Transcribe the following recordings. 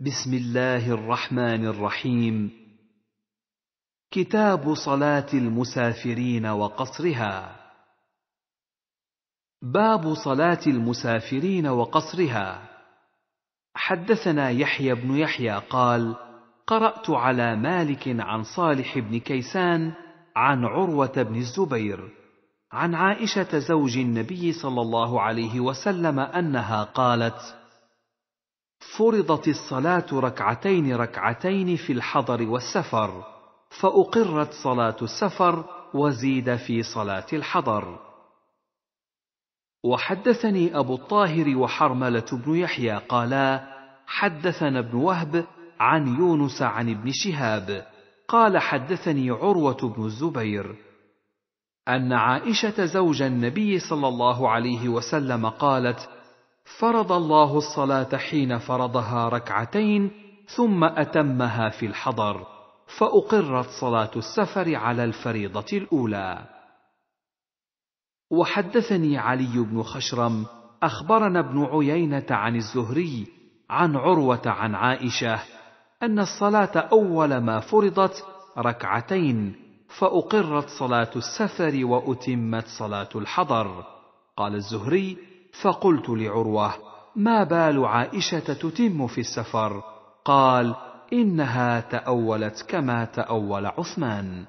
بسم الله الرحمن الرحيم. كتاب صلاة المسافرين وقصرها. باب صلاة المسافرين وقصرها. حدثنا يحيى بن يحيى قال قرأت على مالك عن صالح بن كيسان عن عروة بن الزبير عن عائشة زوج النبي صلى الله عليه وسلم أنها قالت فرضت الصلاة ركعتين ركعتين في الحضر والسفر فأقرت صلاة السفر وزيد في صلاة الحضر. وحدثني أبو الطاهر وحرملة بن يحيى قالا حدثنا ابن وهب عن يونس عن ابن شهاب قال حدثني عروة بن الزبير أن عائشة زوج النبي صلى الله عليه وسلم قالت فرض الله الصلاة حين فرضها ركعتين ثم أتمها في الحضر فأقرت صلاة السفر على الفريضة الأولى. وحدثني علي بن خشرم أخبرنا ابن عيينة عن الزهري عن عروة عن عائشة أن الصلاة أول ما فرضت ركعتين فأقرت صلاة السفر وأتمت صلاة الحضر. قال الزهري فقلت لعروة ما بال عائشة تتم في السفر؟ قال إنها تأولت كما تأول عثمان.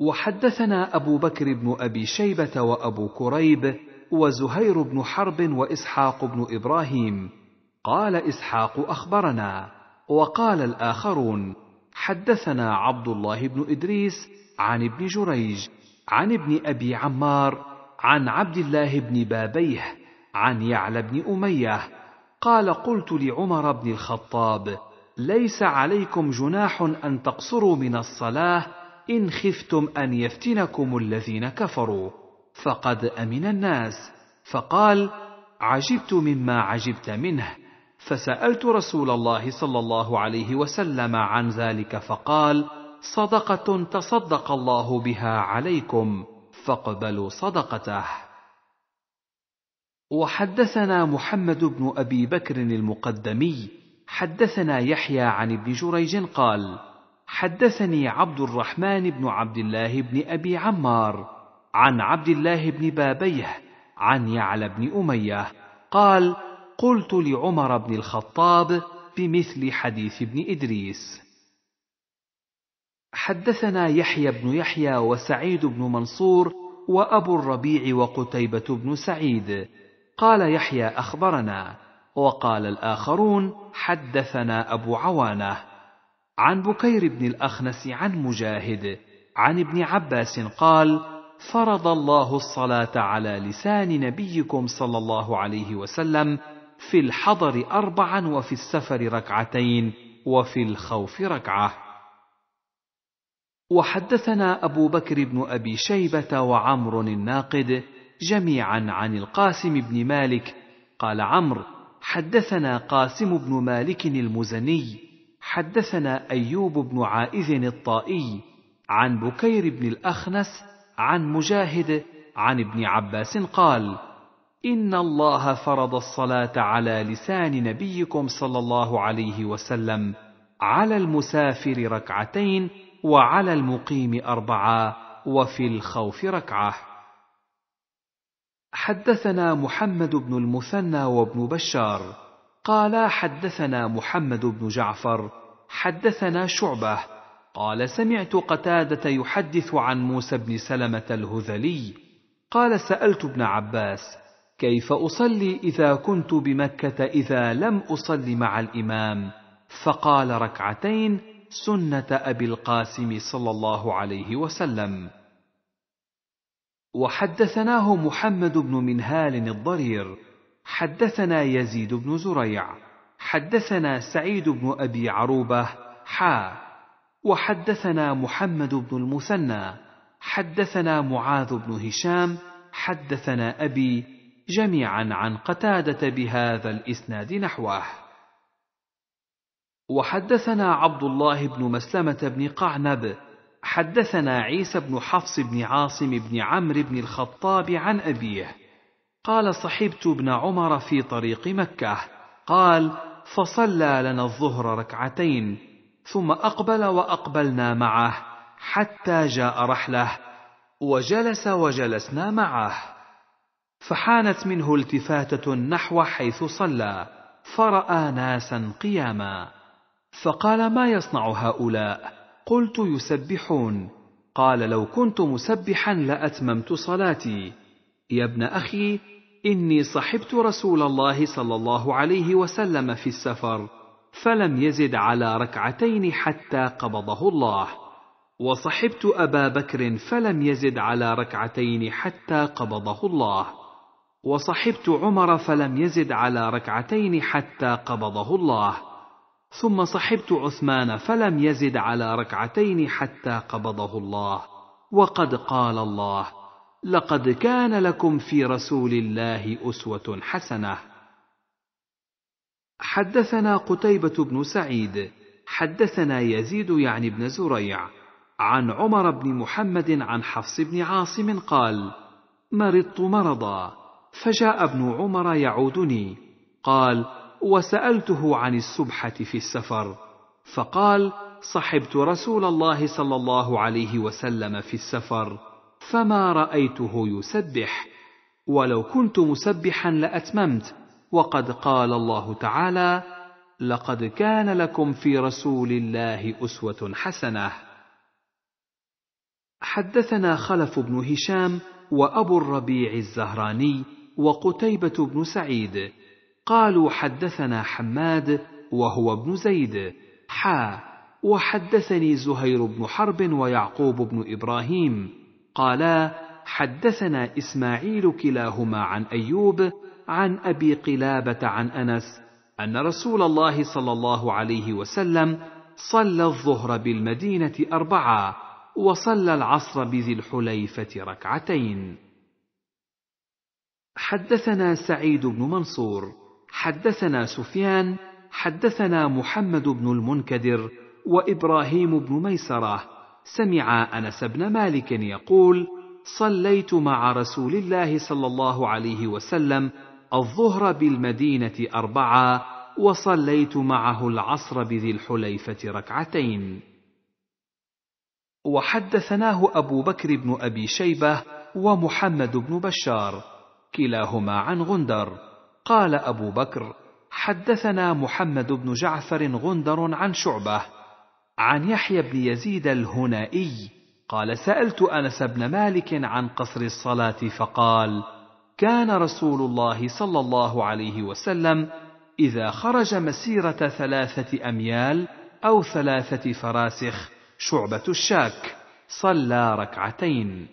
وحدثنا أبو بكر بن أبي شيبة وأبو كريب وزهير بن حرب وإسحاق بن إبراهيم. قال إسحاق أخبرنا. وقال الآخرون حدثنا عبد الله بن إدريس عن ابن جريج عن ابن أبي عمار عن عبد الله بن بابيه عن يعلى بن أمية قال قلت لعمر بن الخطاب ليس عليكم جناح أن تقصروا من الصلاة إن خفتم أن يفتنكم الذين كفروا. فقد أمن الناس فقال عجبت مما عجبت منه. فسألت رسول الله صلى الله عليه وسلم عن ذلك فقال صدقة تصدق الله بها عليكم. فاقبلوا صدقته. وحدثنا محمد بن أبي بكر المقدمي حدثنا يحيى عن ابن جريج قال حدثني عبد الرحمن بن عبد الله بن أبي عمار عن عبد الله بن بابيه عن يعلى بن أمية قال قلت لعمر بن الخطاب بمثل حديث ابن إدريس. حدثنا يحيى بن يحيى وسعيد بن منصور وأبو الربيع وقتيبة بن سعيد. قال يحيى أخبرنا وقال الآخرون حدثنا أبو عوانة. عن بكير بن الأخنس عن مجاهد عن ابن عباس قال فرض الله الصلاة على لسان نبيكم صلى الله عليه وسلم في الحضر اربعا وفي السفر ركعتين وفي الخوف ركعة. وحدثنا أبو بكر بن أبي شيبة وعمر الناقد جميعا عن القاسم بن مالك قال عمرو حدثنا قاسم بن مالك المزني حدثنا أيوب بن عائذ الطائي عن بكير بن الأخنس عن مجاهد عن ابن عباس قال إن الله فرض الصلاة على لسان نبيكم صلى الله عليه وسلم على المسافر ركعتين وعلى المقيم أربعة وفي الخوف ركعة. حدثنا محمد بن المثنى وابن بشار. قالا حدثنا محمد بن جعفر. حدثنا شعبة. قال سمعت قتادة يحدث عن موسى بن سلمة الهذلي. قال سألت ابن عباس كيف أصلي إذا كنت بمكة إذا لم أصل مع الإمام؟ فقال ركعتين سنة أبي القاسم صلى الله عليه وسلم. وحدثناه محمد بن منهال الضرير حدثنا يزيد بن زريع حدثنا سعيد بن أبي عروبة حا. وحدثنا محمد بن المثنى حدثنا معاذ بن هشام حدثنا أبي جميعا عن قتادة بهذا الإسناد نحوه. وحدثنا عبد الله بن مسلمة بن قعنب حدثنا عيسى بن حفص بن عاصم بن عمرو بن الخطاب عن أبيه. قال صحبت ابن عمر في طريق مكة. قال فصلى لنا الظهر ركعتين ثم أقبل وأقبلنا معه حتى جاء رحلة وجلس وجلسنا معه. فحانت منه التفاتة نحو حيث صلى فرأى ناسا قياما. فقال ما يصنع هؤلاء؟ قلت يسبحون. قال لو كنت مسبحا لأتممت صلاتي. يا ابن أخي إني صحبت رسول الله صلى الله عليه وسلم في السفر فلم يزد على ركعتين حتى قبضه الله. وصحبت أبا بكر فلم يزد على ركعتين حتى قبضه الله. وصحبت عمر فلم يزد على ركعتين حتى قبضه الله. ثم صحبت عثمان فلم يزد على ركعتين حتى قبضه الله. وقد قال الله لقد كان لكم في رسول الله أسوة حسنة. حدثنا قتيبة بن سعيد حدثنا يزيد يعني بن زريع عن عمر بن محمد عن حفص بن عاصم قال مرضت مرضا فجاء ابن عمر يعودني قال وسألته عن السبحة في السفر فقال صحبت رسول الله صلى الله عليه وسلم في السفر فما رأيته يسبح ولو كنت مسبحا لأتممت وقد قال الله تعالى لقد كان لكم في رسول الله أسوة حسنة حدثنا خلف بن هشام وأبو الربيع الزهراني وقتيبة بن سعيد قالوا حدثنا حماد وهو ابن زيد حا وحدثني زهير بن حرب ويعقوب بن إبراهيم قالا حدثنا إسماعيل كلاهما عن أيوب عن أبي قلابة عن أنس أن رسول الله صلى الله عليه وسلم صلى الظهر بالمدينة أربعة وصلى العصر بذي الحليفة ركعتين. حدثنا سعيد بن منصور حدثنا سفيان حدثنا محمد بن المنكدر وإبراهيم بن ميسرة. سمع أنس بن مالك يقول صليت مع رسول الله صلى الله عليه وسلم الظهر بالمدينة أربعة وصليت معه العصر بذي الحليفة ركعتين. وحدثناه أبو بكر بن أبي شيبة ومحمد بن بشار كلاهما عن غندر. قال أبو بكر حدثنا محمد بن جعفر غندر عن شعبة عن يحيى بن يزيد الهنائي قال سألت أنس بن مالك عن قصر الصلاة فقال كان رسول الله صلى الله عليه وسلم إذا خرج مسيرة ثلاثة أميال أو ثلاثة فراسخ شعبة الشاك صلى ركعتين.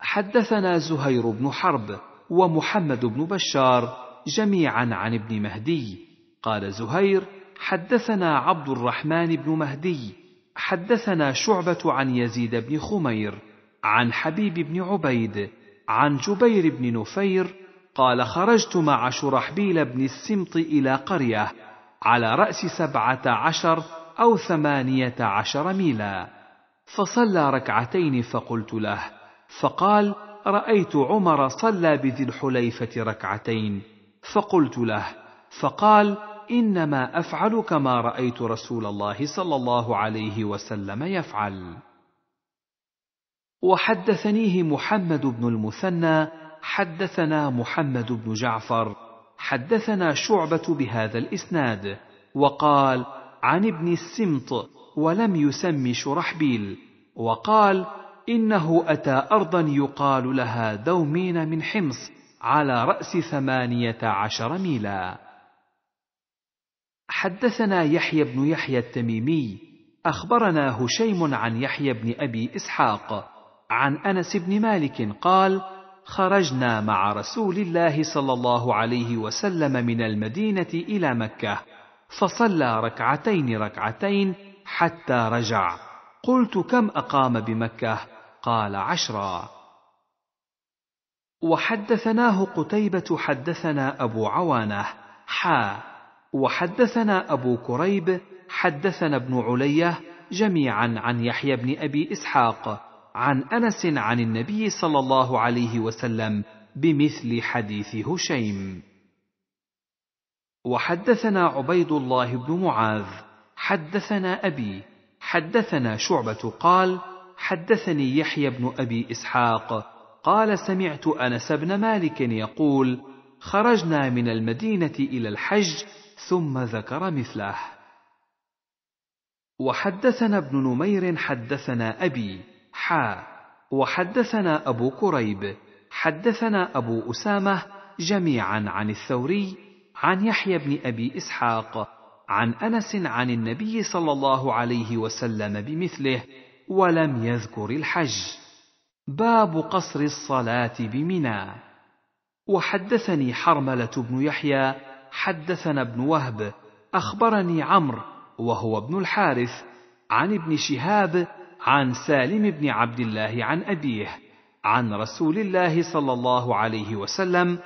حدثنا زهير بن حرب ومحمد بن بشار جميعا عن ابن مهدي. قال زهير حدثنا عبد الرحمن بن مهدي حدثنا شعبة عن يزيد بن خمير عن حبيب بن عبيد عن جبير بن نفير قال خرجت مع شرحبيل بن السمط إلى قرية على رأس سبعة عشر أو ثمانية عشر ميلا. فصلى ركعتين فقلت له فقال رأيت عمر صلى بذي الحليفة ركعتين فقلت له فقال إنما افعل كما رأيت رسول الله صلى الله عليه وسلم يفعل. وحدثنيه محمد بن المثنى حدثنا محمد بن جعفر حدثنا شعبة بهذا الإسناد وقال عن ابن السمط ولم يسم شرحبيل وقال إنه أتى أرضا يقال لها دومين من حمص على رأس ثمانية عشر ميلا. حدثنا يحيى بن يحيى التميمي أخبرنا هشيم عن يحيى بن أبي إسحاق عن أنس بن مالك قال خرجنا مع رسول الله صلى الله عليه وسلم من المدينة إلى مكة فصلى ركعتين ركعتين حتى رجع. قلت كم أقام بمكة؟ قال عشرا. وحدثناه قتيبة حدثنا أبو عوانة حا. وحدثنا أبو كريب حدثنا ابن علية جميعا عن يحيى بن أبي إسحاق عن أنس عن النبي صلى الله عليه وسلم بمثل حديث هشيم. وحدثنا عبيد الله بن معاذ حدثنا أبي حدثنا شعبة قال حدثني يحيى بن أبي إسحاق قال سمعت أنس بن مالك يقول خرجنا من المدينة إلى الحج ثم ذكر مثله. وحدثنا ابن نمير حدثنا أبي حا وحدثنا أبو كريب حدثنا أبو أسامة جميعا عن الثوري عن يحيى بن أبي إسحاق عن أنس عن النبي صلى الله عليه وسلم بمثله. ولم يذكر الحج. باب قصر الصلاة بمنى. وحدثني حرملة بن يحيى حدثنا ابن وهب أخبرني عمرو وهو ابن الحارث عن ابن شهاب عن سالم بن عبد الله عن أبيه عن رسول الله صلى الله عليه وسلم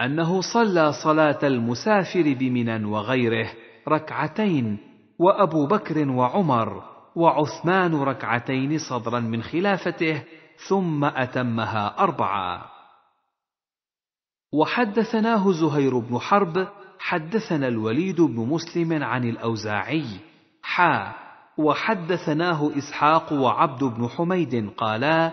أنه صلى صلاة المسافر بمنى وغيره ركعتين وأبو بكر وعمر. وعثمان ركعتين صدرا من خلافته ثم أتمها اربعا. وحدثناه زهير بن حرب حدثنا الوليد بن مسلم عن الأوزاعي حا. وحدثناه إسحاق وعبد بن حميد قالا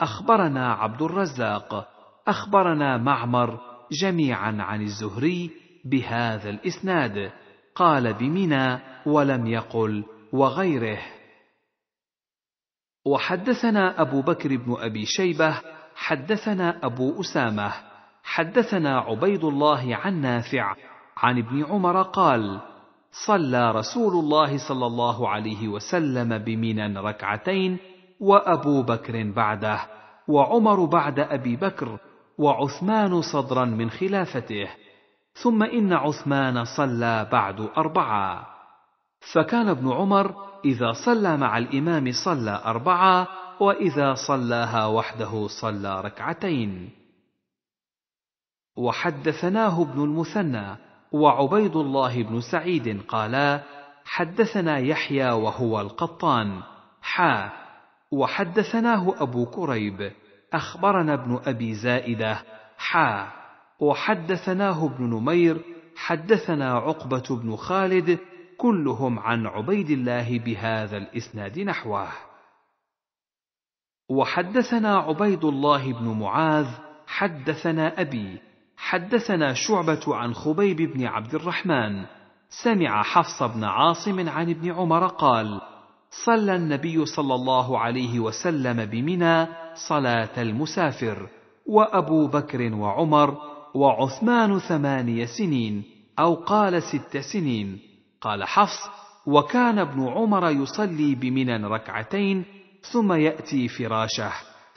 أخبرنا عبد الرزاق أخبرنا معمر جميعا عن الزهري بهذا الإسناد قال بمنى ولم يقل وغيره. وحدثنا أبو بكر بن أبي شيبة حدثنا أبو أسامة حدثنا عبيد الله عن نافع عن ابن عمر قال صلى رسول الله صلى الله عليه وسلم بمنى ركعتين وأبو بكر بعده وعمر بعد أبي بكر وعثمان صدرا من خلافته ثم إن عثمان صلى بعد أربعة. فكان ابن عمر إذا صلى مع الإمام صلى أربعة وإذا صلاها وحده صلى ركعتين. وحدثناه ابن المثنى وعبيد الله بن سعيد قالا حدثنا يحيى وهو القطان. حا. وحدثناه أبو كريب. أخبرنا ابن أبي زائدة. حا. وحدثناه ابن نمير. حدثنا عقبة بن خالد. كلهم عن عبيد الله بهذا الإسناد نحوه. وحدثنا عبيد الله بن معاذ حدثنا أبي حدثنا شعبة عن خبيب بن عبد الرحمن. سمع حفص بن عاصم عن ابن عمر قال: صلى النبي صلى الله عليه وسلم بمنى صلاة المسافر، وأبو بكر وعمر وعثمان ثماني سنين، أو قال ست سنين، قال حفص: وكان ابن عمر يصلي بمنى ركعتين ثم يأتي فراشه،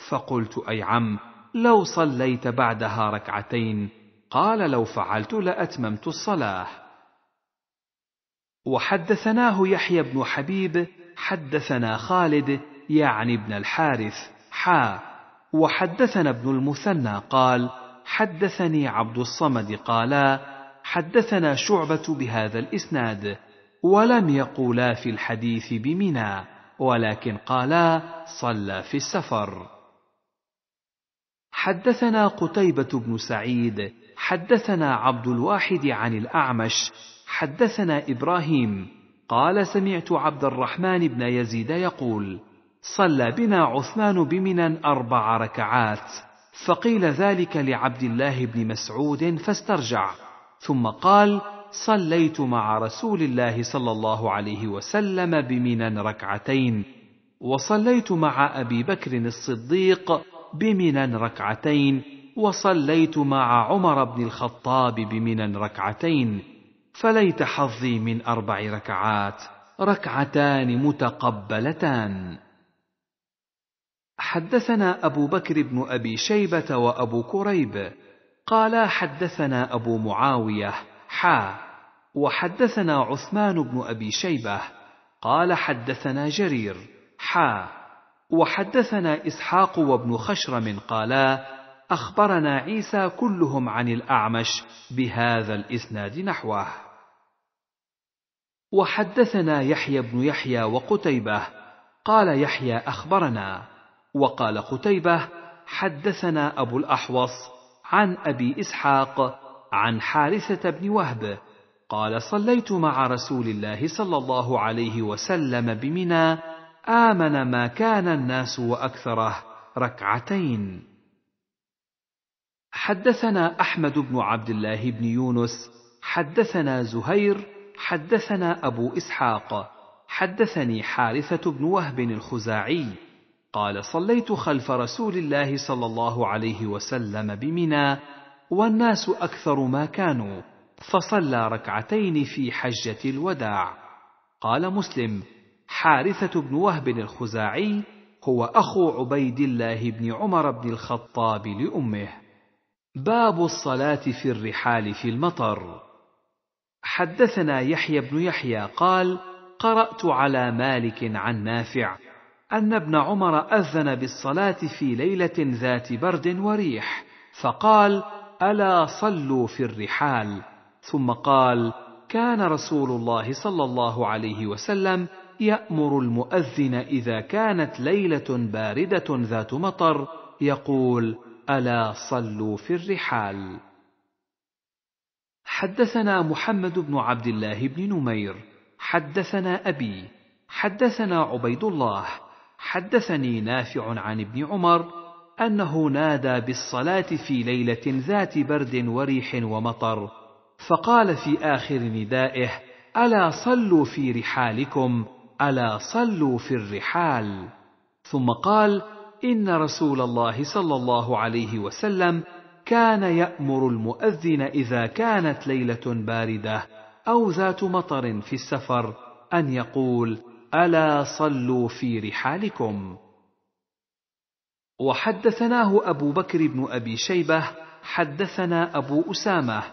فقلت أي عم لو صليت بعدها ركعتين. قال لو فعلت لأتممت الصلاة. وحدثناه يحيى بن حبيب حدثنا خالد يعني ابن الحارث حا. وحدثنا ابن المثنى قال حدثني عبد الصمد قالا حدثنا شعبة بهذا الإسناد ولم يقولا في الحديث بمنى ولكن قالا صلى في السفر. حدثنا قتيبة بن سعيد حدثنا عبد الواحد عن الأعمش حدثنا إبراهيم قال سمعت عبد الرحمن بن يزيد يقول صلى بنا عثمان بمنى أربع ركعات فقيل ذلك لعبد الله بن مسعود فاسترجع. ثم قال صليت مع رسول الله صلى الله عليه وسلم بمنى ركعتين وصليت مع أبي بكر الصديق بمنى ركعتين وصليت مع عمر بن الخطاب بمنى ركعتين فليت حظي من أربع ركعات ركعتان متقبلتان. حدثنا أبو بكر بن أبي شيبة وأبو كريب قالا حدثنا أبو معاوية حا وحدثنا عثمان بن أبي شيبة قال حدثنا جرير حا وحدثنا إسحاق وابن خشرم قالا أخبرنا عيسى كلهم عن الأعمش بهذا الإسناد نحوه. وحدثنا يحيى بن يحيى وقتيبة قال يحيى أخبرنا وقال قتيبة حدثنا أبو الأحوص عن أبي إسحاق عن حارثة بن وهب قال صليت مع رسول الله صلى الله عليه وسلم بمنى آمن ما كان الناس وأكثره ركعتين. حدثنا أحمد بن عبد الله بن يونس حدثنا زهير حدثنا أبو إسحاق حدثني حارثة بن وهب الخزاعي. قال صليت خلف رسول الله صلى الله عليه وسلم بمنى والناس أكثر ما كانوا فصلى ركعتين في حجة الوداع. قال مسلم حارثة بن وهب الخزاعي هو أخو عبيد الله بن عمر بن الخطاب لأمه. باب الصلاة في الرحال في المطر. حدثنا يحيى بن يحيى قال قرأت على مالك عن نافع أن ابن عمر أذن بالصلاة في ليلة ذات برد وريح فقال ألا صلوا في الرحال. ثم قال كان رسول الله صلى الله عليه وسلم يأمر المؤذن إذا كانت ليلة باردة ذات مطر يقول ألا صلوا في الرحال. حدثنا محمد بن عبد الله بن نمير حدثنا أبي حدثنا عبيد الله حدثني نافع عن ابن عمر أنه نادى بالصلاة في ليلة ذات برد وريح ومطر فقال في آخر ندائه ألا صلوا في رحالكم ألا صلوا في الرحال. ثم قال إن رسول الله صلى الله عليه وسلم كان يأمر المؤذن إذا كانت ليلة باردة أو ذات مطر في السفر أن يقول ألا صلوا في رحالكم. وحدثناه أبو بكر بن أبي شيبة حدثنا أبو أسامة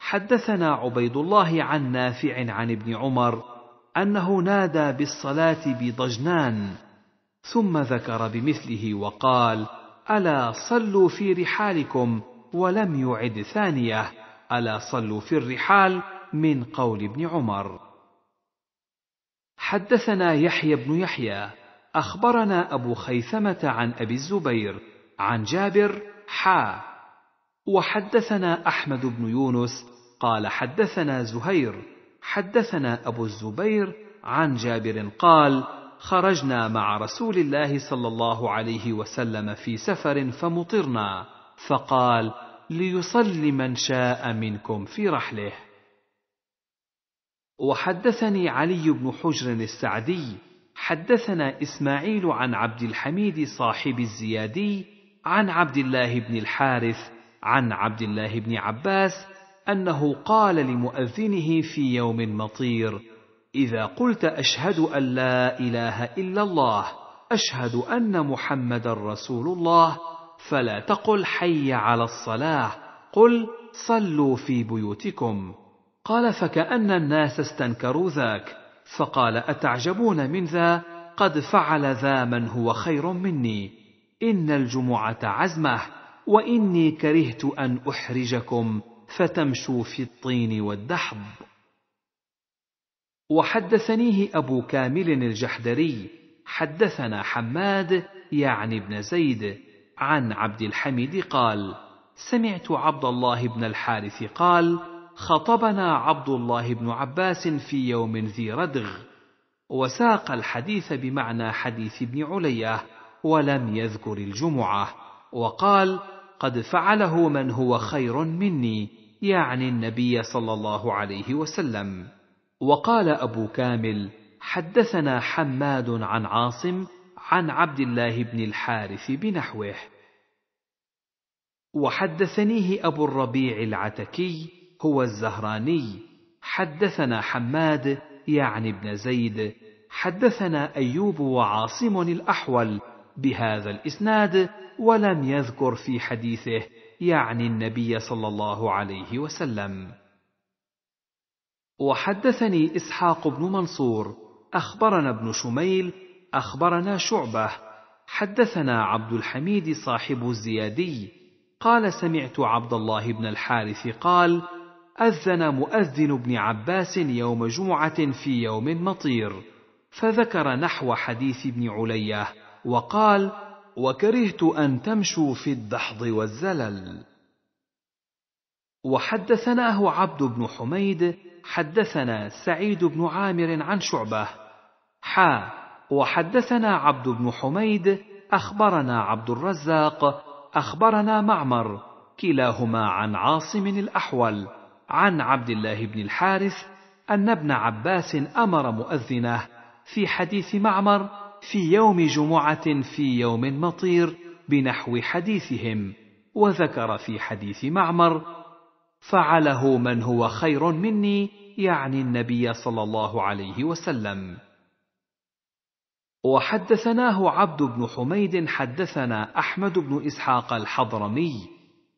حدثنا عبيد الله عن نافع عن ابن عمر أنه نادى بالصلاة بضجنان ثم ذكر بمثله وقال ألا صلوا في رحالكم ولم يعد ثانية ألا صلوا في الرحال من قول ابن عمر. حدثنا يحيى بن يحيى أخبرنا أبو خيثمة عن أبي الزبير عن جابر حا. وحدثنا أحمد بن يونس قال حدثنا زهير حدثنا أبو الزبير عن جابر قال خرجنا مع رسول الله صلى الله عليه وسلم في سفر فمطرنا فقال ليصل من شاء منكم في رحله. وحدثني علي بن حجر السعدي حدثنا إسماعيل عن عبد الحميد صاحب الزيادي عن عبد الله بن الحارث عن عبد الله بن عباس أنه قال لمؤذنه في يوم مطير إذا قلت أشهد أن لا إله إلا الله أشهد أن محمدا رسول الله فلا تقل حي على الصلاة قل صلوا في بيوتكم. قال فكأن الناس استنكروا ذاك فقال أتعجبون من ذا؟ قد فعل ذا من هو خير مني. إن الجمعة عزمة وإني كرهت أن أحرجكم فتمشوا في الطين والدحض وحدثنيه أبو كامل الجحدري حدثنا حماد يعني ابن زيد عن عبد الحميد قال سمعت عبد الله بن الحارث قال خطبنا عبد الله بن عباس في يوم ذي ردغ وساق الحديث بمعنى حديث ابن علية ولم يذكر الجمعة وقال قد فعله من هو خير مني يعني النبي صلى الله عليه وسلم وقال أبو كامل حدثنا حماد عن عاصم عن عبد الله بن الحارث بنحوه وحدثنيه أبو الربيع العتكي هو الزهراني. حدثنا حماد يعني ابن زيد. حدثنا أيوب وعاصم الأحول بهذا الإسناد ولم يذكر في حديثه يعني النبي صلى الله عليه وسلم. وحدثني إسحاق بن منصور. أخبرنا ابن شميل. أخبرنا شعبة. حدثنا عبد الحميد صاحب الزيادي. قال سمعت عبد الله بن الحارث قال أذن مؤذن ابن عباس يوم جمعة في يوم مطير فذكر نحو حديث ابن علية وقال وكرهت أن تمشوا في الدحض والزلل. وحدثناه عبد بن حميد حدثنا سعيد بن عامر عن شعبة. حا وحدثنا عبد بن حميد أخبرنا عبد الرزاق أخبرنا معمر كلاهما عن عاصم الأحول. عن عبد الله بن الحارث أن ابن عباس أمر مؤذنه في حديث معمر في يوم جمعة في يوم مطير بنحو حديثهم وذكر في حديث معمر فعله من هو خير مني يعني النبي صلى الله عليه وسلم. وحدثناه عبد بن حميد حدثنا أحمد بن إسحاق الحضرمي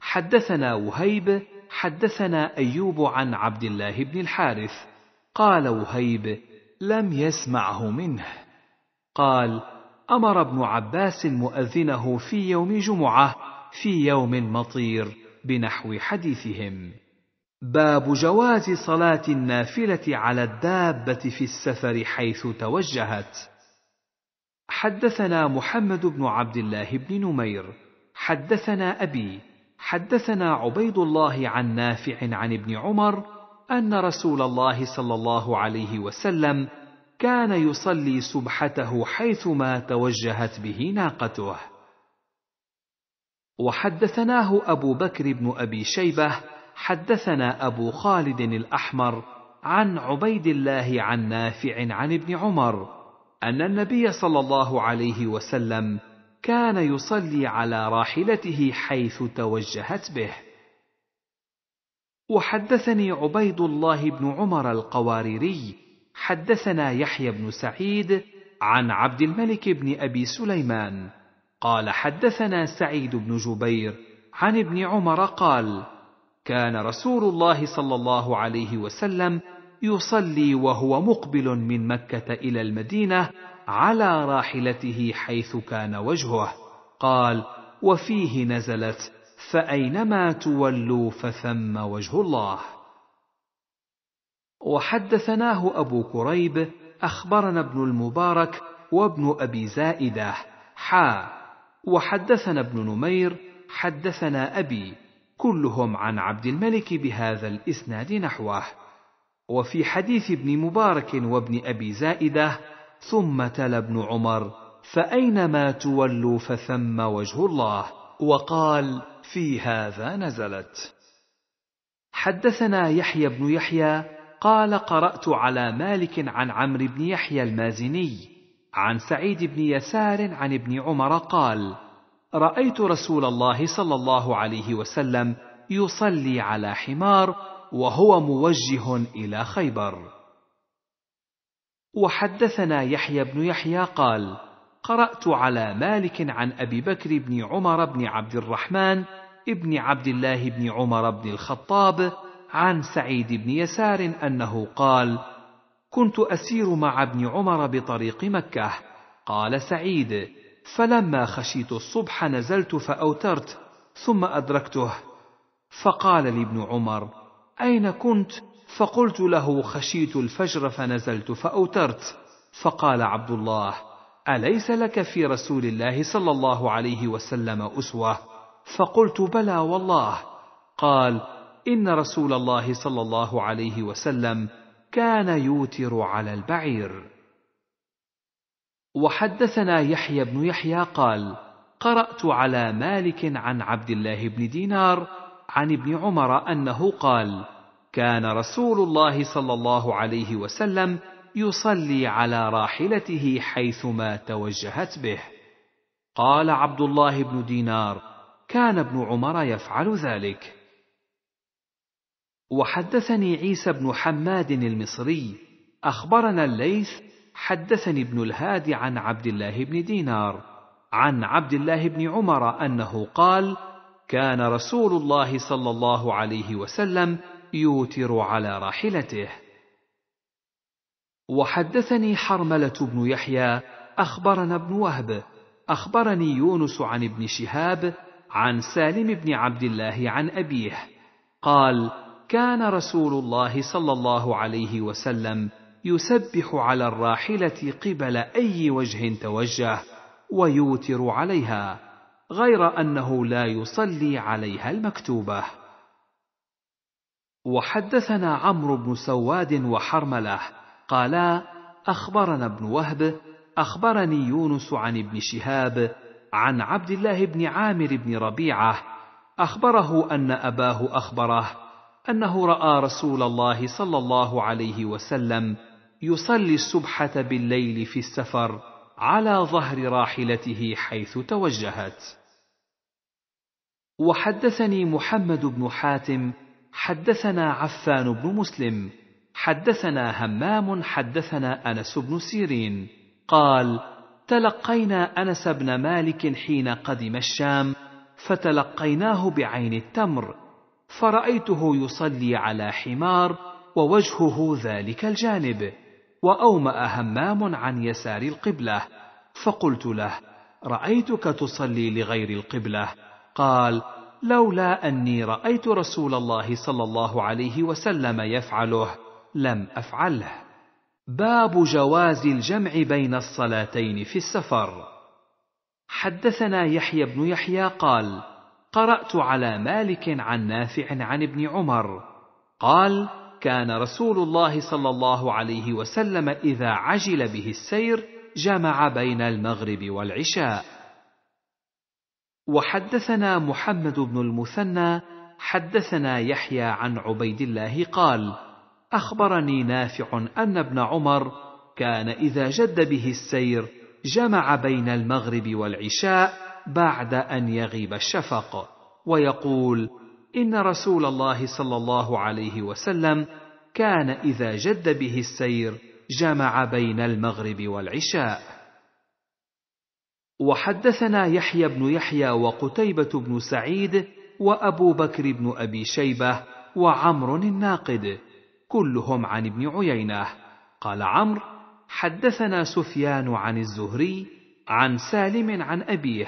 حدثنا وهيب حدثنا أيوب عن عبد الله بن الحارث قال وهيب لم يسمعه منه. قال أمر ابن عباس مؤذنه في يوم جمعة في يوم مطير بنحو حديثهم. باب جواز صلاة النافلة على الدابة في السفر حيث توجهت. حدثنا محمد بن عبد الله بن نمير. حدثنا أبي حدثنا عبيد الله عن نافع عن ابن عمر أن رسول الله صلى الله عليه وسلم كان يصلي سبحته حيثما توجهت به ناقته. وحدثناه أبو بكر بن أبي شيبة حدثنا أبو خالد الأحمر عن عبيد الله عن نافع عن ابن عمر أن النبي صلى الله عليه وسلم كان يصلي على راحلته حيث توجهت به. وحدثني عبيد الله بن عمر القواريري حدثنا يحيى بن سعيد عن عبد الملك بن أبي سليمان. قال حدثنا سعيد بن جبير عن ابن عمر قال كان رسول الله صلى الله عليه وسلم يصلي وهو مقبل من مكة إلى المدينة على راحلته حيث كان وجهه. قال وفيه نزلت فأينما تولوا فثم وجه الله. وحدثناه أبو كريب أخبرنا ابن المبارك وابن أبي زائدة حا. وحدثنا ابن نمير حدثنا أبي كلهم عن عبد الملك بهذا الإسناد نحوه. وفي حديث ابن مبارك وابن أبي زائدة ثم تلا ابن عمر فأينما تولوا فثم وجه الله وقال في هذا نزلت. حدثنا يحيى بن يحيى قال قرأت على مالك عن عمرو بن يحيى المازني عن سعيد بن يسار عن ابن عمر قال رأيت رسول الله صلى الله عليه وسلم يصلي على حمار وهو موجه إلى خيبر. وحدثنا يحيى بن يحيى قال قرأت على مالك عن أبي بكر بن عمر بن عبد الرحمن ابن عبد الله بن عمر بن الخطاب عن سعيد بن يسار أنه قال كنت أسير مع ابن عمر بطريق مكة. قال سعيد فلما خشيت الصبح نزلت فأوترت ثم أدركته. فقال لي ابن عمر أين كنت؟ فقلت له خشيت الفجر فنزلت فأوترت. فقال عبد الله أليس لك في رسول الله صلى الله عليه وسلم أسوة؟ فقلت بلى والله. قال إن رسول الله صلى الله عليه وسلم كان يوتر على البعير. وحدثنا يحيى بن يحيى قال قرأت على مالك عن عبد الله بن دينار عن ابن عمر أنه قال كان رسول الله صلى الله عليه وسلم يصلي على راحلته حيثما توجهت به. قال عبد الله بن دينار كان ابن عمر يفعل ذلك. وحدثني عيسى بن حماد المصري أخبرنا الليث حدثني ابن الهادي عن عبد الله بن دينار عن عبد الله بن عمر أنه قال كان رسول الله صلى الله عليه وسلم يوتر على راحلته. وحدثني حرملة بن يحيى أخبرنا ابن وهب. أخبرني يونس عن ابن شهاب عن سالم بن عبد الله عن أبيه. قال كان رسول الله صلى الله عليه وسلم يسبح على الراحلة قبل أي وجه توجه ويوتر عليها غير أنه لا يصلي عليها المكتوبة. وحدثنا عمرو بن سواد وحرملة قالا أخبرنا ابن وهب أخبرني يونس عن ابن شهاب عن عبد الله بن عامر بن ربيعة أخبره أن أباه أخبره أنه رأى رسول الله صلى الله عليه وسلم يصلي السبحه بالليل في السفر على ظهر راحلته حيث توجهت. وحدثني محمد بن حاتم حدثنا عفان بن مسلم حدثنا همام حدثنا أنس بن سيرين. قال تلقينا أنس بن مالك حين قدم الشام فتلقيناه بعين التمر فرأيته يصلي على حمار ووجهه ذلك الجانب وأومأ همام عن يسار القبلة. فقلت له رأيتك تصلي لغير القبلة؟ قال لولا أني رأيت رسول الله صلى الله عليه وسلم يفعله لم أفعله. باب جواز الجمع بين الصلاتين في السفر. حدثنا يحيى بن يحيى قال قرأت على مالك عن نافع عن ابن عمر. قال كان رسول الله صلى الله عليه وسلم إذا عجل به السير جمع بين المغرب والعشاء. وحدثنا محمد بن المثنى حدثنا يحيى عن عبيد الله قال أخبرني نافع أن ابن عمر كان إذا جد به السير جمع بين المغرب والعشاء بعد أن يغيب الشفق ويقول إن رسول الله صلى الله عليه وسلم كان إذا جد به السير جمع بين المغرب والعشاء. وحدثنا يحيى بن يحيى وقتيبة بن سعيد وأبو بكر بن أبي شيبة وعمر الناقد كلهم عن ابن عيينة. قال عمرو حدثنا سفيان عن الزهري عن سالم عن أبيه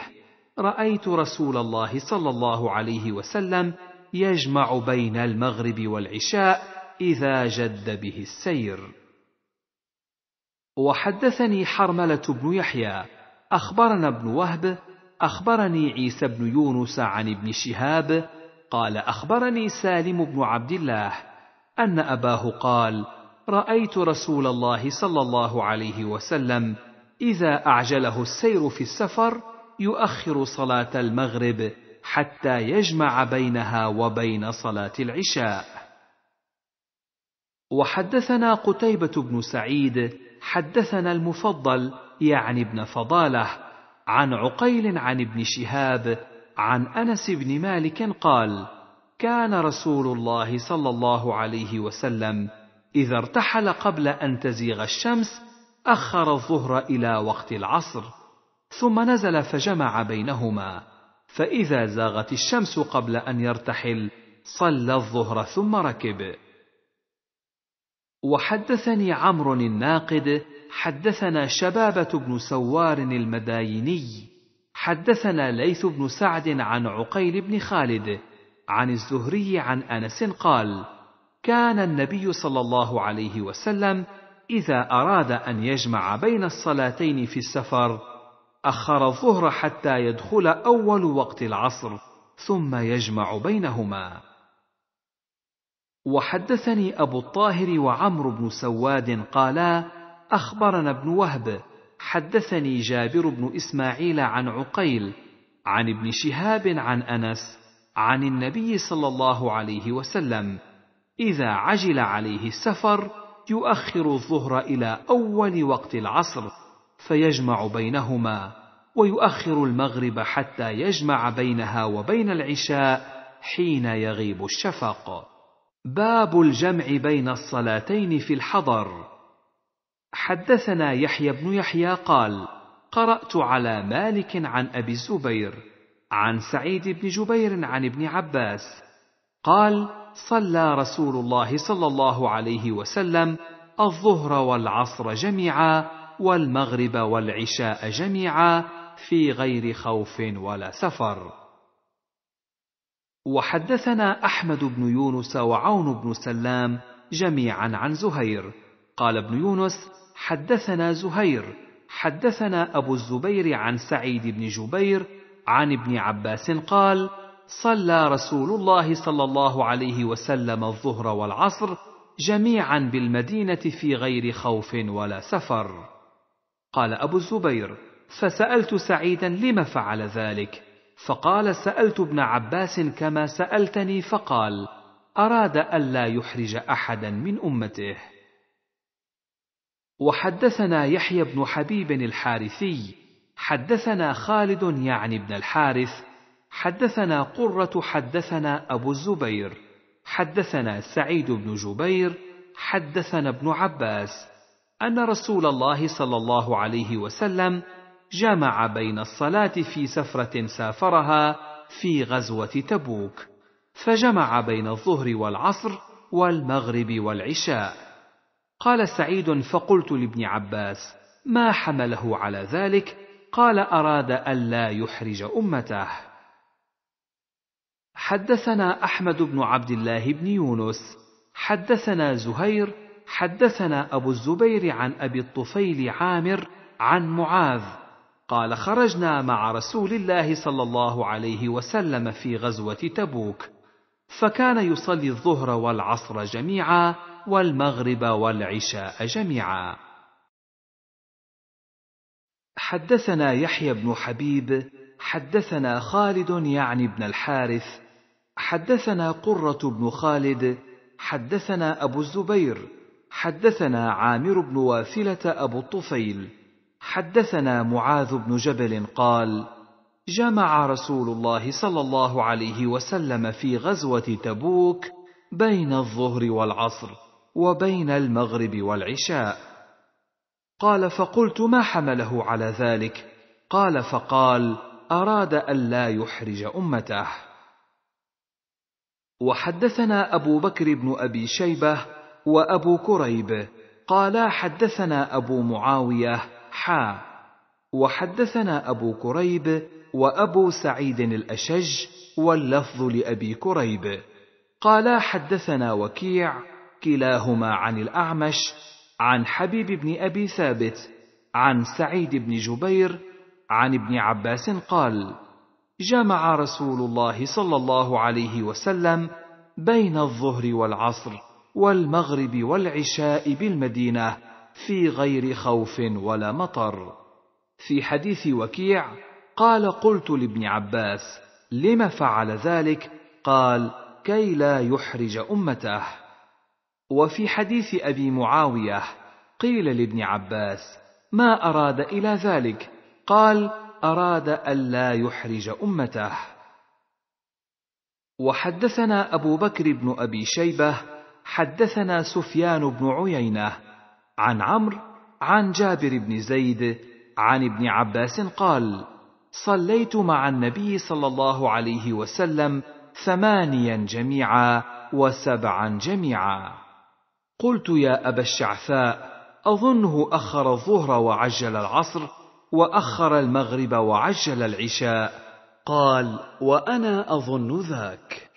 رأيت رسول الله صلى الله عليه وسلم يجمع بين المغرب والعشاء إذا جد به السير. وحدثني حرملة بن يحيى أخبرنا ابن وهب أخبرني عيسى بن يونس عن ابن شهاب قال أخبرني سالم بن عبد الله أن أباه قال رأيت رسول الله صلى الله عليه وسلم إذا أعجله السير في السفر يؤخر صلاة المغرب حتى يجمع بينها وبين صلاة العشاء. وحدثنا قتيبة بن سعيد حدثنا المفضل يعني ابن فضالة عن عقيل عن ابن شهاب عن أنس بن مالك قال كان رسول الله صلى الله عليه وسلم إذا ارتحل قبل أن تزيغ الشمس أخر الظهر إلى وقت العصر ثم نزل فجمع بينهما فإذا زاغت الشمس قبل أن يرتحل صلى الظهر ثم ركب. وحدثني عمرو الناقد حدثنا شبابة بن سوار المدايني حدثنا ليث بن سعد عن عقيل بن خالد عن الزهري عن أنس قال كان النبي صلى الله عليه وسلم إذا أراد أن يجمع بين الصلاتين في السفر أخر الظهر حتى يدخل أول وقت العصر ثم يجمع بينهما. وحدثني أبو الطاهر وعمرو بن سواد قالا أخبرنا ابن وهب حدثني جابر بن إسماعيل عن عقيل عن ابن شهاب عن أنس عن النبي صلى الله عليه وسلم إذا عجل عليه السفر يؤخر الظهر إلى أول وقت العصر فيجمع بينهما ويؤخر المغرب حتى يجمع بينها وبين العشاء حين يغيب الشفق. باب الجمع بين الصلاتين في الحضر. حدثنا يحيى بن يحيى قال قرأت على مالك عن أبي الزبير عن سعيد بن جبير عن ابن عباس. قال صلى رسول الله صلى الله عليه وسلم الظهر والعصر جميعا والمغرب والعشاء جميعا في غير خوف ولا سفر. وحدثنا أحمد بن يونس وعون بن سلام جميعا عن زهير قال ابن يونس حدثنا زهير حدثنا أبو الزبير عن سعيد بن جبير عن ابن عباس قال صلى رسول الله صلى الله عليه وسلم الظهر والعصر جميعا بالمدينة في غير خوف ولا سفر. قال أبو الزبير فسألت سعيدا لم فعل ذلك؟ فقال سألت ابن عباس كما سألتني فقال أراد الا يحرج احدا من أمته. وحدثنا يحيى بن حبيب الحارثي حدثنا خالد يعني ابن الحارث حدثنا قرة حدثنا أبو الزبير حدثنا سعيد بن جبير حدثنا ابن عباس أن رسول الله صلى الله عليه وسلم جمع بين الصلاة في سفرة سافرها في غزوة تبوك فجمع بين الظهر والعصر والمغرب والعشاء. قال سعيد فقلت لابن عباس ما حمله على ذلك؟ قال أراد الا يحرج أمته. حدثنا أحمد بن عبد الله بن يونس حدثنا زهير حدثنا أبو الزبير عن أبي الطفيل عامر عن معاذ قال خرجنا مع رسول الله صلى الله عليه وسلم في غزوة تبوك فكان يصلي الظهر والعصر جميعا والمغرب والعشاء جميعا. حدثنا يحيى بن حبيب حدثنا خالد يعني بن الحارث حدثنا قرة بن خالد حدثنا أبو الزبير حدثنا عامر بن واثلة أبو الطفيل حدثنا معاذ بن جبل قال جمع رسول الله صلى الله عليه وسلم في غزوة تبوك بين الظهر والعصر. وبين المغرب والعشاء. قال فقلت ما حمله على ذلك؟ قال فقال أراد الا يحرج أمته. وحدثنا أبو بكر بن أبي شيبة وأبو كريب. قالا حدثنا أبو معاوية حا. وحدثنا أبو كريب وأبو سعيد الأشج واللفظ لأبي كريب. قالا حدثنا وكيع كلاهما عن الأعمش عن حبيب بن أبي ثابت عن سعيد بن جبير عن ابن عباس قال جمع رسول الله صلى الله عليه وسلم بين الظهر والعصر والمغرب والعشاء بالمدينة في غير خوف ولا مطر. في حديث وكيع قال قلت لابن عباس لم فعل ذلك؟ قال كي لا يحرج أمته. وفي حديث أبي معاوية قيل لابن عباس ما أراد إلى ذلك؟ قال أراد الا يحرج أمته. وحدثنا أبو بكر بن أبي شيبة حدثنا سفيان بن عيينة عن عمرو عن جابر بن زيد عن ابن عباس قال صليت مع النبي صلى الله عليه وسلم ثمانيا جميعا وسبعا جميعا. قلت يا أبا الشعثاء أظنه أخر الظهر وعجل العصر وأخر المغرب وعجل العشاء. قال وأنا أظن ذاك.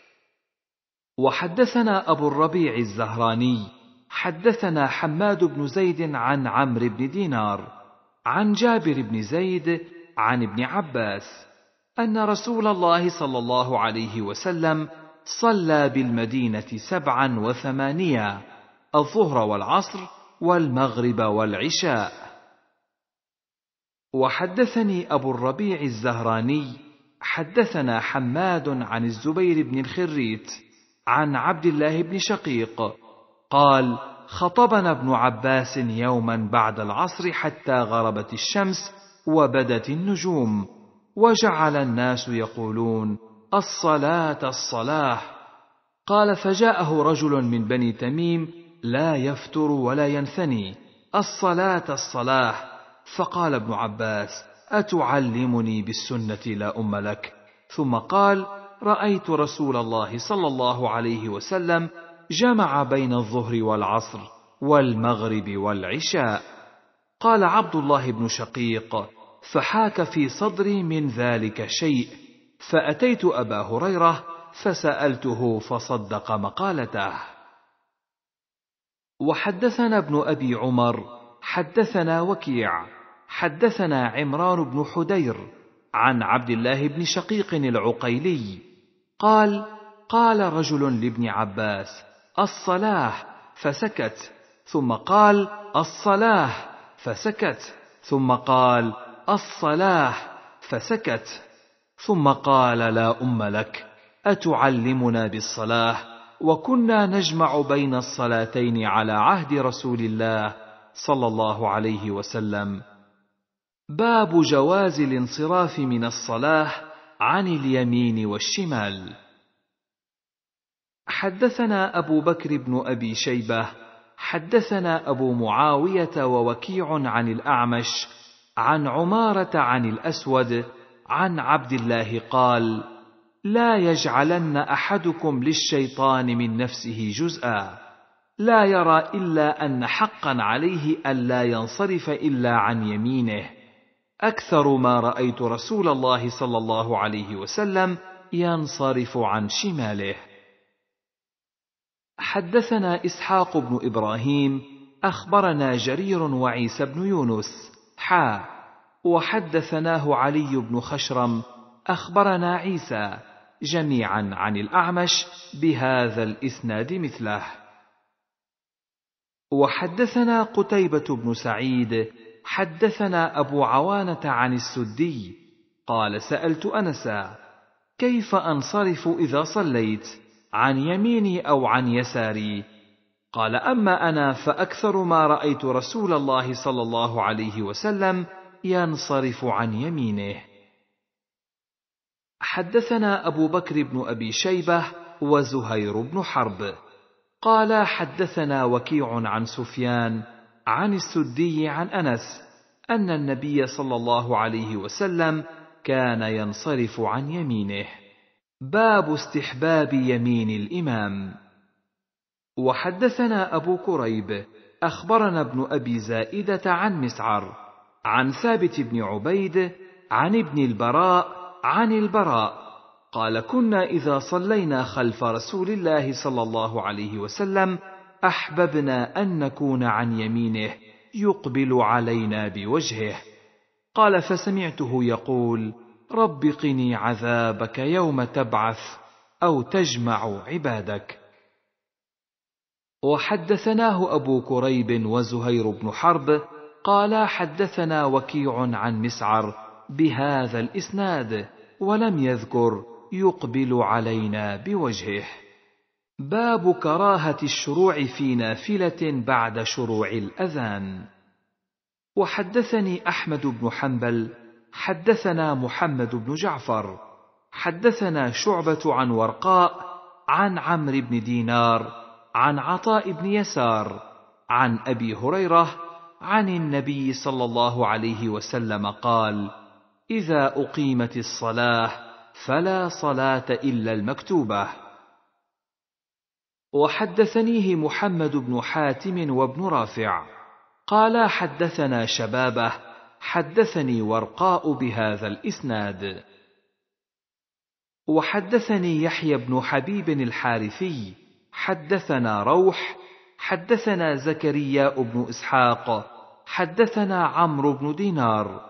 وحدثنا أبو الربيع الزهراني حدثنا حماد بن زيد عن عمرو بن دينار عن جابر بن زيد عن ابن عباس أن رسول الله صلى الله عليه وسلم صلى بالمدينة سبعا وثمانية. الظهر والعصر والمغرب والعشاء. وحدثني أبو الربيع الزهراني حدثنا حماد عن الزبير بن الخريت عن عبد الله بن شقيق قال خطبنا ابن عباس يوما بعد العصر حتى غربت الشمس وبدت النجوم وجعل الناس يقولون الصلاة الصلاه قال فجاءه رجل من بني تميم لا يفتر ولا ينثني الصلاة الصلاه فقال ابن عباس أتعلمني بالسنة لا أم لك؟ ثم قال رأيت رسول الله صلى الله عليه وسلم جمع بين الظهر والعصر والمغرب والعشاء. قال عبد الله بن شقيق فحاك في صدري من ذلك شيء. فأتيت أبا هريرة فسألته فصدق مقالته. وحدثنا ابن أبي عمر حدثنا وكيع حدثنا عمران بن حدير عن عبد الله بن شقيق العقيلي قال قال رجل لابن عباس الصلاة فسكت ثم قال الصلاة فسكت ثم قال الصلاة فسكت ثم قال لا أم لك أتعلمنا بالصلاة؟ وكنا نجمع بين الصلاتين على عهد رسول الله صلى الله عليه وسلم. باب جواز الانصراف من الصلاة عن اليمين والشمال. حدثنا أبو بكر بن أبي شيبة حدثنا أبو معاوية ووكيع عن الأعمش عن عمارة عن الأسود عن عبد الله قال لا يجعلن أحدكم للشيطان من نفسه جزءا. لا يرى إلا أن حقا عليه الا ينصرف إلا عن يمينه. أكثر ما رأيت رسول الله صلى الله عليه وسلم ينصرف عن شماله. حدثنا إسحاق بن إبراهيم أخبرنا جرير وعيسى بن يونس حا وحدثناه علي بن خشرم أخبرنا عيسى جميعا عن الأعمش بهذا الإسناد مثله. وحدثنا قتيبة بن سعيد حدثنا أبو عوانة عن السدي قال سألت انسا كيف أنصرف إذا صليت؟ عن يميني أو عن يساري؟ قال أما أنا فأكثر ما رأيت رسول الله صلى الله عليه وسلم ينصرف عن يمينه. حدثنا أبو بكر بن أبي شيبة وزهير بن حرب. قال حدثنا وكيع عن سفيان عن السدي عن أنس أن النبي صلى الله عليه وسلم كان ينصرف عن يمينه. باب استحباب يمين الإمام. وحدثنا أبو كريب أخبرنا ابن أبي زائدة عن مسعر عن ثابت بن عبيد عن ابن البراء عن البراء. قال كنا إذا صلينا خلف رسول الله صلى الله عليه وسلم أحببنا أن نكون عن يمينه يقبل علينا بوجهه. قال فسمعته يقول رب قني عذابك يوم تبعث أو تجمع عبادك. وحدثناه أبو كريب وزهير بن حرب. قالا حدثنا وكيع عن مسعر بهذا الإسناد ولم يذكر يقبل علينا بوجهه. باب كراهة الشروع في نافلة بعد شروع الأذان. وحدثني أحمد بن حنبل حدثنا محمد بن جعفر حدثنا شعبة عن ورقاء عن عمرو بن دينار عن عطاء بن يسار عن أبي هريرة عن النبي صلى الله عليه وسلم قال إذا أقيمت الصلاة فلا صلاة إلا المكتوبة. وحدثنيه محمد بن حاتم وابن رافع. قالا حدثنا شبابة حدثني ورقاء بهذا الإسناد. وحدثني يحيى بن حبيب الحارثي حدثنا روح حدثنا زكريا بن إسحاق حدثنا عمرو بن دينار.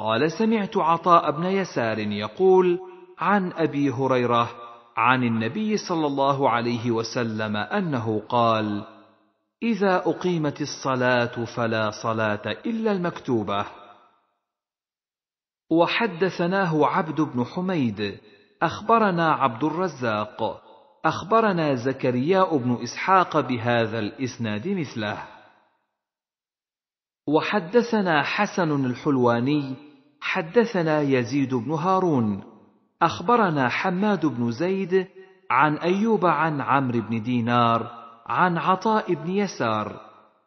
قال سمعت عطاء بن يسار يقول عن أبي هريرة عن النبي صلى الله عليه وسلم أنه قال إذا أقيمت الصلاة فلا صلاة إلا المكتوبة. وحدثناه عبد بن حميد أخبرنا عبد الرزاق أخبرنا زكريا بن إسحاق بهذا الإسناد مثله. وحدثنا حسن الحلواني حدثنا يزيد بن هارون. أخبرنا حماد بن زيد عن أيوب عن عمرو بن دينار عن عطاء بن يسار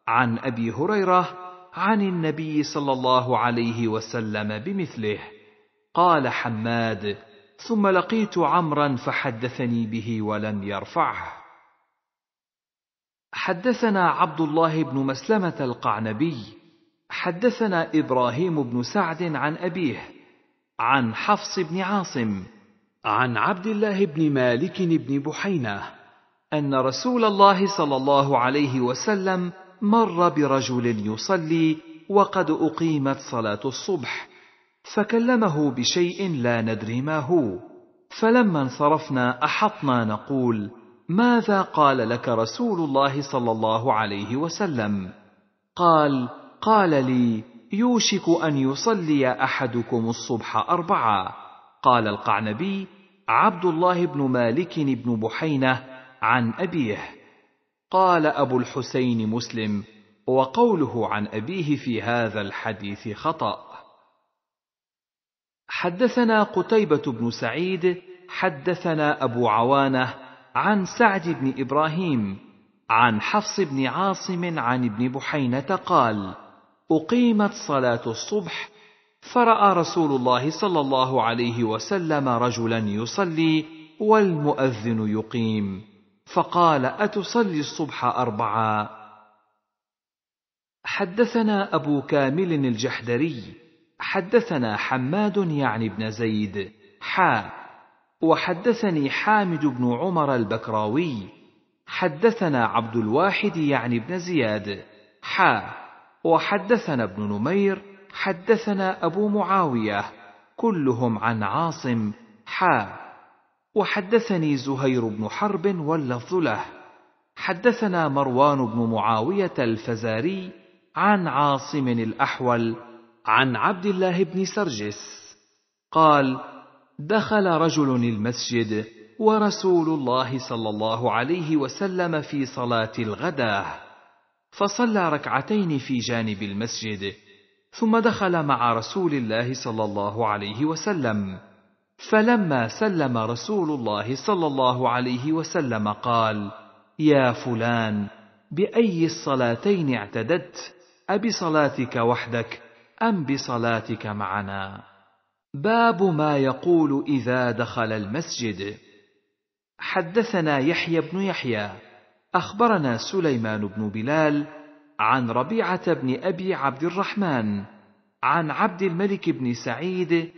عن أبي هريرة عن النبي صلى الله عليه وسلم بمثله. قال حماد ثم لقيت عمرا فحدثني به ولم يرفعه. حدثنا عبد الله بن مسلمة القعنبي حدثنا إبراهيم بن سعد عن أبيه عن حفص بن عاصم عن عبد الله بن مالك بن بحينة أن رسول الله صلى الله عليه وسلم مر برجل يصلي وقد أقيمت صلاة الصبح فكلمه بشيء لا ندري ما هو فلما انصرفنا أحطنا نقول ماذا قال لك رسول الله صلى الله عليه وسلم؟ قال قال لي يوشك أن يصلي أحدكم الصبح اربعا قال القعنبي عبد الله بن مالك بن بحينة عن أبيه. قال أبو الحسين مسلم وقوله عن أبيه في هذا الحديث خطأ. حدثنا قتيبة بن سعيد حدثنا أبو عوانة عن سعد بن إبراهيم عن حفص بن عاصم عن ابن بحينة قال: أقيمت صلاة الصبح فرأى رسول الله صلى الله عليه وسلم رجلا يصلي والمؤذن يقيم، فقال: أتصلي الصبح أربعا؟ حدثنا أبو كامل الجحدري حدثنا حماد يعني بن زيد حا وحدثني حامد بن عمر البكراوي حدثنا عبد الواحد يعني بن زياد حا وحدثنا ابن نمير حدثنا أبو معاوية كلهم عن عاصم حا. وحدثني زهير بن حرب واللفظ له. حدثنا مروان بن معاوية الفزاري عن عاصم الأحول عن عبد الله بن سرجس. قال دخل رجل المسجد ورسول الله صلى الله عليه وسلم في صلاة الغداة. فصلى ركعتين في جانب المسجد ثم دخل مع رسول الله صلى الله عليه وسلم. فلما سلم رسول الله صلى الله عليه وسلم قال يا فلان بأي الصلاتين اعتددت؟ أبصلاتك وحدك أم بصلاتك معنا؟ باب ما يقول إذا دخل المسجد. حدثنا يحيى بن يحيى أخبرنا سليمان بن بلال عن ربيعة بن أبي عبد الرحمن عن عبد الملك بن سعيد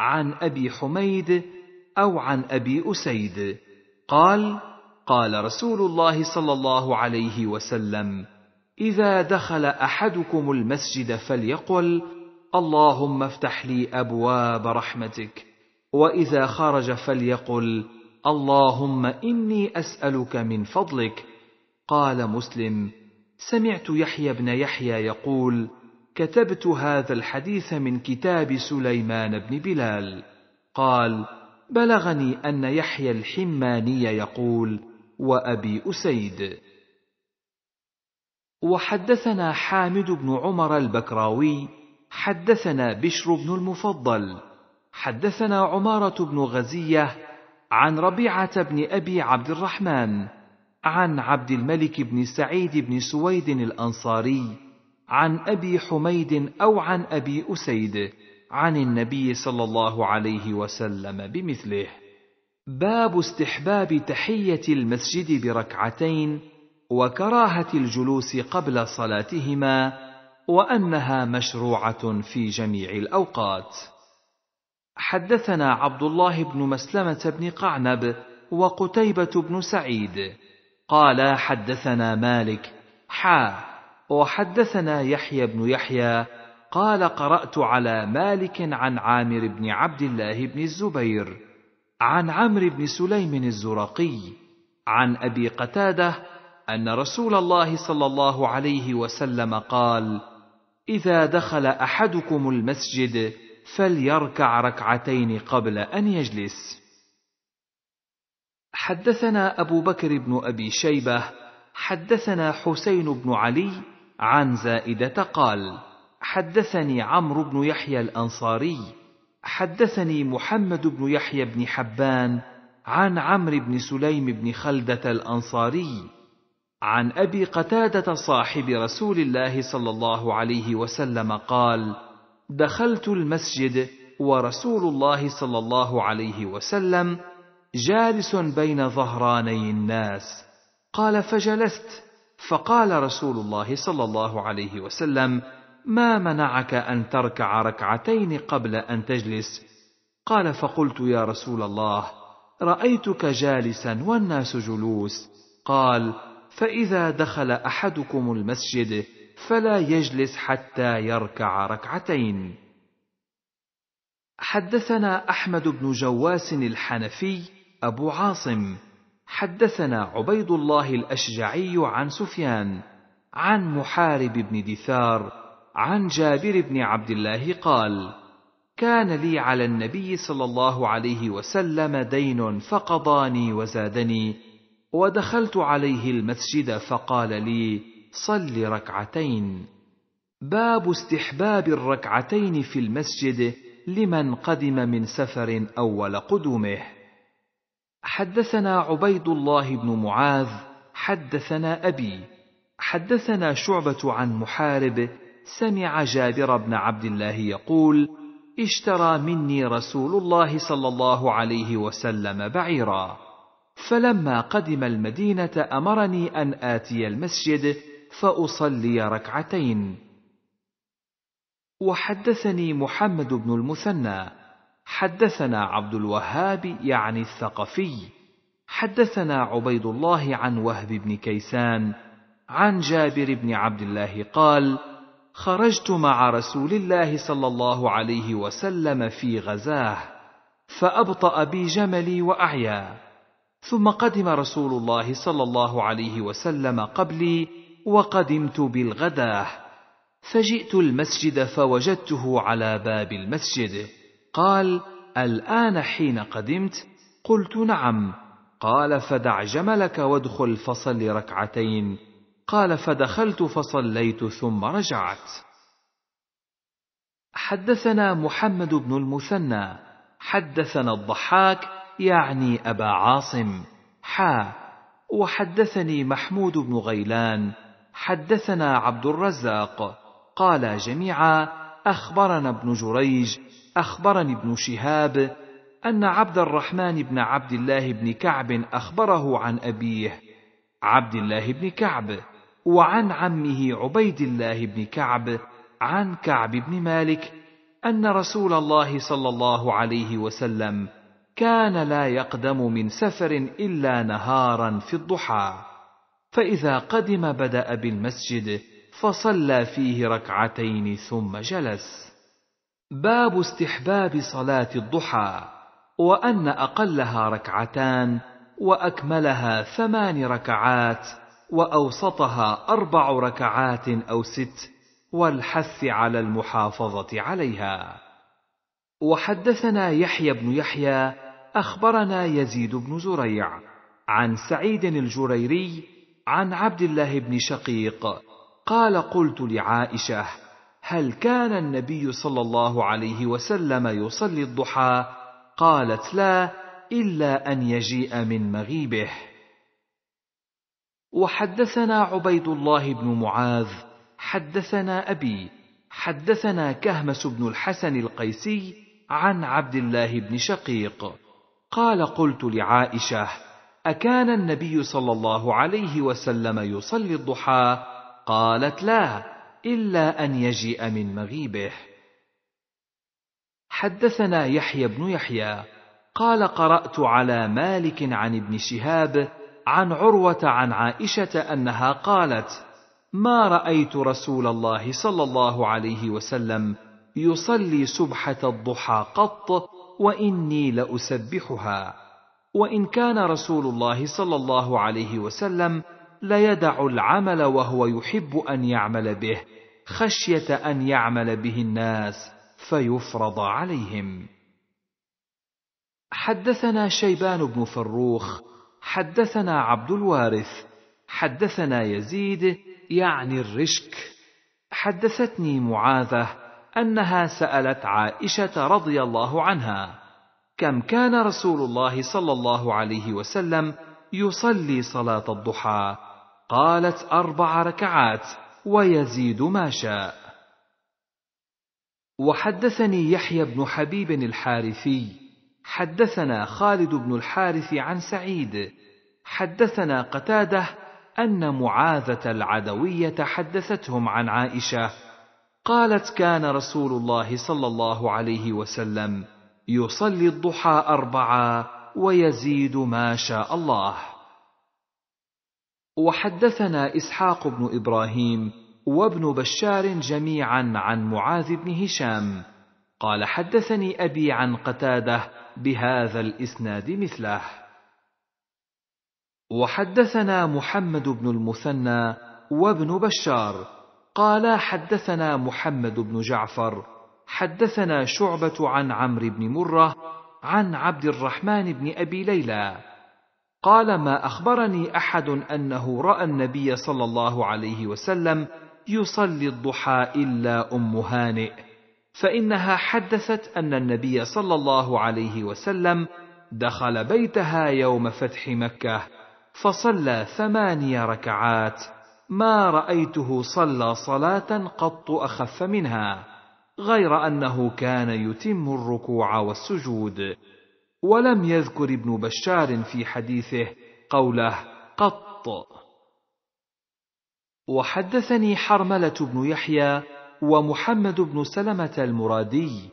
عن أبي حميد أو عن أبي أسيد. قال قال رسول الله صلى الله عليه وسلم إذا دخل أحدكم المسجد فليقل اللهم افتح لي أبواب رحمتك وإذا خرج فليقل اللهم إني أسألك من فضلك قال مسلم سمعت يحيى بن يحيى يقول كتبت هذا الحديث من كتاب سليمان بن بلال. قال بلغني أن يحيى الحماني يقول وأبي أسيد. وحدثنا حامد بن عمر البكراوي حدثنا بشر بن المفضل حدثنا عمارة بن غزية عن ربيعة بن أبي عبد الرحمن عن عبد الملك بن سعيد بن سويد الأنصاري عن أبي حميد أو عن أبي أسيد عن النبي صلى الله عليه وسلم بمثله. باب استحباب تحية المسجد بركعتين وكراهة الجلوس قبل صلاتهما وأنها مشروعة في جميع الأوقات. حدثنا عبد الله بن مسلمة بن قعنب وقتيبة بن سعيد. قال حدثنا مالك. حا. وحدثنا يحيى بن يحيى. قال قرأت على مالك عن عامر بن عبد الله بن الزبير عن عمرو بن سليم الزرقي عن أبي قتادة أن رسول الله صلى الله عليه وسلم قال إذا دخل أحدكم المسجد فليركع ركعتين قبل أن يجلس. حدثنا أبو بكر بن أبي شيبة حدثنا حسين بن علي عن زائدة قال حدثني عمرو بن يحيى الأنصاري حدثني محمد بن يحيى بن حبان عن عمرو بن سليم بن خلدة الأنصاري عن أبي قتادة صاحب رسول الله صلى الله عليه وسلم قال دخلت المسجد ورسول الله صلى الله عليه وسلم جالس بين ظهراني الناس. قال فجلست. فقال رسول الله صلى الله عليه وسلم ما منعك أن تركع ركعتين قبل أن تجلس؟ قال فقلت يا رسول الله رأيتك جالسا والناس جلوس. قال فإذا دخل أحدكم المسجد فلا يجلس حتى يركع ركعتين. حدثنا أحمد بن جواس الحنفي أبو عاصم حدثنا عبيد الله الأشجعي عن سفيان عن محارب بن دثار عن جابر بن عبد الله قال كان لي على النبي صلى الله عليه وسلم دين فقضاني وزادني ودخلت عليه المسجد فقال لي صل ركعتين باب استحباب الركعتين في المسجد لمن قدم من سفر أول قدومه. حدثنا عبيد الله بن معاذ حدثنا أبي حدثنا شعبة عن محارب سمع جابر بن عبد الله يقول اشترى مني رسول الله صلى الله عليه وسلم بعيرا. فلما قدم المدينة أمرني أن آتي المسجد فأصلي ركعتين. وحدثني محمد بن المثنى حدثنا عبد الوهاب يعني الثقفي حدثنا عبيد الله عن وهب بن كيسان عن جابر بن عبد الله قال خرجت مع رسول الله صلى الله عليه وسلم في غزاة فأبطأ بي جملي واعيا ثم قدم رسول الله صلى الله عليه وسلم قبلي وقدمت بالغداة فجئت المسجد فوجدته على باب المسجد. قال الآن حين قدمت قلت نعم. قال فدع جملك وادخل فصل ركعتين. قال فدخلت فصليت ثم رجعت. حدثنا محمد بن المثنى. حدثنا الضحاك يعني أبا عاصم. حا. وحدثني محمود بن غيلان. حدثنا عبد الرزاق. قال جميعا أخبرنا ابن جريج أخبرني ابن شهاب أن عبد الرحمن بن عبد الله بن كعب أخبره عن أبيه عبد الله بن كعب وعن عمه عبيد الله بن كعب عن كعب بن مالك أن رسول الله صلى الله عليه وسلم كان لا يقدم من سفر إلا نهارا في الضحى فإذا قدم بدأ بالمسجد فصلى فيه ركعتين ثم جلس. باب استحباب صلاة الضحى وأن أقلها ركعتان وأكملها ثمان ركعات وأوسطها أربع ركعات أو ست والحث على المحافظة عليها. وحدثنا يحيى بن يحيى أخبرنا يزيد بن زريع عن سعيد الجريري عن عبد الله بن شقيق قال قلت لعائشة هل كان النبي صلى الله عليه وسلم يصلي الضحى؟ قالت لا إلا أن يجيء من مغيبه. وحدثنا عبيد الله بن معاذ حدثنا أبي حدثنا كهمس بن الحسن القيسي عن عبد الله بن شقيق. قال قلت لعائشة أكان النبي صلى الله عليه وسلم يصلي الضحى؟ قالت لا إلا أن يجيء من مغيبه. حدثنا يحيى بن يحيى قال قرأت على مالك عن ابن شهاب عن عروة عن عائشة أنها قالت ما رأيت رسول الله صلى الله عليه وسلم يصلي سبحه الضحى قط وإني لأسبحها. وإن كان رسول الله صلى الله عليه وسلم ليدع العمل وهو يحب أن يعمل به خشية أن يعمل به الناس فيفرض عليهم. حدثنا شيبان بن فروخ حدثنا عبد الوارث حدثنا يزيد يعني الرشك. حدثتني معاذة أنها سألت عائشة رضي الله عنها كم كان رسول الله صلى الله عليه وسلم يصلي صلاة الضحى؟ قالت أربع ركعات ويزيد ما شاء. وحدثني يحيى بن حبيب الحارثي حدثنا خالد بن الحارث عن سعيد حدثنا قتادة أن معاذة العدوية حدثتهم عن عائشة قالت كان رسول الله صلى الله عليه وسلم يصلي الضحى اربعا ويزيد ما شاء الله. وحدثنا إسحاق بن إبراهيم وابن بشار جميعا عن معاذ بن هشام. قال حدثني أبي عن قتادة بهذا الإسناد مثله. وحدثنا محمد بن المثنى وابن بشار. قال حدثنا محمد بن جعفر. حدثنا شعبة عن عمرو بن مرة عن عبد الرحمن بن أبي ليلى. قال ما أخبرني أحد أنه رأى النبي صلى الله عليه وسلم يصلي الضحى إلا أم هانئ فإنها حدثت أن النبي صلى الله عليه وسلم دخل بيتها يوم فتح مكة فصلى ثماني ركعات ما رأيته صلى صلاة قط أخف منها غير أنه كان يتم الركوع والسجود. ولم يذكر ابن بشار في حديثه قوله قط. وحدثني حرملة بن يحيى ومحمد بن سلمة المرادي.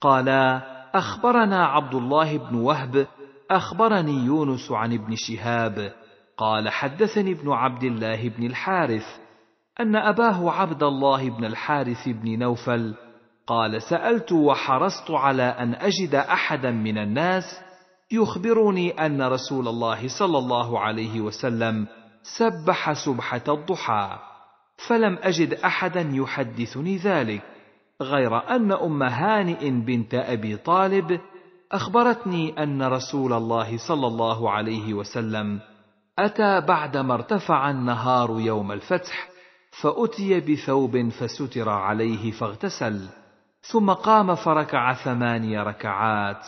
قالا أخبرنا عبد الله بن وهب أخبرني يونس عن ابن شهاب. قال حدثني ابن عبد الله بن الحارث أن أباه عبد الله بن الحارث بن نوفل قال سألت وحرصت على أن أجد أحدا من الناس يخبرني أن رسول الله صلى الله عليه وسلم سبح سبحة الضحى فلم أجد أحدا يحدثني ذلك غير أن أم هانئ بنت أبي طالب أخبرتني أن رسول الله صلى الله عليه وسلم أتى بعدما ارتفع النهار يوم الفتح فأتي بثوب فستر عليه فاغتسل. ثم قام فركع ثماني ركعات.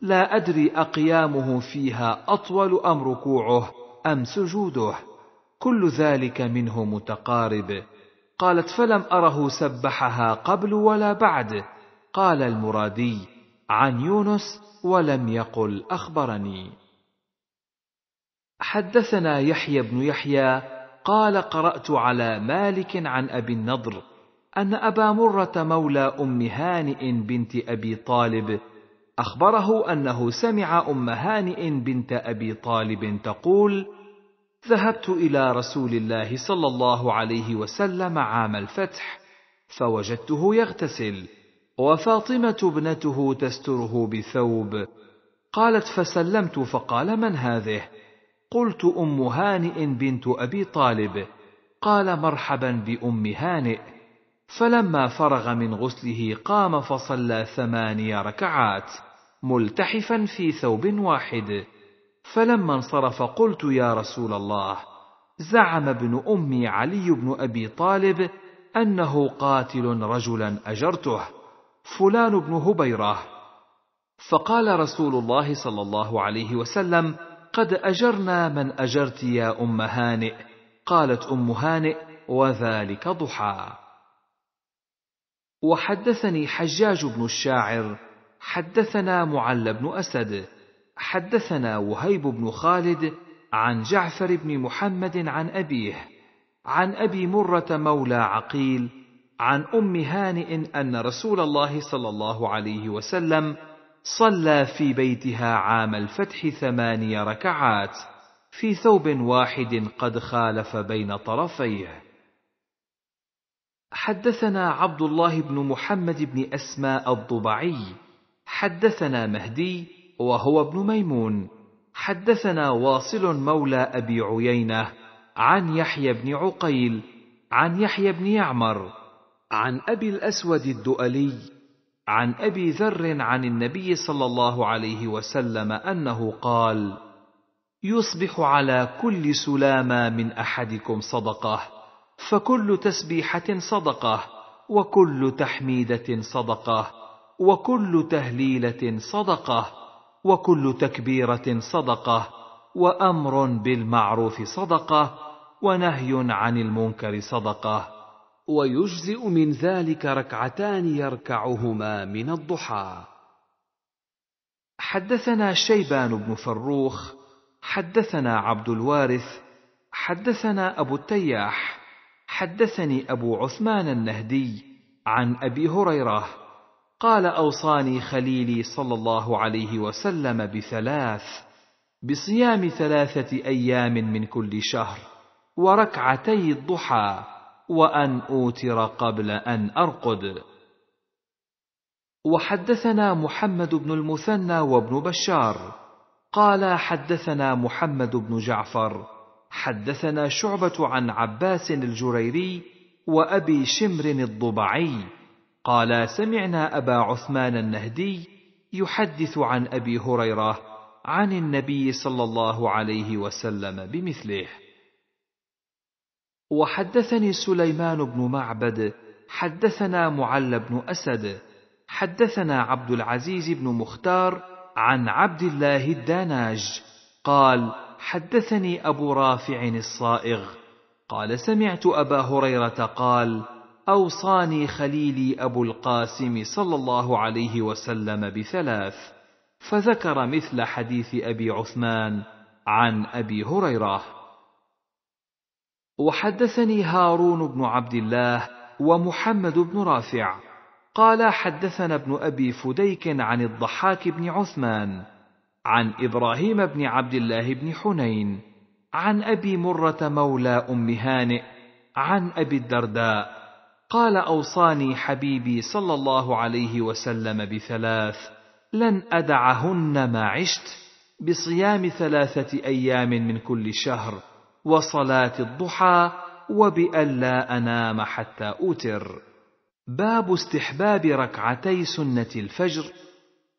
لا أدري أقيامه فيها أطول أم ركوعه أم سجوده. كل ذلك منه متقارب. قالت فلم أره سبحها قبل ولا بعد. قال المرادي عن يونس ولم يقل أخبرني. حدثنا يحيى بن يحيى قال قرأت على مالك عن أبي النضر أن أبا مرة مولى أم هانئ بنت أبي طالب أخبره أنه سمع أم هانئ بنت أبي طالب تقول ذهبت إلى رسول الله صلى الله عليه وسلم عام الفتح فوجدته يغتسل وفاطمة ابنته تستره بثوب. قالت فسلمت. فقال من هذه؟ قلت أم هانئ بنت أبي طالب. قال مرحبا بأم هانئ. فلما فرغ من غسله قام فصلى ثماني ركعات ملتحفا في ثوب واحد. فلما انصرف قلت يا رسول الله زعم ابن أمي علي بن أبي طالب أنه قاتل رجلا أجرته فلان بن هبيرة. فقال رسول الله صلى الله عليه وسلم قد أجرنا من أجرت يا أم هانئ قالت أم هانئ وذلك ضحى. وحدثني حجاج بن الشاعر حدثنا معل بن أسد حدثنا وهيب بن خالد عن جعفر بن محمد عن أبيه عن أبي مرة مولى عقيل عن أم هانئ أن رسول الله صلى الله عليه وسلم صلى في بيتها عام الفتح ثماني ركعات في ثوب واحد قد خالف بين طرفيه. حدثنا عبد الله بن محمد بن اسماء الضبعي. حدثنا مهدي وهو ابن ميمون. حدثنا واصل مولى أبي عيينة عن يحيى بن عقيل عن يحيى بن يعمر عن أبي الأسود الدؤلي عن أبي ذر عن النبي صلى الله عليه وسلم أنه قال يصبح على كل سلامة من أحدكم صدقة. فكل تسبيحة صدقة وكل تحميدة صدقة وكل تهليلة صدقة وكل تكبيرة صدقة وأمر بالمعروف صدقة ونهي عن المنكر صدقة. ويجزئ من ذلك ركعتان يركعهما من الضحى. حدثنا شيبان بن فروخ حدثنا عبد الوارث حدثنا أبو التياح حدثني أبو عثمان النهدي عن أبي هريرة قال أوصاني خليلي صلى الله عليه وسلم بثلاث بصيام ثلاثة أيام من كل شهر وركعتي الضحى وأن أوتر قبل أن أرقد. وحدثنا محمد بن المثنى وابن بشار قال حدثنا محمد بن جعفر حدثنا شعبة عن عباس الجريري وأبي شمر الضبعي قال سمعنا أبا عثمان النهدي يحدث عن أبي هريرة عن النبي صلى الله عليه وسلم بمثله. وحدثني سليمان بن معبد حدثنا معل بن أسد حدثنا عبد العزيز بن مختار عن عبد الله الداناج قال حدثني أبو رافع الصائغ قال سمعت أبا هريرة قال أوصاني خليلي أبو القاسم صلى الله عليه وسلم بثلاث فذكر مثل حديث أبي عثمان عن أبي هريرة. وحدثني هارون بن عبد الله ومحمد بن رافع قال حدثنا ابن أبي فديك عن الضحاك بن عثمان عن إبراهيم بن عبد الله بن حنين عن أبي مرة مولى أم هانئ عن أبي الدرداء قال أوصاني حبيبي صلى الله عليه وسلم بثلاث لن أدعهن ما عشت بصيام ثلاثة أيام من كل شهر وصلاة الضحى وبالا أنام حتى أوتر. باب استحباب ركعتي سنة الفجر.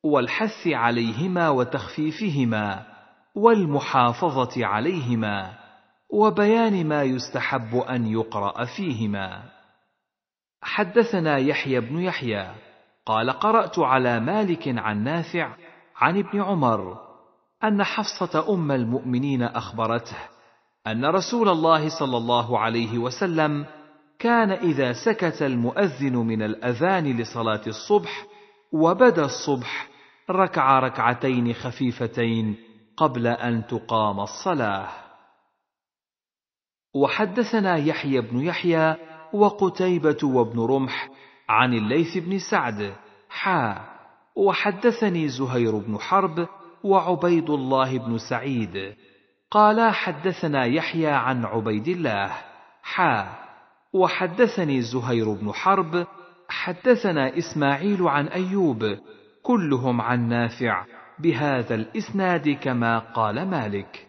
والحث عليهما وتخفيفهما والمحافظة عليهما وبيان ما يستحب أن يقرأ فيهما. حدثنا يحيى بن يحيى قال قرأت على مالك عن نافع عن ابن عمر أن حفصة أم المؤمنين أخبرته أن رسول الله صلى الله عليه وسلم كان إذا سكت المؤذن من الأذان لصلاة الصبح وبدأ الصبح ركع ركعتين خفيفتين قبل أن تقام الصلاة. وحدثنا يحيى بن يحيى وقتيبة وابن رمح عن الليث بن سعد حا. وحدثني زهير بن حرب وعبيد الله بن سعيد. قالا حدثنا يحيى عن عبيد الله حا. وحدثني زهير بن حرب حدثنا إسماعيل عن أيوب كلهم عن نافع بهذا الإسناد كما قال مالك.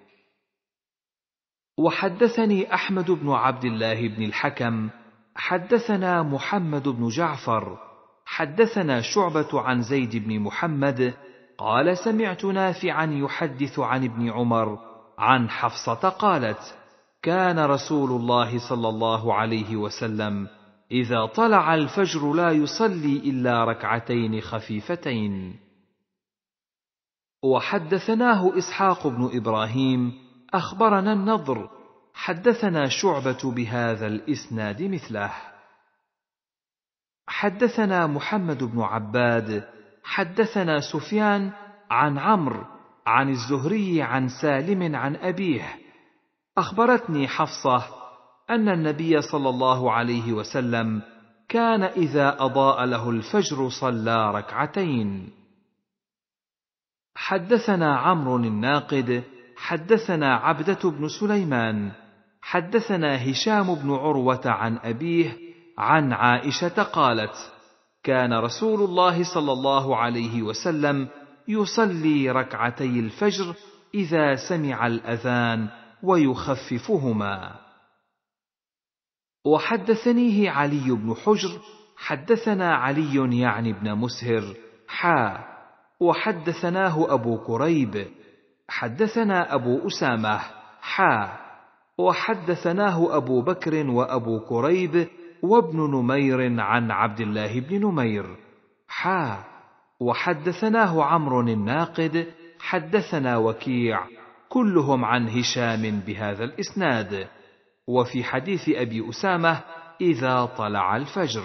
وحدثني أحمد بن عبد الله بن الحكم حدثنا محمد بن جعفر حدثنا شعبة عن زيد بن محمد قال سمعت نافعا يحدث عن ابن عمر عن حفصة قالت كان رسول الله صلى الله عليه وسلم إذا طلع الفجر لا يصلي إلا ركعتين خفيفتين. وحدثناه إسحاق بن إبراهيم أخبرنا النضر حدثنا شعبة بهذا الإسناد مثله. حدثنا محمد بن عباد حدثنا سفيان عن عمرو عن الزهري عن سالم عن أبيه. أخبرتني حفصة أن النبي صلى الله عليه وسلم كان إذا أضاء له الفجر صلى ركعتين. حدثنا عمرو الناقد حدثنا عبدة بن سليمان حدثنا هشام بن عروة عن أبيه عن عائشة قالت كان رسول الله صلى الله عليه وسلم يصلي ركعتي الفجر إذا سمع الأذان ويخففهما. وحدثنيه علي بن حجر حدثنا علي يعني ابن مسهر حا وحدثناه أبو كريب حدثنا أبو أسامة حا وحدثناه أبو بكر وأبو كريب وابن نمير عن عبد الله بن نمير حا وحدثناه عمرو الناقد حدثنا وكيع كلهم عن هشام بهذا الإسناد. وفي حديث أبي أسامة إذا طلع الفجر.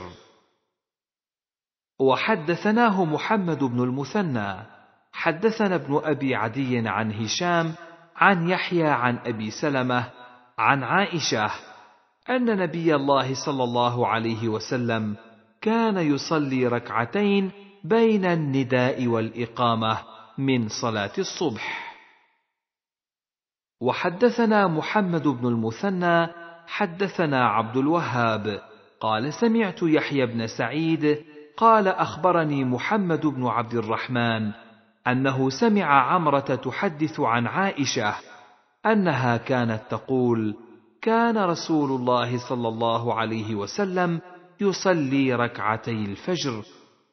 وحدثناه محمد بن المثنى. حدثنا ابن أبي عدي عن هشام عن يحيى عن أبي سلمة عن عائشة أن نبي الله صلى الله عليه وسلم كان يصلي ركعتين بين النداء والإقامة من صلاة الصبح. وحدثنا محمد بن المثنى حدثنا عبد الوهاب. قال سمعت يحيى بن سعيد قال أخبرني محمد بن عبد الرحمن أنه سمع عمرة تحدث عن عائشة أنها كانت تقول كان رسول الله صلى الله عليه وسلم يصلي ركعتي الفجر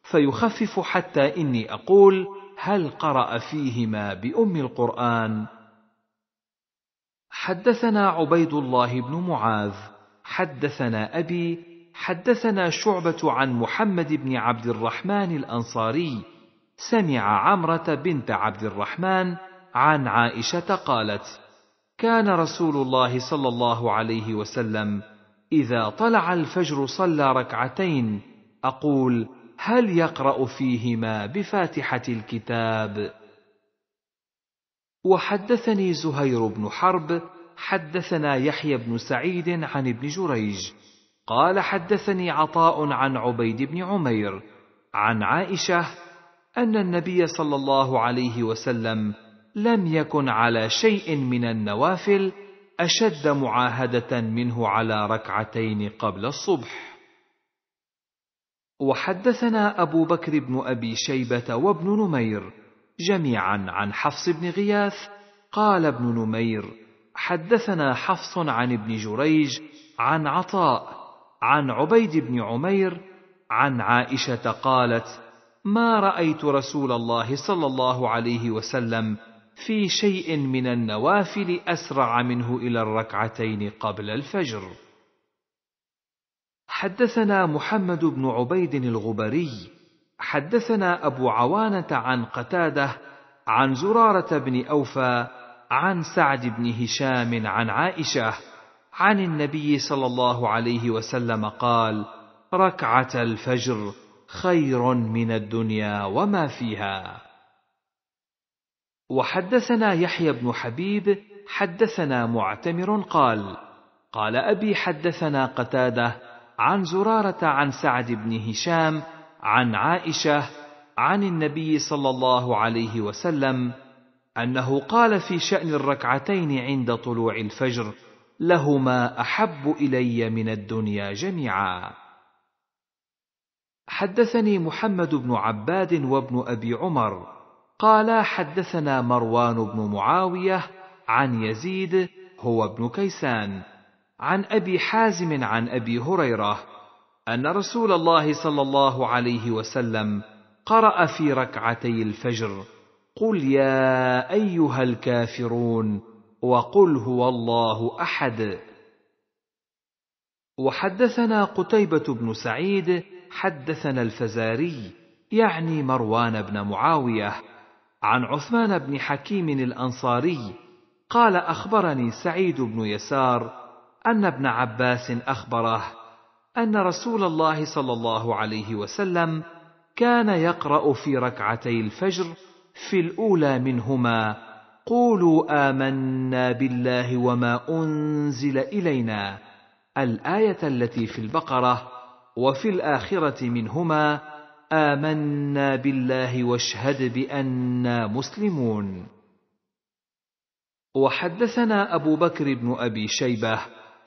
فيخفف حتى إني أقول هل قرأ فيهما بأم القرآن؟ حدثنا عبيد الله بن معاذ حدثنا أبي حدثنا شعبة عن محمد بن عبد الرحمن الأنصاري سمع عمرة بنت عبد الرحمن عن عائشة قالت كان رسول الله صلى الله عليه وسلم إذا طلع الفجر صلى ركعتين أقول هل يقرأ فيهما بفاتحة الكتاب؟ وحدثني زهير بن حرب حدثنا يحيى بن سعيد عن ابن جريج. قال حدثني عطاء عن عبيد بن عمير عن عائشة أن النبي صلى الله عليه وسلم لم يكن على شيء من النوافل أشد معاهدة منه على ركعتين قبل الصبح. وحدثنا أبو بكر بن أبي شيبة وابن نمير جميعا عن حفص بن غياث قال ابن نمير حدثنا حفص عن ابن جريج عن عطاء عن عبيد بن عمير عن عائشة قالت ما رأيت رسول الله صلى الله عليه وسلم في شيء من النوافل أسرع منه إلى الركعتين قبل الفجر. حدثنا محمد بن عبيد الغبري حدثنا أبو عوانة عن قتادة عن زرارة بن أوفى عن سعد بن هشام عن عائشة عن النبي صلى الله عليه وسلم قال ركعة الفجر خير من الدنيا وما فيها. وحدثنا يحيى بن حبيب حدثنا معتمر قال قال أبي حدثنا قتادة عن زرارة عن سعد بن هشام عن عائشة عن النبي صلى الله عليه وسلم أنه قال في شأن الركعتين عند طلوع الفجر لهما أحب إلي من الدنيا جميعا. حدثني محمد بن عباد وابن أبي عمر قالا حدثنا مروان بن معاوية عن يزيد هو ابن كيسان عن أبي حازم عن أبي هريرة أن رسول الله صلى الله عليه وسلم قرأ في ركعتي الفجر قل يا أيها الكافرون وقل هو الله أحد. وحدثنا قتيبة بن سعيد حدثنا الفزاري يعني مروان بن معاوية. عن عثمان بن حكيم الأنصاري قال أخبرني سعيد بن يسار أن ابن عباس أخبره أن رسول الله صلى الله عليه وسلم كان يقرأ في ركعتي الفجر في الأولى منهما قولوا آمنا بالله وما أنزل إلينا. الآية التي في البقرة وفي الآخرة منهما آمنا بالله واشهد بانا مسلمون. وحدثنا أبو بكر بن أبي شيبة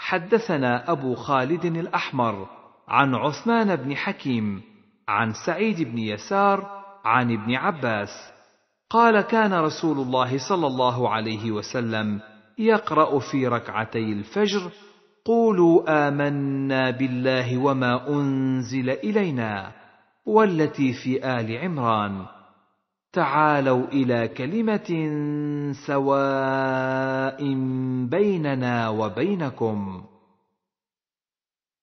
حدثنا أبو خالد الأحمر عن عثمان بن حكيم عن سعيد بن يسار عن ابن عباس قال كان رسول الله صلى الله عليه وسلم يقرأ في ركعتي الفجر قولوا آمنا بالله وما أنزل إلينا والتي في آل عمران تعالوا إلى كلمة سواء بيننا وبينكم.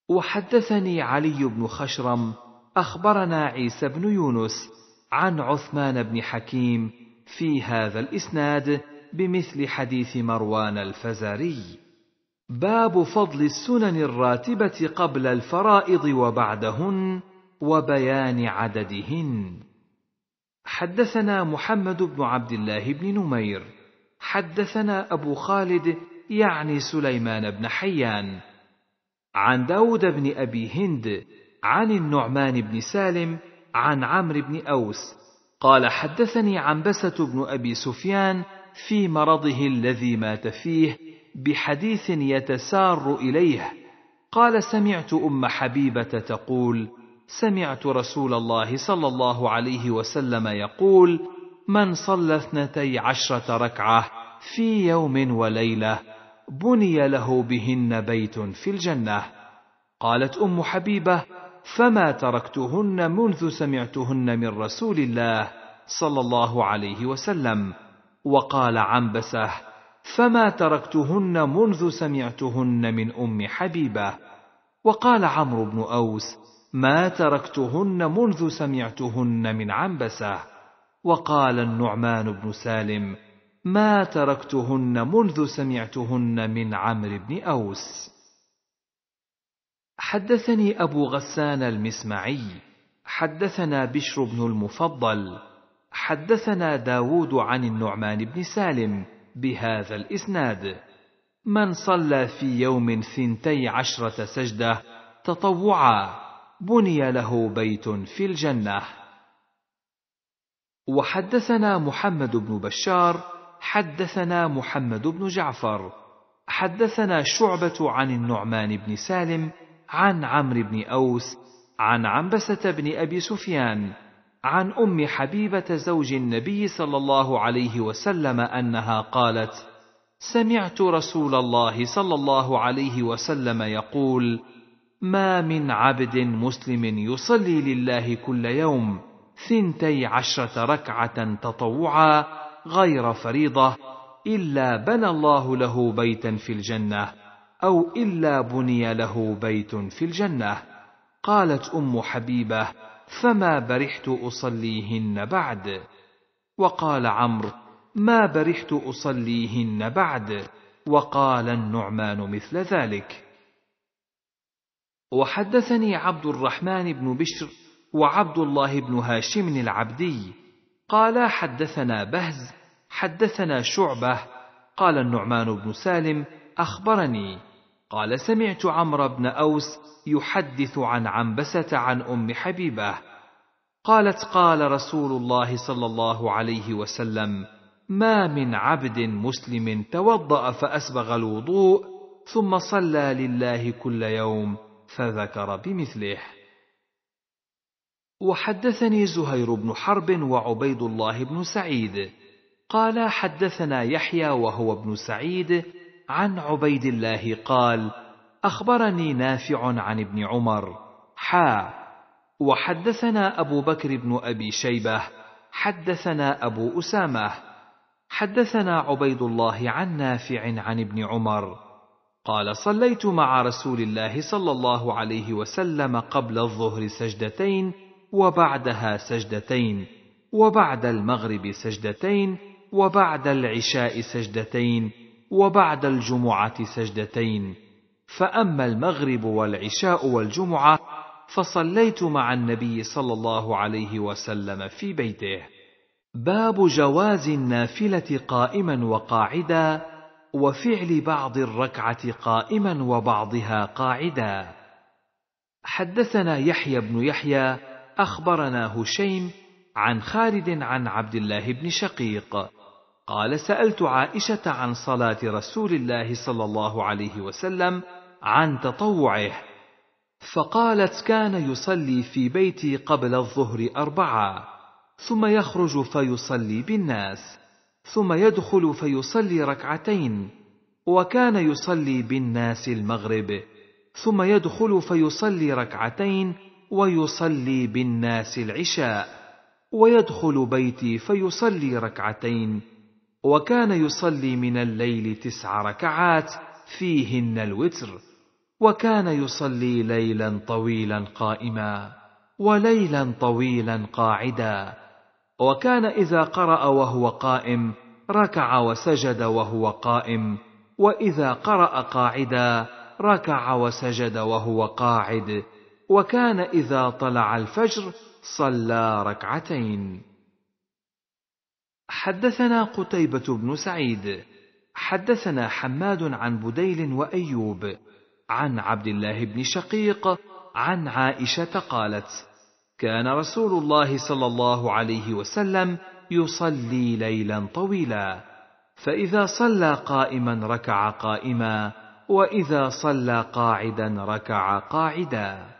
وحدثني علي بن خشرم أخبرنا عيسى بن يونس عن عثمان بن حكيم في هذا الإسناد بمثل حديث مروان الفزاري. باب فضل السنن الراتبة قبل الفرائض وبعدهن وبيان عددهن. حدثنا محمد بن عبد الله بن نمير. حدثنا أبو خالد يعني سليمان بن حيان. عن داود بن أبي هند عن النعمان بن سالم عن عمرو بن أوس. قال حدثني عنبسة بن أبي سفيان في مرضه الذي مات فيه بحديث يتسار إليه. قال سمعت أم حبيبة تقول سمعت رسول الله صلى الله عليه وسلم يقول من صلى اثنتي عشرة ركعة في يوم وليلة بني له بهن بيت في الجنة. قالت أم حبيبة فما تركتهن منذ سمعتهن من رسول الله صلى الله عليه وسلم. وقال عنبسة فما تركتهن منذ سمعتهن من أم حبيبة. وقال عمرو بن أوس ما تركتهن منذ سمعتهن من عنبسة. وقال النعمان بن سالم ما تركتهن منذ سمعتهن من عمرو بن أوس. حدثني أبو غسان المسمعي حدثنا بشر بن المفضل حدثنا داود عن النعمان بن سالم بهذا الإسناد. من صلى في يوم ثنتي عشرة سجدة تطوعا. بني له بيت في الجنة. وحدثنا محمد بن بشار حدثنا محمد بن جعفر حدثنا شعبة عن النعمان بن سالم عن عمرو بن أوس عن عنبسة بن أبي سفيان عن أم حبيبة زوج النبي صلى الله عليه وسلم أنها قالت سمعت رسول الله صلى الله عليه وسلم يقول ما من عبد مسلم يصلي لله كل يوم ثنتي عشرة ركعة تطوعا غير فريضة إلا بنى الله له بيتا في الجنة أو إلا بني له بيت في الجنة. قالت أم حبيبة فما برحت أصليهن بعد؟ وقال عمرو ما برحت أصليهن بعد؟ وقال النعمان مثل ذلك. وحدثني عبد الرحمن بن بشر وعبد الله بن هاشم العبدي. قالا حدثنا بهز حدثنا شعبة. قال النعمان بن سالم أخبرني. قال سمعت عمرو بن أوس يحدث عن عنبسة عن أم حبيبة. قالت قال رسول الله صلى الله عليه وسلم ما من عبد مسلم توضأ فأسبغ الوضوء ثم صلى لله كل يوم. فذكر بمثله. وحدثني زهير بن حرب وعبيد الله بن سعيد. قال حدثنا يحيى وهو ابن سعيد عن عبيد الله قال أخبرني نافع عن ابن عمر. حا. وحدثنا أبو بكر بن أبي شيبة. حدثنا أبو أسامة. حدثنا عبيد الله عن نافع عن ابن عمر. قال صليت مع رسول الله صلى الله عليه وسلم قبل الظهر سجدتين وبعدها سجدتين وبعد المغرب سجدتين وبعد العشاء سجدتين وبعد الجمعة سجدتين. فأما المغرب والعشاء والجمعة فصليت مع النبي صلى الله عليه وسلم في بيته. باب جواز النافلة قائما وقاعدا وفعل بعض الركعة قائما وبعضها قاعدا. حدثنا يحيى بن يحيى أخبرنا هشيم عن خالد عن عبد الله بن شقيق. قال سألت عائشة عن صلاة رسول الله صلى الله عليه وسلم عن تطوعه فقالت كان يصلي في بيتي قبل الظهر أربعة ثم يخرج فيصلي بالناس. ثم يدخل فيصلي ركعتين وكان يصلي بالناس المغرب. ثم يدخل فيصلي ركعتين ويصلي بالناس العشاء. ويدخل بيتي فيصلي ركعتين وكان يصلي من الليل تسع ركعات فيهن الوتر. وكان يصلي ليلا طويلا قائما وليلا طويلا قاعدا. وكان إذا قرأ وهو قائم ركع وسجد وهو قائم وإذا قرأ قاعدا ركع وسجد وهو قاعد وكان إذا طلع الفجر صلى ركعتين. حدثنا قتيبة بن سعيد حدثنا حماد عن بديل وأيوب عن عبد الله بن شقيق عن عائشة قالت: كان رسول الله صلى الله عليه وسلم يصلي ليلا طويلا، فإذا صلى قائما ركع قائما، وإذا صلى قاعدا ركع قاعدا.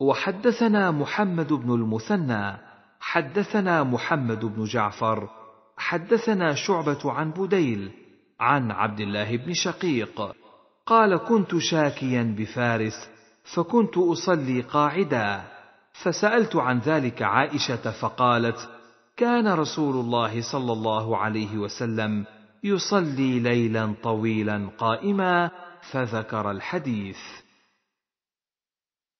وحدثنا محمد بن المثنى حدثنا محمد بن جعفر حدثنا شعبة عن بديل عن عبد الله بن شقيق قال كنت شاكيا بفارس فكنت أصلي قاعدا فسألت عن ذلك عائشة فقالت كان رسول الله صلى الله عليه وسلم يصلي ليلا طويلا قائما فذكر الحديث.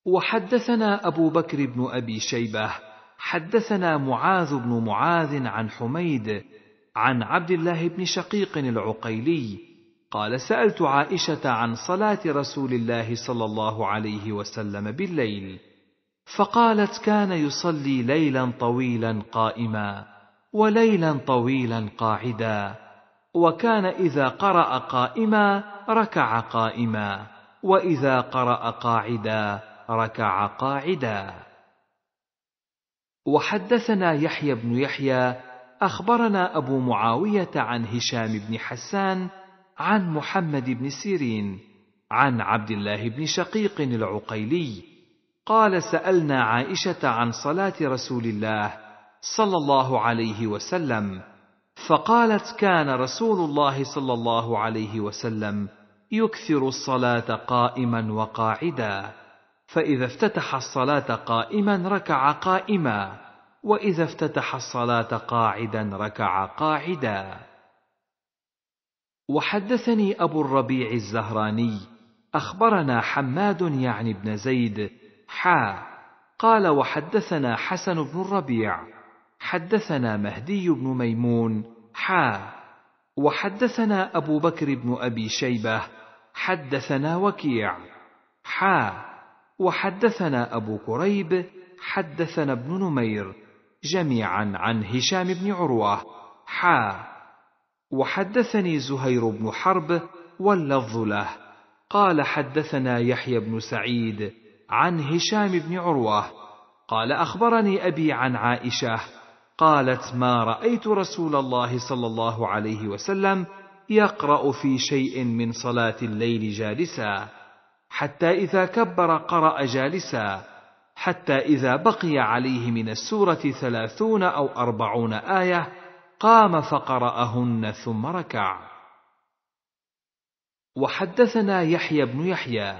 وحدثنا أبو بكر بن أبي شيبة حدثنا معاذ بن معاذ عن حميد عن عبد الله بن شقيق العقيلي قال سألت عائشة عن صلاة رسول الله صلى الله عليه وسلم بالليل فقالت كان يصلي ليلا طويلا قائما وليلا طويلا قاعدا وكان إذا قرأ قائما ركع قائما وإذا قرأ قاعدا ركع قاعدا. وحدثنا يحيى بن يحيى أخبرنا أبو معاوية عن هشام بن حسان عن محمد بن سيرين عن عبد الله بن شقيق العقيلي. قال سألنا عائشة عن صلاة رسول الله صلى الله عليه وسلم فقالت كان رسول الله صلى الله عليه وسلم يكثر الصلاة قائما وقاعدا فإذا افتتح الصلاة قائما ركع قائما وإذا افتتح الصلاة قاعدا ركع قاعدا. وحدثني أبو الربيع الزهراني أخبرنا حماد يعني بن زيد حا قال وحدثنا حسن بن الربيع حدثنا مهدي بن ميمون حا وحدثنا أبو بكر بن أبي شيبة حدثنا وكيع حا وحدثنا أبو كريب حدثنا ابن نمير جميعا عن هشام بن عروة حا وحدثني زهير بن حرب واللفظ له. قال حدثنا يحيى بن سعيد عن هشام بن عروة. قال أخبرني أبي عن عائشة. قالت ما رأيت رسول الله صلى الله عليه وسلم يقرأ في شيء من صلاة الليل جالسا حتى إذا كبر قرأ جالسا حتى إذا بقي عليه من السورة ثلاثون أو أربعون آية قام فقرأهن ثم ركع. وحدثنا يحيى بن يحيى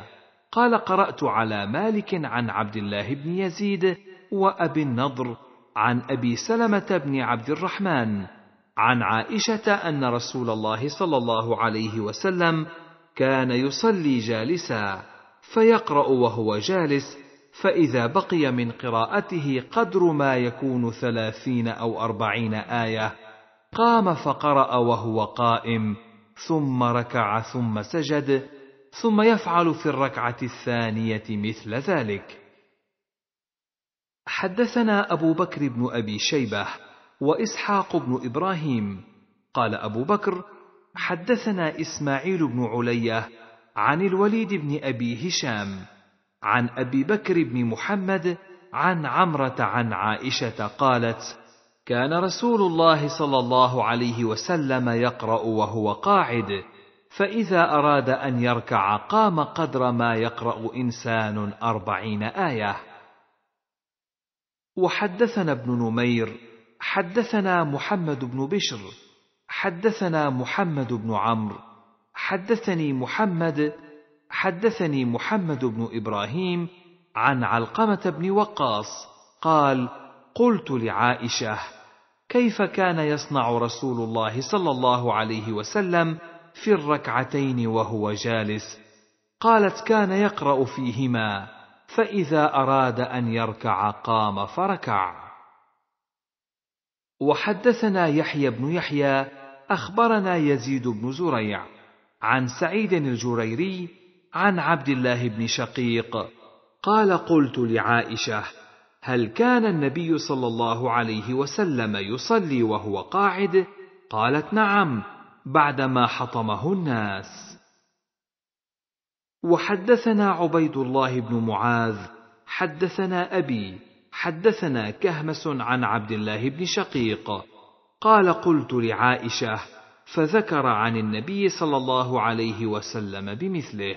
قال قرأت على مالك عن عبد الله بن يزيد وأبي النضر عن أبي سلمة بن عبد الرحمن عن عائشة أن رسول الله صلى الله عليه وسلم كان يصلي جالسا فيقرأ وهو جالس فإذا بقي من قراءته قدر ما يكون ثلاثين أو أربعين آية. قام فقرأ وهو قائم ثم ركع ثم سجد ثم يفعل في الركعة الثانية مثل ذلك. حدثنا أبو بكر بن أبي شيبة وإسحاق بن إبراهيم. قال أبو بكر حدثنا إسماعيل بن علية عن الوليد بن أبي هشام عن أبي بكر بن محمد عن عمرة عن عائشة قالت كان رسول الله صلى الله عليه وسلم يقرأ وهو قاعد فإذا أراد أن يركع قام قدر ما يقرأ إنسان أربعين آية. وحدثنا ابن نمير حدثنا محمد بن بشر حدثنا محمد بن عمرو حدثني محمد حدثني محمد بن إبراهيم عن علقمة بن وقاص قال قلت لعائشة كيف كان يصنع رسول الله صلى الله عليه وسلم في الركعتين وهو جالس؟ قالت كان يقرأ فيهما فإذا أراد أن يركع قام فركع. وحدثنا يحيى بن يحيى أخبرنا يزيد بن زريع عن سعيد الجريري عن عبد الله بن شقيق قال قلت لعائشة هل كان النبي صلى الله عليه وسلم يصلي وهو قاعد؟ قالت نعم بعدما حطمه الناس. وحدثنا عبيد الله بن معاذ حدثنا أبي حدثنا كهمس عن عبد الله بن شقيق. قال قلت لعائشة فذكر عن النبي صلى الله عليه وسلم بمثله.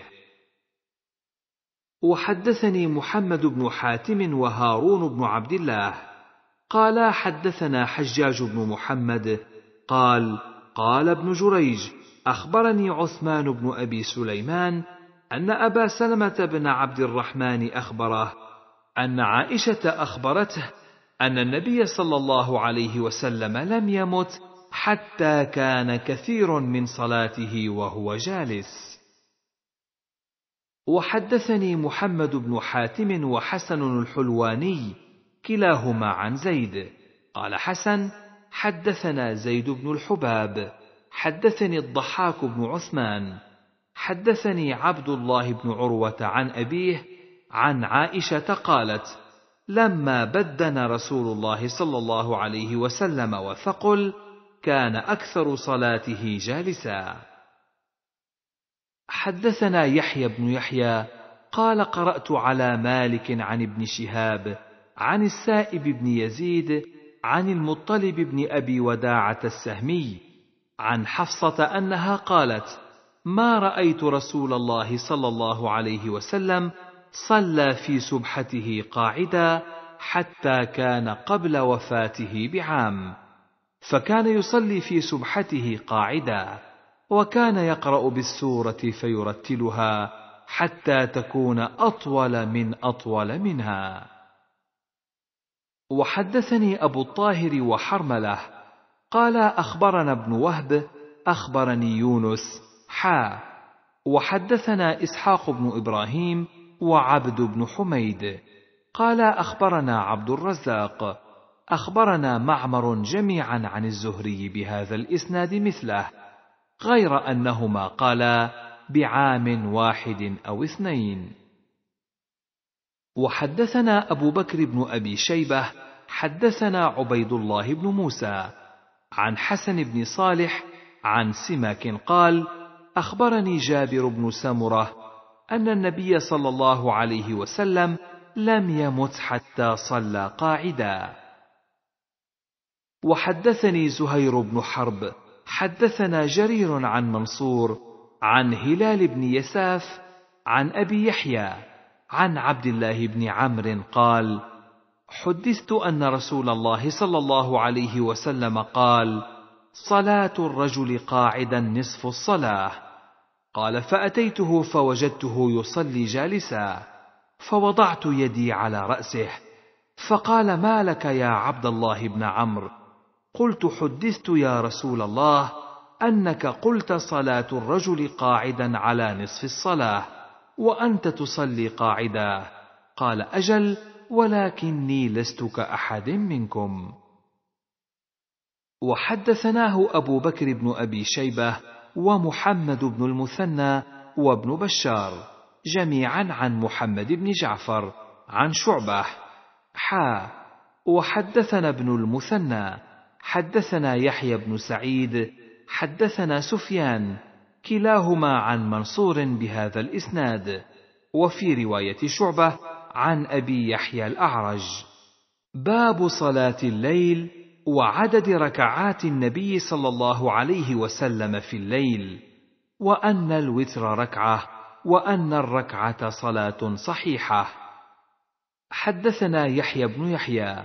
وحدثني محمد بن حاتم وهارون بن عبد الله. قالا حدثنا حجاج بن محمد. قال قال ابن جريج أخبرني عثمان بن أبي سليمان أن أبا سلمة بن عبد الرحمن أخبره أن عائشة أخبرته أن النبي صلى الله عليه وسلم لم يمت حتى كان كثير من صلاته وهو جالس. وحدثني محمد بن حاتم وحسن الحلواني كلاهما عن زيد. قال حسن حدثنا زيد بن الحباب. حدثني الضحاك بن عثمان. حدثني عبد الله بن عروة عن أبيه عن عائشة قالت لما بدن رسول الله صلى الله عليه وسلم وثقل كان أكثر صلاته جالسا. حدثنا يحيى بن يحيى قال قرأت على مالك عن ابن شهاب عن السائب بن يزيد عن المطلب بن أبي وداعة السهمي عن حفصة أنها قالت ما رأيت رسول الله صلى الله عليه وسلم صلى في سبحته قاعدا حتى كان قبل وفاته بعام فكان يصلي في سبحته قاعدا. وكان يقرأ بالسورة فيرتلها حتى تكون أطول من أطول منها. وحدثني أبو الطاهر وحرملة قال أخبرنا ابن وهب أخبرني يونس حا. وحدثنا إسحاق بن إبراهيم وعبد بن حميد قال أخبرنا عبد الرزاق. أخبرنا معمر جميعا عن الزهري بهذا الإسناد مثله. غير أنهما قالا بعام واحد أو اثنين. وحدثنا أبو بكر بن أبي شيبة حدثنا عبيد الله بن موسى عن حسن بن صالح عن سماك قال أخبرني جابر بن سمرة أن النبي صلى الله عليه وسلم لم يمت حتى صلى قاعدا. وحدثني زهير بن حرب حدثنا جرير عن منصور عن هلال بن يساف عن أبي يحيى عن عبد الله بن عمرو قال حدثت أن رسول الله صلى الله عليه وسلم قال صلاة الرجل قاعدا نصف الصلاة. قال فأتيته فوجدته يصلي جالسا فوضعت يدي على رأسه فقال ما لك يا عبد الله بن عمرو؟ قلت حدثت يا رسول الله أنك قلت صلاة الرجل قاعدا على نصف الصلاة وأنت تصلي قاعدا. قال أجل ولكني لست كأحد منكم. وحدثناه أبو بكر بن أبي شيبة ومحمد بن المثنى وابن بشار جميعا عن محمد بن جعفر عن شعبة. حا وحدثنا ابن المثنى. حدثنا يحيى بن سعيد حدثنا سفيان كلاهما عن منصور بهذا الإسناد وفي رواية شعبة عن أبي يحيى الأعرج. باب صلاة الليل وعدد ركعات النبي صلى الله عليه وسلم في الليل وأن الوتر ركعة وأن الركعة صلاة صحيحة. حدثنا يحيى بن يحيى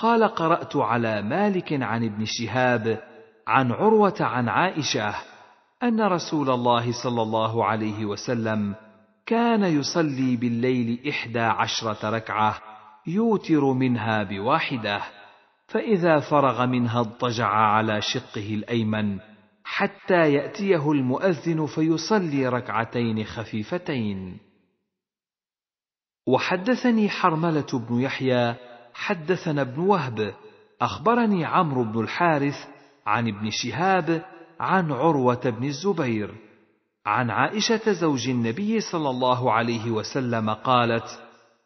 قال قرأت على مالك عن ابن شهاب عن عروة عن عائشة أن رسول الله صلى الله عليه وسلم كان يصلي بالليل إحدى عشرة ركعة يوتر منها بواحدة فإذا فرغ منها اضطجع على شقه الأيمن حتى يأتيه المؤذن فيصلي ركعتين خفيفتين. وحدثني حرملة بن يحيى حدثنا ابن وهب أخبرني عمرو بن الحارث عن ابن شهاب عن عروة بن الزبير عن عائشة زوج النبي صلى الله عليه وسلم قالت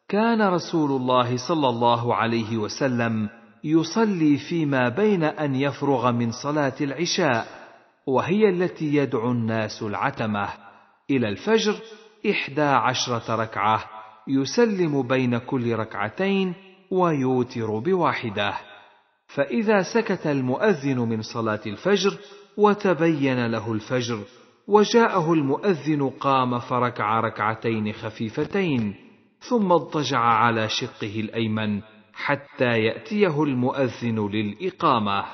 كان رسول الله صلى الله عليه وسلم يصلي فيما بين أن يفرغ من صلاة العشاء وهي التي يدعو الناس العتمة. إلى الفجر إحدى عشرة ركعة يسلم بين كل ركعتين ويوتر بواحدة. فإذا سكت المؤذن من صلاة الفجر وتبين له الفجر وجاءه المؤذن قام فركع ركعتين خفيفتين ثم اضطجع على شقه الأيمن حتى يأتيه المؤذن للإقامة.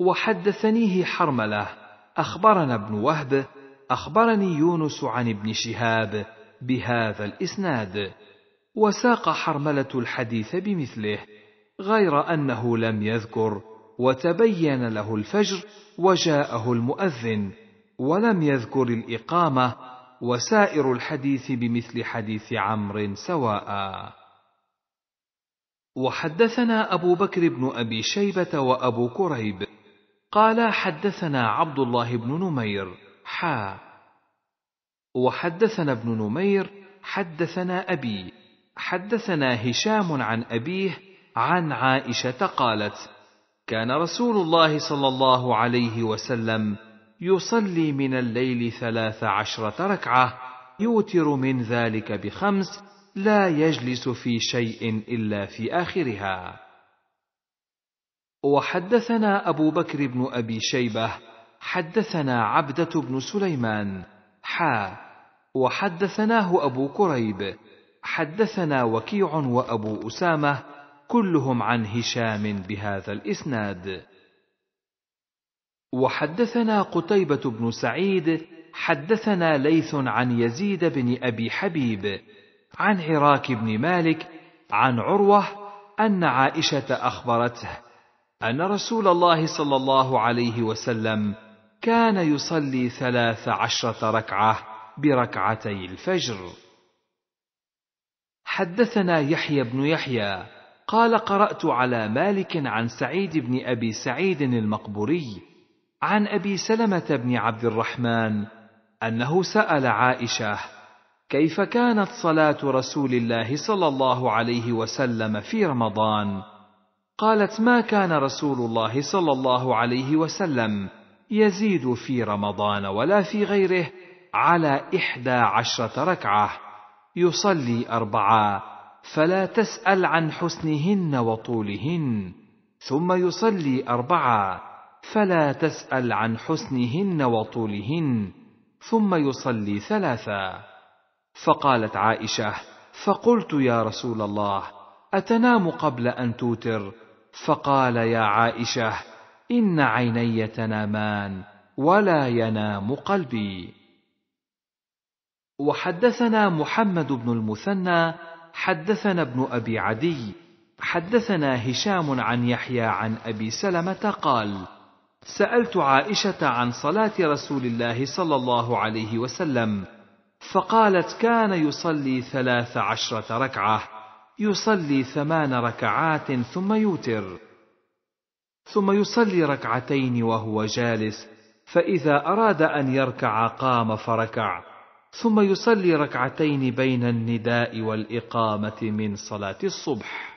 وحدثنيه حرملة. أخبرنا ابن وهب أخبرني يونس عن ابن شهاب بهذا الإسناد. وساق حرملة الحديث بمثله غير أنه لم يذكر وتبين له الفجر وجاءه المؤذن ولم يذكر الإقامة وسائر الحديث بمثل حديث عمرو سواء. وحدثنا أبو بكر بن أبي شيبة وأبو كريب قال حدثنا عبد الله بن نمير حا. وحدثنا ابن نمير حدثنا أبي. حدثنا هشام عن أبيه عن عائشة قالت كان رسول الله صلى الله عليه وسلم يصلي من الليل ثلاث عشرة ركعة يوتر من ذلك بخمس لا يجلس في شيء إلا في آخرها. وحدثنا أبو بكر بن أبي شيبة حدثنا عبدة بن سليمان حا وحدثناه أبو كريب حدثنا وكيع وأبو أسامة كلهم عن هشام بهذا الإسناد وحدثنا قتيبة بن سعيد حدثنا ليث عن يزيد بن أبي حبيب عن عراك بن مالك عن عروة أن عائشة أخبرته أن رسول الله صلى الله عليه وسلم كان يصلي ثلاث عشرة ركعة بركعتي الفجر. حدثنا يحيى بن يحيى قال قرأت على مالك عن سعيد بن أبي سعيد المقبوري عن أبي سلمة بن عبد الرحمن أنه سأل عائشة كيف كانت صلاة رسول الله صلى الله عليه وسلم في رمضان؟ قالت ما كان رسول الله صلى الله عليه وسلم يزيد في رمضان ولا في غيره على إحدى عشرة ركعة. يصلي اربعا فلا تسأل عن حسنهن وطولهن ثم يصلي اربعا فلا تسأل عن حسنهن وطولهن ثم يصلي ثلاثا فقالت عائشة فقلت يا رسول الله أتنام قبل أن توتر؟ فقال يا عائشة إن عيني تنامان ولا ينام قلبي. وحدثنا محمد بن المثنى حدثنا ابن أبي عدي حدثنا هشام عن يحيى عن أبي سلمة قال سألت عائشة عن صلاة رسول الله صلى الله عليه وسلم فقالت كان يصلي ثلاث عشرة ركعة يصلي ثمان ركعات ثم يوتر. ثم يصلي ركعتين وهو جالس فإذا أراد أن يركع قام فركع. ثم يصلي ركعتين بين النداء والإقامة من صلاة الصبح.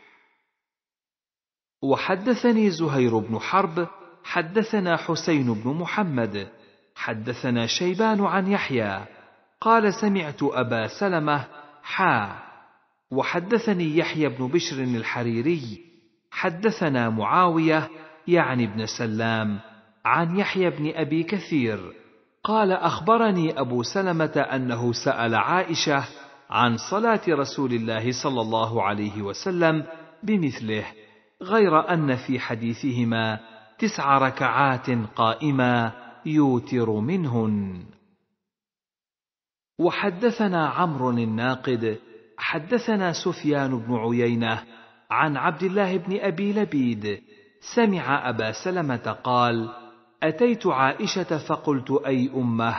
وحدثني زهير بن حرب حدثنا حسين بن محمد حدثنا شيبان عن يحيى قال سمعت أبا سلمة حا. وحدثني يحيى بن بشر الحريري حدثنا معاوية يعني ابن سلام عن يحيى بن أبي كثير. قال أخبرني أبو سلمة أنه سأل عائشة عن صلاة رسول الله صلى الله عليه وسلم بمثله غير أن في حديثهما تسع ركعات قائما يوتر منهن. وحدثنا عمرو الناقد حدثنا سفيان بن عيينة عن عبد الله بن أبي لبيد سمع أبا سلمة قال أتيت عائشة فقلت أي أمة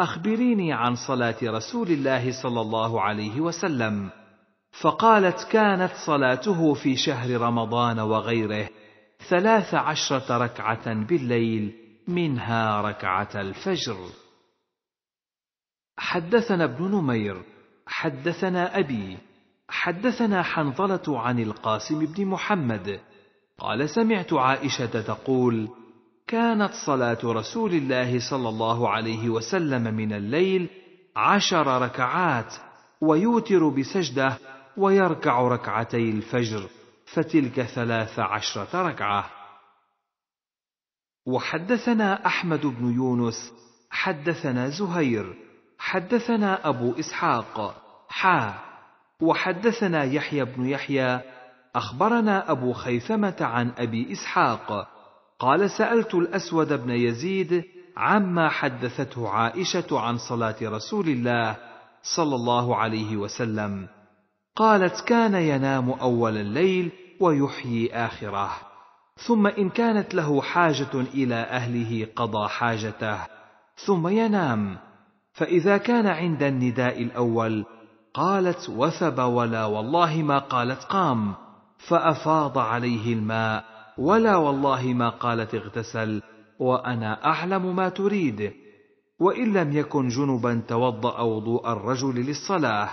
أخبريني عن صلاة رسول الله صلى الله عليه وسلم فقالت كانت صلاته في شهر رمضان وغيره ثلاث عشرة ركعة بالليل منها ركعة الفجر. حدثنا ابن نمير، حدثنا أبي، حدثنا حنظلة عن القاسم بن محمد، قال سمعت عائشة تقول: كانت صلاة رسول الله صلى الله عليه وسلم من الليل عشر ركعات، ويوتر بسجدة، ويركع ركعتي الفجر، فتلك ثلاث عشرة ركعة. وحدثنا أحمد بن يونس حدثنا زهير حدثنا أبو إسحاق حا. وحدثنا يحيى بن يحيى أخبرنا أبو خيثمة عن أبي إسحاق قال سألت الأسود بن يزيد عما حدثته عائشة عن صلاة رسول الله صلى الله عليه وسلم. قالت كان ينام أول الليل ويحيي آخره ثم إن كانت له حاجة إلى أهله قضى حاجته ثم ينام. فإذا كان عند النداء الأول قالت وثب ولا والله ما قالت قام فأفاض عليه الماء ولا والله ما قالت اغتسل وأنا أعلم ما تريد. وإن لم يكن جنبا توضأ وضوء الرجل للصلاة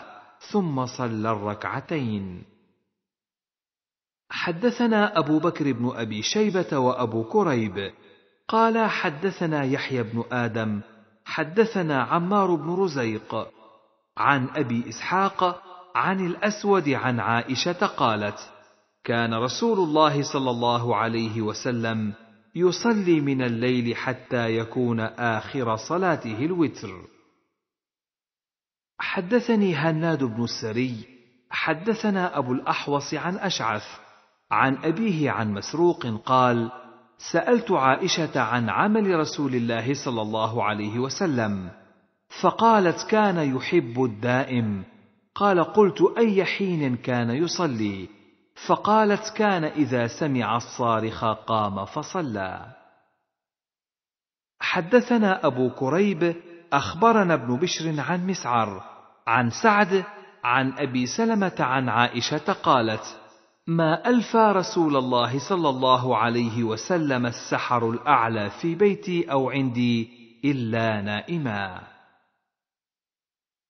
ثم صلى الركعتين. حدثنا أبو بكر بن أبي شيبة وأبو كريب. قال حدثنا يحيى بن آدم حدثنا عمار بن رزيق. عن أبي إسحاق عن الأسود عن عائشة قالت كان رسول الله صلى الله عليه وسلم يصلي من الليل حتى يكون آخر صلاته الوتر. حدثني هناد بن السري حدثنا أبو الأحوص عن أشعث عن أبيه عن مسروق قال سألت عائشة عن عمل رسول الله صلى الله عليه وسلم فقالت كان يحب الدائم. قال قلت أي حين كان يصلي؟ فقالت كان إذا سمع الصارخ قام فصلى. حدثنا أبو كريب أخبرنا ابن بشر عن مسعر عن سعد عن أبي سلمة عن عائشة قالت ما ألفى رسول الله صلى الله عليه وسلم السحر الأعلى في بيتي أو عندي إلا نائما.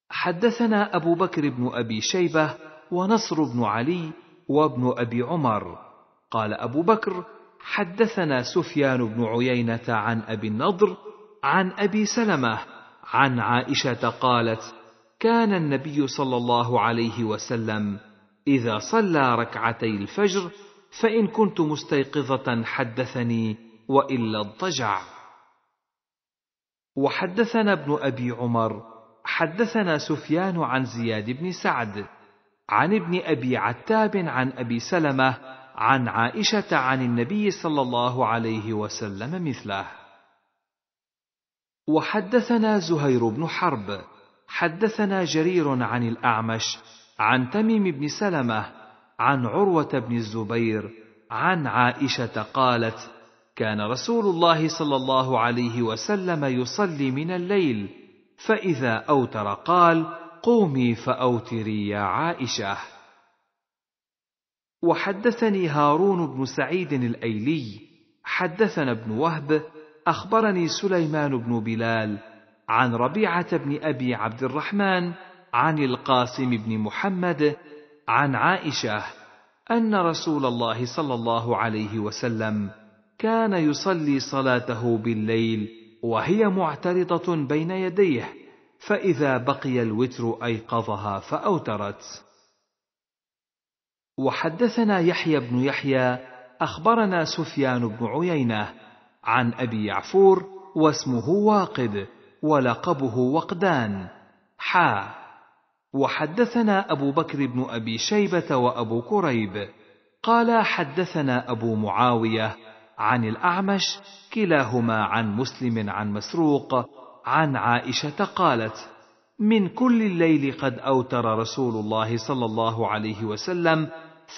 حدثنا أبو بكر بن أبي شيبة ونصر بن علي وابن أبي عمر. قال أبو بكر حدثنا سفيان بن عيينة عن أبي النضر عن أبي سلمة عن عائشة قالت كان النبي صلى الله عليه وسلم إذا صلى ركعتي الفجر فإن كنت مستيقظة حدثني وإلا اضطجع. وحدثنا ابن أبي عمر حدثنا سفيان عن زياد بن سعد. عن ابن أبي عتاب عن أبي سلمة عن عائشة عن النبي صلى الله عليه وسلم مثله. وحدثنا زهير بن حرب حدثنا جرير عن الأعمش عن تميم بن سلمة عن عروة بن الزبير عن عائشة قالت كان رسول الله صلى الله عليه وسلم يصلي من الليل فإذا أوتر قال قومي فأوتري يا عائشة. وحدثني هارون بن سعيد الأيلي. حدثنا ابن وهب. أخبرني سليمان بن بلال عن ربيعة بن أبي عبد الرحمن عن القاسم بن محمد عن عائشة أن رسول الله صلى الله عليه وسلم كان يصلي صلاته بالليل وهي معترضة بين يديه. فإذا بقي الوتر أيقظها فأوترت. وحدثنا يحيى بن يحيى أخبرنا سفيان بن عيينة عن أبي يعفور واسمه واقد ولقبه وقدان حا. وحدثنا أبو بكر بن أبي شيبة وأبو كريب قال حدثنا أبو معاوية عن الأعمش كلاهما عن مسلم عن مسروق عن عائشة قالت من كل الليل قد أوتر رسول الله صلى الله عليه وسلم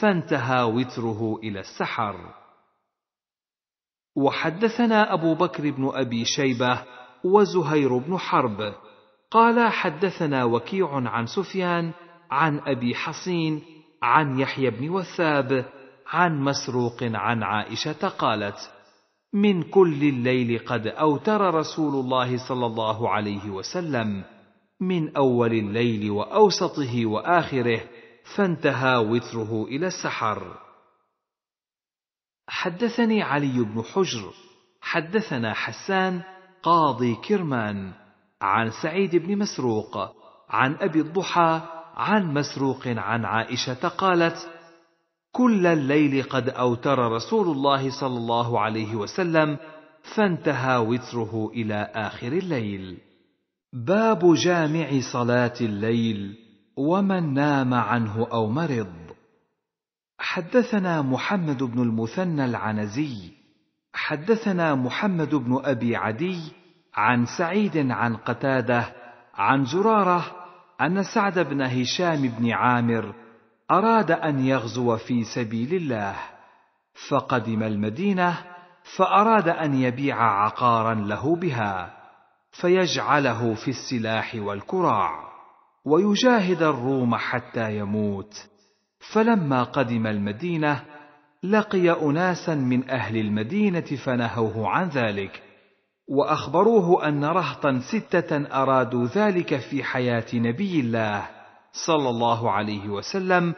فانتهى وتره إلى السحر. وحدثنا أبو بكر بن أبي شيبة وزهير بن حرب. قال حدثنا وكيع عن سفيان عن أبي حصين عن يحيى بن وثاب عن مسروق عن عائشة قالت من كل الليل قد أوتر رسول الله صلى الله عليه وسلم من أول الليل وأوسطه وآخره فانتهى وتره إلى السحر. حدثني علي بن حجر حدثنا حسان قاضي كرمان عن سعيد بن مسروق عن أبي الضحى عن مسروق عن عائشة قالت كل الليل قد أوتر رسول الله صلى الله عليه وسلم فانتهى وتره إلى آخر الليل. باب جامع صلاة الليل ومن نام عنه أو مرض. حدثنا محمد بن المثنى العنزي حدثنا محمد بن أبي عدي عن سعيد عن قتادة عن زرارة أن سعد بن هشام بن عامر أراد أن يغزو في سبيل الله فقدم المدينة فأراد أن يبيع عقارا له بها فيجعله في السلاح والكراع ويجاهد الروم حتى يموت. فلما قدم المدينة لقي أناسا من أهل المدينة فنهوه عن ذلك وأخبروه أن رهطا ستة أرادوا ذلك في حياة نبي الله. صلى الله عليه وسلم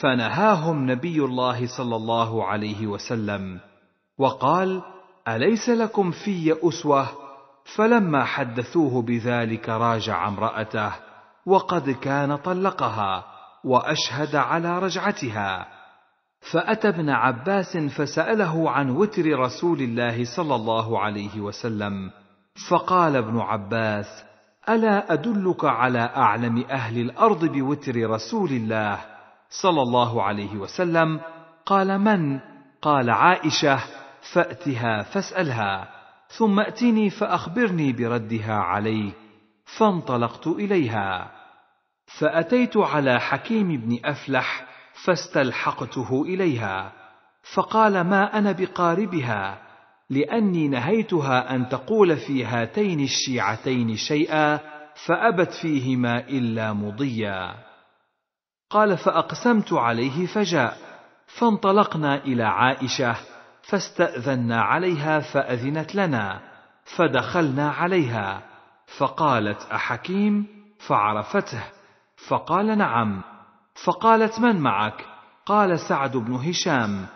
فنهاهم نبي الله صلى الله عليه وسلم وقال أليس لكم في أسوة؟ فلما حدثوه بذلك راجع امرأته وقد كان طلقها وأشهد على رجعتها. فأتى ابن عباس فسأله عن وتر رسول الله صلى الله عليه وسلم فقال ابن عباس ألا أدلك على أعلم أهل الأرض بوتر رسول الله صلى الله عليه وسلم؟ قال من؟ قال عائشة فأتها فاسألها ثم اتني فأخبرني بردها عليك فانطلقت إليها. فأتيت على حكيم بن أفلح فاستلحقته إليها فقال ما أنا بقاربها؟ لأني نهيتها أن تقول في هاتين الشيعتين شيئا فأبت فيهما إلا مضيا. قال فأقسمت عليه فجاء فانطلقنا إلى عائشة فاستاذنا عليها فأذنت لنا فدخلنا عليها فقالت أحكيم؟ فعرفته فقال نعم. فقالت من معك؟ قال سعد بن هشام.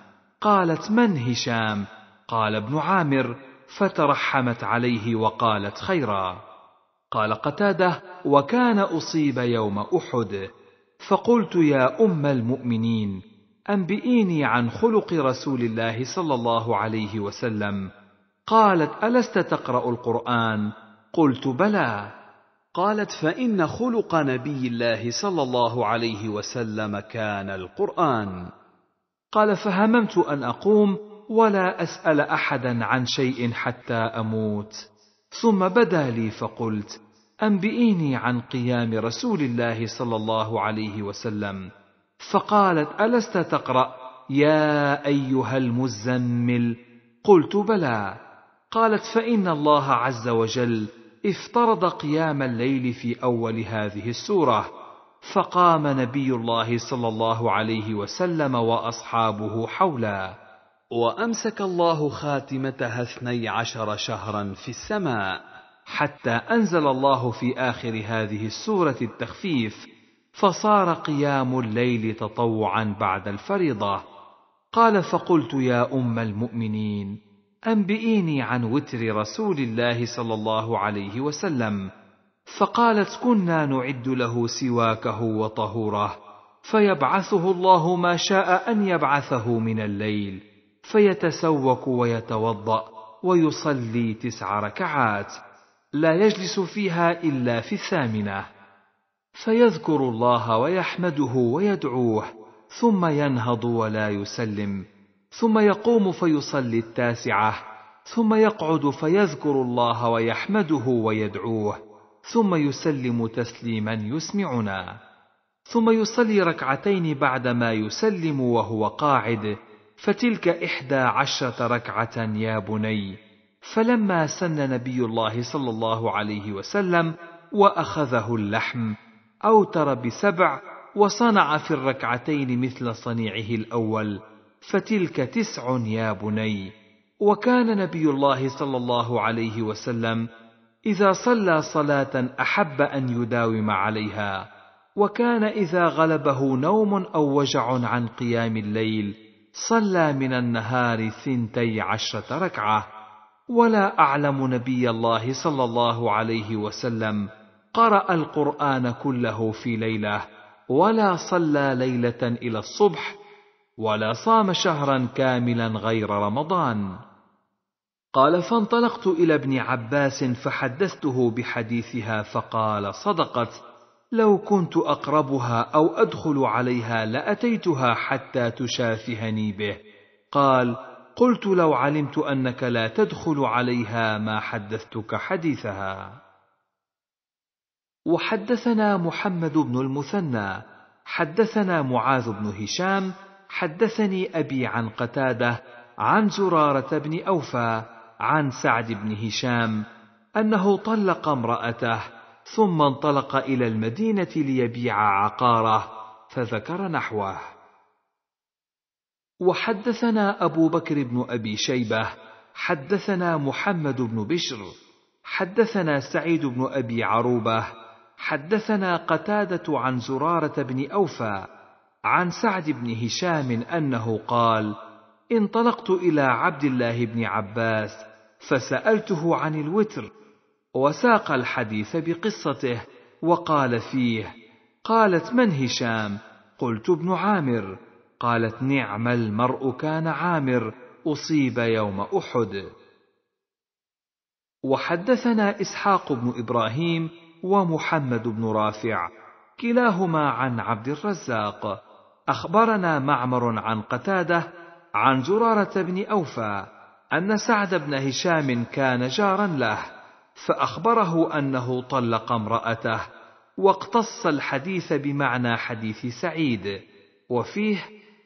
قالت من هشام؟ قال ابن عامر فترحمت عليه وقالت خيرا. قال قتادة وكان أصيب يوم أحد فقلت يا أم المؤمنين أنبئيني عن خلق رسول الله صلى الله عليه وسلم. قالت ألست تقرأ القرآن؟ قلت بلى. قالت فإن خلق نبي الله صلى الله عليه وسلم كان القرآن. قال فهممت أن أقوم ولا أسأل أحدا عن شيء حتى أموت. ثم بدا لي فقلت أنبئيني عن قيام رسول الله صلى الله عليه وسلم. فقالت ألست تقرأ؟ يا أيها المزمل. قلت بلى. قالت فإن الله عز وجل افترض قيام الليل في أول هذه السورة. فقام نبي الله صلى الله عليه وسلم وأصحابه حولا. وأمسك الله خاتمتها اثني عشر شهرا في السماء حتى أنزل الله في آخر هذه السورة التخفيف فصار قيام الليل تطوعا بعد الفريضة. قال فقلت يا أم المؤمنين أنبئيني عن وتر رسول الله صلى الله عليه وسلم. فقالت كنا نعد له سواكه وطهوره فيبعثه الله ما شاء أن يبعثه من الليل. فيتسوك ويتوضأ ويصلي تسع ركعات لا يجلس فيها إلا في الثامنة. فيذكر الله ويحمده ويدعوه ثم ينهض ولا يسلم ثم يقوم فيصلي التاسعة ثم يقعد فيذكر الله ويحمده ويدعوه ثم يسلم تسليما يسمعنا ثم يصلي ركعتين بعدما يسلم وهو قاعد. فتلك إحدى عشرة ركعة يا بني. فلما سن نبي الله صلى الله عليه وسلم وأخذه اللحم أوتر بسبع وصنع في الركعتين مثل صنيعه الأول. فتلك تسع يا بني. وكان نبي الله صلى الله عليه وسلم إذا صلى صلاة أحب أن يداوم عليها. وكان إذا غلبه نوم أو وجع عن قيام الليل. صلى من النهار ثنتي عشرة ركعة ولا أعلم نبي الله صلى الله عليه وسلم قرأ القرآن كله في ليلة ولا صلى ليلة إلى الصبح ولا صام شهرا كاملا غير رمضان. قال فانطلقت إلى ابن عباس فحدثته بحديثها فقال صدقت لو كنت أقربها أو أدخل عليها لأتيتها حتى تشافهني به. قال قلت لو علمت أنك لا تدخل عليها ما حدثتك حديثها. وحدثنا محمد بن المثنى حدثنا معاذ بن هشام حدثني أبي عن قتادة عن زرارة بن أوفى عن سعد بن هشام أنه طلق امرأته ثم انطلق إلى المدينة ليبيع عقاره فذكر نحوه. وحدثنا أبو بكر بن أبي شيبة حدثنا محمد بن بشر حدثنا سعيد بن أبي عروبة حدثنا قتادة عن زرارة بن أوفى عن سعد بن هشام أنه قال انطلقت إلى عبد الله بن عباس فسألته عن الوتر وساق الحديث بقصته وقال فيه قالت من هشام؟ قلت ابن عامر. قالت نعم المرء كان عامر أصيب يوم أحد. وحدثنا إسحاق بن إبراهيم ومحمد بن رافع كلاهما عن عبد الرزاق. أخبرنا معمر عن قتادة عن زراره بن أوفى أن سعد بن هشام كان جارا له. فأخبره أنه طلق امرأته واقتص الحديث بمعنى حديث سعيد. وفيه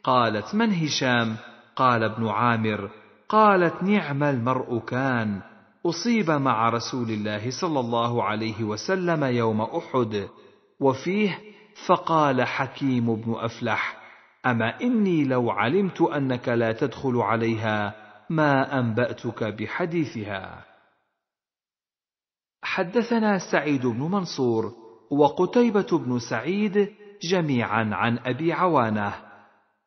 قالت من هشام؟ قال ابن عامر قالت نعم المرء كان أصيب مع رسول الله صلى الله عليه وسلم يوم أحد. وفيه فقال حكيم بن أفلح أما إني لو علمت أنك لا تدخل عليها ما أنبأتك بحديثها؟ حدثنا سعيد بن منصور وقتيبة بن سعيد جميعا عن أبي عوانة.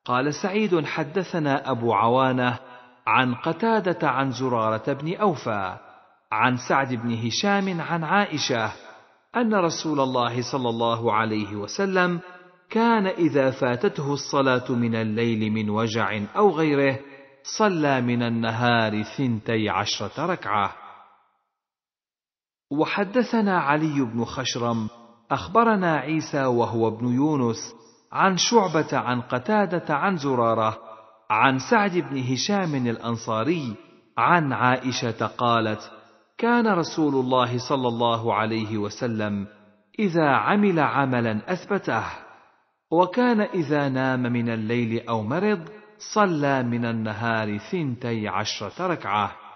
قال سعيد حدثنا أبو عوانة عن قتادة عن زرارة بن أوفى عن سعد بن هشام عن عائشة أن رسول الله صلى الله عليه وسلم كان إذا فاتته الصلاة من الليل من وجع أو غيره صلى من النهار ثنتي عشرة ركعة. وحدثنا علي بن خشرم أخبرنا عيسى وهو ابن يونس عن شعبة عن قتادة عن زرارة عن سعد بن هشام الأنصاري عن عائشة قالت كان رسول الله صلى الله عليه وسلم إذا عمل عملا أثبته وكان إذا نام من الليل أو مرض صلى من النهار ثنتي عشرة ركعة.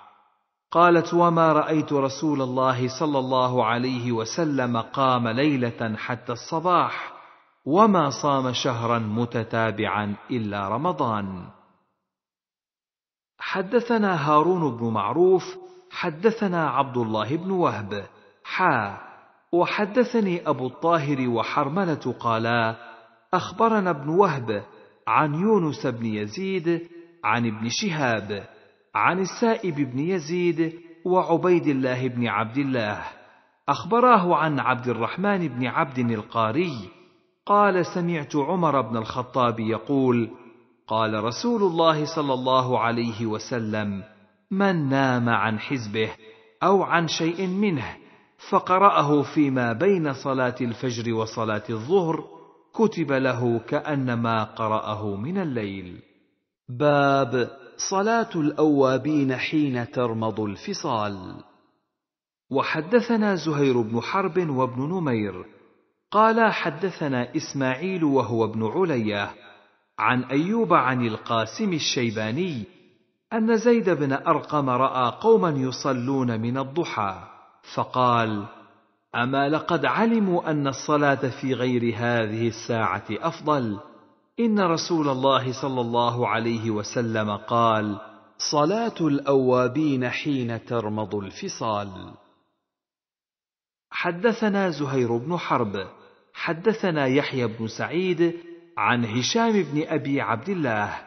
قالت وما رأيت رسول الله صلى الله عليه وسلم قام ليلة حتى الصباح وما صام شهرا متتابعا إلا رمضان. حدثنا هارون بن معروف حدثنا عبد الله بن وهب. حا. وحدثني أبو الطاهر وحرملة قالا أخبرنا ابن وهب عن يونس بن يزيد عن ابن شهاب. عن السائب بن يزيد وعبيد الله بن عبد الله. أخبراه عن عبد الرحمن بن عبد القاري. قال سمعت عمر بن الخطاب يقول قال رسول الله صلى الله عليه وسلم من نام عن حزبه أو عن شيء منه فقرأه فيما بين صلاة الفجر وصلاة الظهر كتب له كأنما قرأه من الليل. باب صلاة الأوابين حين ترمض الفصال. وحدثنا زهير بن حرب وابن نمير. قال حدثنا إسماعيل وهو ابن عليه عن أيوب عن القاسم الشيباني أن زيد بن أرقم رأى قوما يصلون من الضحى فقال أما لقد علموا أن الصلاة في غير هذه الساعة أفضل؟ إن رسول الله صلى الله عليه وسلم قال صلاة الأوابين حين ترمض الفصال. حدثنا زهير بن حرب حدثنا يحيى بن سعيد عن هشام بن أبي عبد الله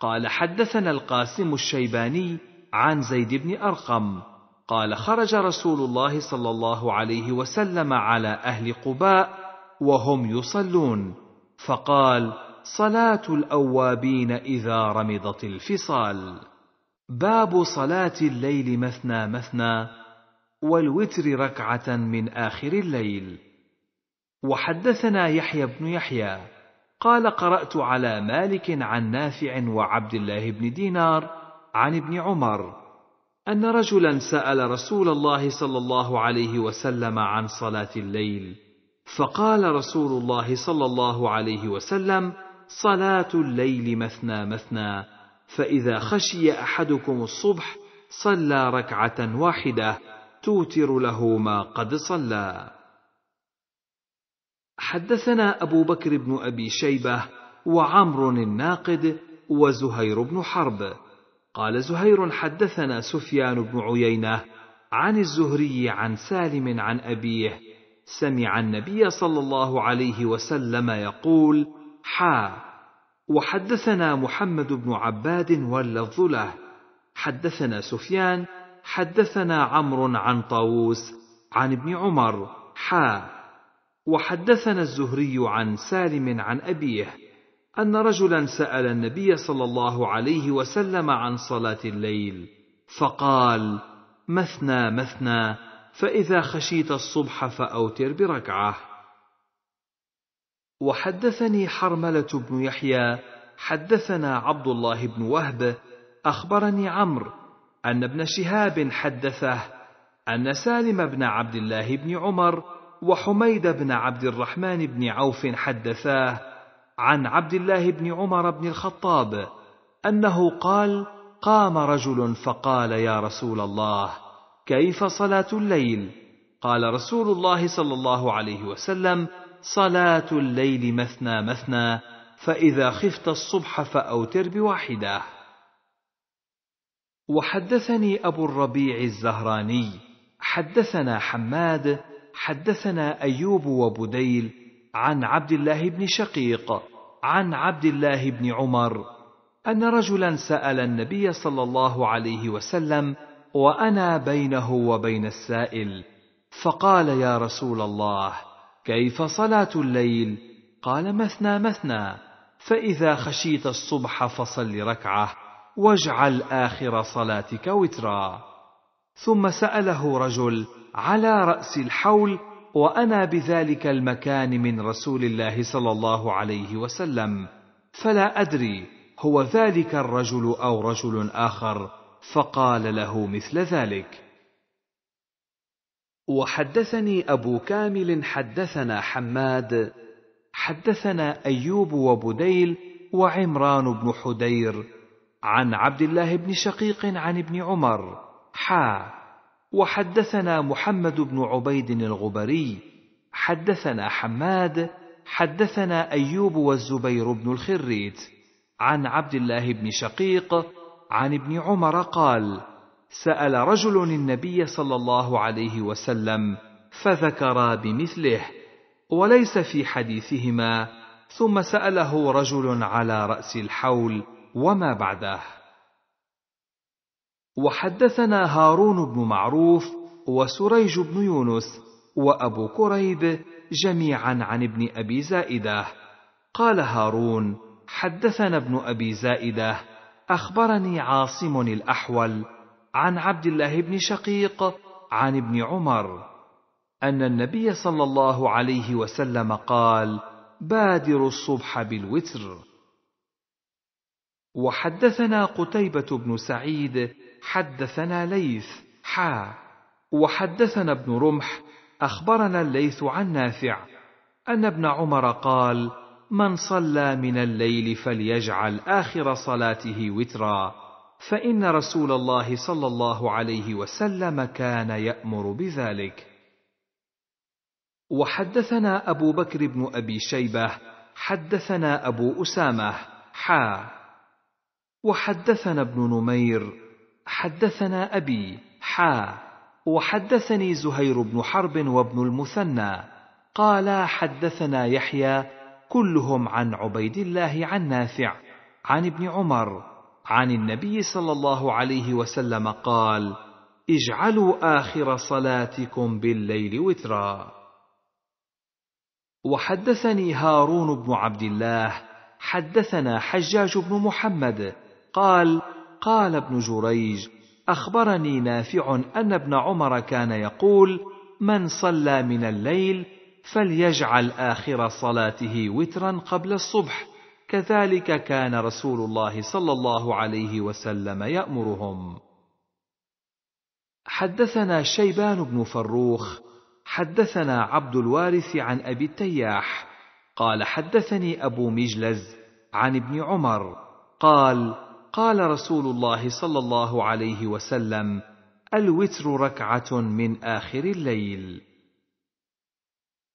قال حدثنا القاسم الشيباني عن زيد بن أرقم قال خرج رسول الله صلى الله عليه وسلم على أهل قباء وهم يصلون فقال صلاة الأوابين إذا رمضت الفصال. باب صلاة الليل مثنى مثنى والوتر ركعة من آخر الليل. وحدثنا يحيى بن يحيى قال قرأت على مالك عن نافع وعبد الله بن دينار عن ابن عمر أن رجلا سأل رسول الله صلى الله عليه وسلم عن صلاة الليل. فقال رسول الله صلى الله عليه وسلم صلاة الليل مثنى مثنى فإذا خشي أحدكم الصبح صلى ركعة واحدة توتر له ما قد صلى. حدثنا أبو بكر بن أبي شيبة وعمر الناقد وزهير بن حرب. قال زهير حدثنا سفيان بن عيينة عن الزهري عن سالم عن أبيه سمع النبي صلى الله عليه وسلم يقول حا. وحدثنا محمد بن عباد واللفظ له. حدثنا سفيان حدثنا عمرو عن طاووس عن ابن عمر حا. وحدثنا الزهري عن سالم عن أبيه أن رجلا سأل النبي صلى الله عليه وسلم عن صلاة الليل فقال مثنى مثنى فإذا خشيت الصبح فأوتر بركعة. وحدثني حرملة بن يحيى حدثنا عبد الله بن وهب أخبرني عمرو أن ابن شهاب حدثه أن سالم بن عبد الله بن عمر وحميد بن عبد الرحمن بن عوف حدثاه عن عبد الله بن عمر بن الخطاب أنه قال قام رجل فقال يا رسول الله كيف صلاة الليل؟ قال رسول الله صلى الله عليه وسلم صلاة الليل مثنى مثنى فإذا خفت الصبح فأوتر بواحدة. وحدثني أبو الربيع الزهراني حدثنا حماد حدثنا أيوب وبديل عن عبد الله بن شقيق عن عبد الله بن عمر أن رجلا سأل النبي صلى الله عليه وسلم وأنا بينه وبين السائل؟ فقال يا رسول الله. كيف صلاة الليل؟ قال مثنى مثنى فإذا خشيت الصبح فصل ركعة واجعل آخر صلاتك وترا. ثم سأله رجل على رأس الحول وأنا بذلك المكان من رسول الله صلى الله عليه وسلم فلا أدري هو ذلك الرجل أو رجل آخر فقال له مثل ذلك. وحدثني أبو كامل حدثنا حماد حدثنا أيوب وبديل وعمران بن حدير عن عبد الله بن شقيق عن ابن عمر حا وحدثنا محمد بن عبيد الغبري حدثنا حماد حدثنا أيوب والزبير بن الخريت عن عبد الله بن شقيق عن ابن عمر قال سأل رجل النبي صلى الله عليه وسلم فذكرا بمثله وليس في حديثهما ثم سأله رجل على رأس الحول وما بعده؟ وحدثنا هارون بن معروف وسريج بن يونس وأبو كريب جميعا عن ابن أبي زائدة. قال هارون حدثنا ابن أبي زائدة أخبرني عاصم الأحول عن عبد الله بن شقيق عن ابن عمر أن النبي صلى الله عليه وسلم قال بادروا الصبح بالوتر. وحدثنا قتيبة بن سعيد حدثنا ليث حا. وحدثنا ابن رمح أخبرنا الليث عن نافع أن ابن عمر قال: من صلى من الليل فليجعل آخر صلاته وترا، فإن رسول الله صلى الله عليه وسلم كان يأمر بذلك. وحدثنا أبو بكر بن أبي شيبة حدثنا أبو أسامة حا وحدثنا ابن نمير حدثنا أبي حا وحدثني زهير بن حرب وابن المثنى قالا حدثنا يحيى كلهم عن عبيد الله عن نافع عن ابن عمر عن النبي صلى الله عليه وسلم قال اجعلوا آخر صلاتكم بالليل وترا. وحدثني هارون بن عبد الله حدثنا حجاج بن محمد قال قال ابن جريج أخبرني نافع أن ابن عمر كان يقول من صلى من الليل فليجعل آخر صلاته وترا قبل الصبح كذلك كان رسول الله صلى الله عليه وسلم يأمرهم. حدثنا شيبان بن فروخ حدثنا عبد الوارث عن أبي التياح قال حدثني أبو مجلز عن ابن عمر قال قال رسول الله صلى الله عليه وسلم الوتر ركعة من آخر الليل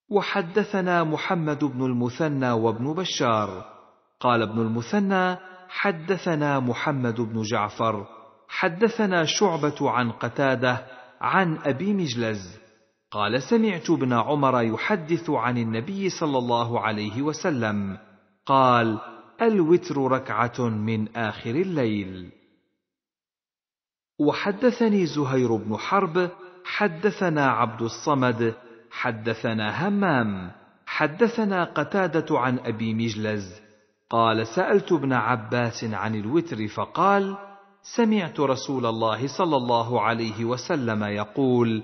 وحدثنا محمد بن المثنى وابن بشار قال ابن المثنى حدثنا محمد بن جعفر حدثنا شعبة عن قتادة عن أبي مجلز. قال سمعت ابن عمر يحدث عن النبي صلى الله عليه وسلم قال الوتر ركعة من آخر الليل. وحدثني زهير بن حرب حدثنا عبد الصمد حدثنا همام حدثنا قتادة عن أبي مجلز. قال سألت ابن عباس عن الوتر فقال سمعت رسول الله صلى الله عليه وسلم يقول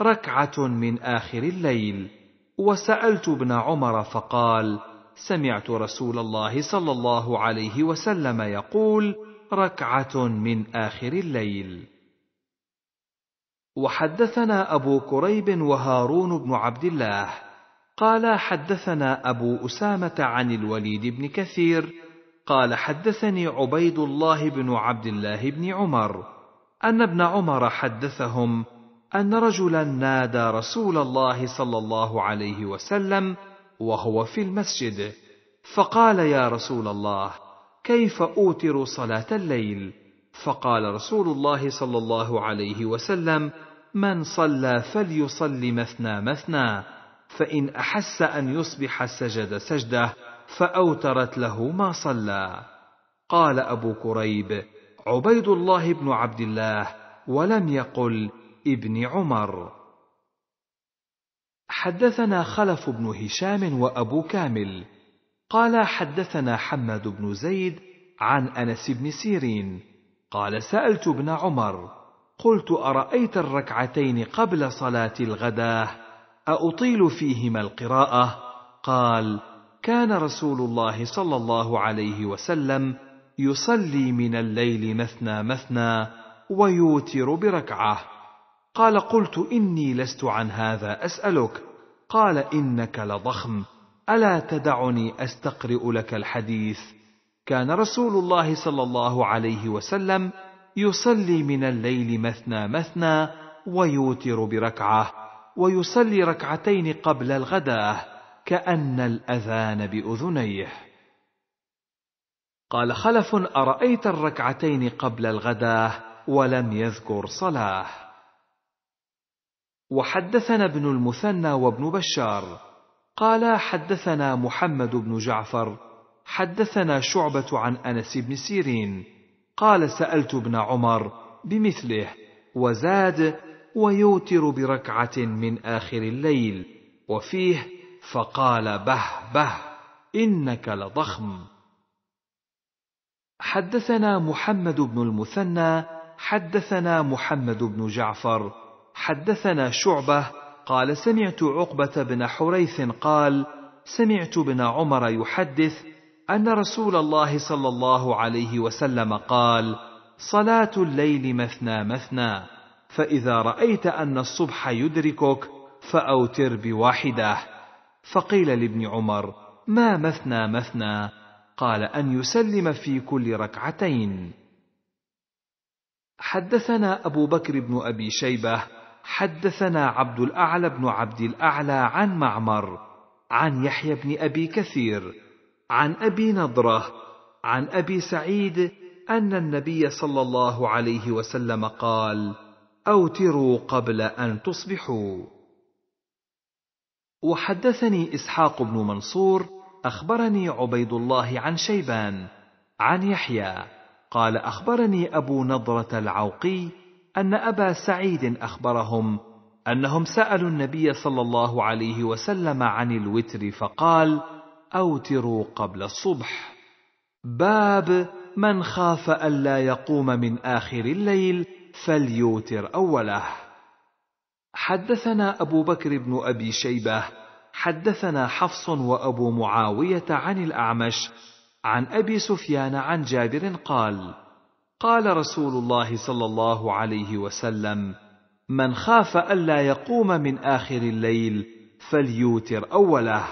ركعة من آخر الليل. وسألت ابن عمر فقال سمعت رسول الله صلى الله عليه وسلم يقول ركعة من آخر الليل. وحدثنا أبو كريب وهارون بن عبد الله. قال حدثنا أبو أسامة عن الوليد بن كثير قال حدثني عبيد الله بن عبد الله بن عمر أن ابن عمر حدثهم أن رجلا نادى رسول الله صلى الله عليه وسلم وهو في المسجد فقال يا رسول الله كيف أوتر صلاة الليل؟ فقال رسول الله صلى الله عليه وسلم من صلى فليصل مثنى مثنى. فإن أحس أن يصبح سجد سجدة فأوترت له ما صلى. قال أبو كريب عبيد الله بن عبد الله ولم يقل ابن عمر. حدثنا خلف بن هشام وأبو كامل. قال حدثنا حماد بن زيد عن أنس بن سيرين. قال سألت ابن عمر قلت أرأيت الركعتين قبل صلاة الغداة؟ ااطيل فيهما القراءة؟ قال كان رسول الله صلى الله عليه وسلم يصلي من الليل مثنى مثنى ويوتر بركعة. قال قلت إني لست عن هذا أسألك. قال إنك لضخم. ألا تدعني أستقرئ لك الحديث؟ كان رسول الله صلى الله عليه وسلم يصلي من الليل مثنى مثنى ويوتر بركعة. ويصلي ركعتين قبل الغداة كأن الأذان بأذنيه. قال خلف أرأيت الركعتين قبل الغداة ولم يذكر صلاة. وحدثنا ابن المثنى وابن بشار. قال حدثنا محمد بن جعفر حدثنا شعبة عن أنس بن سيرين. قال سألت ابن عمر بمثله وزاد ويوتر بركعة من آخر الليل وفيه فقال به به إنك لضخم. حدثنا محمد بن المثنى حدثنا محمد بن جعفر حدثنا شعبة قال سمعت عقبة بن حريث قال سمعت ابن عمر يحدث أن رسول الله صلى الله عليه وسلم قال صلاة الليل مثنى مثنى. فإذا رأيت أن الصبح يدركك فأوتر بواحدة. فقيل لابن عمر ما مثنى مثنى؟ قال أن يسلم في كل ركعتين. حدثنا أبو بكر بن أبي شيبة حدثنا عبد الأعلى بن عبد الأعلى عن معمر عن يحيى بن أبي كثير عن أبي نضرة عن أبي سعيد أن النبي صلى الله عليه وسلم قال أوتروا قبل أن تصبحوا. وحدثني إسحاق بن منصور أخبرني عبيد الله عن شيبان عن يحيى قال أخبرني أبو نضرة العوقي أن أبا سعيد أخبرهم أنهم سألوا النبي صلى الله عليه وسلم عن الوتر فقال أوتروا قبل الصبح. باب من خاف الا يقوم من آخر الليل فليوتر أوله. حدثنا أبو بكر بن أبي شيبة حدثنا حفص وأبو معاوية عن الأعمش عن أبي سفيان عن جابر قال قال رسول الله صلى الله عليه وسلم من خاف الا يقوم من آخر الليل فليوتر أوله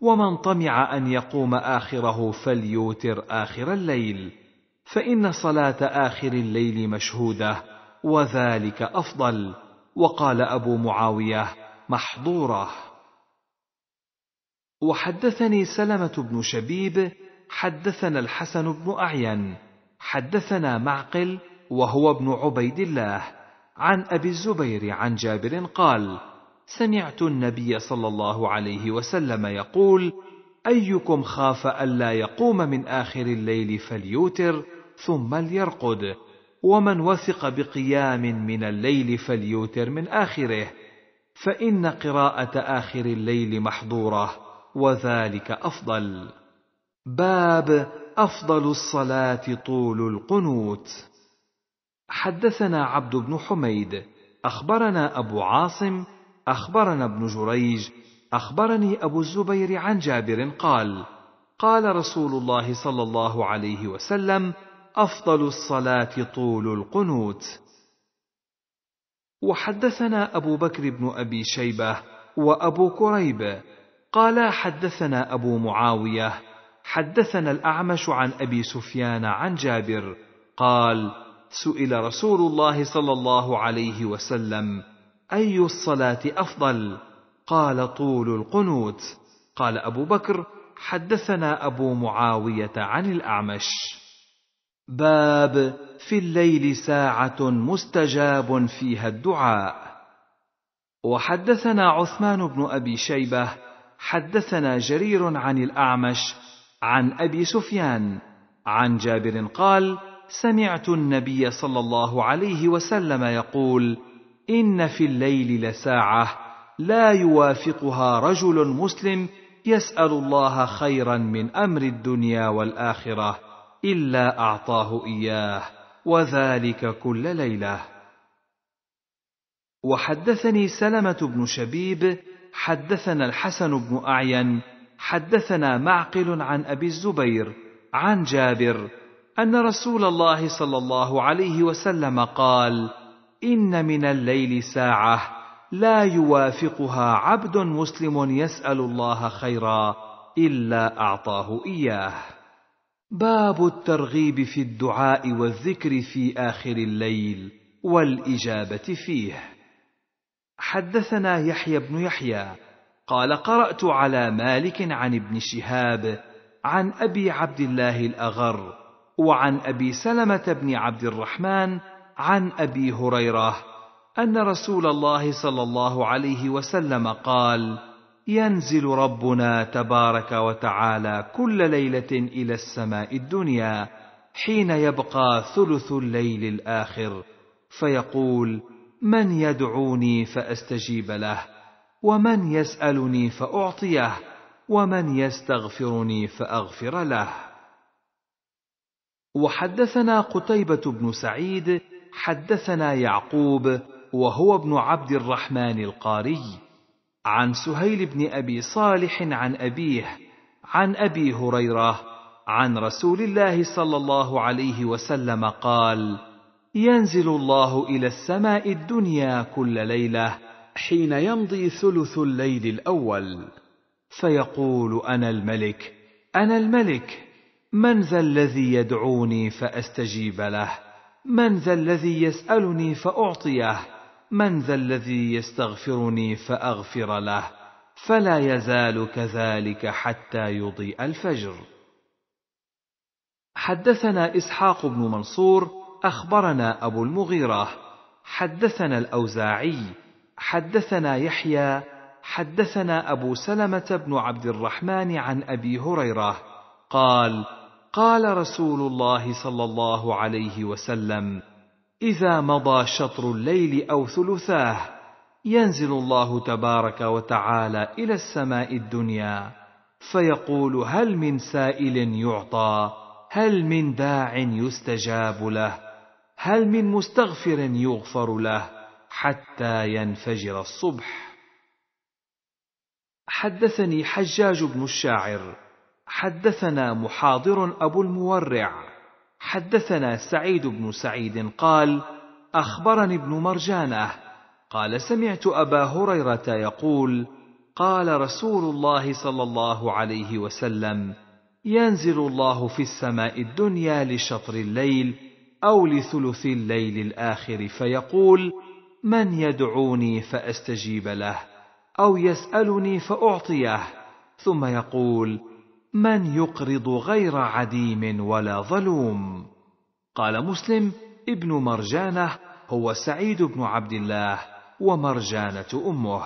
ومن طمع أن يقوم آخره فليوتر آخر الليل فإن صلاة آخر الليل مشهودة وذلك أفضل. وقال أبو معاوية محظورة. وحدثني سلمة بن شبيب حدثنا الحسن بن أعين حدثنا معقل وهو ابن عبيد الله عن أبي الزبير عن جابر قال سمعت النبي صلى الله عليه وسلم يقول أيكم خاف الا يقوم من آخر الليل فليوتر؟ ثم ليرقد ومن وثق بقيام من الليل فليوتر من آخره فإن قراءة آخر الليل محظورة وذلك أفضل. باب أفضل الصلاة طول القنوت. حدثنا عبد بن حميد أخبرنا أبو عاصم أخبرنا ابن جريج أخبرني أبو الزبير عن جابر قال قال رسول الله صلى الله عليه وسلم أفضل الصلاة طول القنوت. وحدثنا أبو بكر بن أبي شيبة وأبو كريب. قال حدثنا أبو معاوية حدثنا الأعمش عن أبي سفيان عن جابر. قال سئل رسول الله صلى الله عليه وسلم أي الصلاة أفضل؟ قال طول القنوت. قال أبو بكر حدثنا أبو معاوية عن الأعمش. باب في الليل ساعة مستجاب فيها الدعاء. وحدثنا عثمان بن أبي شيبة حدثنا جرير عن الأعمش عن أبي سفيان عن جابر قال سمعت النبي صلى الله عليه وسلم يقول إن في الليل لساعة لا يوافقها رجل مسلم يسأل الله خيرا من أمر الدنيا والآخرة. إلا أعطاه إياه وذلك كل ليلة. وحدثني سلمة بن شبيب حدثنا الحسن بن أعين حدثنا معقل عن أبي الزبير عن جابر أن رسول الله صلى الله عليه وسلم قال إن من الليل ساعة لا يوافقها عبد مسلم يسأل الله خيرا إلا أعطاه إياه. باب الترغيب في الدعاء والذكر في آخر الليل والإجابة فيه. حدثنا يحيى بن يحيى قال قرأت على مالك عن ابن شهاب عن أبي عبد الله الأغر وعن أبي سلمة بن عبد الرحمن عن أبي هريرة أن رسول الله صلى الله عليه وسلم قال ينزل ربنا تبارك وتعالى كل ليلة إلى السماء الدنيا حين يبقى ثلث الليل الآخر فيقول من يدعوني فأستجيب له ومن يسألني فأعطيه ومن يستغفرني فأغفر له. وحدثنا قتيبة بن سعيد حدثنا يعقوب وهو ابن عبد الرحمن القاري. عن سهيل بن أبي صالح عن أبيه عن أبي هريرة عن رسول الله صلى الله عليه وسلم قال ينزل الله إلى السماء الدنيا كل ليلة حين يمضي ثلث الليل الأول. فيقول أنا الملك أنا الملك من ذا الذي يدعوني فأستجيب له؟ من ذا الذي يسألني فأعطيه؟ من ذا الذي يستغفرني فأغفر له فلا يزال كذلك حتى يضيء الفجر. حدثنا إسحاق بن منصور أخبرنا أبو المغيرة حدثنا الأوزاعي حدثنا يحيى حدثنا أبو سلمة بن عبد الرحمن عن أبي هريرة قال قال رسول الله صلى الله عليه وسلم إذا مضى شطر الليل أو ثلثاه ينزل الله تبارك وتعالى إلى السماء الدنيا فيقول هل من سائل يعطى هل من داع يستجاب له هل من مستغفر يغفر له حتى ينفجر الصبح. حدثني حجاج بن الشاعر حدثنا محاضر أبو المورع. حدثنا سعيد بن سعيد قال أخبرني ابن مرجانة. قال سمعت أبا هريرة يقول قال رسول الله صلى الله عليه وسلم ينزل الله في السماء الدنيا لشطر الليل أو لثلث الليل الآخر فيقول من يدعوني فأستجيب له أو يسألني فأعطيه. ثم يقول من يقرض غير عديم ولا ظلوم. قال مسلم ابن مرجانة هو سعيد بن عبد الله ومرجانة أمه.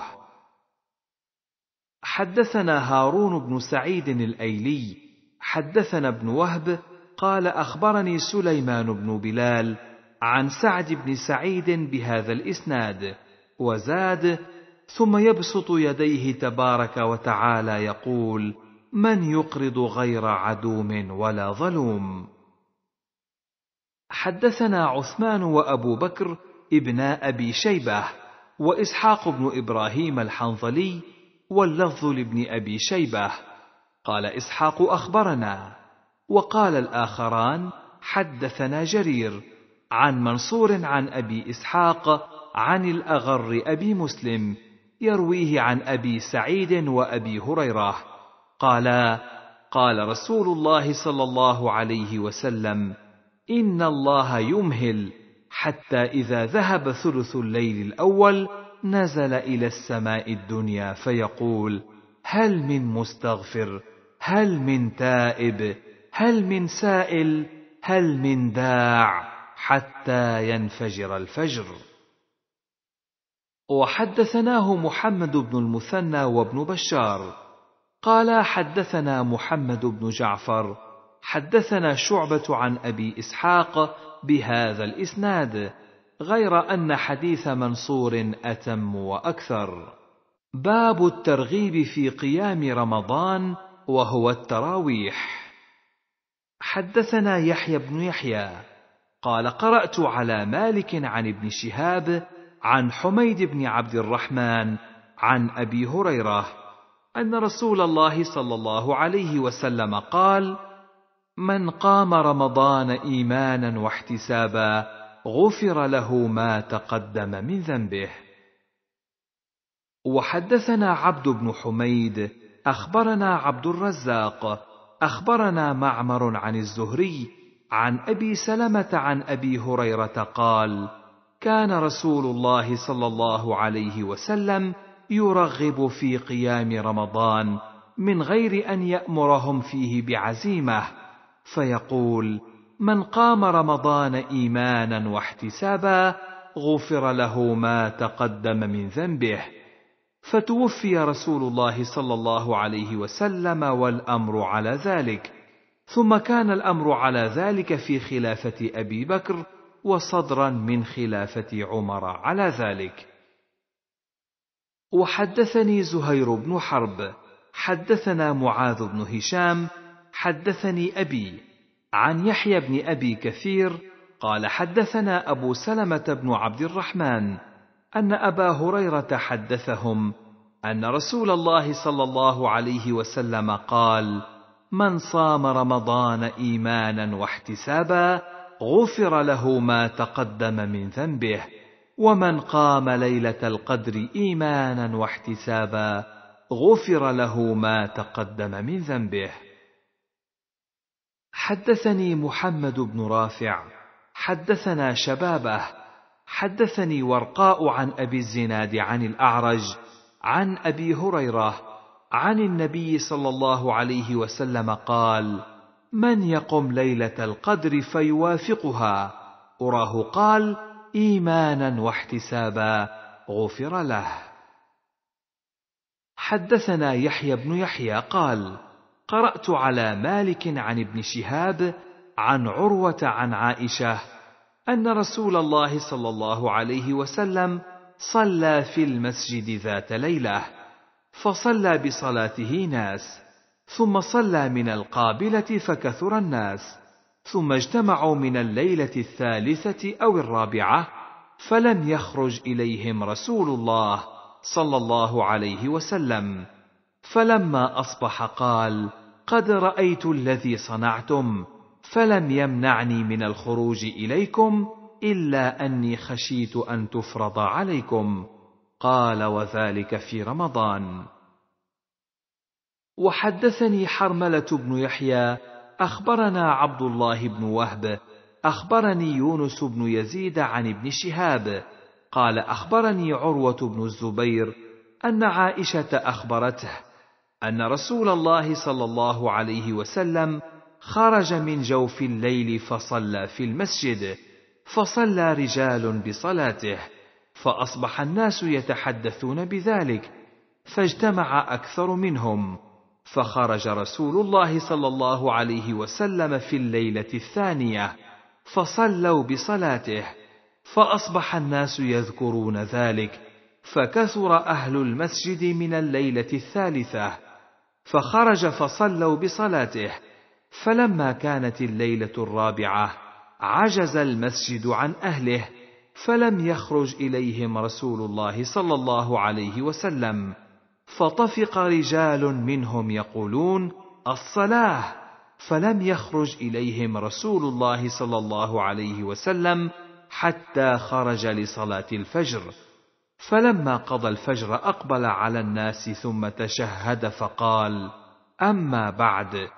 حدثنا هارون بن سعيد الأيلي. حدثنا ابن وهب قال أخبرني سليمان بن بلال عن سعد بن سعيد بهذا الإسناد. وزاد ثم يبسط يديه تبارك وتعالى يقول من يقرض غير عدوم ولا ظلوم. حدثنا عثمان وأبو بكر ابنا أبي شيبة وإسحاق بن إبراهيم الحنظلي واللفظ لابن أبي شيبة. قال إسحاق أخبرنا. وقال الآخران حدثنا جرير عن منصور عن أبي إسحاق عن الأغر أبي مسلم يرويه عن أبي سعيد وأبي هريرة. قالا قال رسول الله صلى الله عليه وسلم إن الله يمهل حتى إذا ذهب ثلث الليل الأول نزل إلى السماء الدنيا فيقول هل من مستغفر؟ هل من تائب؟ هل من سائل؟ هل من داع؟ حتى ينفجر الفجر. وحدثناه محمد بن المثنى وابن بشار. قال حدثنا محمد بن جعفر حدثنا شعبة عن أبي إسحاق بهذا الإسناد غير أن حديث منصور أتم وأكثر. باب الترغيب في قيام رمضان وهو التراويح. حدثنا يحيى بن يحيى قال قرأت على مالك عن ابن شهاب عن حميد بن عبد الرحمن عن أبي هريرة أن رسول الله صلى الله عليه وسلم قال من قام رمضان إيمانا واحتسابا غفر له ما تقدم من ذنبه. وحدثنا عبد بن حميد أخبرنا عبد الرزاق أخبرنا معمر عن الزهري عن أبي سلمة عن أبي هريرة قال كان رسول الله صلى الله عليه وسلم يرغب في قيام رمضان من غير أن يأمرهم فيه بعزيمة. فيقول من قام رمضان إيمانا واحتسابا غفر له ما تقدم من ذنبه. فتوفي رسول الله صلى الله عليه وسلم والأمر على ذلك. ثم كان الأمر على ذلك في خلافة أبي بكر وصدرا من خلافة عمر على ذلك. وحدثني زهير بن حرب حدثنا معاذ بن هشام حدثني أبي عن يحيى بن أبي كثير قال حدثنا أبو سلمة بن عبد الرحمن أن أبا هريرة حدثهم أن رسول الله صلى الله عليه وسلم قال من صام رمضان إيمانا واحتسابا غفر له ما تقدم من ذنبه. ومن قام ليلة القدر إيمانا واحتسابا غفر له ما تقدم من ذنبه. حدثني محمد بن رافع حدثنا شبابه حدثني ورقاء عن أبي الزناد عن الأعرج عن أبي هريرة عن النبي صلى الله عليه وسلم قال من يقم ليلة القدر فيوافقها. أراه قال إيمانا واحتسابا. غفر له. حدثنا يحيى بن يحيى قال قرأت على مالك عن ابن شهاب عن عروة عن عائشة أن رسول الله صلى الله عليه وسلم صلى في المسجد ذات ليلة فصلى بصلاته ناس ثم صلى من القابلة فكثر الناس. ثم اجتمعوا من الليلة الثالثة أو الرابعة فلم يخرج إليهم رسول الله صلى الله عليه وسلم. فلما أصبح قال قد رأيت الذي صنعتم فلم يمنعني من الخروج إليكم إلا أني خشيت أن تفرض عليكم. قال وذلك في رمضان. وحدثني حرملة بن يحيى أخبرنا عبد الله بن وهب أخبرني يونس بن يزيد عن ابن شهاب قال أخبرني عروة بن الزبير أن عائشة أخبرته أن رسول الله صلى الله عليه وسلم خرج من جوف الليل فصلى في المسجد فصلى رجال بصلاته فأصبح الناس يتحدثون بذلك فاجتمع أكثر منهم. فخرج رسول الله صلى الله عليه وسلم في الليلة الثانية فصلوا بصلاته فأصبح الناس يذكرون ذلك فكثر أهل المسجد من الليلة الثالثة فخرج فصلوا بصلاته فلما كانت الليلة الرابعة عجز المسجد عن أهله فلم يخرج إليهم رسول الله صلى الله عليه وسلم. فطفق رجال منهم يقولون الصلاة. فلم يخرج إليهم رسول الله صلى الله عليه وسلم حتى خرج لصلاة الفجر. فلما قضى الفجر أقبل على الناس ثم تشهد فقال أما بعد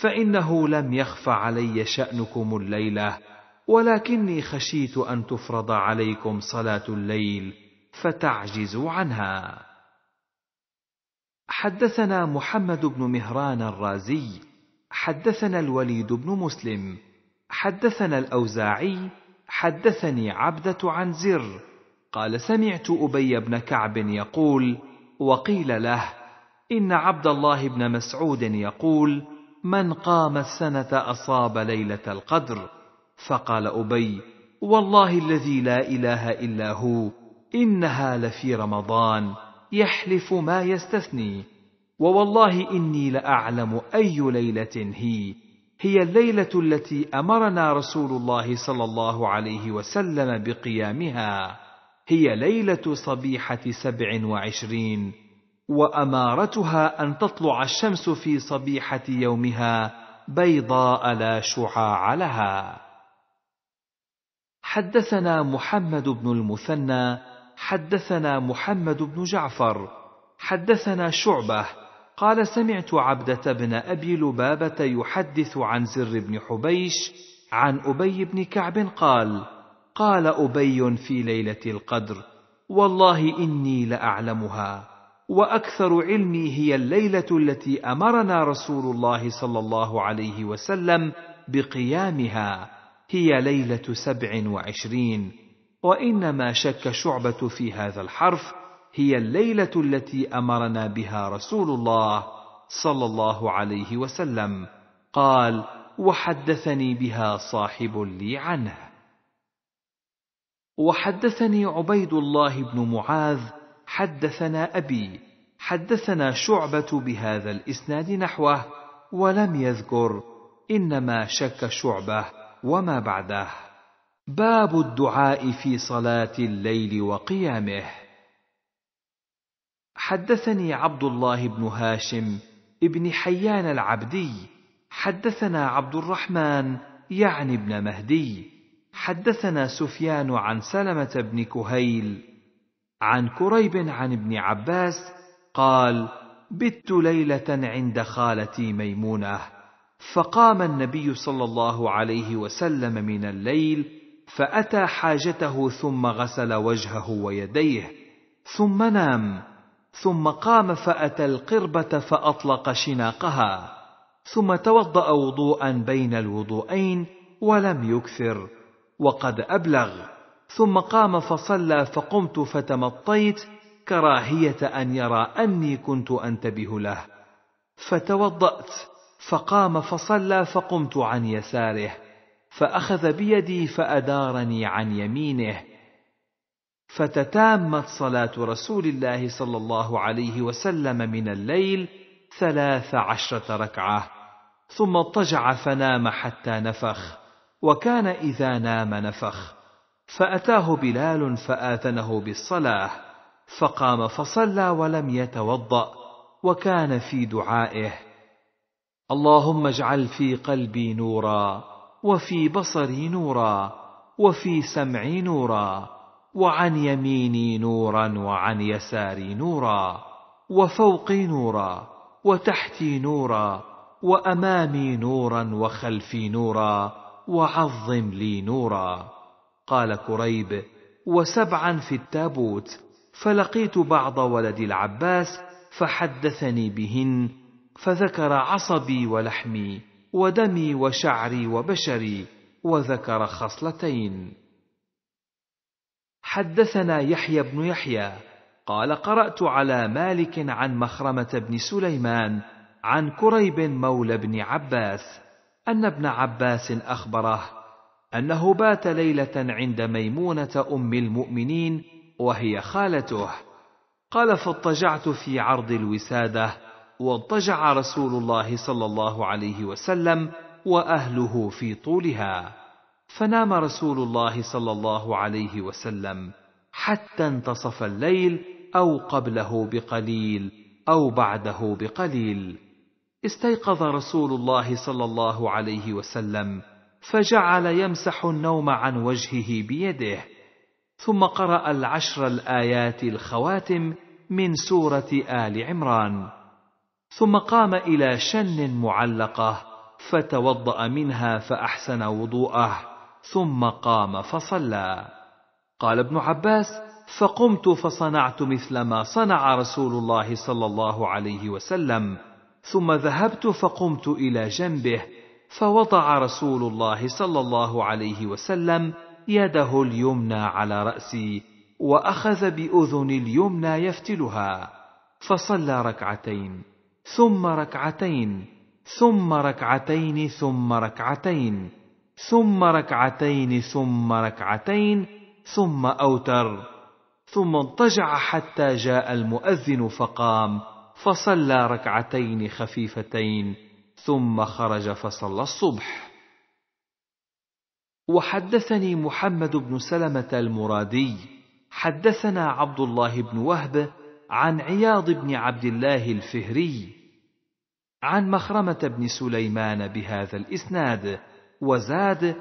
فإنه لم يخف علي شأنكم الليلة ولكني خشيت أن تفرض عليكم صلاة الليل فتعجزوا عنها. حدثنا محمد بن مهران الرازي حدثنا الوليد بن مسلم حدثنا الأوزاعي حدثني عبدة عن زر قال سمعت أبي بن كعب يقول وقيل له إن عبد الله بن مسعود يقول من قام السنة أصاب ليلة القدر. فقال أبي والله الذي لا إله إلا هو إنها لفي رمضان. يحلف ما يستثني. ووالله إني لأعلم أي ليلة هي. هي الليلة التي أمرنا رسول الله صلى الله عليه وسلم بقيامها. هي ليلة صبيحة سبع وعشرين. وأمارتها أن تطلع الشمس في صبيحة يومها بيضاء لا شعاع لها. حدثنا محمد بن المثنى حدثنا محمد بن جعفر حدثنا شعبة قال سمعت عبدة بن أبي لبابة يحدث عن زر بن حبيش عن أبي بن كعب قال قال أبي في ليلة القدر والله إني لأعلمها وأكثر علمي هي الليلة التي أمرنا رسول الله صلى الله عليه وسلم بقيامها هي ليلة سبع وعشرين. وإنما شك شعبة في هذا الحرف هي الليلة التي أمرنا بها رسول الله صلى الله عليه وسلم. قال وحدثني بها صاحب لي عنه. وحدثني عبيد الله بن معاذ حدثنا أبي حدثنا شعبة بهذا الإسناد نحوه ولم يذكر إنما شك شعبة وما بعده. باب الدعاء في صلاة الليل وقيامه. حدثني عبد الله بن هاشم ابن حيان العبدي. حدثنا عبد الرحمن يعني ابن مهدي. حدثنا سفيان عن سلمة بن كهيل. عن كريب عن ابن عباس قال بت ليلة عند خالتي ميمونة فقام النبي صلى الله عليه وسلم من الليل فأتى حاجته ثم غسل وجهه ويديه ثم نام ثم قام فأتى القربة فأطلق شناقها ثم توضأ وضوءا بين الوضوءين ولم يكثر وقد أبلغ ثم قام فصلى فقمت فتمطيت كراهية أن يرى أني كنت أنتبه له فتوضأت فقام فصلى فقمت عن يساره. فأخذ بيدي فأدارني عن يمينه. فتتامت صلاة رسول الله صلى الله عليه وسلم من الليل ثلاث عشرة ركعة ثم اضطجع فنام حتى نفخ وكان إذا نام نفخ. فأتاه بلال فآذنه بالصلاة فقام فصلى ولم يتوضأ وكان في دعائه. اللهم اجعل في قلبي نورا وفي بصري نورا وفي سمعي نورا وعن يميني نورا وعن يساري نورا وفوقي نورا وتحتي نورا وأمامي نورا وخلفي نورا وعظم لي نورا. قال كريب وسبعا في التابوت فلقيت بعض ولد العباس فحدثني بهن فذكر عصبي ولحمي. ودمي وشعري وبشري وذكر خصلتين. حدثنا يحيى بن يحيى قال قرأت على مالك عن مخرمة بن سليمان عن كريب مولى بن عباس أن ابن عباس أخبره أنه بات ليلة عند ميمونة أم المؤمنين وهي خالته. قال فاضطجعت في عرض الوسادة واضطجع رسول الله صلى الله عليه وسلم وأهله في طولها. فنام رسول الله صلى الله عليه وسلم حتى انتصف الليل أو قبله بقليل أو بعده بقليل. استيقظ رسول الله صلى الله عليه وسلم فجعل يمسح النوم عن وجهه بيده. ثم قرأ العشر الآيات الخواتم من سورة آل عمران. ثم قام إلى شن معلقة فتوضأ منها فأحسن وضوءه ثم قام فصلى. قال ابن عباس فقمت فصنعت مثل ما صنع رسول الله صلى الله عليه وسلم ثم ذهبت فقمت إلى جنبه فوضع رسول الله صلى الله عليه وسلم يده اليمنى على رأسي وأخذ بأذن اليمنى يفتلها فصلى ركعتين. ثم ركعتين ثم ركعتين ثم ركعتين ثم ركعتين ثم ركعتين ثم أوتر ثم اضطجع حتى جاء المؤذن فقام فصلى ركعتين خفيفتين ثم خرج فصلى الصبح. وحدثني محمد بن سلمة المرادي حدثنا عبد الله بن وهب عن عياض بن عبد الله الفهري عن مخرمة بن سليمان بهذا الإسناد وزاد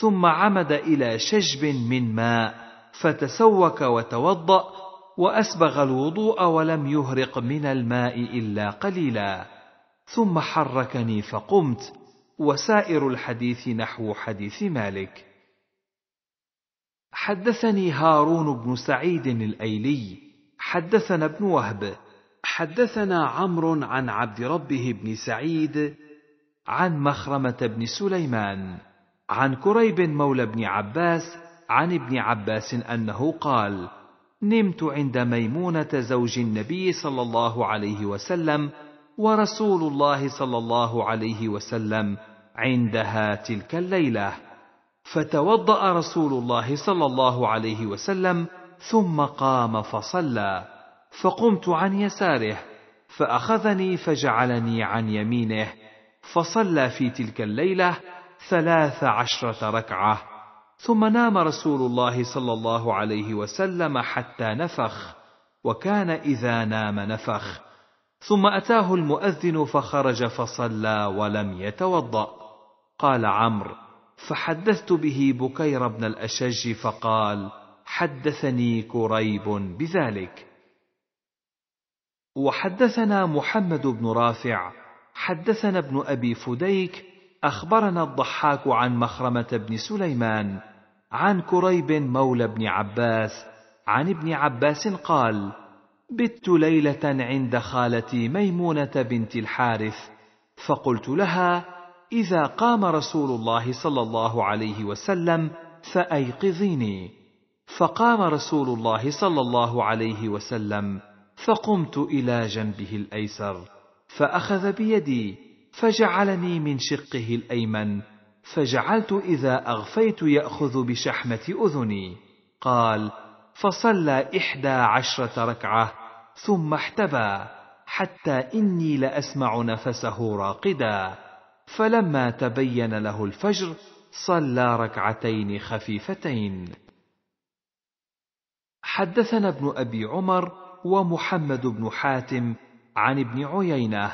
ثم عمد إلى شجب من ماء فتسوك وتوضأ وأسبغ الوضوء ولم يهرق من الماء إلا قليلا. ثم حركني فقمت وسائر الحديث نحو حديث مالك. حدثني هارون بن سعيد الأيلي حدثنا ابن وهب حدثنا عمرو عن عبد ربه بن سعيد عن مخرمة بن سليمان عن كريب مولى بن عباس عن ابن عباس أنه قال نمت عند ميمونة زوج النبي صلى الله عليه وسلم ورسول الله صلى الله عليه وسلم عندها تلك الليلة فتوضأ رسول الله صلى الله عليه وسلم ثم قام فصلى فقمت عن يساره فأخذني فجعلني عن يمينه فصلى في تلك الليلة ثلاث عشرة ركعة. ثم نام رسول الله صلى الله عليه وسلم حتى نفخ وكان إذا نام نفخ. ثم أتاه المؤذن فخرج فصلى ولم يتوضأ. قال عمرو فحدثت به بكير بن الأشج فقال حدثني كريب بذلك. وحدثنا محمد بن رافع حدثنا ابن أبي فديك أخبرنا الضحاك عن مخرمة بن سليمان عن كريب مولى بن عباس عن ابن عباس قال بت ليلة عند خالتي ميمونة بنت الحارث فقلت لها إذا قام رسول الله صلى الله عليه وسلم فأيقظيني. فقام رسول الله صلى الله عليه وسلم فقمت إلى جنبه الأيسر فأخذ بيدي فجعلني من شقه الأيمن فجعلت إذا أغفيت يأخذ بشحمة أذني. قال فصلى إحدى عشرة ركعة ثم احتبى حتى إني لأسمع نفسه راقدا. فلما تبين له الفجر صلى ركعتين خفيفتين. حدثنا ابن أبي عمر ومحمد بن حاتم عن ابن عيينة.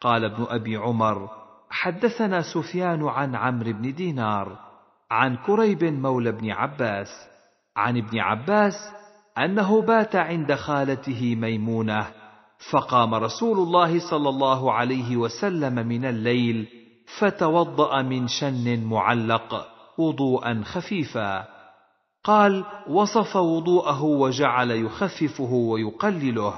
قال ابن أبي عمر حدثنا سفيان عن عمرو بن دينار عن كريب مولى ابن عباس عن ابن عباس أنه بات عند خالته ميمونة فقام رسول الله صلى الله عليه وسلم من الليل فتوضأ من شن معلق وضوءا خفيفا. قال وصف وضوءه وجعل يخففه ويقلله.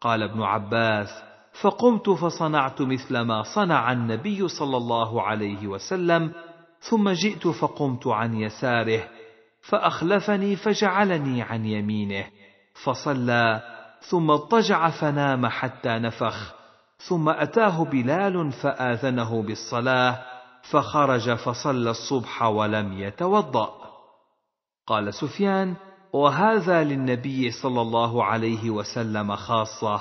قال ابن عباس فقمت فصنعت مثل ما صنع النبي صلى الله عليه وسلم ثم جئت فقمت عن يساره فأخلفني فجعلني عن يمينه. فصلى ثم اضطجع فنام حتى نفخ ثم أتاه بلال فآذنه بالصلاة فخرج فصلى الصبح ولم يتوضأ. قال سفيان وهذا للنبي صلى الله عليه وسلم خاصة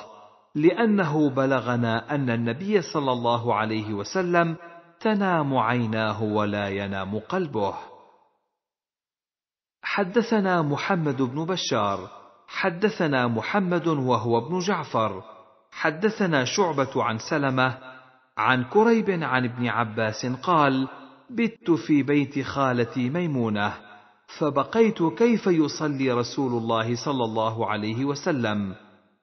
لأنه بلغنا أن النبي صلى الله عليه وسلم تنام عيناه ولا ينام قلبه. حدثنا محمد بن بشار حدثنا محمد وهو ابن جعفر حدثنا شعبة عن سلمة عن كريب عن ابن عباس قال بت في بيت خالتي ميمونة فبقيت كيف يصلي رسول الله صلى الله عليه وسلم؟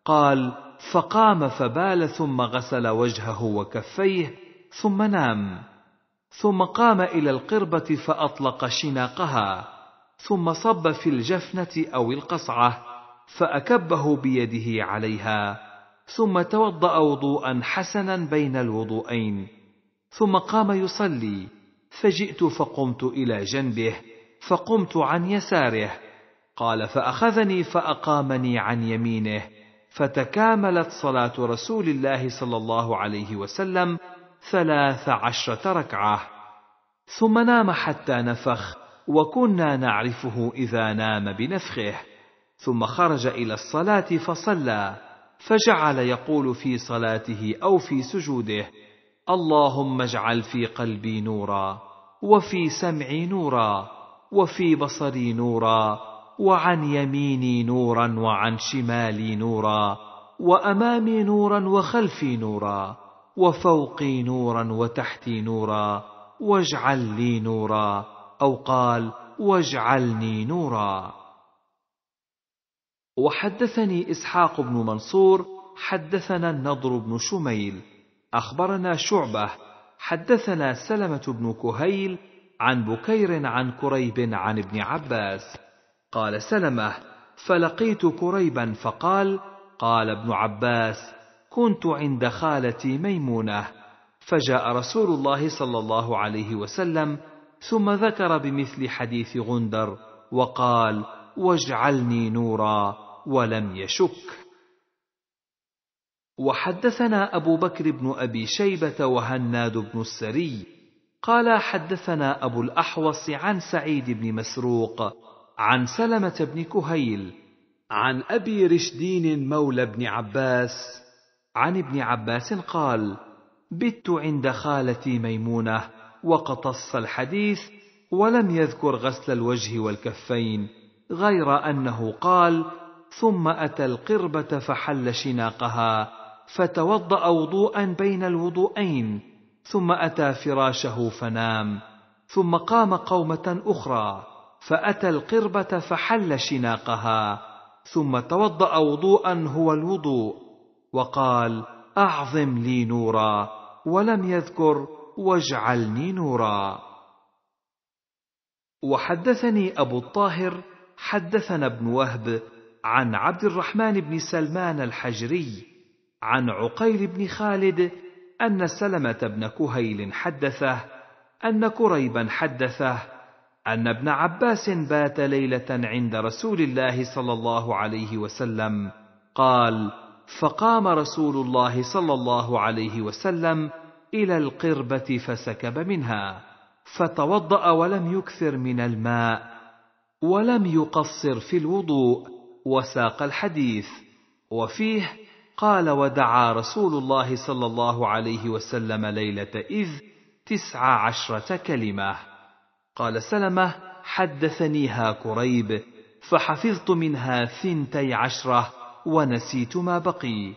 قال فقام فبال ثم غسل وجهه وكفيه ثم نام. ثم قام إلى القربة فأطلق شناقها. ثم صب في الجفنة أو القصعة فأكبه بيده عليها. ثم توضأ وضوءا حسنا بين الوضوءين. ثم قام يصلي. فجئت فقمت إلى جنبه. فقمت عن يساره. قال فأخذني فأقامني عن يمينه. فتكاملت صلاة رسول الله صلى الله عليه وسلم ثلاث عشرة ركعة. ثم نام حتى نفخ وكنا نعرفه إذا نام بنفخه. ثم خرج إلى الصلاة فصلى فجعل يقول في صلاته أو في سجوده اللهم اجعل في قلبي نورا وفي سمعي نورا. وفي بصري نورا وعن يميني نورا وعن شمالي نورا وأمامي نورا وخلفي نورا وفوقي نورا وتحتي نورا واجعل لي نورا أو قال واجعلني نورا. وحدثني إسحاق بن منصور حدثنا النضر بن شميل أخبرنا شعبة حدثنا سلمة بن كهيل عن بكير عن كريب عن ابن عباس. قال سلمة فلقيت كريبا فقال قال ابن عباس كنت عند خالتي ميمونة. فجاء رسول الله صلى الله عليه وسلم ثم ذكر بمثل حديث غندر وقال واجعلني نورا ولم يشك. وحدثنا أبو بكر بن أبي شيبة وهناد بن السري قال حدثنا أبو الأحوص عن سعيد بن مسروق عن سلمة بن كهيل عن أبي رشدين مولى ابن عباس عن ابن عباس قال بت عند خالتي ميمونة وقتص الحديث ولم يذكر غسل الوجه والكفين غير أنه قال ثم أتى القربة فحل شناقها فتوضأ وضوءا بين الوضوءين ثم أتى فراشه فنام ثم قام قومة أخرى فأتى القربة فحل شناقها ثم توضأ وضوءا هو الوضوء وقال أعظم لي نورا ولم يذكر واجعلني نورا. وحدثني أبو الطاهر حدثنا ابن وهب عن عبد الرحمن بن سلمان الحجري عن عقيل بن خالد أن سلمة بن كهيل حدثه أن كريبا حدثه أن ابن عباس بات ليلة عند رسول الله صلى الله عليه وسلم قال فقام رسول الله صلى الله عليه وسلم إلى القربة فسكب منها فتوضأ ولم يكثر من الماء ولم يقصر في الوضوء وساق الحديث وفيه قال ودعا رسول الله صلى الله عليه وسلم ليلة إذ تسع عشرة كلمة. قال سلمة حدثنيها كريب فحفظت منها ثنتي عشرة ونسيت ما بقي.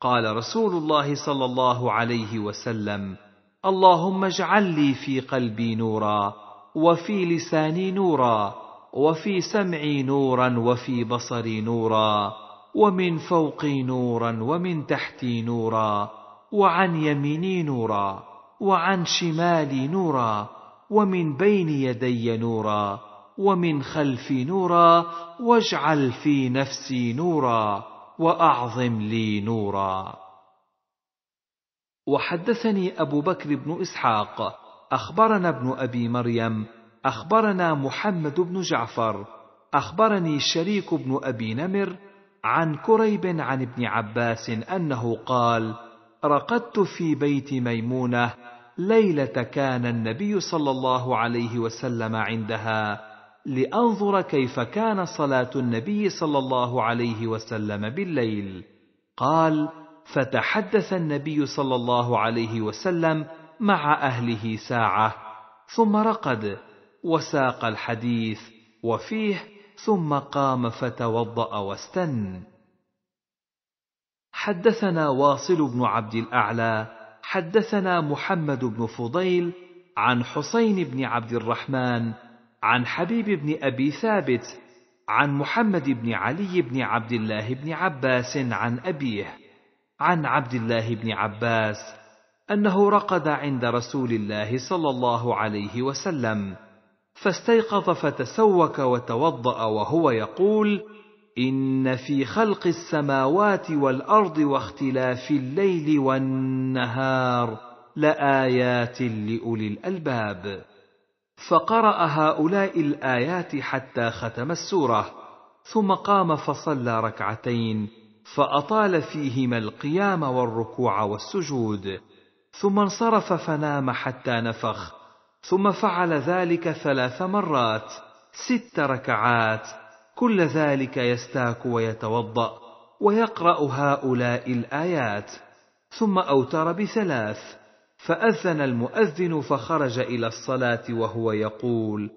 قال رسول الله صلى الله عليه وسلم اللهم اجعل لي في قلبي نورا وفي لساني نورا وفي سمعي نورا وفي بصري نورا. ومن فوقي نورا ومن تحتي نورا وعن يميني نورا وعن شمالي نورا ومن بين يدي نورا ومن خلفي نورا واجعل في نفسي نورا وأعظم لي نورا. وحدثني أبو بكر بن إسحاق أخبرنا ابن أبي مريم أخبرنا محمد بن جعفر أخبرني شريك بن أبي نمر عن كريب عن ابن عباس أنه قال رقدت في بيت ميمونة ليلة كان النبي صلى الله عليه وسلم عندها لأنظر كيف كان صلاة النبي صلى الله عليه وسلم بالليل قال فتحدث النبي صلى الله عليه وسلم مع أهله ساعة ثم رقد وساق الحديث وفيه ثم قام فتوضأ واستن. حدثنا واصل بن عبد الأعلى حدثنا محمد بن فضيل عن حسين بن عبد الرحمن عن حبيب بن أبي ثابت عن محمد بن علي بن عبد الله بن عباس عن أبيه عن عبد الله بن عباس أنه رقد عند رسول الله صلى الله عليه وسلم. فاستيقظ فتسوك وتوضأ وهو يقول إن في خلق السماوات والأرض واختلاف الليل والنهار لآيات لأولي الألباب. فقرأ هؤلاء الآيات حتى ختم السورة ثم قام فصلى ركعتين فأطال فيهما القيام والركوع والسجود ثم انصرف فنام حتى نفخ. ثم فعل ذلك ثلاث مرات ست ركعات كل ذلك يستاك ويتوضأ ويقرأ هؤلاء الآيات. ثم أوتر بثلاث فأذن المؤذن فخرج إلى الصلاة وهو يقول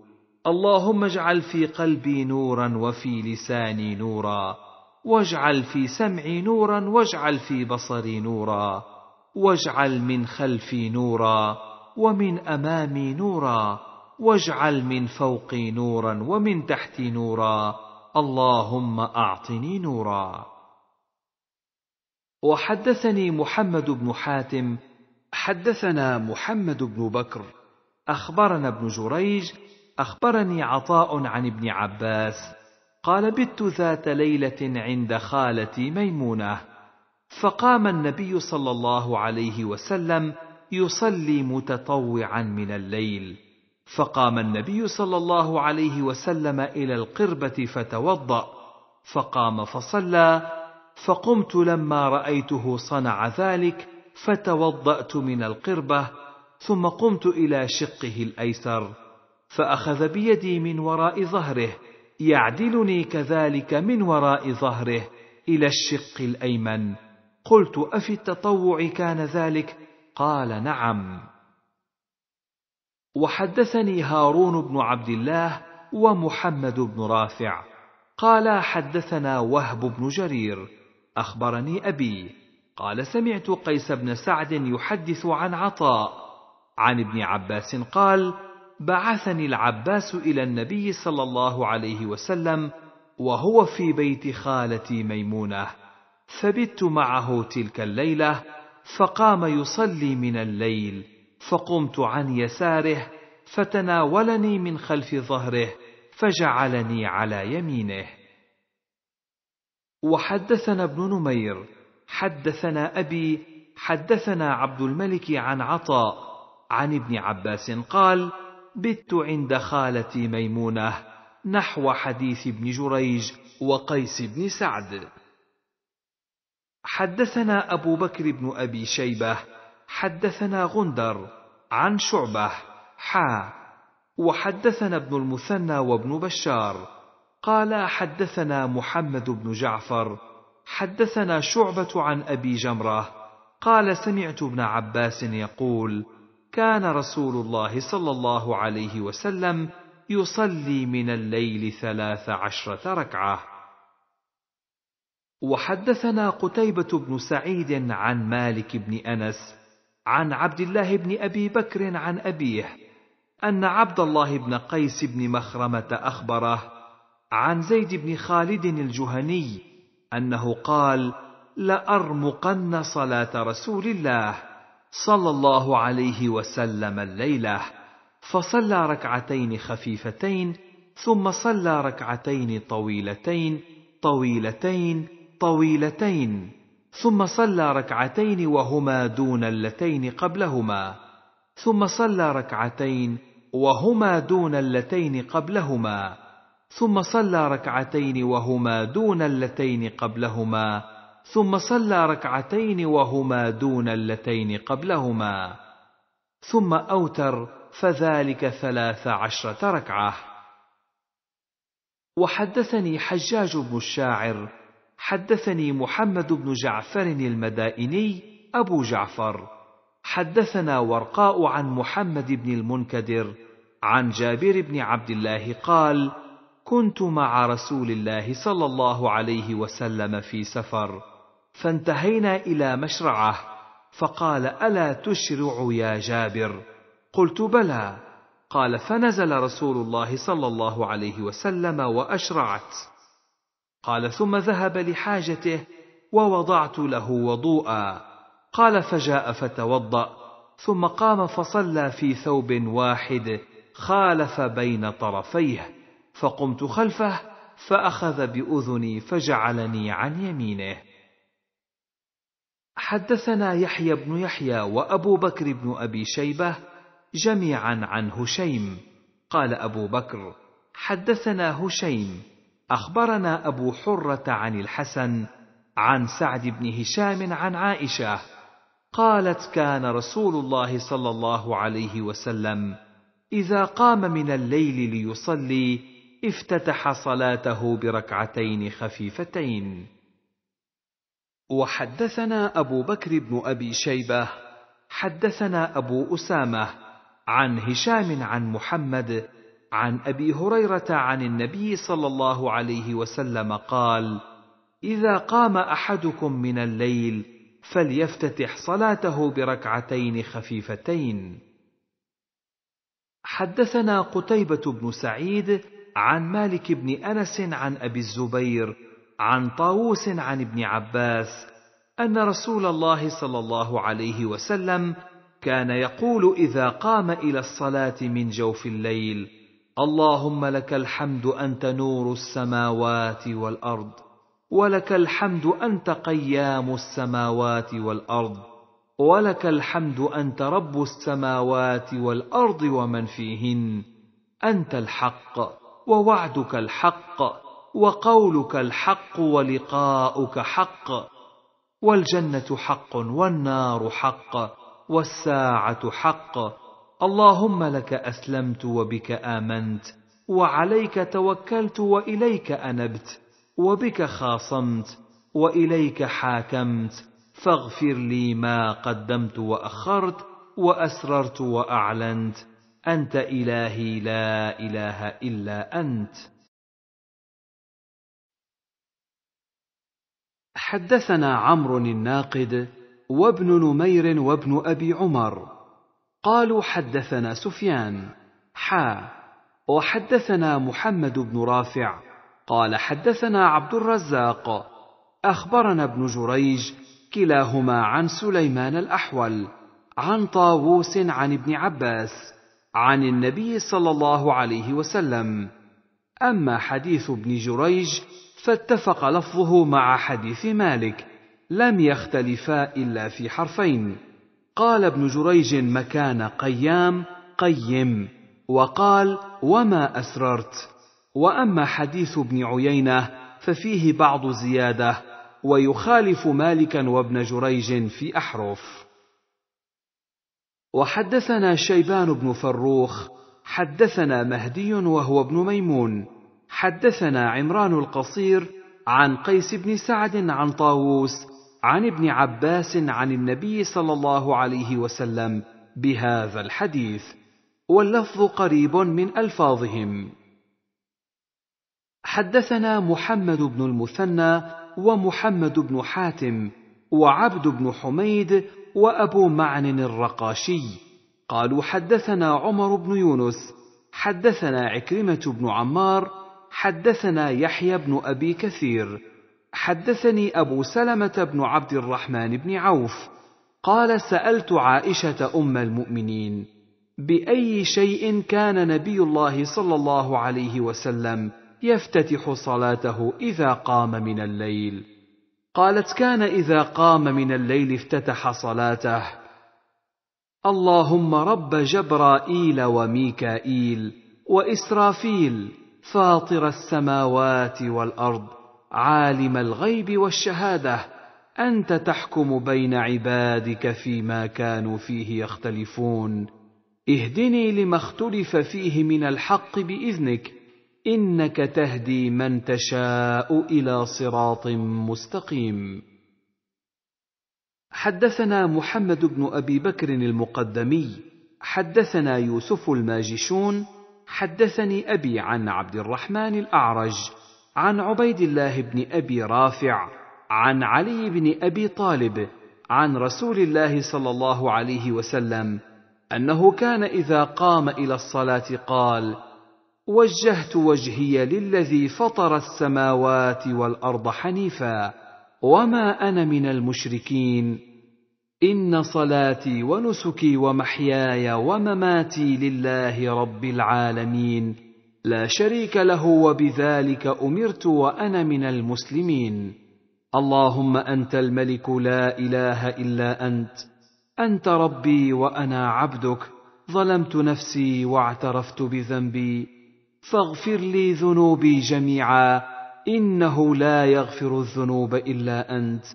اللهم اجعل في قلبي نورا وفي لساني نورا واجعل في سمعي نورا واجعل في بصري نورا واجعل من خلفي نورا. ومن أمامي نورا واجعل من فوقي نورا ومن تحتي نورا. اللهم أعطني نورا. وحدثني محمد بن حاتم حدثنا محمد بن بكر. أخبرنا ابن جريج أخبرني عطاء عن ابن عباس. قال بت ذات ليلة عند خالتي ميمونة. فقام النبي صلى الله عليه وسلم يصلي متطوعا من الليل. فقام النبي صلى الله عليه وسلم إلى القربة فتوضأ. فقام فصلى. فقمت لما رأيته صنع ذلك فتوضأت من القربة ثم قمت إلى شقه الأيسر. فأخذ بيدي من وراء ظهره يعدلني كذلك من وراء ظهره إلى الشق الأيمن. قلت أفي التطوع كان ذلك؟ قال نعم. وحدثني هارون بن عبد الله ومحمد بن رافع. قال حدثنا وهب بن جرير. أخبرني أبي. قال سمعت قيس بن سعد يحدث عن عطاء. عن ابن عباس قال بعثني العباس إلى النبي صلى الله عليه وسلم وهو في بيت خالتي ميمونة فبت معه تلك الليلة فقام يصلي من الليل فقمت عن يساره فتناولني من خلف ظهره فجعلني على يمينه. وحدثنا ابن نمير حدثنا أبي حدثنا عبد الملك عن عطاء عن ابن عباس قال بت عند خالتي ميمونة نحو حديث ابن جريج وقيس بن سعد. حدثنا أبو بكر بن أبي شيبة حدثنا غندر عن شعبة حا وحدثنا ابن المثنى وابن بشار قال حدثنا محمد بن جعفر حدثنا شعبة عن أبي جمرة قال سمعت ابن عباس يقول كان رسول الله صلى الله عليه وسلم يصلي من الليل ثلاث عشرة ركعة. وحدثنا قتيبة بن سعيد عن مالك بن أنس عن عبد الله بن أبي بكر عن أبيه أن عبد الله بن قيس بن مخرمة أخبره عن زيد بن خالد الجهني أنه قال: لأرمقن صلاة رسول الله صلى الله عليه وسلم الليلة، فصلى ركعتين خفيفتين، ثم صلى ركعتين طويلتين طويلتين طويلتين ثم صلى ركعتين وهما دون اللتين قبلهما ثم صلى ركعتين وهما دون اللتين قبلهما ثم صلى ركعتين وهما دون اللتين قبلهما ثم صلى ركعتين وهما دون اللتين قبلهما ثم أوتر فذلك ثلاث عشرة ركعة. وحدثني حجاج بن الشاعر حدثني محمد بن جعفر المدائني أبو جعفر. حدثنا ورقاء عن محمد بن المنكدر عن جابر بن عبد الله قال كنت مع رسول الله صلى الله عليه وسلم في سفر فانتهينا إلى مشرعة فقال ألا تشرع يا جابر؟ قلت بلى. قال فنزل رسول الله صلى الله عليه وسلم وأشرعت. قال ثم ذهب لحاجته ووضعت له وضوءا. قال فجاء فتوضأ ثم قام فصلى في ثوب واحد خالف بين طرفيه. فقمت خلفه فأخذ بأذني فجعلني عن يمينه. حدثنا يحيى بن يحيى وأبو بكر بن أبي شيبة جميعا عن هشيم. قال أبو بكر حدثنا هشيم أخبرنا أبو حرة عن الحسن عن سعد بن هشام عن عائشة قالت كان رسول الله صلى الله عليه وسلم إذا قام من الليل ليصلي افتتح صلاته بركعتين خفيفتين. وحدثنا أبو بكر بن أبي شيبة حدثنا أبو أسامة عن هشام عن محمد عن أبي هريرة عن النبي صلى الله عليه وسلم قال إذا قام أحدكم من الليل فليفتتح صلاته بركعتين خفيفتين. حدثنا قتيبة بن سعيد عن مالك بن أنس عن أبي الزبير عن طاووس عن ابن عباس أن رسول الله صلى الله عليه وسلم كان يقول إذا قام إلى الصلاة من جوف الليل اللهم لك الحمد أنت نور السماوات والأرض ولك الحمد أنت قيام السماوات والأرض ولك الحمد أنت رب السماوات والأرض ومن فيهن. أنت الحق ووعدك الحق وقولك الحق ولقاؤك حق. والجنة حق والنار حق والساعة حق. اللهم لك أسلمت وبك آمنت وعليك توكلت وإليك أنبت وبك خاصمت وإليك حاكمت. فاغفر لي ما قدمت وأخرت وأسررت وأعلنت. أنت إلهي لا إله إلا أنت. حدثنا عمرو الناقد وابن نمير وابن أبي عمر. قالوا حدثنا سفيان. حا. وحدثنا محمد بن رافع. قال حدثنا عبد الرزاق. أخبرنا ابن جريج كلاهما عن سليمان الأحول عن طاووس عن ابن عباس عن النبي صلى الله عليه وسلم. أما حديث ابن جريج فاتفق لفظه مع حديث مالك لم يختلفا إلا في حرفين. قال ابن جريج مكان قيام قيم. وقال وما أسررت. وأما حديث ابن عيينة ففيه بعض زيادة ويخالف مالكا وابن جريج في أحرف. وحدثنا شيبان بن فروخ حدثنا مهدي وهو ابن ميمون. حدثنا عمران القصير عن قيس بن سعد عن طاووس عن ابن عباس عن النبي صلى الله عليه وسلم بهذا الحديث واللفظ قريب من ألفاظهم. حدثنا محمد بن المثنى ومحمد بن حاتم وعبد بن حميد وأبو معن الرقاشي. قالوا حدثنا عمر بن يونس حدثنا عكرمة بن عمار حدثنا يحيى بن أبي كثير حدثني أبو سلمة بن عبد الرحمن بن عوف قال سألت عائشة أم المؤمنين بأي شيء كان نبي الله صلى الله عليه وسلم يفتتح صلاته إذا قام من الليل؟ قالت كان إذا قام من الليل افتتح صلاته. اللهم رب جبرائيل وميكائيل وإسرافيل فاطر السماوات والأرض عالم الغيب والشهادة أنت تحكم بين عبادك فيما كانوا فيه يختلفون. اهدني لما اختلف فيه من الحق بإذنك إنك تهدي من تشاء إلى صراط مستقيم. حدثنا محمد بن أبي بكر المقدمي حدثنا يوسف الماجشون حدثني أبي عن عبد الرحمن الأعرج عن عبيد الله بن أبي رافع عن علي بن أبي طالب عن رسول الله صلى الله عليه وسلم أنه كان إذا قام إلى الصلاة قال وجهت وجهي للذي فطر السماوات والأرض حنيفا وما أنا من المشركين. إن صلاتي ونسكي ومحياي ومماتي لله رب العالمين. لا شريك له وبذلك أمرت وأنا من المسلمين. اللهم أنت الملك لا إله إلا أنت. أنت ربي وأنا عبدك. ظلمت نفسي واعترفت بذنبي. فاغفر لي ذنوبي جميعا. إنه لا يغفر الذنوب إلا أنت.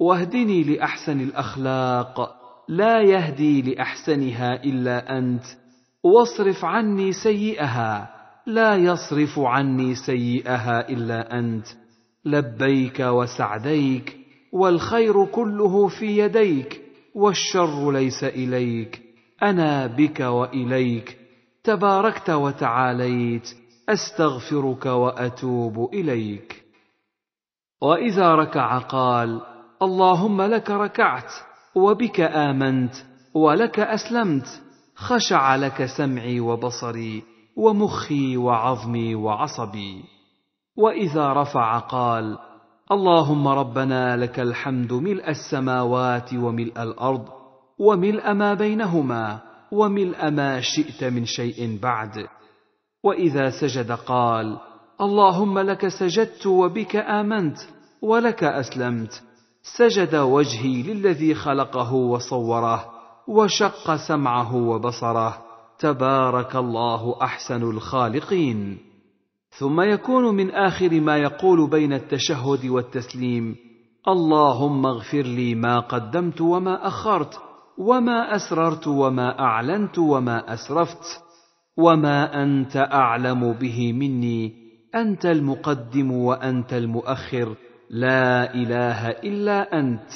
واهدني لأحسن الأخلاق. لا يهدي لأحسنها إلا أنت. واصرف عني سيئها. لا يصرف عني سيئها إلا أنت. لبيك وسعديك والخير كله في يديك والشر ليس إليك. أنا بك وإليك تباركت وتعاليت أستغفرك وأتوب إليك. وإذا ركع قال اللهم لك ركعت وبك آمنت ولك أسلمت خشع لك سمعي وبصري. ومخي وعظمي وعصبي. وإذا رفع قال اللهم ربنا لك الحمد ملء السماوات وملء الأرض وملء ما بينهما وملء ما شئت من شيء بعد. وإذا سجد قال اللهم لك سجدت وبك آمنت ولك أسلمت. سجد وجهي للذي خلقه وصوره وشق سمعه وبصره. تبارك الله أحسن الخالقين. ثم يكون من آخر ما يقول بين التشهد والتسليم اللهم اغفر لي ما قدمت وما أخرت وما أسررت وما أعلنت وما أسرفت وما أنت أعلم به مني أنت المقدم وأنت المؤخر لا إله إلا أنت.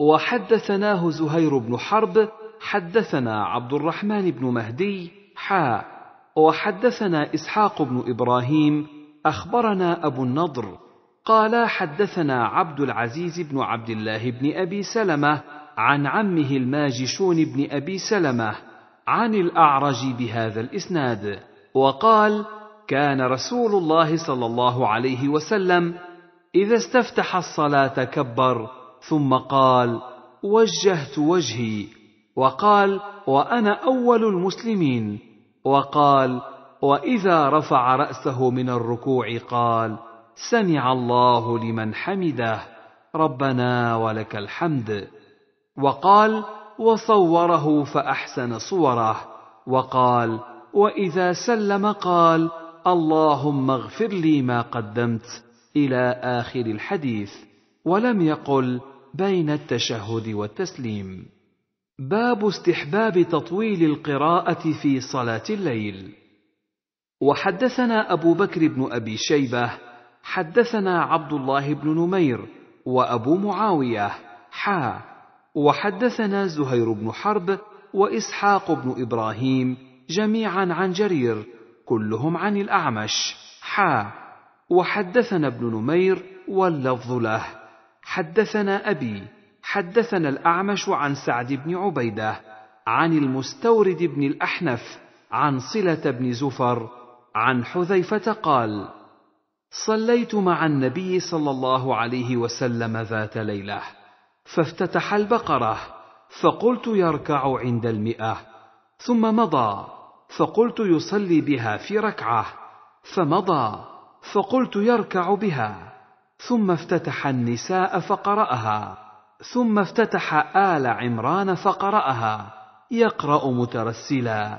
وحدثناه زهير بن حرب حدثنا عبد الرحمن بن مهدي حا وحدثنا إسحاق بن إبراهيم أخبرنا أبو النضر قال حدثنا عبد العزيز بن عبد الله بن أبي سلمة عن عمه الماجشون بن أبي سلمة عن الأعرج بهذا الإسناد وقال كان رسول الله صلى الله عليه وسلم إذا استفتح الصلاة كبر ثم قال وجهت وجهي. وقال وأنا أول المسلمين. وقال وإذا رفع رأسه من الركوع قال سمع الله لمن حمده ربنا ولك الحمد. وقال وصوره فأحسن صوره. وقال وإذا سلم قال اللهم اغفر لي ما قدمت إلى آخر الحديث ولم يقل بين التشهد والتسليم. باب استحباب تطويل القراءة في صلاة الليل. وحدثنا أبو بكر بن أبي شيبة حدثنا عبد الله بن نمير وأبو معاوية حا. وحدثنا زهير بن حرب وإسحاق بن إبراهيم جميعا عن جرير كلهم عن الأعمش حا. وحدثنا ابن نمير واللفظ له. حدثنا أبي حدثنا الأعمش عن سعد بن عبيدة عن المستورد بن الأحنف عن صلة بن زفر عن حذيفة قال صليت مع النبي صلى الله عليه وسلم ذات ليلة فافتتح البقرة فقلت يركع عند المئة ثم مضى فقلت يصلي بها في ركعة فمضى فقلت يركع بها ثم افتتح النساء فقرأها. ثم افتتح آل عمران فقرأها. يقرأ مترسلا.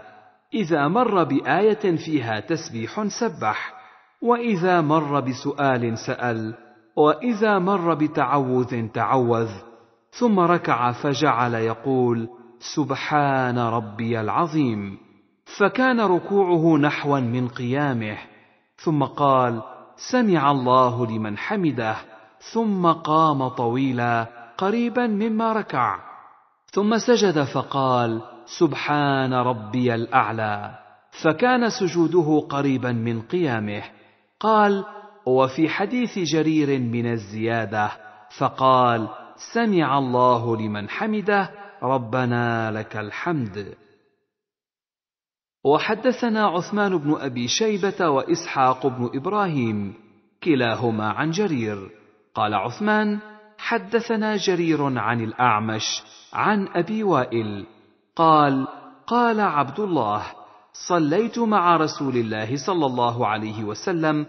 إذا مر بآية فيها تسبيح سبح. وإذا مر بسؤال سأل. وإذا مر بتعوذ تعوذ. ثم ركع فجعل يقول سبحان ربي العظيم. فكان ركوعه نحوا من قيامه. ثم قال سمع الله لمن حمده. ثم قام طويلا. قريبا مما ركع. ثم سجد فقال سبحان ربي الأعلى. فكان سجوده قريبا من قيامه. قال وفي حديث جرير من الزيادة فقال سمع الله لمن حمده ربنا لك الحمد. وحدثنا عثمان بن أبي شيبة وإسحاق بن إبراهيم كلاهما عن جرير. قال عثمان حدثنا جرير عن الأعمش عن أبي وائل قال قال عبد الله صليت مع رسول الله صلى الله عليه وسلم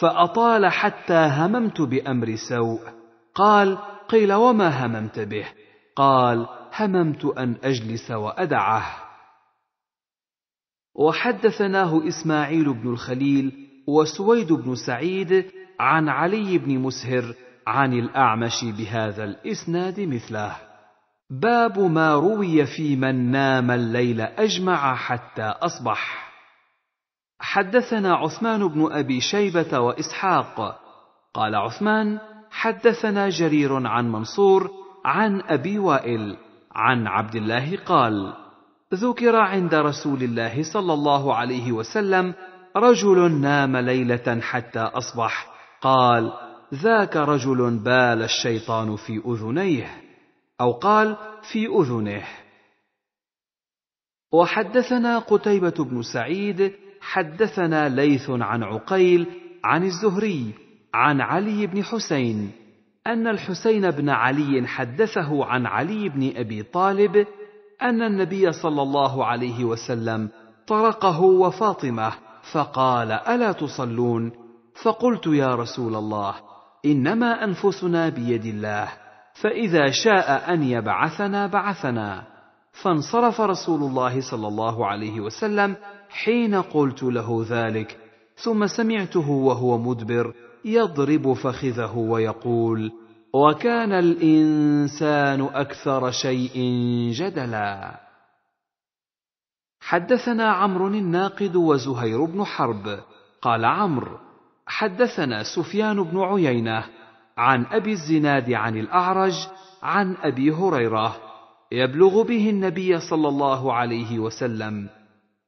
فأطال حتى هممت بأمر سوء. قال قيل وما هممت به؟ قال هممت أن أجلس وأدعه. وحدثناه إسماعيل بن الخليل وسويد بن سعيد عن علي بن مسهر عن الأعمش بهذا الإسناد مثله. باب ما روي في من نام الليل أجمع حتى أصبح. حدثنا عثمان بن أبي شيبة وإسحاق. قال عثمان حدثنا جرير عن منصور عن أبي وائل عن عبد الله قال ذكر عند رسول الله صلى الله عليه وسلم رجل نام ليلة حتى أصبح. قال ذاك رجل بال الشيطان في أذنيه أو قال في أذنه. وحدثنا قتيبة بن سعيد حدثنا ليث عن عقيل عن الزهري عن علي بن حسين أن الحسين بن علي حدثه عن علي بن أبي طالب أن النبي صلى الله عليه وسلم طرقه وفاطمة فقال ألا تصلون؟ فقلت يا رسول الله. إنما أنفسنا بيد الله فإذا شاء أن يبعثنا بعثنا. فانصرف رسول الله صلى الله عليه وسلم حين قلت له ذلك ثم سمعته وهو مدبر يضرب فخذه ويقول وكان الإنسان أكثر شيء جدلا. حدثنا عمرو الناقد وزهير بن حرب قال عمرو حدثنا سفيان بن عيينة عن أبي الزناد عن الأعرج عن أبي هريرة يبلغ به النبي صلى الله عليه وسلم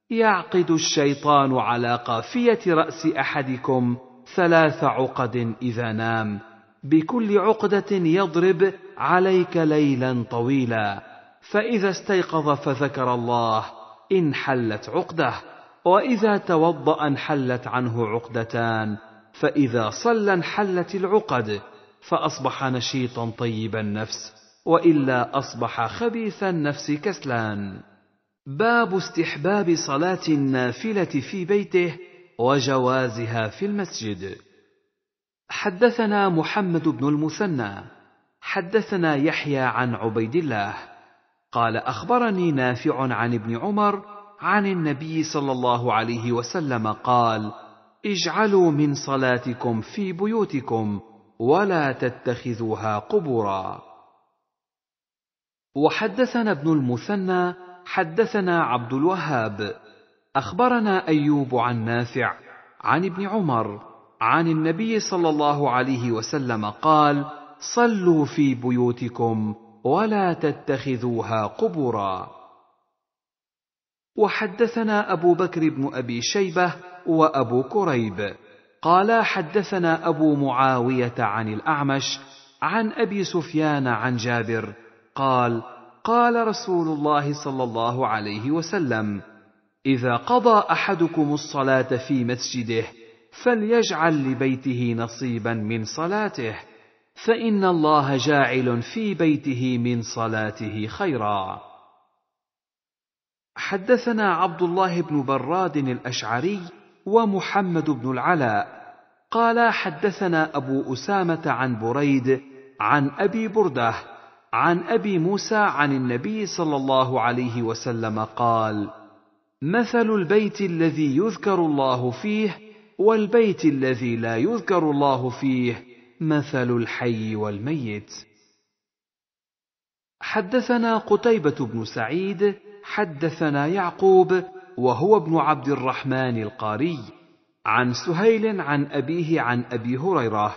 يعقد الشيطان على قافية رأس أحدكم ثلاث عقد إذا نام بكل عقدة يضرب عليك ليلا طويلا فإذا استيقظ فذكر الله انحلت عقدة وإذا توضأ انحلت عنه عقدتان فإذا صلى انحلت العقد فأصبح نشيطا طيب النفس وإلا أصبح خبيث النفس كسلان. باب استحباب صلاة النافلة في بيته وجوازها في المسجد. حدثنا محمد بن المثنى حدثنا يحيى عن عبيد الله قال أخبرني نافع عن ابن عمر عن النبي صلى الله عليه وسلم قال اجعلوا من صلاتكم في بيوتكم ولا تتخذوها قبورا. وحدثنا ابن المثنى حدثنا عبد الوهاب. أخبرنا أيوب عن نافع عن ابن عمر عن النبي صلى الله عليه وسلم قال صلوا في بيوتكم ولا تتخذوها قبورا. وحدثنا أبو بكر بن أبي شيبة وأبو كريب. قال حدثنا أبو معاوية عن الأعمش عن أبي سفيان عن جابر. قال قال رسول الله صلى الله عليه وسلم إذا قضى أحدكم الصلاة في مسجده فليجعل لبيته نصيبا من صلاته فإن الله جاعل في بيته من صلاته خيرا. حدثنا عبد الله بن براد الأشعري ومحمد بن العلاء قال حدثنا أبو أسامة عن بريد عن أبي بردة عن أبي موسى عن النبي صلى الله عليه وسلم قال مثل البيت الذي يذكر الله فيه والبيت الذي لا يذكر الله فيه مثل الحي والميت. حدثنا قتيبة بن سعيد حدثنا يعقوب وهو ابن عبد الرحمن القاري عن سهيل عن أبيه عن أبي هريرة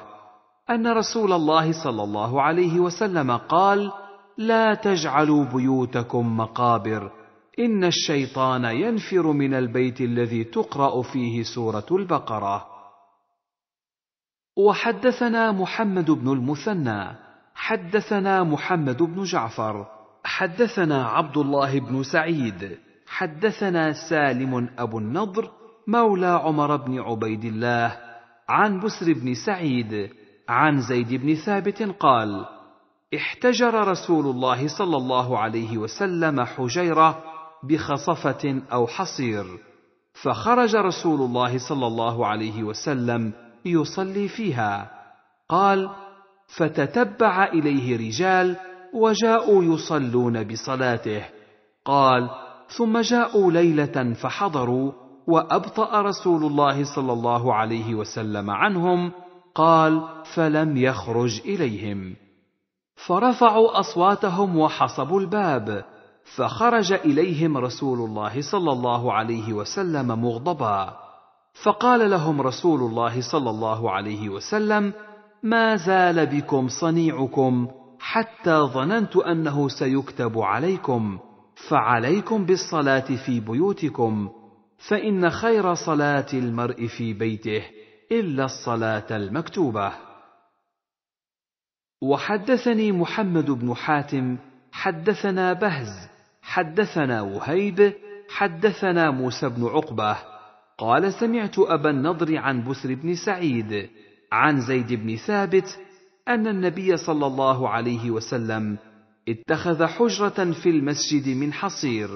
أن رسول الله صلى الله عليه وسلم قال لا تجعلوا بيوتكم مقابر إن الشيطان ينفر من البيت الذي تقرأ فيه سورة البقرة. وحدثنا محمد بن المثنى حدثنا محمد بن جعفر حدثنا عبد الله بن سعيد. حدثنا سالم أبو النضر مولى عمر بن عبيد الله عن بسر بن سعيد عن زيد بن ثابت قال احتجر رسول الله صلى الله عليه وسلم حجيرة بخصفة أو حصير فخرج رسول الله صلى الله عليه وسلم يصلي فيها. قال فتتبع إليه رجال وجاءوا يصلون بصلاته. قال ثم جاءوا ليلة فحضروا وأبطأ رسول الله صلى الله عليه وسلم عنهم قال فلم يخرج إليهم. فرفعوا أصواتهم وحصبوا الباب فخرج إليهم رسول الله صلى الله عليه وسلم مغضبا. فقال لهم رسول الله صلى الله عليه وسلم ما زال بكم صنيعكم حتى ظننت أنه سيكتب عليكم. فعليكم بالصلاة في بيوتكم فإن خير صلاة المرء في بيته إلا الصلاة المكتوبة. وحدثني محمد بن حاتم حدثنا بهز حدثنا وهيب حدثنا موسى بن عقبة. قال سمعت أبا النضر عن بسر بن سعيد عن زيد بن ثابت أن النبي صلى الله عليه وسلم اتخذ حجرة في المسجد من حصير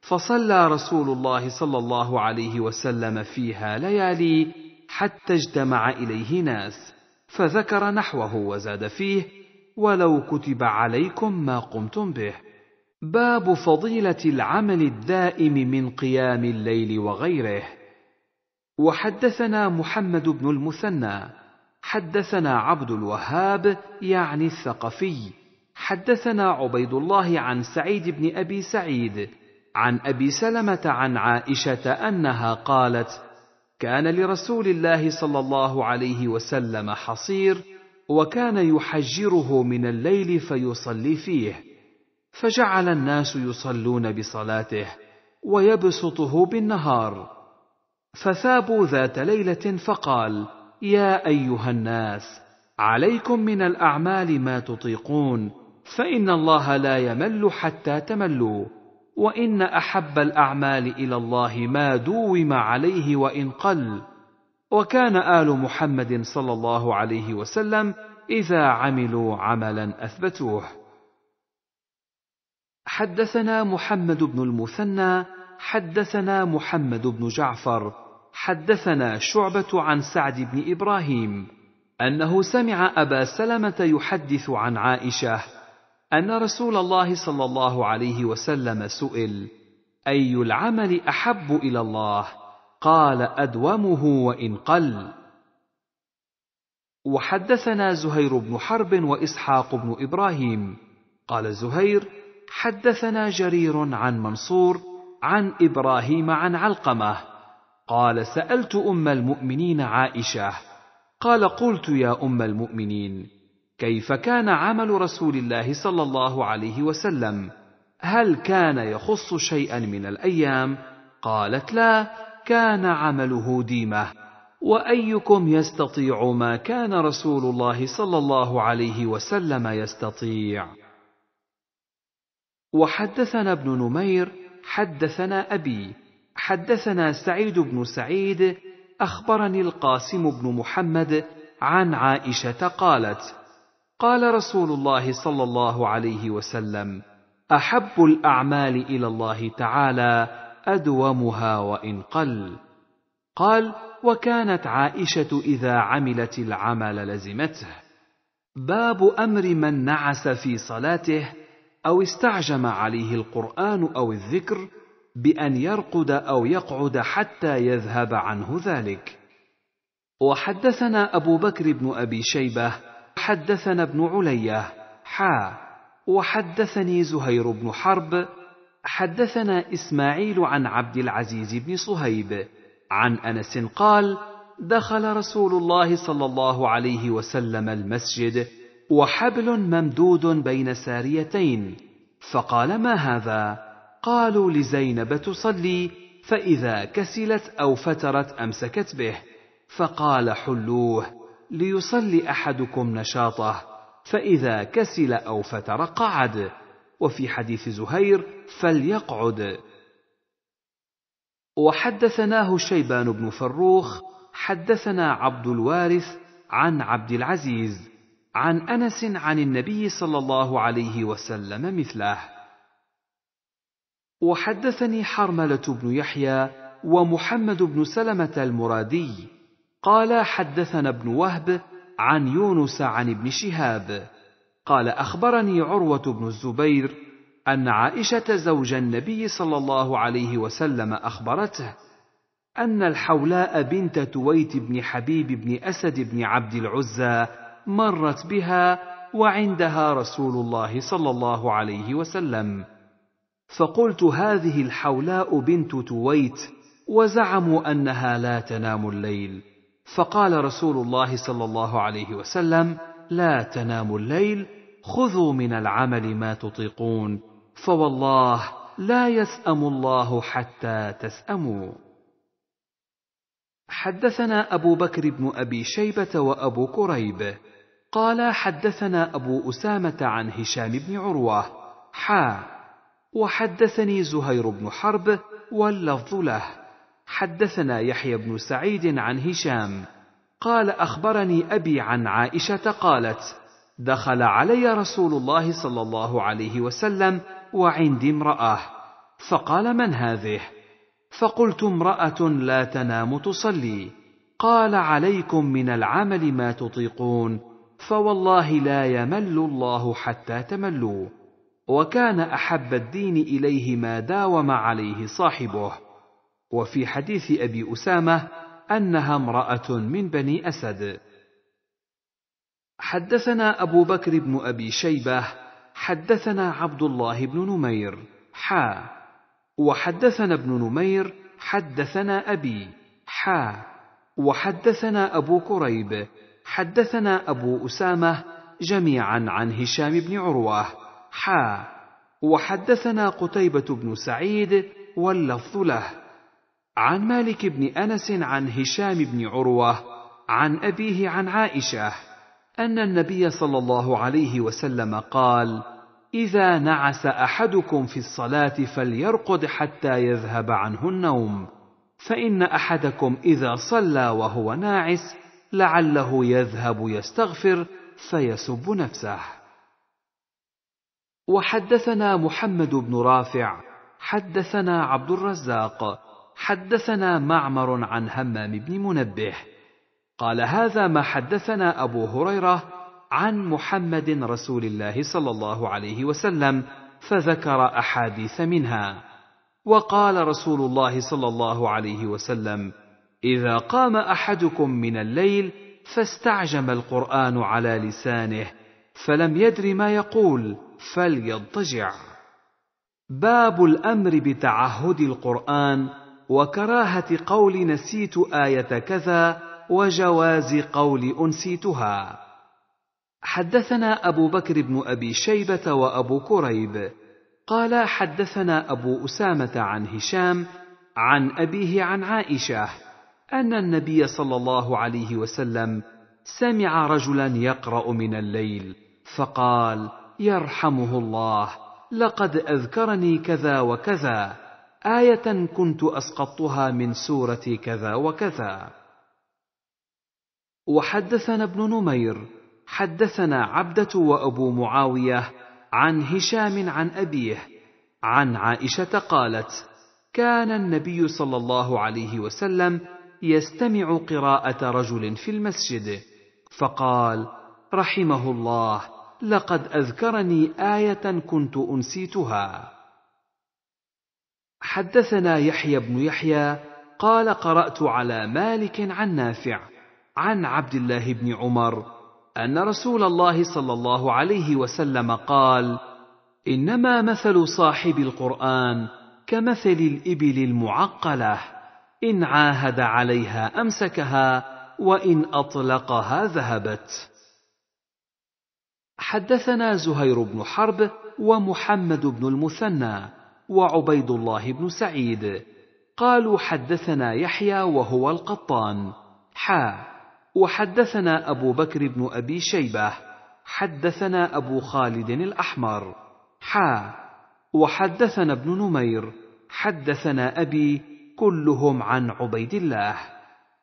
فصلى رسول الله صلى الله عليه وسلم فيها ليالي حتى اجتمع إليه ناس فذكر نحوه وزاد فيه ولو كتب عليكم ما قمتم به باب فضيلة العمل الدائم من قيام الليل وغيره. وحدثنا محمد بن المثنى حدثنا عبد الوهاب يعني الثقفي حدثنا عبيد الله عن سعيد بن أبي سعيد عن أبي سلمة عن عائشة أنها قالت كان لرسول الله صلى الله عليه وسلم حصير وكان يحجره من الليل فيصلي فيه فجعل الناس يصلون بصلاته ويبسطه بالنهار فثابوا ذات ليلة فقال يا أيها الناس عليكم من الأعمال ما تطيقون فإن الله لا يمل حتى تملوا وإن أحب الأعمال إلى الله ما دوم عليه وإن قل. وكان آل محمد صلى الله عليه وسلم إذا عملوا عملا أثبتوه. حدثنا محمد بن المثنى حدثنا محمد بن جعفر حدثنا شعبة عن سعد بن إبراهيم أنه سمع أبا سلمة يحدث عن عائشة أن رسول الله صلى الله عليه وسلم سئل أي العمل أحب إلى الله؟ قال أدومه وإن قل. وحدثنا زهير بن حرب وإسحاق بن إبراهيم. قال زهير حدثنا جرير عن منصور عن إبراهيم عن علقمة. قال سألت أم المؤمنين عائشة. قال قلت يا أم المؤمنين كيف كان عمل رسول الله صلى الله عليه وسلم؟ هل كان يخص شيئا من الأيام؟ قالت لا كان عمله ديمة. وأيكم يستطيع ما كان رسول الله صلى الله عليه وسلم يستطيع؟ وحدثنا ابن نمير حدثنا أبي حدثنا سعيد بن سعيد أخبرني القاسم بن محمد عن عائشة قالت قال رسول الله صلى الله عليه وسلم أحب الأعمال إلى الله تعالى أدومها وإن قل. قال وكانت عائشة إذا عملت العمل لزمته. باب أمر من نعس في صلاته أو استعجم عليه القرآن أو الذكر بأن يرقد أو يقعد حتى يذهب عنه ذلك. وحدثنا أبو بكر بن أبي شيبة حدثنا ابن علية حا وحدثني زهير بن حرب حدثنا إسماعيل عن عبد العزيز بن صهيب عن أنس قال دخل رسول الله صلى الله عليه وسلم المسجد وحبل ممدود بين ساريتين فقال ما هذا؟ قالوا لزينب تصلي فإذا كسلت أو فترت أمسكت به. فقال حلوة. ليصلي أحدكم نشاطه فإذا كسل أو فتر قعد وفي حديث زهير فليقعد. وحدثناه شيبان بن فروخ حدثنا عبد الوارث عن عبد العزيز عن أنس عن النبي صلى الله عليه وسلم مثله. وحدثني حرملة بن يحيى ومحمد بن سلمة المرادي قال حدثنا ابن وهب عن يونس عن ابن شهاب. قال أخبرني عروة بن الزبير أن عائشة زوج النبي صلى الله عليه وسلم أخبرته أن الحولاء بنت تويت بن حبيب بن أسد بن عبد العزى مرت بها وعندها رسول الله صلى الله عليه وسلم. فقلت هذه الحولاء بنت تويت وزعموا أنها لا تنام الليل. فقال رسول الله صلى الله عليه وسلم لا تناموا الليل خذوا من العمل ما تطيقون فوالله لا يسأم الله حتى تسأموا. حدثنا أبو بكر بن أبي شيبة وأبو كريب، قال حدثنا أبو أسامة عن هشام بن عروة، حا، وحدثني زهير بن حرب واللفظ له، حدثنا يحيى بن سعيد عن هشام، قال أخبرني أبي عن عائشة قالت: دخل علي رسول الله صلى الله عليه وسلم وعندي امرأة. فقال من هذه؟ فقلت امرأة لا تنام تصلي. قال عليكم من العمل ما تطيقون فوالله لا يمل الله حتى تملوا. وكان أحب الدين إليه ما داوم عليه صاحبه. وفي حديث أبي أسامة أنها امرأة من بني أسد. حدثنا أبو بكر بن أبي شيبة حدثنا عبد الله بن نمير حا. وحدثنا ابن نمير حدثنا أبي حا. وحدثنا أبو كريب حدثنا أبو أسامة جميعا عن هشام بن عروة حا. وحدثنا قتيبة بن سعيد واللفظ له. عن مالك بن أنس عن هشام بن عروة عن أبيه عن عائشة أن النبي صلى الله عليه وسلم قال إذا نعس أحدكم في الصلاة فليرقد حتى يذهب عنه النوم فإن أحدكم إذا صلى وهو ناعس لعله يذهب يستغفر فيسب نفسه. وحدثنا محمد بن رافع حدثنا عبد الرزاق حدثنا معمر عن همام بن منبه. قال هذا ما حدثنا أبو هريرة عن محمد رسول الله صلى الله عليه وسلم فذكر أحاديث منها. وقال رسول الله صلى الله عليه وسلم إذا قام أحدكم من الليل فاستعجم القرآن على لسانه فلم يدر ما يقول فليضطجع. باب الأمر بتعهد القرآن وكراهة قول نسيت آية كذا وجواز قول أنسيتها. حدثنا أبو بكر بن أبي شيبة وأبو كريب. قال حدثنا أبو أسامة عن هشام عن أبيه عن عائشة أن النبي صلى الله عليه وسلم سمع رجلا يقرأ من الليل فقال يرحمه الله لقد أذكرني كذا وكذا. آية كنت اسقطتها من سوره كذا وكذا. وحدثنا ابن نمير حدثنا عبدة وأبو معاوية عن هشام عن أبيه عن عائشة قالت كان النبي صلى الله عليه وسلم يستمع قراءة رجل في المسجد فقال رحمه الله لقد أذكرني آية كنت أنسيتها. حدثنا يحيى بن يحيى قال قرأت على مالك عن نافع عن عبد الله بن عمر أن رسول الله صلى الله عليه وسلم قال إنما مثل صاحب القرآن كمثل الإبل المعقلة إن عاهد عليها أمسكها وإن أطلقها ذهبت. حدثنا زهير بن حرب ومحمد بن المثنى وعبيد الله بن سعيد. قالوا حدثنا يحيى وهو القطان. حا. وحدثنا أبو بكر بن أبي شيبة. حدثنا أبو خالد الأحمر. حا. وحدثنا ابن نمير. حدثنا أبي كلهم عن عبيد الله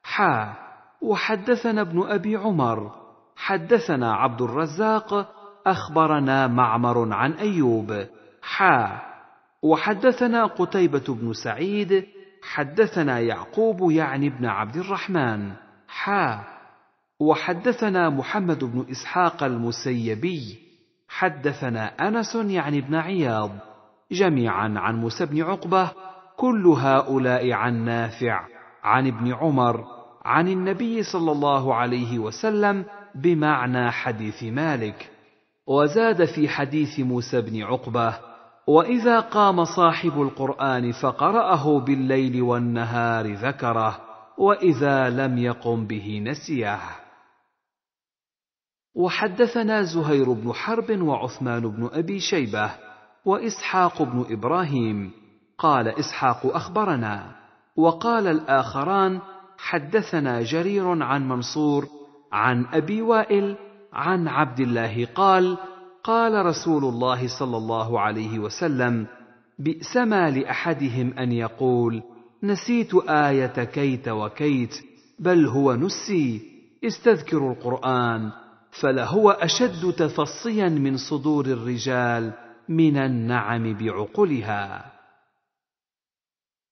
حا. وحدثنا ابن أبي عمر. حدثنا عبد الرزاق. أخبرنا معمر عن أيوب. حا. وحدثنا قتيبة بن سعيد حدثنا يعقوب يعني ابن عبد الرحمن. حا وحدثنا محمد بن إسحاق المسيبي حدثنا أنس يعني ابن عياض. جميعا عن موسى بن عقبة كل هؤلاء عن نافع عن ابن عمر عن النبي صلى الله عليه وسلم بمعنى حديث مالك. وزاد في حديث موسى بن عقبة وإذا قام صاحب القرآن فقرأه بالليل والنهار ذكره وإذا لم يقم به نسيه. وحدثنا زهير بن حرب وعثمان بن أبي شيبة وإسحاق بن إبراهيم. قال إسحاق أخبرنا وقال الآخران حدثنا جرير عن منصور عن أبي وائل عن عبد الله قال قال رسول الله صلى الله عليه وسلم بئس ما لأحدهم أن يقول نسيت آية كيت وكيت بل هو نسي استذكروا القرآن فلهو أشد تفصيا من صدور الرجال من النعم بعقلها.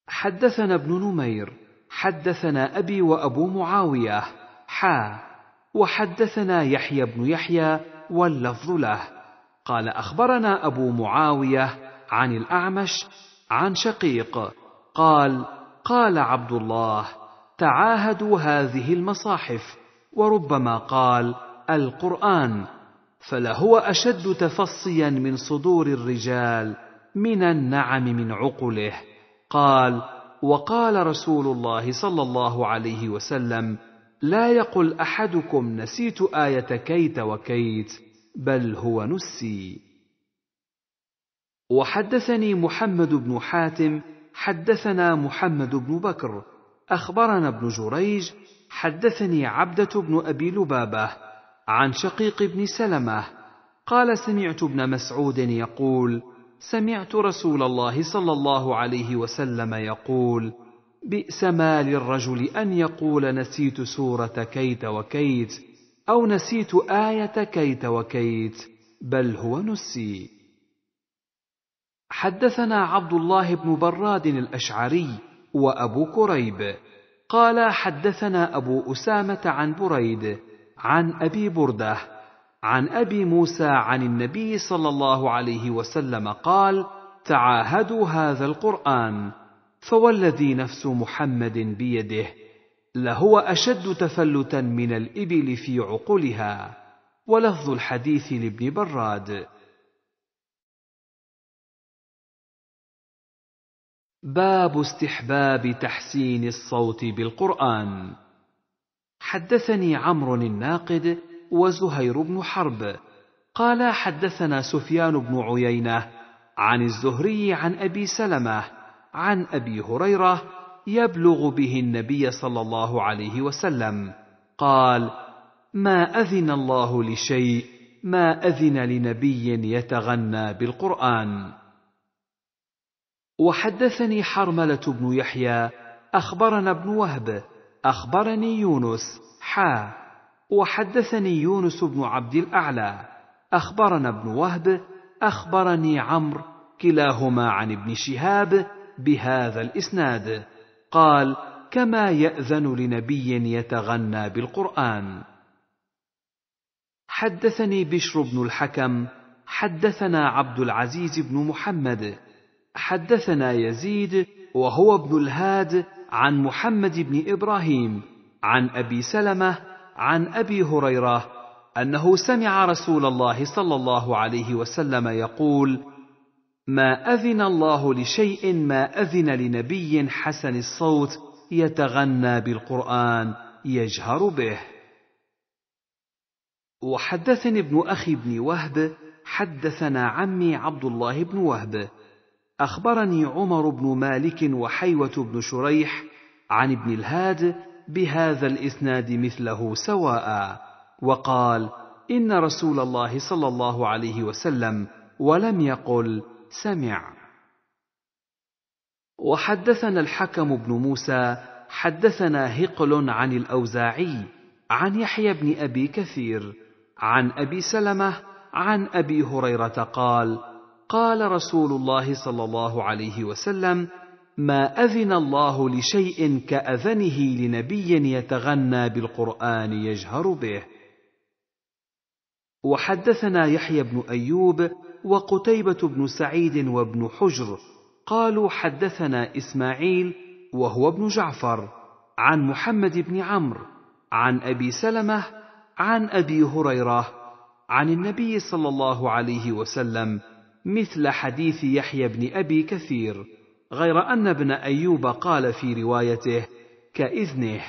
حدثنا ابن نمير حدثنا أبي وأبو معاوية حا وحدثنا يحيى بن يحيى واللفظ له. قال أخبرنا أبو معاوية عن الأعمش عن شقيق قال قال عبد الله تعاهدوا هذه المصاحف وربما قال القرآن فلهو أشد تفصيا من صدور الرجال من النعم من عقله قال وقال رسول الله صلى الله عليه وسلم لا يقل أحدكم نسيت آية كيت وكيت بل هو نسي. وحدثني محمد بن حاتم حدثنا محمد بن بكر أخبرنا ابن جريج حدثني عبدة بن أبي لبابة عن شقيق بن سلمة قال سمعت ابن مسعود يقول سمعت رسول الله صلى الله عليه وسلم يقول بئس ما للرجل أن يقول نسيت سورة كيت وكيت. أو نسيت آية كيت وكيت بل هو نسي. حدثنا عبد الله بن براد الأشعري وأبو كريب. قال حدثنا أبو أسامة عن بريد عن أبي بردة عن أبي موسى عن النبي صلى الله عليه وسلم قال تعاهدوا هذا القرآن فوالذي نفس محمد بيده. لهو أشد تفلتا من الإبل في عقلها ولفظ الحديث لابن براد. باب استحباب تحسين الصوت بالقرآن. حدثني عمرو الناقد وزهير بن حرب. قال حدثنا سفيان بن عيينة عن الزهري عن أبي سلمة عن أبي هريرة يبلغ به النبي صلى الله عليه وسلم. قال ما أذن الله لشيء ما أذن لنبي يتغنى بالقرآن. وحدثني حرملة بن يحيى أخبرنا ابن وهب أخبرني يونس حا. وحدثني يونس بن عبد الأعلى أخبرنا ابن وهب أخبرني عمرو كلاهما عن ابن شهاب بهذا الإسناد. قال كما يأذن لنبي يتغنى بالقرآن. حدثني بشر بن الحكم حدثنا عبد العزيز بن محمد حدثنا يزيد وهو ابن الهاد عن محمد بن إبراهيم عن أبي سلمة عن أبي هريرة أنه سمع رسول الله صلى الله عليه وسلم يقول ما أذن الله لشيء ما أذن لنبي حسن الصوت يتغنى بالقرآن يجهر به. وحدثني ابن أخي بن وهب حدثنا عمي عبد الله بن وهب. أخبرني عمر بن مالك وحيوة بن شريح عن ابن الهاد بهذا الإسناد مثله سواء وقال إن رسول الله صلى الله عليه وسلم ولم يقل سمع. وحدثنا الحكم بن موسى حدثنا هقل عن الأوزاعي عن يحيى بن أبي كثير عن أبي سلمة عن أبي هريرة قال قال رسول الله صلى الله عليه وسلم ما أذن الله لشيء كأذنه لنبي يتغنى بالقرآن يجهر به. وحدثنا يحيى بن أيوب وقتيبة بن سعيد وابن حجر قالوا حدثنا إسماعيل وهو ابن جعفر عن محمد بن عمرو عن أبي سلمة عن أبي هريرة عن النبي صلى الله عليه وسلم مثل حديث يحيى بن أبي كثير غير أن ابن أيوب قال في روايته كإذنه.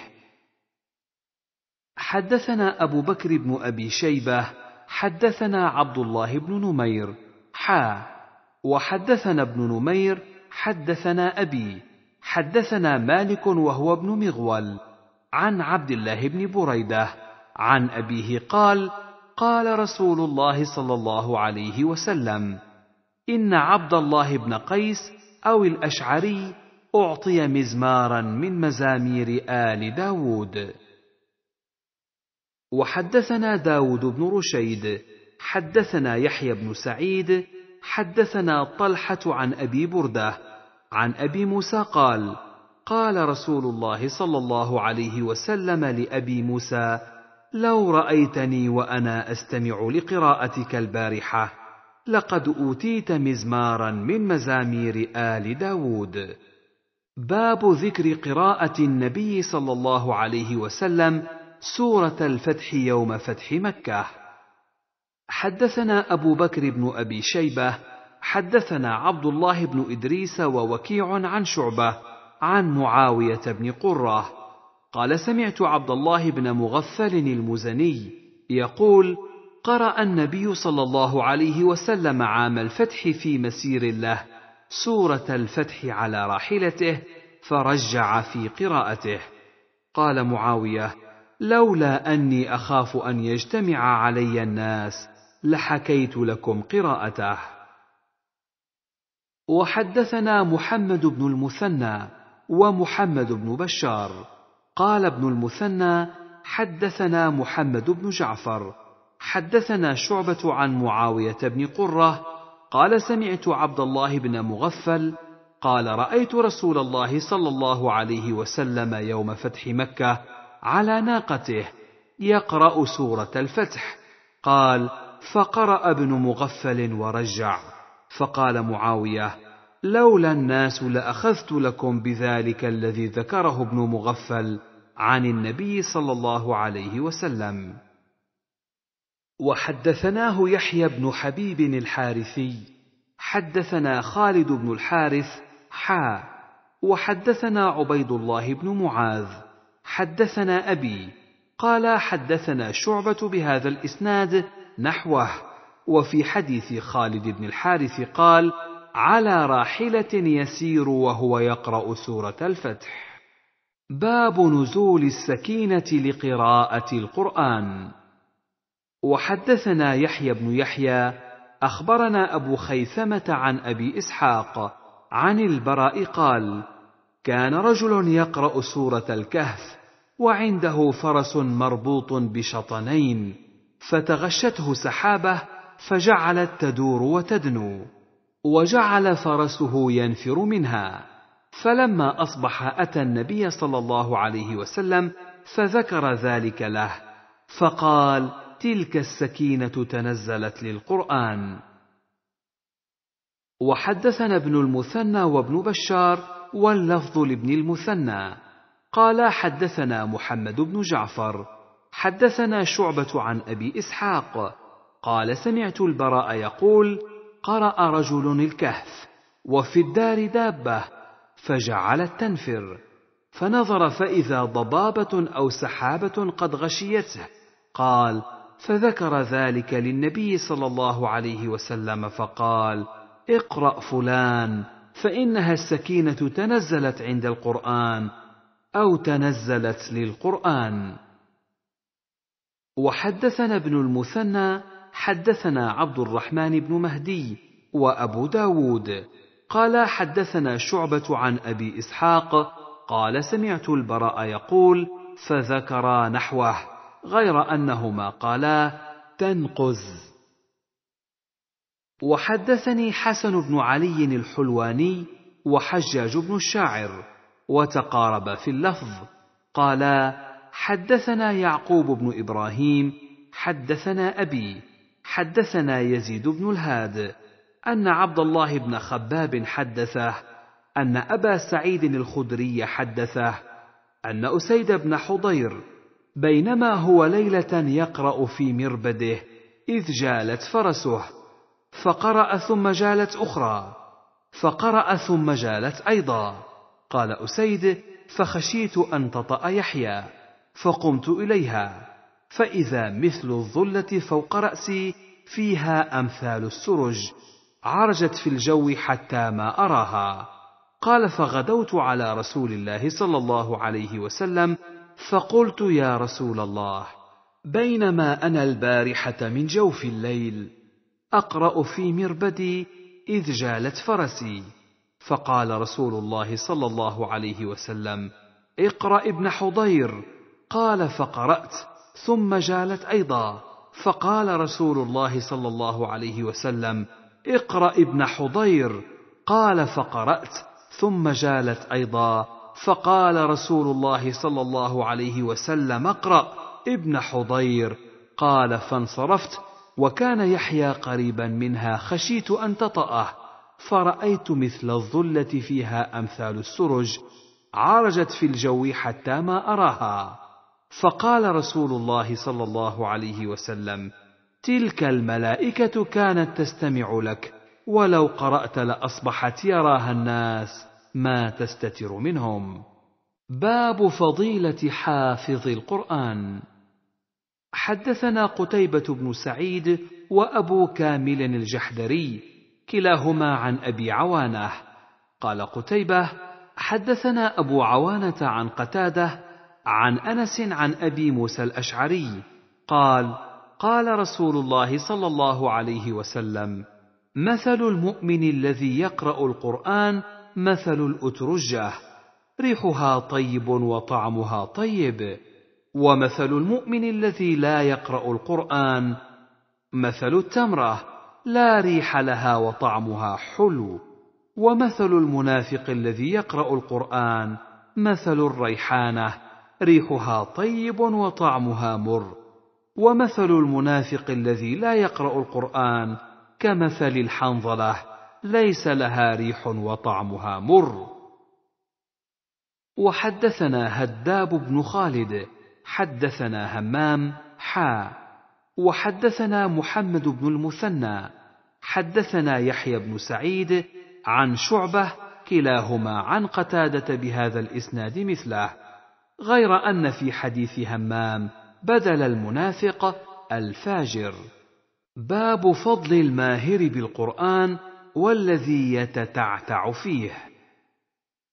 حدثنا أبو بكر بن أبي شيبة حدثنا عبد الله بن نمير حا وحدثنا ابن نمير حدثنا أبي حدثنا مالك وهو ابن مغول عن عبد الله بن بريدة عن أبيه قال قال رسول الله صلى الله عليه وسلم إن عبد الله بن قيس أو الأشعري أعطي مزمارا من مزامير آل داود. وحدثنا داود بن رشيد حدثنا يحيى بن سعيد حدثنا طلحة عن أبي بردة عن أبي موسى قال قال رسول الله صلى الله عليه وسلم لأبي موسى لو رأيتني وأنا أستمع لقراءتك البارحة لقد أوتيت مزمارا من مزامير آل داود. باب ذكر قراءة النبي صلى الله عليه وسلم سورة الفتح يوم فتح مكة. حدثنا أبو بكر بن أبي شيبة حدثنا عبد الله بن إدريس ووكيع عن شعبة عن معاوية بن قرة. قال سمعت عبد الله بن مغفل المزني يقول قرأ النبي صلى الله عليه وسلم عام الفتح في مسير له سورة الفتح على راحلته فرجع في قراءته. قال معاوية لولا أني أخاف أن يجتمع علي الناس لحكيت لكم قراءته. وحدثنا محمد بن المثنى ومحمد بن بشار. قال ابن المثنى حدثنا محمد بن جعفر. حدثنا شعبة عن معاوية بن قرة. قال سمعت عبد الله بن مغفل. قال رأيت رسول الله صلى الله عليه وسلم يوم فتح مكة على ناقته يقرأ سورة الفتح. قال فقرأ ابن مغفل ورجع فقال معاوية لولا الناس لأخذت لكم بذلك الذي ذكره ابن مغفل عن النبي صلى الله عليه وسلم. وحدثناه يحيى بن حبيب الحارثي حدثنا خالد بن الحارث حا وحدثنا عبيد الله بن معاذ حدثنا أبي قال حدثنا شعبة بهذا الإسناد نحوه. وفي حديث خالد بن الحارث قال على راحلة يسير وهو يقرأ سورة الفتح. باب نزول السكينة لقراءة القرآن. وحدثنا يحيى بن يحيى أخبرنا أبو خيثمة عن أبي إسحاق عن البراء قال كان رجل يقرأ سورة الكهف وعنده فرس مربوط بشطنين فتغشته سحابة فجعلت تدور وتدنو وجعل فرسه ينفر منها. فلما أصبح أتى النبي صلى الله عليه وسلم فذكر ذلك له فقال تلك السكينة تنزلت للقرآن. وحدثنا ابن المثنى وابن بشار واللفظ لابن المثنى. قال حدثنا محمد بن جعفر حدثنا شعبة عن أبي إسحاق. قال سمعت البراء يقول قرأ رجل الكهف وفي الدار دابة فجعلت تنفر فنظر فإذا ضبابة أو سحابة قد غشيته. قال فذكر ذلك للنبي صلى الله عليه وسلم فقال اقرأ فلان فإنها السكينة تنزلت عند القرآن أو تنزلت للقرآن. وحدثنا ابن المثنى حدثنا عبد الرحمن بن مهدي وأبو داود. قال حدثنا شعبة عن أبي إسحاق قال سمعت البراء يقول فذكرا نحوه غير أنهما قالا تنقز وحدثني حسن بن علي الحلواني وحجاج بن الشاعر وتقاربا في اللفظ قالا حدثنا يعقوب بن إبراهيم حدثنا أبي حدثنا يزيد بن الهاد أن عبد الله بن خباب حدثه أن أبا سعيد الخدري حدثه أن أسيد بن حضير بينما هو ليلة يقرأ في مربده إذ جالت فرسه فقرأ ثم جالت أخرى فقرأ ثم جالت أيضا قال أسيد فخشيت أن تطأ يحيى. فقمت إليها فإذا مثل الظلة فوق رأسي فيها أمثال السرج عرجت في الجو حتى ما أراها. قال فغدوت على رسول الله صلى الله عليه وسلم فقلت يا رسول الله بينما أنا البارحة من جوف الليل أقرأ في مربدي إذ جالت فرسي. فقال رسول الله صلى الله عليه وسلم اقرأ ابن حضير قال فقرأت ثم جالت أيضا. فقال رسول الله صلى الله عليه وسلم اقرأ ابن حضير. قال فقرأت ثم جالت أيضا. فقال رسول الله صلى الله عليه وسلم اقرأ ابن حضير. قال فانصرفت وكان يحيى قريبا منها خشيت أن تطأه. فرأيت مثل الظلة فيها أمثال السرج عرجت في الجو حتى ما أراها. فقال رسول الله صلى الله عليه وسلم تلك الملائكة كانت تستمع لك ولو قرأت لأصبحت يراها الناس ما تستتر منهم. باب فضيلة حافظ القرآن. حدثنا قتيبة بن سعيد وأبو كامل الجحدري كلاهما عن أبي عوانة. قال قتيبة حدثنا أبو عوانة عن قتادة عن أنس عن أبي موسى الأشعري قال قال رسول الله صلى الله عليه وسلم مثل المؤمن الذي يقرأ القرآن مثل الأترجة ريحها طيب وطعمها طيب. ومثل المؤمن الذي لا يقرأ القرآن مثل التمرة لا ريح لها وطعمها حلو. ومثل المنافق الذي يقرأ القرآن مثل الريحانة ريحها طيب وطعمها مر. ومثل المنافق الذي لا يقرأ القرآن كمثل الحنظلة ليس لها ريح وطعمها مر. وحدثنا هداب بن خالد حدثنا همام حا. وحدثنا محمد بن المثنى حدثنا يحيى بن سعيد عن شعبة كلاهما عن قتادة بهذا الإسناد مثله. غير أن في حديث همام بدل المنافق الفاجر. باب فضل الماهر بالقرآن والذي يتتعتع فيه.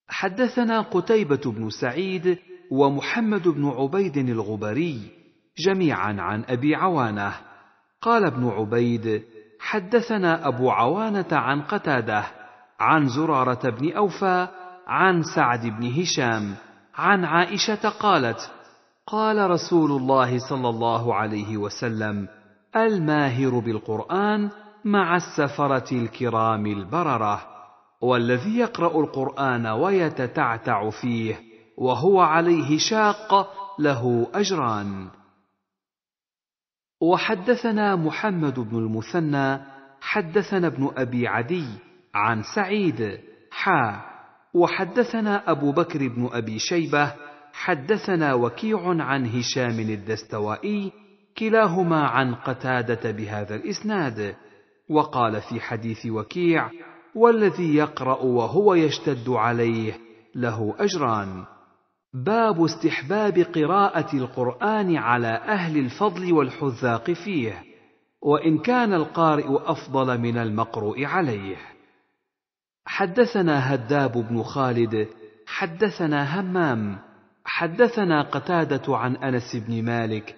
حدثنا قتيبة بن سعيد ومحمد بن عبيد الغبري جميعا عن أبي عوانة. قال ابن عبيد حدثنا أبو عوانة عن قتادة عن زرارة بن أوفى عن سعد بن هشام عن عائشة قالت قال رسول الله صلى الله عليه وسلم الماهر بالقرآن مع السفرة الكرام البررة والذي يقرأ القرآن ويتتعتع فيه وهو عليه شاق له أجران. وحدثنا محمد بن المثنى حدثنا ابن أبي عدي عن سعيد حا. وحدثنا أبو بكر بن أبي شيبة حدثنا وكيع عن هشام الدستوائي كلاهما عن قتادة بهذا الإسناد وقال في حديث وكيع والذي يقرأ وهو يشتد عليه له أجران باب استحباب قراءة القرآن على أهل الفضل والحذاق فيه، وإن كان القارئ أفضل من المقروء عليه. حدثنا هداب بن خالد، حدثنا همام، حدثنا قتادة عن أنس بن مالك،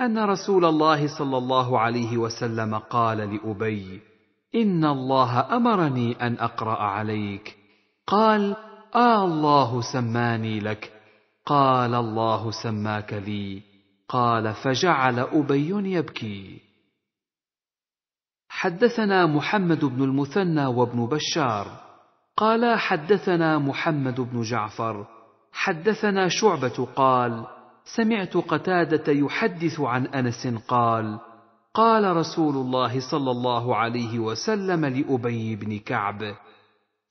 أن رسول الله صلى الله عليه وسلم قال لأبي: إن الله أمرني أن أقرأ عليك. قال: آه الله سماني لك. قال الله سماك لي قال فجعل أبي يبكي حدثنا محمد بن المثنى وابن بشار قال حدثنا محمد بن جعفر. حدثنا شعبة قال سمعت قتادة يحدث عن أنس قال قال رسول الله صلى الله عليه وسلم لأبي بن كعب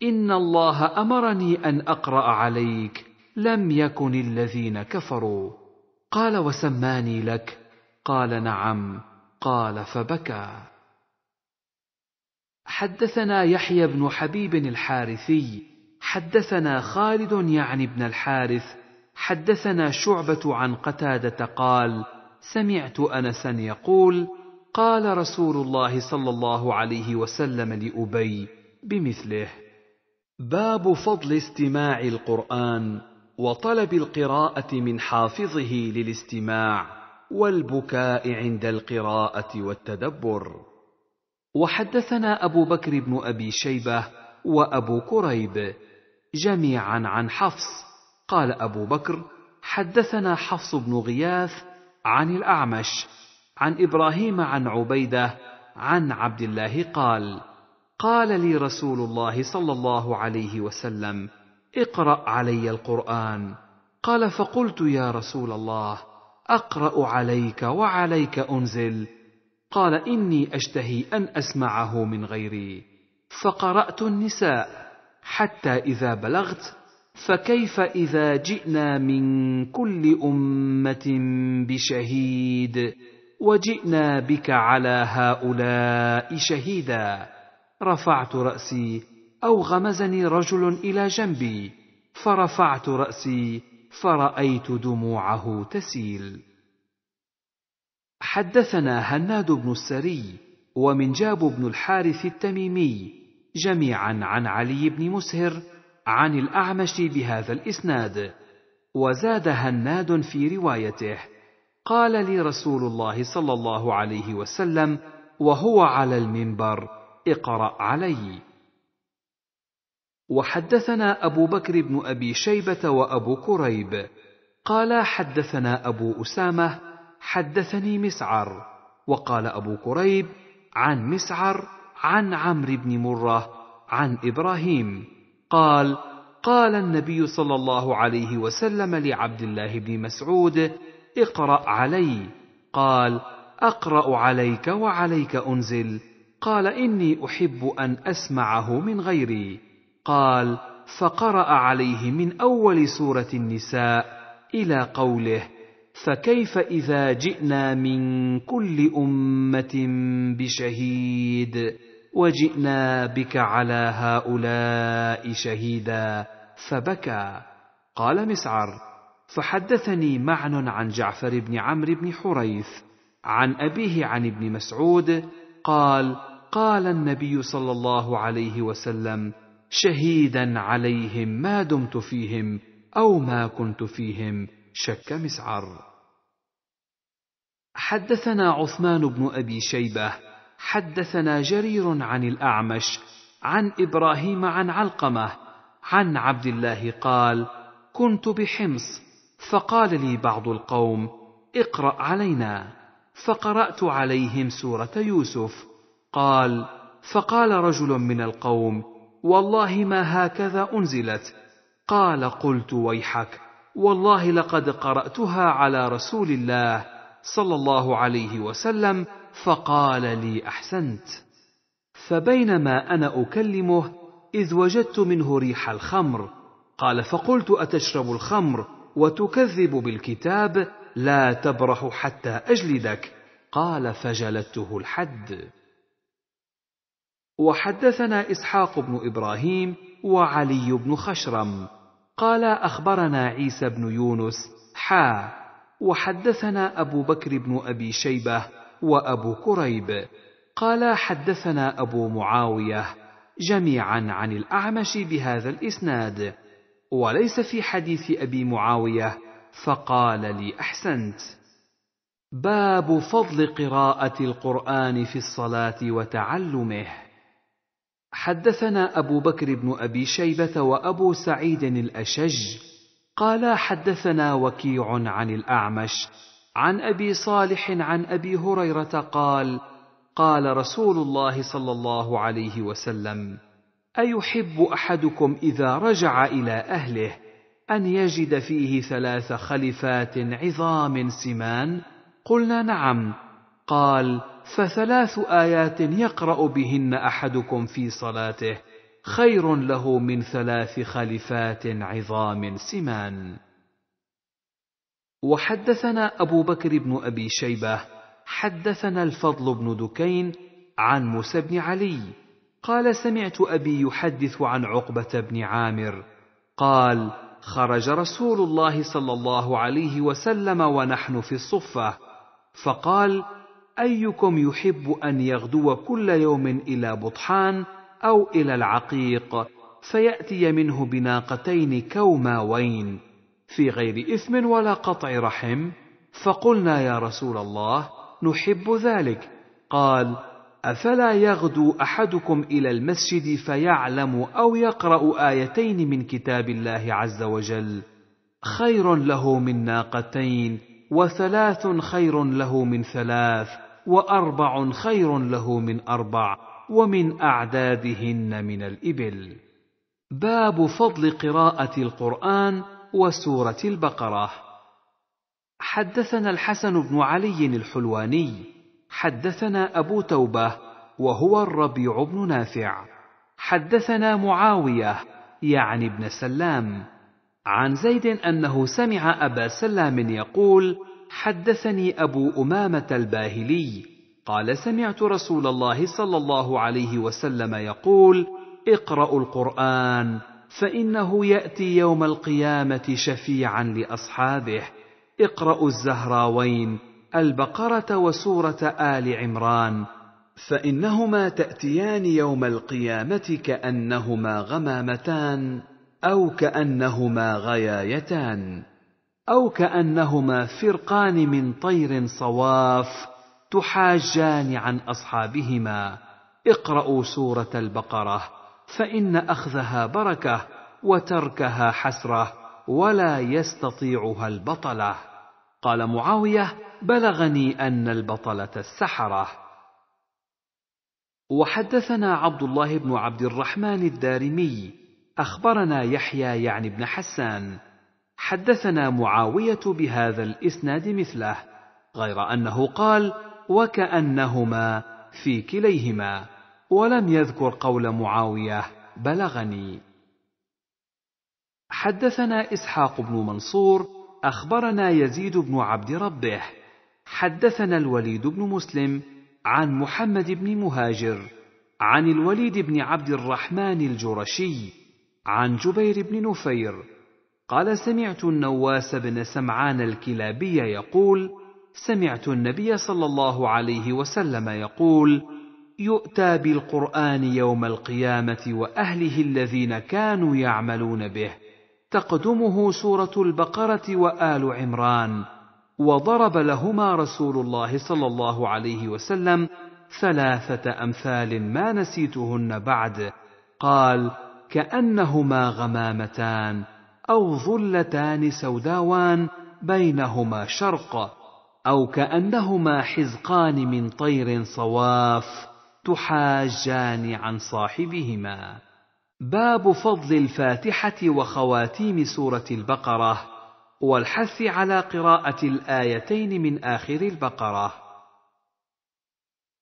إن الله أمرني أن أقرأ عليك لم يكن الذين كفروا. قال وسماني لك؟ قال نعم. قال فبكى. حدثنا يحيى بن حبيب الحارثي حدثنا خالد يعني ابن الحارث حدثنا شعبة عن قتادة قال سمعت انسا يقول قال رسول الله صلى الله عليه وسلم لأبي بمثله باب فضل استماع القرآن وطلب القراءة من حافظه للاستماع والبكاء عند القراءة والتدبر. وحدثنا أبو بكر بن أبي شيبة وأبو كريب جميعا عن حفص. قال أبو بكر حدثنا حفص بن غياث عن الأعمش عن إبراهيم عن عبيدة عن عبد الله قال قال لي رسول الله صلى الله عليه وسلم اقرأ علي القرآن. قال فقلت يا رسول الله أقرأ عليك وعليك أنزل. قال إني أشتهي أن أسمعه من غيري فقرأت النساء حتى إذا بلغت فكيف إذا جئنا من كل أمة بشهيد وجئنا بك على هؤلاء شهيدا رفعت رأسي أو غمزني رجل إلى جنبي فرفعت رأسي فرأيت دموعه تسيل. حدثنا هناد بن السري ومنجاب بن الحارث التميمي جميعا عن علي بن مسهر عن الأعمش بهذا الإسناد وزاد هناد في روايته قال لي رسول الله صلى الله عليه وسلم وهو على المنبر اقرأ علي. وحدثنا أبو بكر بن أبي شيبة وأبو كريب قال حدثنا أبو أسامة حدثني مسعر وقال أبو كريب عن مسعر عن عمرو بن مرة عن إبراهيم قال قال النبي صلى الله عليه وسلم لعبد الله بن مسعود اقرأ علي. قال أقرأ عليك وعليك أنزل. قال إني أحب أن أسمعه من غيري. قال فقرأ عليه من أول سورة النساء إلى قوله فكيف إذا جئنا من كل أمة بشهيد وجئنا بك على هؤلاء شهيدا؟ فبكى. قال مسعر فحدثني معن عن جعفر بن عمرو بن حريث عن أبيه عن ابن مسعود قال قال النبي صلى الله عليه وسلم شهيدا عليهم ما دمت فيهم أو ما كنت فيهم. شك مسعر. حدثنا عثمان بن أبي شيبة حدثنا جرير عن الأعمش عن إبراهيم عن علقمة عن عبد الله قال كنت بحمص فقال لي بعض القوم اقرأ علينا فقرأت عليهم سورة يوسف قال فقال رجل من القوم والله ما هكذا أنزلت قال قلت ويحك والله لقد قرأتها على رسول الله صلى الله عليه وسلم فقال لي أحسنت. فبينما أنا أكلمه إذ وجدت منه ريح الخمر قال فقلت أتشرب الخمر وتكذب بالكتاب؟ لا تبرح حتى أجلدك. قال فجلدته الحد. وحدثنا إسحاق بن إبراهيم وعلي بن خشرم. قال أخبرنا عيسى بن يونس حا وحدثنا أبو بكر بن أبي شيبة وأبو كريب. قال حدثنا أبو معاوية جميعا عن الأعمش بهذا الإسناد وليس في حديث أبي معاوية فقال لي أحسنت. باب فضل قراءة القرآن في الصلاة وتعلمه. حدثنا أبو بكر بن أبي شيبة وأبو سعيد الأشج قال حدثنا وكيع عن الأعمش عن أبي صالح عن أبي هريرة قال قال رسول الله صلى الله عليه وسلم أيحب أحدكم إذا رجع إلى أهله أن يجد فيه ثلاث خلفات عظام سمان؟ قلنا نعم. قال فثلاث آيات يقرأ بهن أحدكم في صلاته. خير له من ثلاث خلفات عظام سمان. وحدثنا أبو بكر بن أبي شيبة حدثنا الفضل بن دكين عن موسى بن علي. قال سمعت أبي يحدث عن عقبة بن عامر. قال خرج رسول الله صلى الله عليه وسلم ونحن في الصفة. فقال أيكم يحب أن يغدو كل يوم إلى بطحان أو إلى العقيق؟ فيأتي منه بناقتين كوماوين في غير إثم ولا قطع رحم. فقلنا يا رسول الله نحب ذلك. قال أفلا يغدو أحدكم إلى المسجد فيعلم أو يقرأ آيتين من كتاب الله عز وجل؟ خير له من ناقتين وثلاث خير له من ثلاث. وأربع خير له من أربع ومن أعدادهن من الإبل. باب فضل قراءة القرآن وسورة البقرة. حدثنا الحسن بن علي الحلواني حدثنا أبو توبة وهو الربيع بن نافع. حدثنا معاوية يعني ابن سلام. عن زيد أنه سمع أبا سلام يقول حدثني أبو أمامة الباهلي قال سمعت رسول الله صلى الله عليه وسلم يقول اقرأوا القرآن فإنه يأتي يوم القيامة شفيعا لأصحابه. اقرأوا الزهراوين البقرة وسورة آل عمران فإنهما تأتيان يوم القيامة كأنهما غمامتان أو كأنهما غيايتان. أو كأنهما فرقان من طير صواف تحاجان عن أصحابهما. اقرأوا سورة البقرة فإن أخذها بركة وتركها حسرة ولا يستطيعها البطلة. قال معاوية بلغني أن البطلة السحرة. وحدثنا عبد الله بن عبد الرحمن الدارمي أخبرنا يحيى يعني بن حسان. حدثنا معاوية بهذا الإسناد مثله غير أنه قال وكأنهما في كليهما ولم يذكر قول معاوية بلغني حدثنا إسحاق بن منصور أخبرنا يزيد بن عبد ربه حدثنا الوليد بن مسلم عن محمد بن مهاجر عن الوليد بن عبد الرحمن الجرشي عن جبير بن نفير قال سمعت النواس بن سمعان الكلابي يقول سمعت النبي صلى الله عليه وسلم يقول يؤتى بالقرآن يوم القيامة وأهله الذين كانوا يعملون به. تقدمه سورة البقرة وآل عمران. وضرب لهما رسول الله صلى الله عليه وسلم ثلاثة أمثال ما نسيتهن بعد. قال كأنهما غمامتان. أو ظلتان سوداوان بينهما شرق أو كأنهما حزقان من طير صواف تحاجان عن صاحبهما. باب فضل الفاتحة وخواتيم سورة البقرة والحث على قراءة الآيتين من آخر البقرة.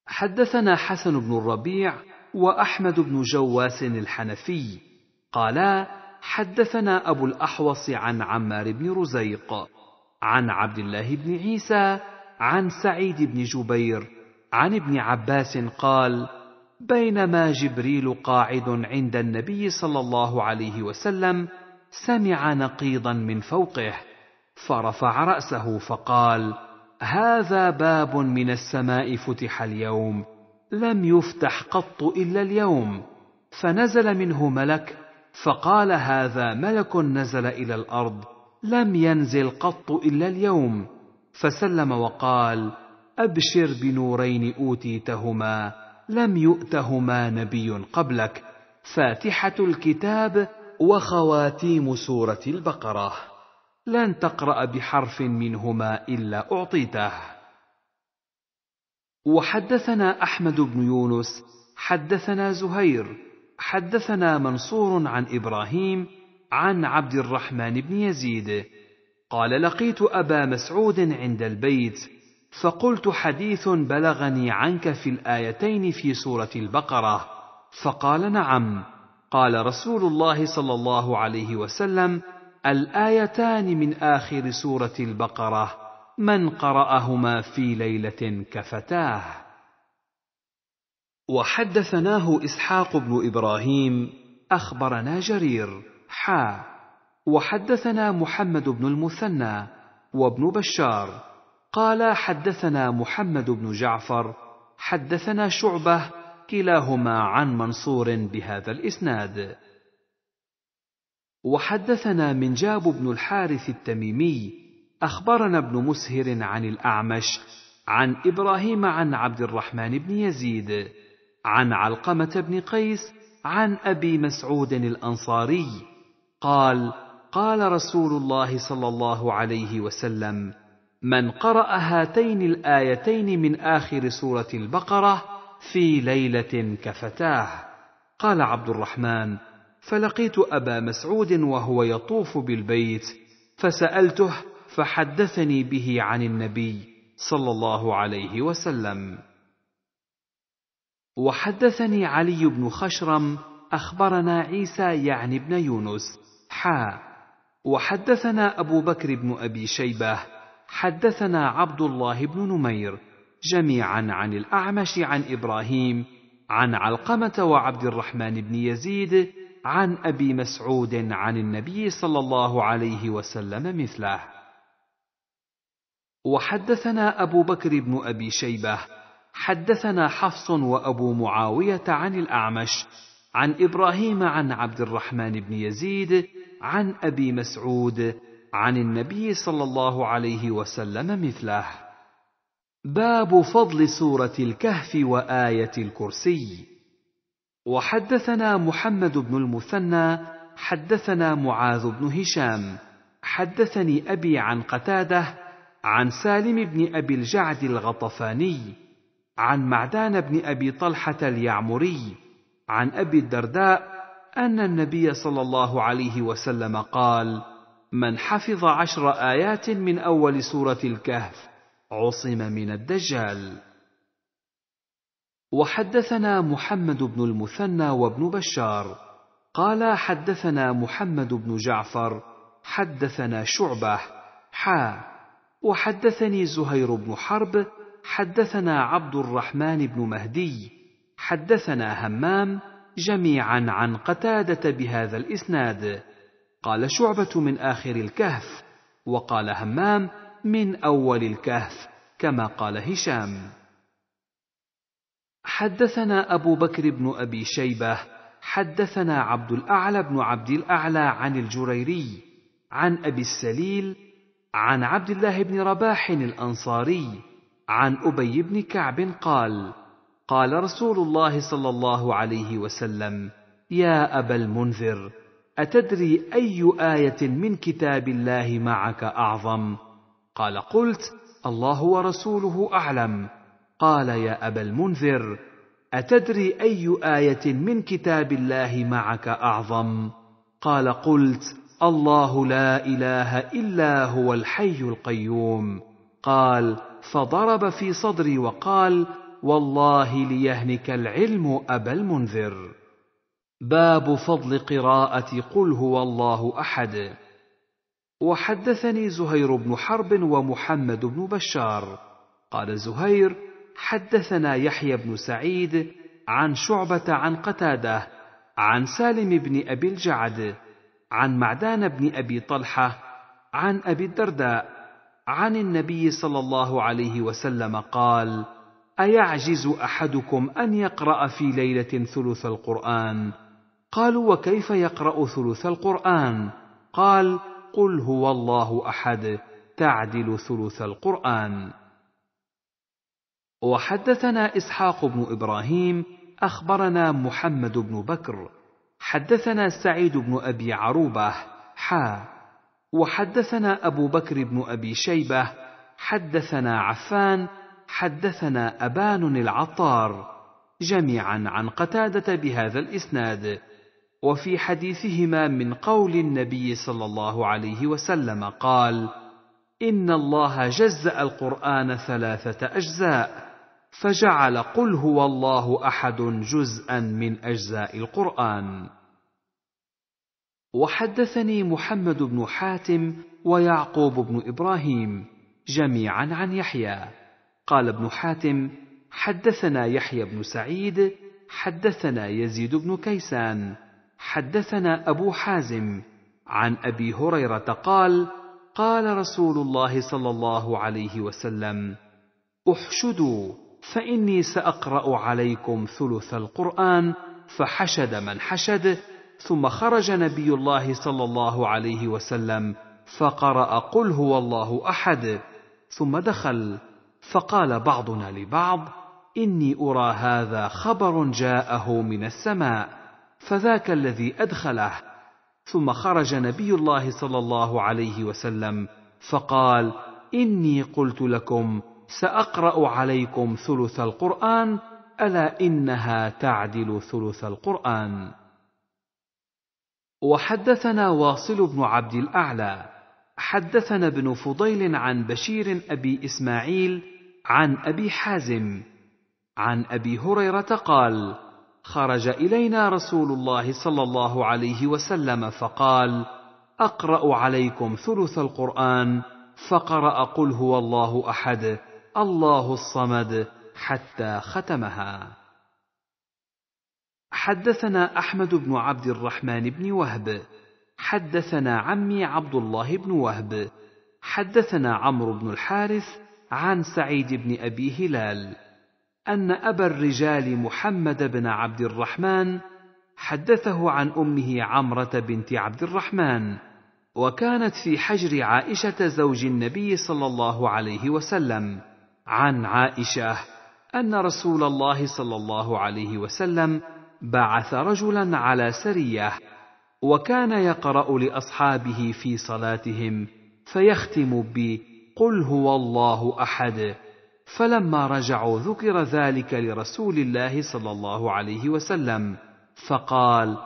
حدثنا حسن بن الربيع وأحمد بن جواس الحنفي قالا حدثنا أبو الأحوص عن عمار بن رزيق عن عبد الله بن عيسى عن سعيد بن جبير عن ابن عباس قال بينما جبريل قاعد عند النبي صلى الله عليه وسلم سمع نقيضا من فوقه فرفع رأسه فقال هذا باب من السماء فتح اليوم لم يفتح قط إلا اليوم فنزل منه ملك فقال هذا ملك نزل إلى الأرض لم ينزل قط إلا اليوم. فسلم وقال أبشر بنورين أوتيتهما لم يؤتهما نبي قبلك. فاتحة الكتاب وخواتيم سورة البقرة. لن تقرأ بحرف منهما إلا أعطيته. وحدثنا أحمد بن يونس حدثنا زهير حدثنا منصور عن إبراهيم عن عبد الرحمن بن يزيد. قال لقيت أبا مسعود عند البيت فقلت حديث بلغني عنك في الآيتين في سورة البقرة. فقال نعم. قال رسول الله صلى الله عليه وسلم الآيتان من آخر سورة البقرة من قرأهما في ليلة كفتاه. وحدثناه إسحاق بن إبراهيم أخبرنا جرير. حا. وحدثنا محمد بن المثنى وابن بشار. قال حدثنا محمد بن جعفر حدثنا شعبة كلاهما عن منصور بهذا الإسناد. وحدثنا منجاب بن الحارث التميمي أخبرنا ابن مسهر عن الأعمش عن إبراهيم عن عبد الرحمن بن يزيد. عن علقمة بن قيس عن أبي مسعود الأنصاري قال قال رسول الله صلى الله عليه وسلم من قرأ هاتين الآيتين من آخر سورة البقرة في ليلة كفتاه قال عبد الرحمن فلقيت أبا مسعود وهو يطوف بالبيت فسألته فحدثني به عن النبي صلى الله عليه وسلم وحدثني علي بن خشرم أخبرنا عيسى يعني ابن يونس. حا. وحدثنا أبو بكر بن أبي شيبة. حدثنا عبد الله بن نمير. جميعا عن الأعمش عن إبراهيم عن علقمة وعبد الرحمن بن يزيد عن أبي مسعود عن النبي صلى الله عليه وسلم مثله. وحدثنا أبو بكر بن أبي شيبة. حدثنا حفص وأبو معاوية عن الأعمش عن إبراهيم عن عبد الرحمن بن يزيد عن أبي مسعود عن النبي صلى الله عليه وسلم مثله. باب فضل سورة الكهف وآية الكرسي. وحدثنا محمد بن المثنى حدثنا معاذ بن هشام. حدثني أبي عن قتادة عن سالم بن أبي الجعد الغطفاني. عن معدان بن أبي طلحة اليعمري عن أبي الدرداء أن النبي صلى الله عليه وسلم قال من حفظ عشر آيات من أول سورة الكهف عصم من الدجال وحدثنا محمد بن المثنى وابن بشار قال حدثنا محمد بن جعفر حدثنا شعبة حا وحدثني زهير بن حرب حدثنا عبد الرحمن بن مهدي حدثنا همام جميعا عن قتادة بهذا الإسناد. قال شعبة من آخر الكهف وقال همام من أول الكهف كما قال هشام. حدثنا أبو بكر بن أبي شيبة حدثنا عبد الأعلى بن عبد الأعلى عن الجريري عن أبي السليل عن عبد الله بن رباح الأنصاري. عن أبي بن كعب قال قال رسول الله صلى الله عليه وسلم يا أبا المنذر أتدري أي آية من كتاب الله معك أعظم؟ قال قلت الله ورسوله أعلم. قال يا أبا المنذر أتدري أي آية من كتاب الله معك أعظم؟ قال قلت الله لا إله إلا هو الحي القيوم. قال فضرب في صدري وقال والله ليهنك العلم أبا المنذر. باب فضل قراءة قل هو الله أحد وحدثني زهير بن حرب ومحمد بن بشار. قال زهير حدثنا يحيى بن سعيد عن شعبة عن قتادة عن سالم بن أبي الجعد عن معدان بن أبي طلحة عن أبي الدرداء عن النبي صلى الله عليه وسلم قال أيعجز أحدكم أن يقرأ في ليلة ثلث القرآن؟ قالوا وكيف يقرأ ثلث القرآن؟ قال قل هو الله أحد تعدل ثلث القرآن. وحدثنا إسحاق بن إبراهيم أخبرنا محمد بن بكر حدثنا سعيد بن أبي عروبة حا. وحدثنا أبو بكر بن أبي شيبة حدثنا عفان حدثنا أبان العطار جميعا عن قتادة بهذا الإسناد وفي حديثهما من قول النبي صلى الله عليه وسلم قال إن الله جزأ القرآن ثلاثة أجزاء فجعل قل هو الله أحد جزءا من أجزاء القرآن. وحدثني محمد بن حاتم ويعقوب بن إبراهيم جميعا عن يحيى. قال ابن حاتم حدثنا يحيى بن سعيد حدثنا يزيد بن كيسان حدثنا أبو حازم. عن أبي هريرة قال قال رسول الله صلى الله عليه وسلم احشدوا فإني سأقرأ عليكم ثلث القرآن فحشد من حشد ثم خرج نبي الله صلى الله عليه وسلم فقرأ قل هو الله أحد ثم دخل فقال بعضنا لبعض إني أرى هذا خبر جاءه من السماء فذاك الذي أدخله. ثم خرج نبي الله صلى الله عليه وسلم فقال إني قلت لكم سأقرأ عليكم ثلث القرآن ألا إنها تعدل ثلث القرآن؟ وحدثنا واصل بن عبد الأعلى حدثنا ابن فضيل عن بشير أبي إسماعيل عن أبي حازم عن أبي هريرة قال خرج إلينا رسول الله صلى الله عليه وسلم فقال أقرأ عليكم ثلث القرآن فقرأ قل هو الله أحد الله الصمد حتى ختمها. حدثنا أحمد بن عبد الرحمن بن وهب. حدثنا عمي عبد الله بن وهب. حدثنا عمرو بن الحارث عن سعيد بن أبي هلال. أن أبا الرجال محمد بن عبد الرحمن حدثه عن أمه عمرة بنت عبد الرحمن وكانت في حجر عائشة زوج النبي صلى الله عليه وسلم. عن عائشة أن رسول الله صلى الله عليه وسلم بعث رجلا على سرية وكان يقرأ لأصحابه في صلاتهم فيختم بقل هو الله أحد فلما رجعوا ذكر ذلك لرسول الله صلى الله عليه وسلم فقال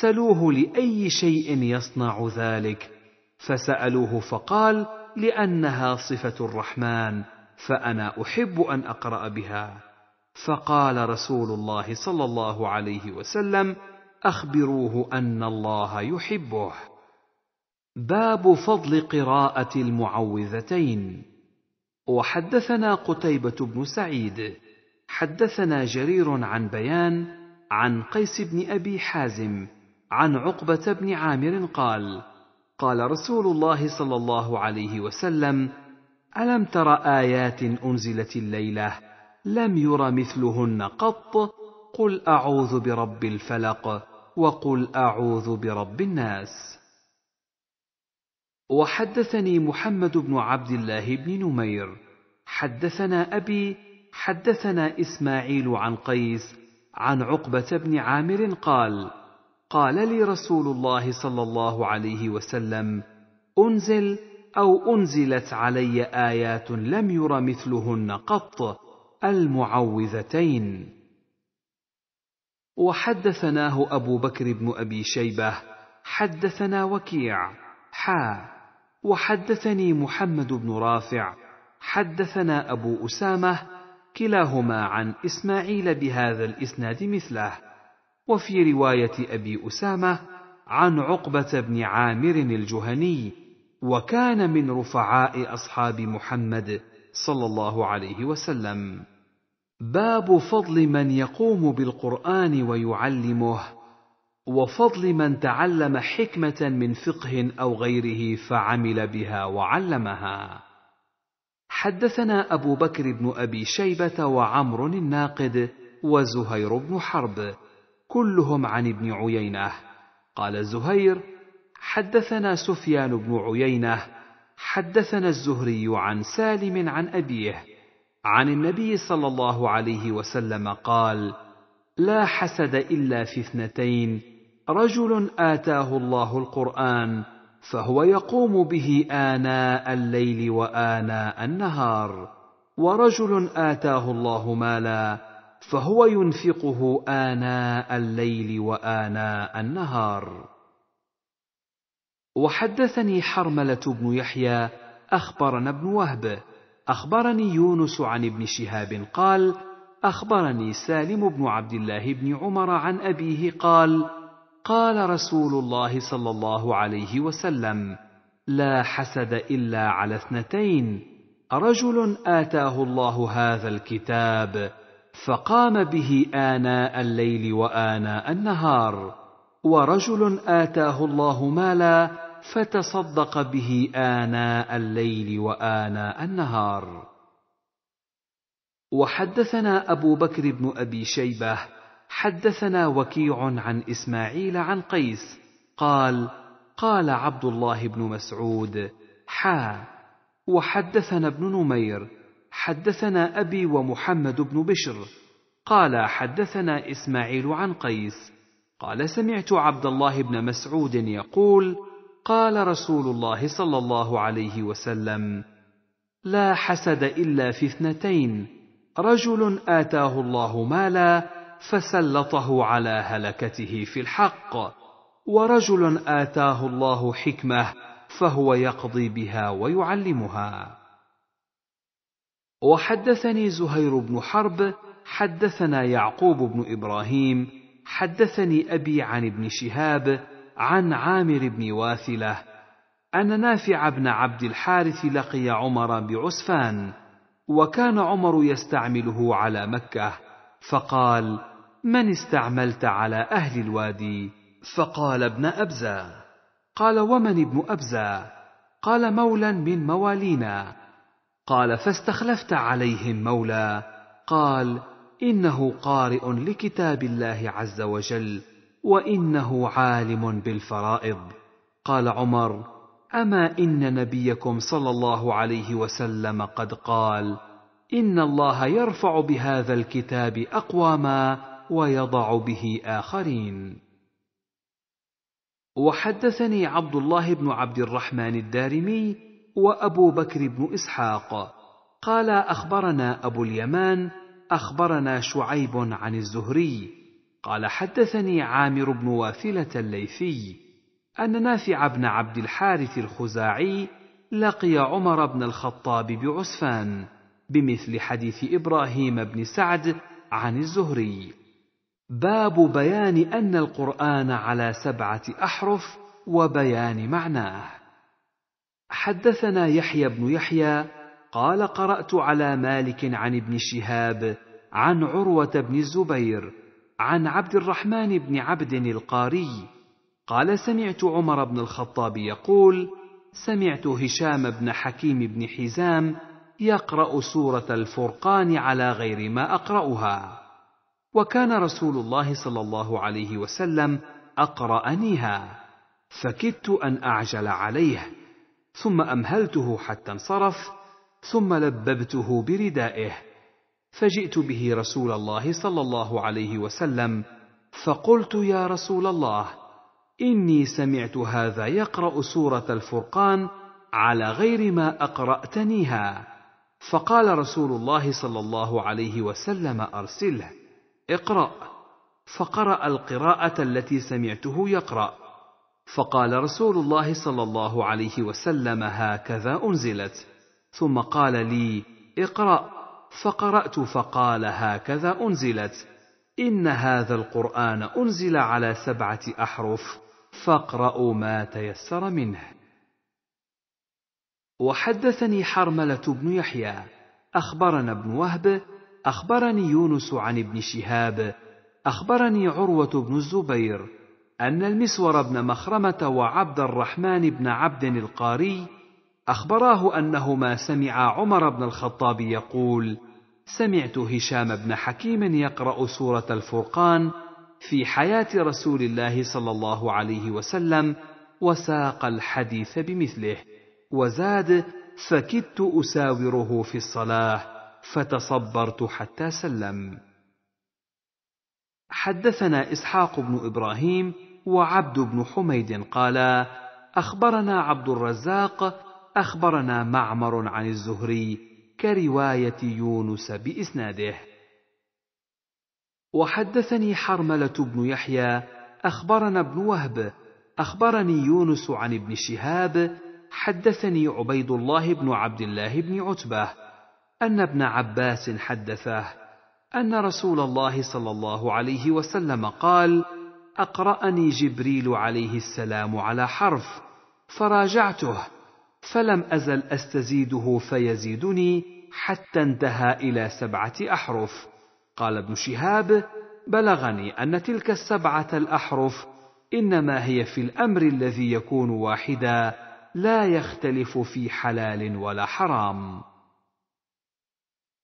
سلوه لأي شيء يصنع ذلك فسألوه فقال لأنها صفة الرحمن فأنا أحب أن أقرأ بها فقال رسول الله صلى الله عليه وسلم أخبروه أن الله يحبه. باب فضل قراءة المعوذتين. وحدثنا قتيبة بن سعيد. حدثنا جرير عن بيان عن قيس بن أبي حازم عن عقبة بن عامر قال: قال رسول الله صلى الله عليه وسلم: ألم تر آيات أنزلت الليلة؟ لم ير مثلهن قط قل أعوذ برب الفلق وقل أعوذ برب الناس. وحدثني محمد بن عبد الله بن نمير حدثنا أبي حدثنا إسماعيل عن قيس عن عقبة بن عامر قال قال لي رسول الله صلى الله عليه وسلم أنزل أو أنزلت علي آيات لم ير مثلهن قط المعوذتين. وحدثناه أبو بكر بن أبي شيبة حدثنا وكيع حا. وحدثني محمد بن رافع حدثنا أبو أسامة كلاهما عن إسماعيل بهذا الإسناد مثله. وفي رواية أبي أسامة عن عقبة بن عامر الجهني وكان من رفعاء أصحاب محمد. صلى الله عليه وسلم. باب فضل من يقوم بالقرآن ويعلمه وفضل من تعلم حكمة من فقه أو غيره فعمل بها وعلمها. حدثنا أبو بكر بن أبي شيبة وعمر الناقد وزهير بن حرب كلهم عن ابن عيينة. قال زهير حدثنا سفيان بن عيينة حدثنا الزهري عن سالم عن أبيه عن النبي صلى الله عليه وسلم قال لا حسد إلا في اثنتين رجل آتاه الله القرآن فهو يقوم به آناء الليل وآناء النهار ورجل آتاه الله مالا فهو ينفقه آناء الليل وآناء النهار. وحدثني حرملة بن يحيى أخبرنا ابن وهب. أخبرني يونس عن ابن شهاب قال أخبرني سالم بن عبد الله بن عمر عن أبيه قال قال رسول الله صلى الله عليه وسلم لا حسد إلا على اثنتين رجل آتاه الله هذا الكتاب فقام به آناء الليل وآناء النهار. ورجل آتاه الله مالا فتصدق به آناء الليل وآناء النهار. وحدثنا أبو بكر بن أبي شيبة حدثنا وكيع عن إسماعيل عن قيس قال قال عبد الله بن مسعود حا. وحدثنا ابن نمير حدثنا أبي ومحمد بن بشر قال حدثنا إسماعيل عن قيس. قال سمعت عبد الله بن مسعود يقول قال رسول الله صلى الله عليه وسلم لا حسد إلا في اثنتين رجل آتاه الله مالا فسلطه على هلكته في الحق ورجل آتاه الله حكمة فهو يقضي بها ويعلمها. وحدثني زهير بن حرب حدثنا يعقوب بن إبراهيم حدثني أبي عن ابن شهاب عن عامر بن واثلة أن نافع بن عبد الحارث لقي عمر بعسفان وكان عمر يستعمله على مكة فقال من استعملت على أهل الوادي؟ فقال ابن ابزه قال ومن ابن ابزه قال مولى من موالينا. قال فاستخلفت عليهم مولى. قال إنه قارئ لكتاب الله عز وجل وإنه عالم بالفرائض. قال عمر أما إن نبيكم صلى الله عليه وسلم قد قال إن الله يرفع بهذا الكتاب أقواما ويضع به آخرين. وحدثني عبد الله بن عبد الرحمن الدارمي وأبو بكر بن إسحاق. قال أخبرنا أبو اليمان أخبرنا شعيب عن الزهري قال حدثني عامر بن واثلة الليثي أن نافع بن عبد الحارث الخزاعي لقي عمر بن الخطاب بعسفان بمثل حديث إبراهيم بن سعد عن الزهري. باب بيان أن القرآن على سبعة أحرف وبيان معناه. حدثنا يحيى بن يحيى قال قرأت على مالك عن ابن شهاب عن عروة بن الزبير عن عبد الرحمن بن عبد القاري. قال سمعت عمر بن الخطاب يقول سمعت هشام بن حكيم بن حزام يقرأ سورة الفرقان على غير ما أقرأها. وكان رسول الله صلى الله عليه وسلم أقرأنيها. فكدت أن أعجل عليه ثم أمهلته حتى انصرف ثم لببته بردائه فجئت به رسول الله صلى الله عليه وسلم فقلت يا رسول الله إني سمعت هذا يقرأ سورة الفرقان على غير ما أقرأتنيها. فقال رسول الله صلى الله عليه وسلم أرسله اقرأ. فقرأ القراءة التي سمعته يقرأ. فقال رسول الله صلى الله عليه وسلم هكذا أنزلت. ثم قال لي اقرأ. فقرأت فقال هكذا أنزلت. إن هذا القرآن أنزل على سبعة أحرف. فاقرأوا ما تيسر منه. وحدثني حرملة بن يحيى، أخبرنا ابن وهب، أخبرني يونس عن ابن شهاب، أخبرني عروة بن الزبير، أن المسور بن مخرمة وعبد الرحمن بن عبد القاري أخبراه أنهما سمع عمر بن الخطاب يقول: سمعت هشام بن حكيم يقرأ سورة الفرقان في حياة رسول الله صلى الله عليه وسلم وساق الحديث بمثله وزاد فكدت أساوره في الصلاة فتصبرت حتى سلم. حدثنا إسحاق بن إبراهيم وعبد بن حميد قالا أخبرنا عبد الرزاق أخبرنا معمر عن الزهري كرواية يونس بإسناده. وحدثني حرملة بن يحيى أخبرنا ابن وهب أخبرني يونس عن ابن شهاب حدثني عبيد الله بن عبد الله بن عتبة أن ابن عباس حدثه أن رسول الله صلى الله عليه وسلم قال: أقرأني جبريل عليه السلام على حرف، فراجعته، فلم أزل أستزيده فيزيدني حتى انتهى إلى سبعة أحرف. قال ابن شهاب بلغني أن تلك السبعة الأحرف إنما هي في الأمر الذي يكون واحدا لا يختلف في حلال ولا حرام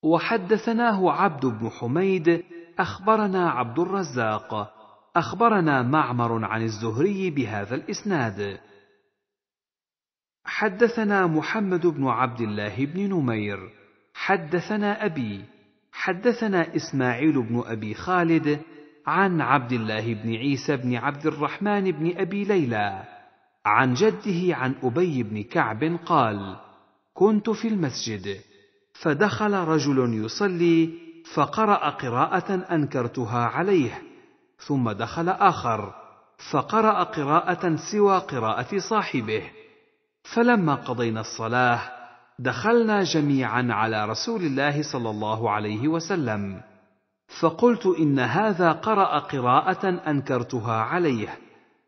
وحدثناه عبد بن حميد أخبرنا عبد الرزاق أخبرنا معمر عن الزهري بهذا الإسناد حدثنا محمد بن عبد الله بن نمير حدثنا أبي حدثنا إسماعيل بن أبي خالد عن عبد الله بن عيسى بن عبد الرحمن بن أبي ليلى عن جده عن أبي بن كعب قال كنت في المسجد فدخل رجل يصلي فقرأ قراءة أنكرتها عليه ثم دخل آخر فقرأ قراءة سوى قراءة صاحبه فلما قضينا الصلاة دخلنا جميعا على رسول الله صلى الله عليه وسلم. فقلت إن هذا قرأ قراءة أنكرتها عليه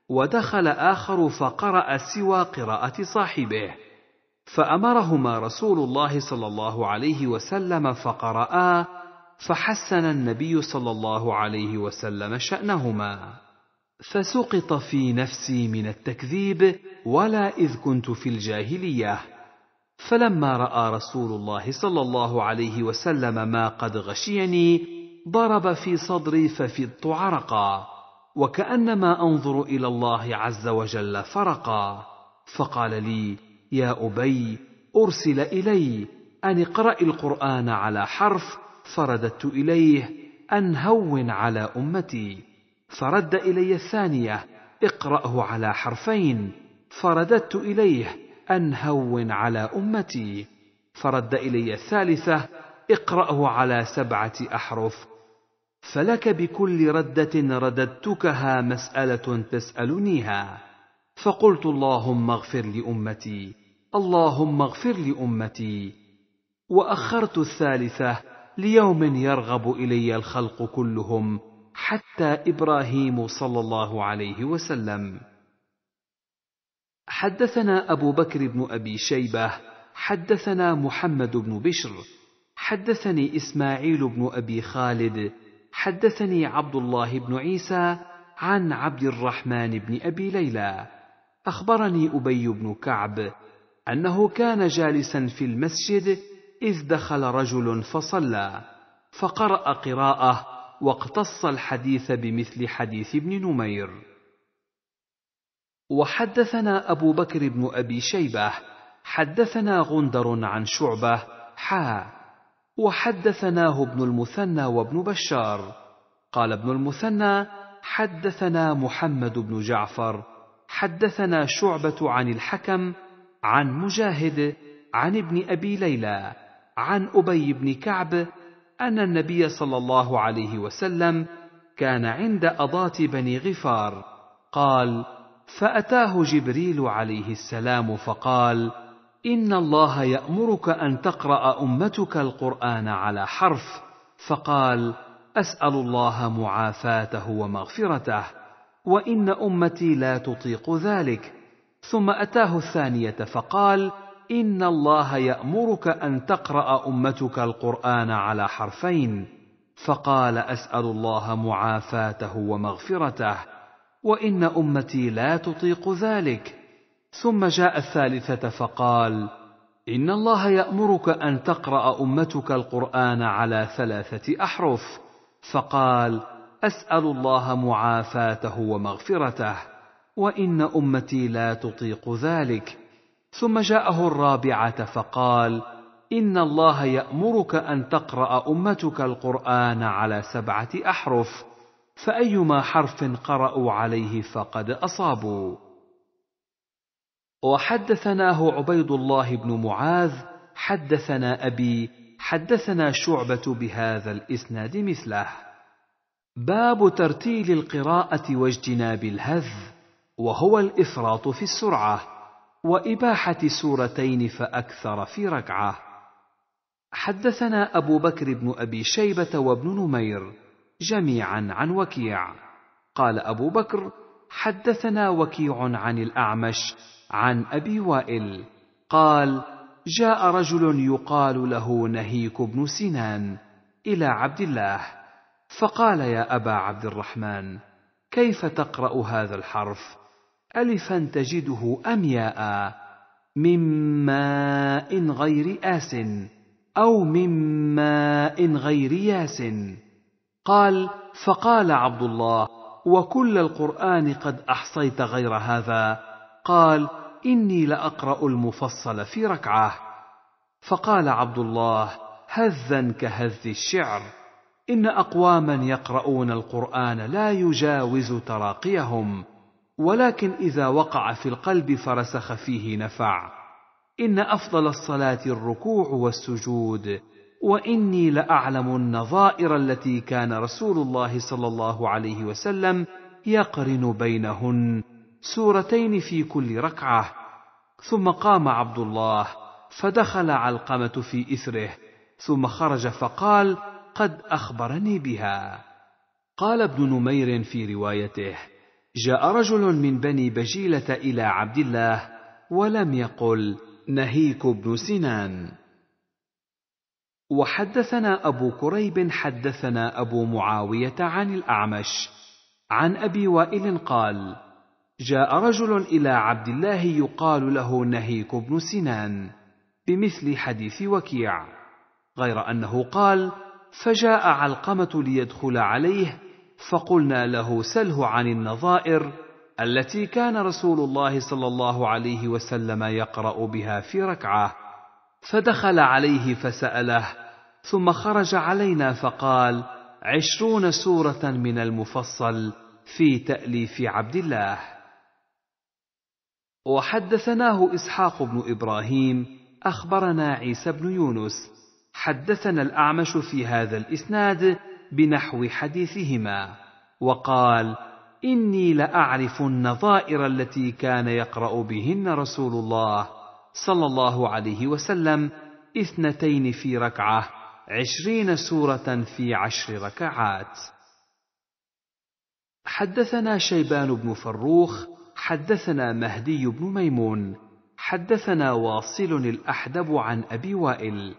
ودخل آخر فقرأ سوى قراءة صاحبه. فأمرهما رسول الله صلى الله عليه وسلم فقرا فحسن النبي صلى الله عليه وسلم شأنهما. فسقط في نفسي من التكذيب ولا إذ كنت في الجاهلية. فلما رأى رسول الله صلى الله عليه وسلم ما قد غشيني ضرب في صدري ففضت عرقا وكأنما أنظر إلى الله عز وجل فرقا. فقال لي يا أبي أرسل إلي أن اقرأ القرآن على حرف فرددت إليه أن هون على أمتي. فرد إلي الثانية. اقرأه على حرفين. فرددت إليه. أن هون على أمتي. فرد إلي الثالثة. اقرأه على سبعة أحرف. فلك بكل ردة رددتكها مسألة تسألنيها. فقلت اللهم اغفر لأمتي. اللهم اغفر لأمتي. وأخرت الثالثة. ليوم يرغب إلي الخلق كلهم. حتى إبراهيم صلى الله عليه وسلم. حدثنا أبو بكر بن أبي شيبة حدثنا محمد بن بشر حدثني إسماعيل بن أبي خالد حدثني عبد الله بن عيسى عن عبد الرحمن بن أبي ليلى. أخبرني أبي بن كعب أنه كان جالسا في المسجد إذ دخل رجل فصلى فقرأ قراءة واقتص الحديث بمثل حديث ابن نمير. وحدثنا أبو بكر بن أبي شيبة حدثنا غندر عن شعبة حا. وحدثناه ابن المثنى وابن بشار. قال ابن المثنى حدثنا محمد بن جعفر حدثنا شعبة عن الحكم عن مجاهد عن ابن أبي ليلى عن أبي بن كعب أن النبي صلى الله عليه وسلم كان عند أضاة بني غفار. قال فأتاه جبريل عليه السلام فقال إن الله يأمرك أن تقرأ أمتك القرآن على حرف. فقال أسأل الله معافاته ومغفرته وإن أمتي لا تطيق ذلك. ثم أتاه الثانية فقال إن الله يأمرك أن تقرأ أمتك القرآن على حرفين فقال أسأل الله معافاته ومغفرته وإن أمتي لا تطيق ذلك ثم جاء الثالثة فقال إن الله يأمرك أن تقرأ أمتك القرآن على ثلاثة أحرف فقال أسأل الله معافاته ومغفرته وإن أمتي لا تطيق ذلك ثم جاءه الرابعة فقال إن الله يأمرك أن تقرأ أمتك القرآن على سبعة أحرف فأيما حرف قرأوا عليه فقد أصابوا. وحدثناه عبيد الله بن معاذ حدثنا أبي حدثنا شعبة بهذا الإسناد مثله. باب ترتيل القراءة واجتناب الهذ وهو الإفراط في السرعة. وإباحة سورتين فأكثر في ركعة. حدثنا أبو بكر بن أبي شيبة وابن نمير جميعا عن وكيع. قال أبو بكر حدثنا وكيع عن الأعمش عن أبي وائل. قال جاء رجل يقال له نهيك بن سنان إلى عبد الله. فقال يا أبا عبد الرحمن كيف تقرأ هذا الحرف؟ ألفا تجده أم ياء من ماء غير آس أو من ماء غير ياس. قال فقال عبد الله وكل القرآن قد أحصيت غير هذا. قال إني لأقرأ المفصل في ركعة. فقال عبد الله هذا كهذ الشعر. إن أقواما يقرؤون القرآن لا يجاوز تراقيهم. ولكن إذا وقع في القلب فرسخ فيه نفع. إن أفضل الصلاة الركوع والسجود وإني لأعلم النظائر التي كان رسول الله صلى الله عليه وسلم يقرن بينهن. سورتين في كل ركعة. ثم قام عبد الله فدخل علقمة في إثره ثم خرج فقال قد أخبرني بها. قال ابن نمير في روايته جاء رجل من بني بجيلة إلى عبد الله ولم يقل نهيك بن سنان. وحدثنا أبو كريب حدثنا أبو معاوية عن الأعمش عن أبي وائل قال جاء رجل إلى عبد الله يقال له نهيك بن سنان بمثل حديث وكيع غير أنه قال فجاء علقمة ليدخل عليه فقلنا له سله عن النظائر التي كان رسول الله صلى الله عليه وسلم يقرأ بها في ركعة فدخل عليه فسأله ثم خرج علينا فقال عشرون سورة من المفصل في تأليف عبد الله. وحدثناه إسحاق بن إبراهيم أخبرنا عيسى بن يونس حدثنا الأعمش في هذا الإسناد بنحو حديثهما وقال إني لاعرف النظائر التي كان يقرأ بهن رسول الله صلى الله عليه وسلم اثنتين في ركعة عشرين سورة في عشر ركعات. حدثنا شيبان بن فروخ حدثنا مهدي بن ميمون حدثنا واصل الأحدب عن أبي وائل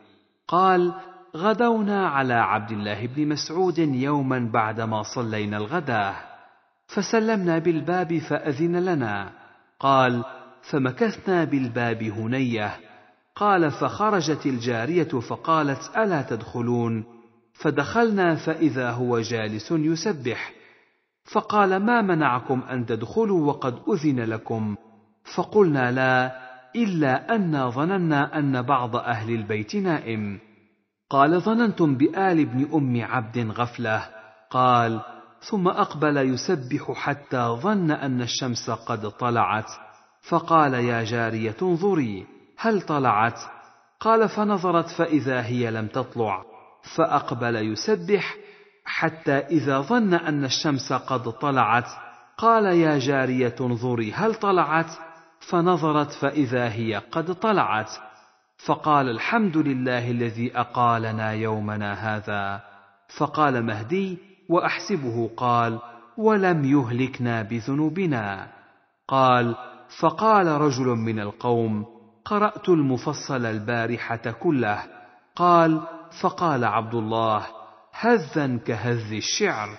قال غدونا على عبد الله بن مسعود يوما بعدما صلينا الغداة. فسلمنا بالباب فأذن لنا. قال فمكثنا بالباب هنيه. قال فخرجت الجارية فقالت ألا تدخلون؟ فدخلنا فإذا هو جالس يسبح. فقال ما منعكم أن تدخلوا وقد أذن لكم؟ فقلنا لا إلا انا ظننا أن بعض أهل البيت نائم. قال ظننتم بآل ابن أم عبد غفلة. قال ثم أقبل يسبح حتى ظن أن الشمس قد طلعت. فقال يا جارية انظري هل طلعت؟ قال فنظرت فإذا هي لم تطلع. فأقبل يسبح حتى إذا ظن أن الشمس قد طلعت. قال يا جارية انظري هل طلعت؟ فنظرت فإذا هي قد طلعت. فقال الحمد لله الذي أقالنا يومنا هذا. فقال مهدي وأحسبه قال ولم يهلكنا بذنوبنا. قال فقال رجل من القوم قرأت المفصل البارحة كله. قال فقال عبد الله هذا كهذ الشعر.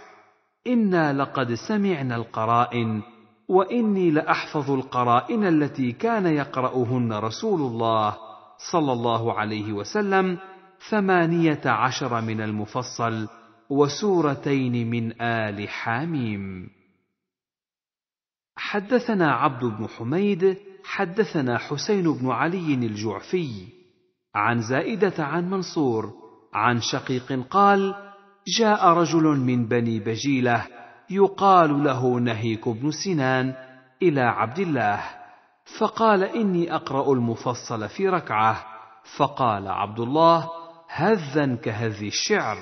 إنا لقد سمعنا القرائن وإني لأحفظ القرائن التي كان يقرأهن رسول الله. صلى الله عليه وسلم ثمانية عشر من المفصل وسورتين من آل حاميم حدثنا عبد بن حميد حدثنا حسين بن علي الجعفي. عن زائدة عن منصور عن شقيق قال جاء رجل من بني بجيلة يقال له نهيك بن سنان إلى عبد الله. فقال إني أقرأ المفصل في ركعة. فقال عبد الله هذا كهذ الشعر.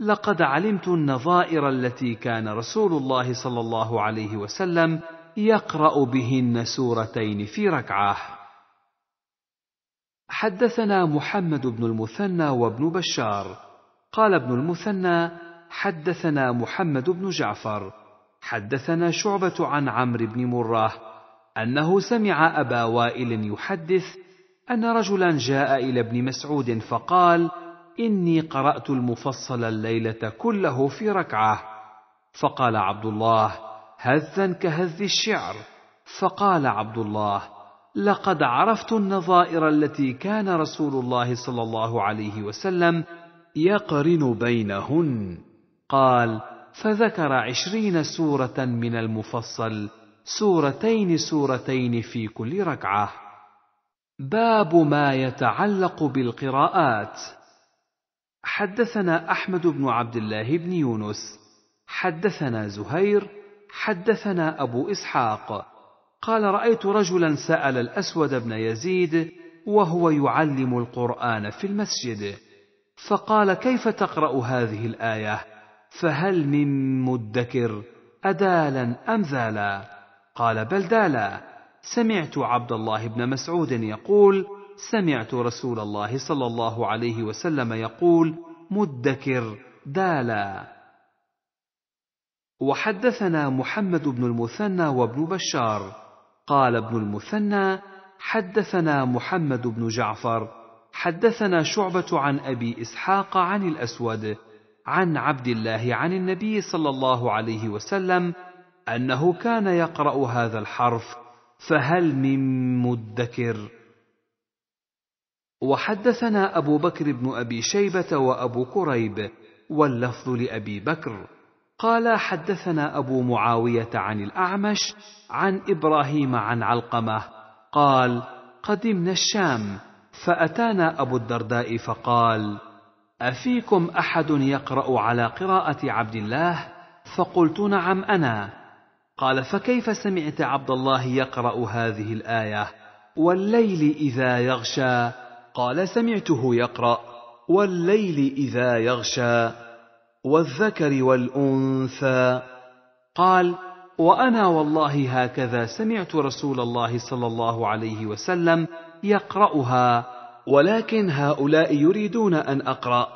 لقد علمت النظائر التي كان رسول الله صلى الله عليه وسلم يقرأ بهن سورتين في ركعة. حدثنا محمد بن المثنى وابن بشار. قال ابن المثنى حدثنا محمد بن جعفر. حدثنا شعبة عن عمرو بن مرة. أنه سمع أبا وائل يحدث أن رجلا جاء إلى ابن مسعود فقال إني قرأت المفصل الليلة كله في ركعة. فقال عبد الله هذا كهذ الشعر. فقال عبد الله لقد عرفت النظائر التي كان رسول الله صلى الله عليه وسلم يقرن بينهن. قال فذكر عشرين سورة من المفصل سورتين سورتين في كل ركعة. باب ما يتعلق بالقراءات. حدثنا أحمد بن عبد الله بن يونس. حدثنا زهير. حدثنا أبو إسحاق. قال رأيت رجلا سأل الأسود بن يزيد وهو يعلم القرآن في المسجد. فقال كيف تقرأ هذه الآية؟ فهل من مدكر ادالا أم ذالا؟ قال بل دالا سمعت عبد الله بن مسعود يقول سمعت رسول الله صلى الله عليه وسلم يقول مدكر دالا. وحدثنا محمد بن المثنى وابن بشار. قال ابن المثنى حدثنا محمد بن جعفر حدثنا شعبة عن أبي إسحاق عن الأسود عن عبد الله عن النبي صلى الله عليه وسلم أنه كان يقرأ هذا الحرف فهل من مدكر؟ وحدثنا أبو بكر بن أبي شيبة وأبو كريب واللفظ لأبي بكر. قال حدثنا أبو معاوية عن الأعمش عن إبراهيم عن علقمة قال قدمنا الشام فأتانا أبو الدرداء فقال أفيكم أحد يقرأ على قراءة عبد الله؟ فقلت نعم أنا. قال فكيف سمعت عبد الله يقرأ هذه الآية؟ والليل إذا يغشى. قال سمعته يقرأ. والليل إذا يغشى. والذكر والأنثى. قال وأنا والله هكذا سمعت رسول الله صلى الله عليه وسلم يقرأها ولكن هؤلاء يريدون أن أقرأ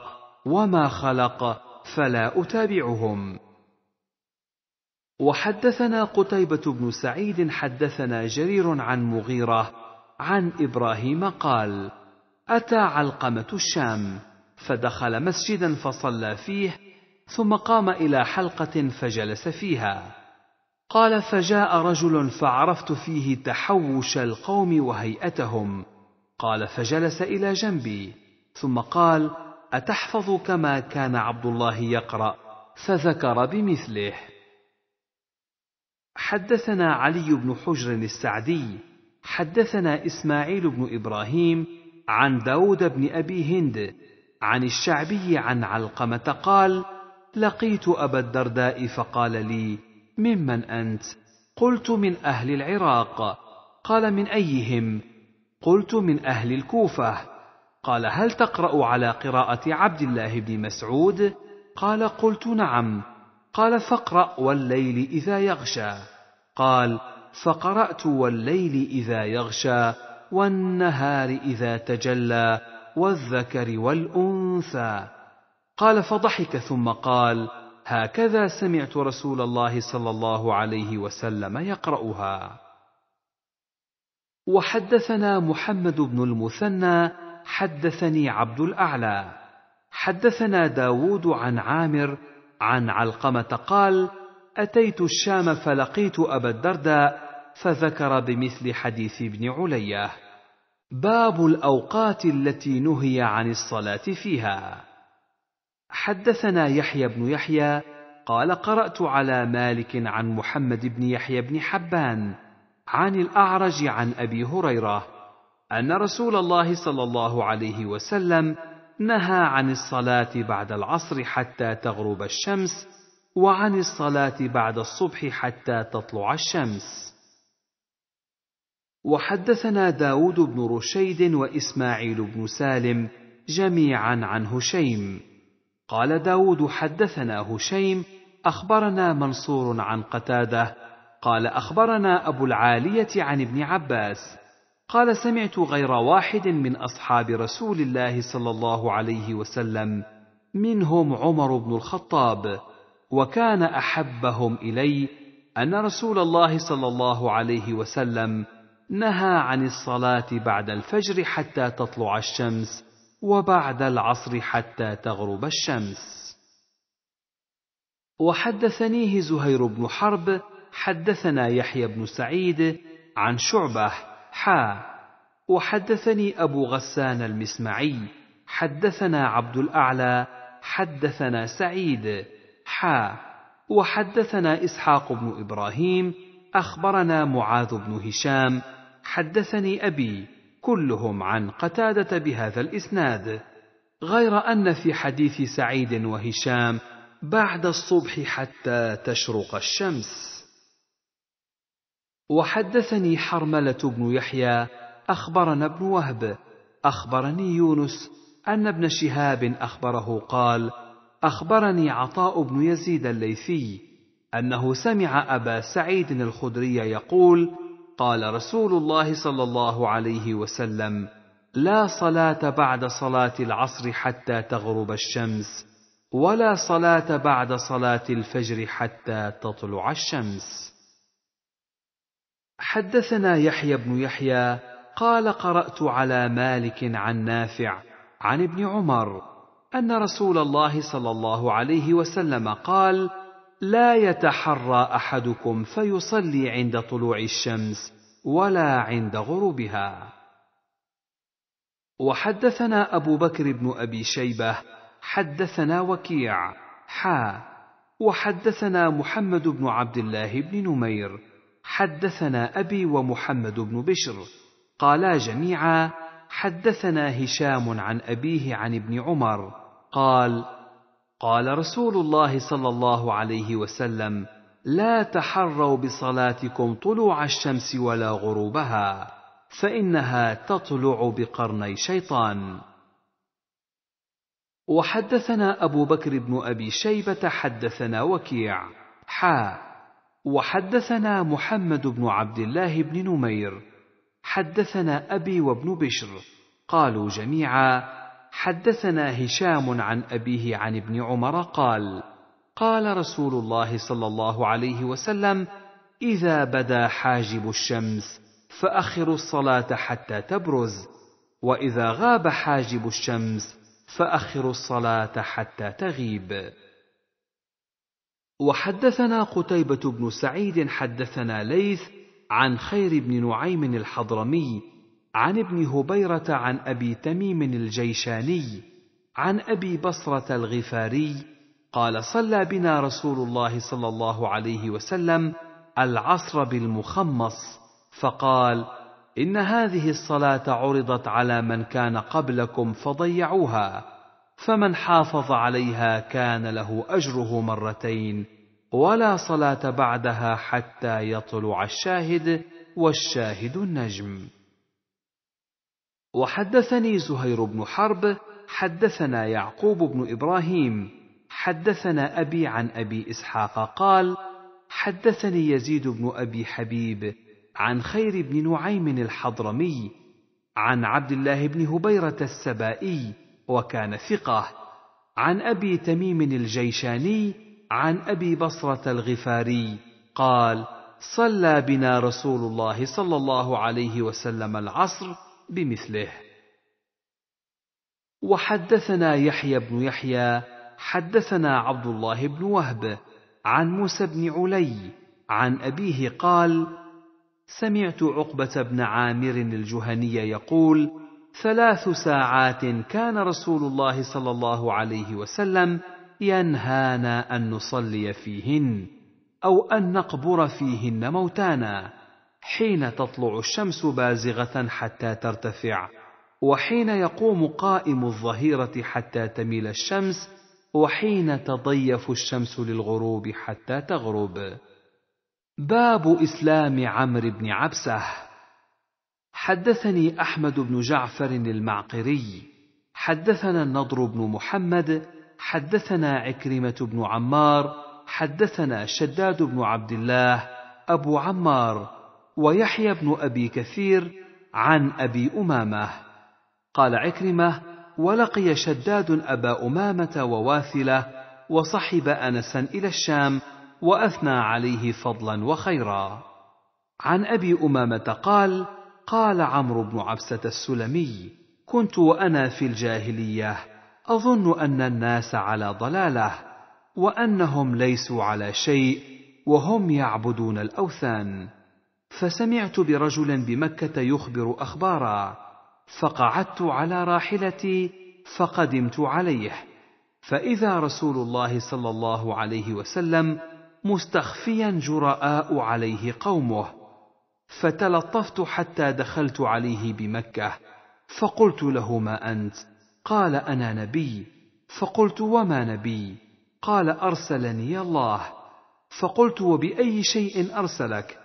وما خلق فلا أتابعهم. وحدثنا قتيبة بن سعيد حدثنا جرير عن مغيرة عن إبراهيم قال أتى علقمة الشام فدخل مسجدا فصلى فيه ثم قام إلى حلقة فجلس فيها. قال فجاء رجل فعرفت فيه تحوش القوم وهيئتهم. قال فجلس إلى جنبي ثم قال أتحفظ كما كان عبد الله يقرأ؟ فذكر بمثله. حدثنا علي بن حجر السعدي حدثنا إسماعيل بن إبراهيم عن داود بن أبي هند عن الشعبي عن علقمة قال لقيت أبا الدرداء فقال لي ممن أنت؟ قلت من أهل العراق. قال من أيهم؟ قلت من أهل الكوفة. قال هل تقرأ على قراءة عبد الله بن مسعود؟ قال قلت نعم. قال فاقرأ والليل إذا يغشى. قال فقرأت والليل إذا يغشى والنهار إذا تجلى والذكر والأنثى. قال فضحك ثم قال هكذا سمعت رسول الله صلى الله عليه وسلم يقرأها. وحدثنا محمد بن المثنى حدثني عبد الأعلى. حدثنا داود عن عامر عن علقمة قال أتيت الشام فلقيت أبا الدرداء فذكر بمثل حديث ابن علية. باب الأوقات التي نهي عن الصلاة فيها. حدثنا يحيى بن يحيى قال قرأت على مالك عن محمد بن يحيى بن حبان عن الأعرج عن أبي هريرة أن رسول الله صلى الله عليه وسلم نهى عن الصلاة بعد العصر حتى تغرب الشمس وعن الصلاة بعد الصبح حتى تطلع الشمس. وحدثنا داود بن رشيد وإسماعيل بن سالم جميعا عن هشيم. قال داود حدثنا هشيم أخبرنا منصور عن قتادة. قال أخبرنا أبو العالية عن ابن عباس. قال سمعت غير واحد من أصحاب رسول الله صلى الله عليه وسلم منهم عمر بن الخطاب وكان أحبهم إلي أن رسول الله صلى الله عليه وسلم نهى عن الصلاة بعد الفجر حتى تطلع الشمس وبعد العصر حتى تغرب الشمس. وحدثنيه زهير بن حرب حدثنا يحيى بن سعيد عن شعبة حا وحدثني أبو غسان المسمعي حدثنا عبد الأعلى حدثنا سعيد حا وحدثنا إسحاق بن إبراهيم أخبرنا معاذ بن هشام حدثني أبي كلهم عن قتادة بهذا الإسناد. غير أن في حديث سعيد وهشام بعد الصبح حتى تشرق الشمس. وحدثني حرملة بن يحيى أخبرنا ابن وهب. أخبرني يونس أن ابن شهاب أخبره قال أخبرني عطاء بن يزيد الليثي أنه سمع أبا سعيد الخدري يقول قال رسول الله صلى الله عليه وسلم لا صلاة بعد صلاة العصر حتى تغرب الشمس ولا صلاة بعد صلاة الفجر حتى تطلع الشمس. حدثنا يحيى بن يحيى قال قرأت على مالك عن نافع عن ابن عمر أن رسول الله صلى الله عليه وسلم قال لا يتحرى أحدكم فيصلي عند طلوع الشمس ولا عند غروبها. وحدثنا أبو بكر بن أبي شيبة حدثنا وكيع حا وحدثنا محمد بن عبد الله بن نمير حدثنا أبي ومحمد بن بشر قالا جميعا حدثنا هشام عن أبيه عن ابن عمر قال قال رسول الله صلى الله عليه وسلم لا تحروا بصلاتكم طلوع الشمس ولا غروبها فإنها تطلع بقرني شيطان. وحدثنا أبو بكر بن أبي شيبة حدثنا وكيع حا وحدثنا محمد بن عبد الله بن نمير حدثنا أبي وابن بشر قالوا جميعا حدثنا هشام عن أبيه عن ابن عمر قال قال رسول الله صلى الله عليه وسلم إذا بدا حاجب الشمس فاخروا الصلاة حتى تبرز وإذا غاب حاجب الشمس فاخروا الصلاة حتى تغيب. وحدثنا قتيبة بن سعيد حدثنا ليث عن خير بن نعيم الحضرمي عن ابن هبيرة عن أبي تميم الجيشاني عن أبي بصرة الغفاري قال صلى بنا رسول الله صلى الله عليه وسلم العصر بالمخمص فقال إن هذه الصلاة عرضت على من كان قبلكم فضيعوها. فمن حافظ عليها كان له أجره مرتين ولا صلاة بعدها حتى يطلع الشاهد والشاهد النجم. وحدثني زهير بن حرب حدثنا يعقوب بن إبراهيم حدثنا أبي عن أبي إسحاق قال حدثني يزيد بن أبي حبيب عن خير بن نعيم الحضرمي عن عبد الله بن هبيرة السبائي وكان ثقة. عن أبي تميم الجيشاني عن أبي بصرة الغفاري قال صلى بنا رسول الله صلى الله عليه وسلم العصر بمثله. وحدثنا يحيى بن يحيى حدثنا عبد الله بن وهب عن موسى بن علي عن أبيه قال سمعت عقبة بن عامر الجهني يقول ثلاث ساعات كان رسول الله صلى الله عليه وسلم ينهانا أن نصلي فيهن أو أن نقبر فيهن موتانا حين تطلع الشمس بازغة حتى ترتفع وحين يقوم قائم الظهيرة حتى تميل الشمس وحين تضيف الشمس للغروب حتى تغرب. باب إسلام عمرو بن عبسة حدثني أحمد بن جعفر المعقري حدثنا النضر بن محمد حدثنا عكرمة بن عمار حدثنا شداد بن عبد الله أبو عمار ويحيى بن أبي كثير عن أبي أمامة. قال عكرمة ولقي شداد أبا أمامة وواثلة وصحب انسا إلى الشام وأثنى عليه فضلا وخيرا. عن أبي أمامة قال قال عمرو بن عبسة السلمي كنت وأنا في الجاهلية أظن أن الناس على ضلالة وأنهم ليسوا على شيء وهم يعبدون الأوثان. فسمعت برجل بمكة يخبر أخبارا فقعدت على راحلتي فقدمت عليه. فإذا رسول الله صلى الله عليه وسلم مستخفيا جرآء عليه قومه فتلطفت حتى دخلت عليه بمكة. فقلت له ما أنت؟ قال أنا نبي. فقلت وما نبي؟ قال أرسلني الله. فقلت وبأي شيء أرسلك؟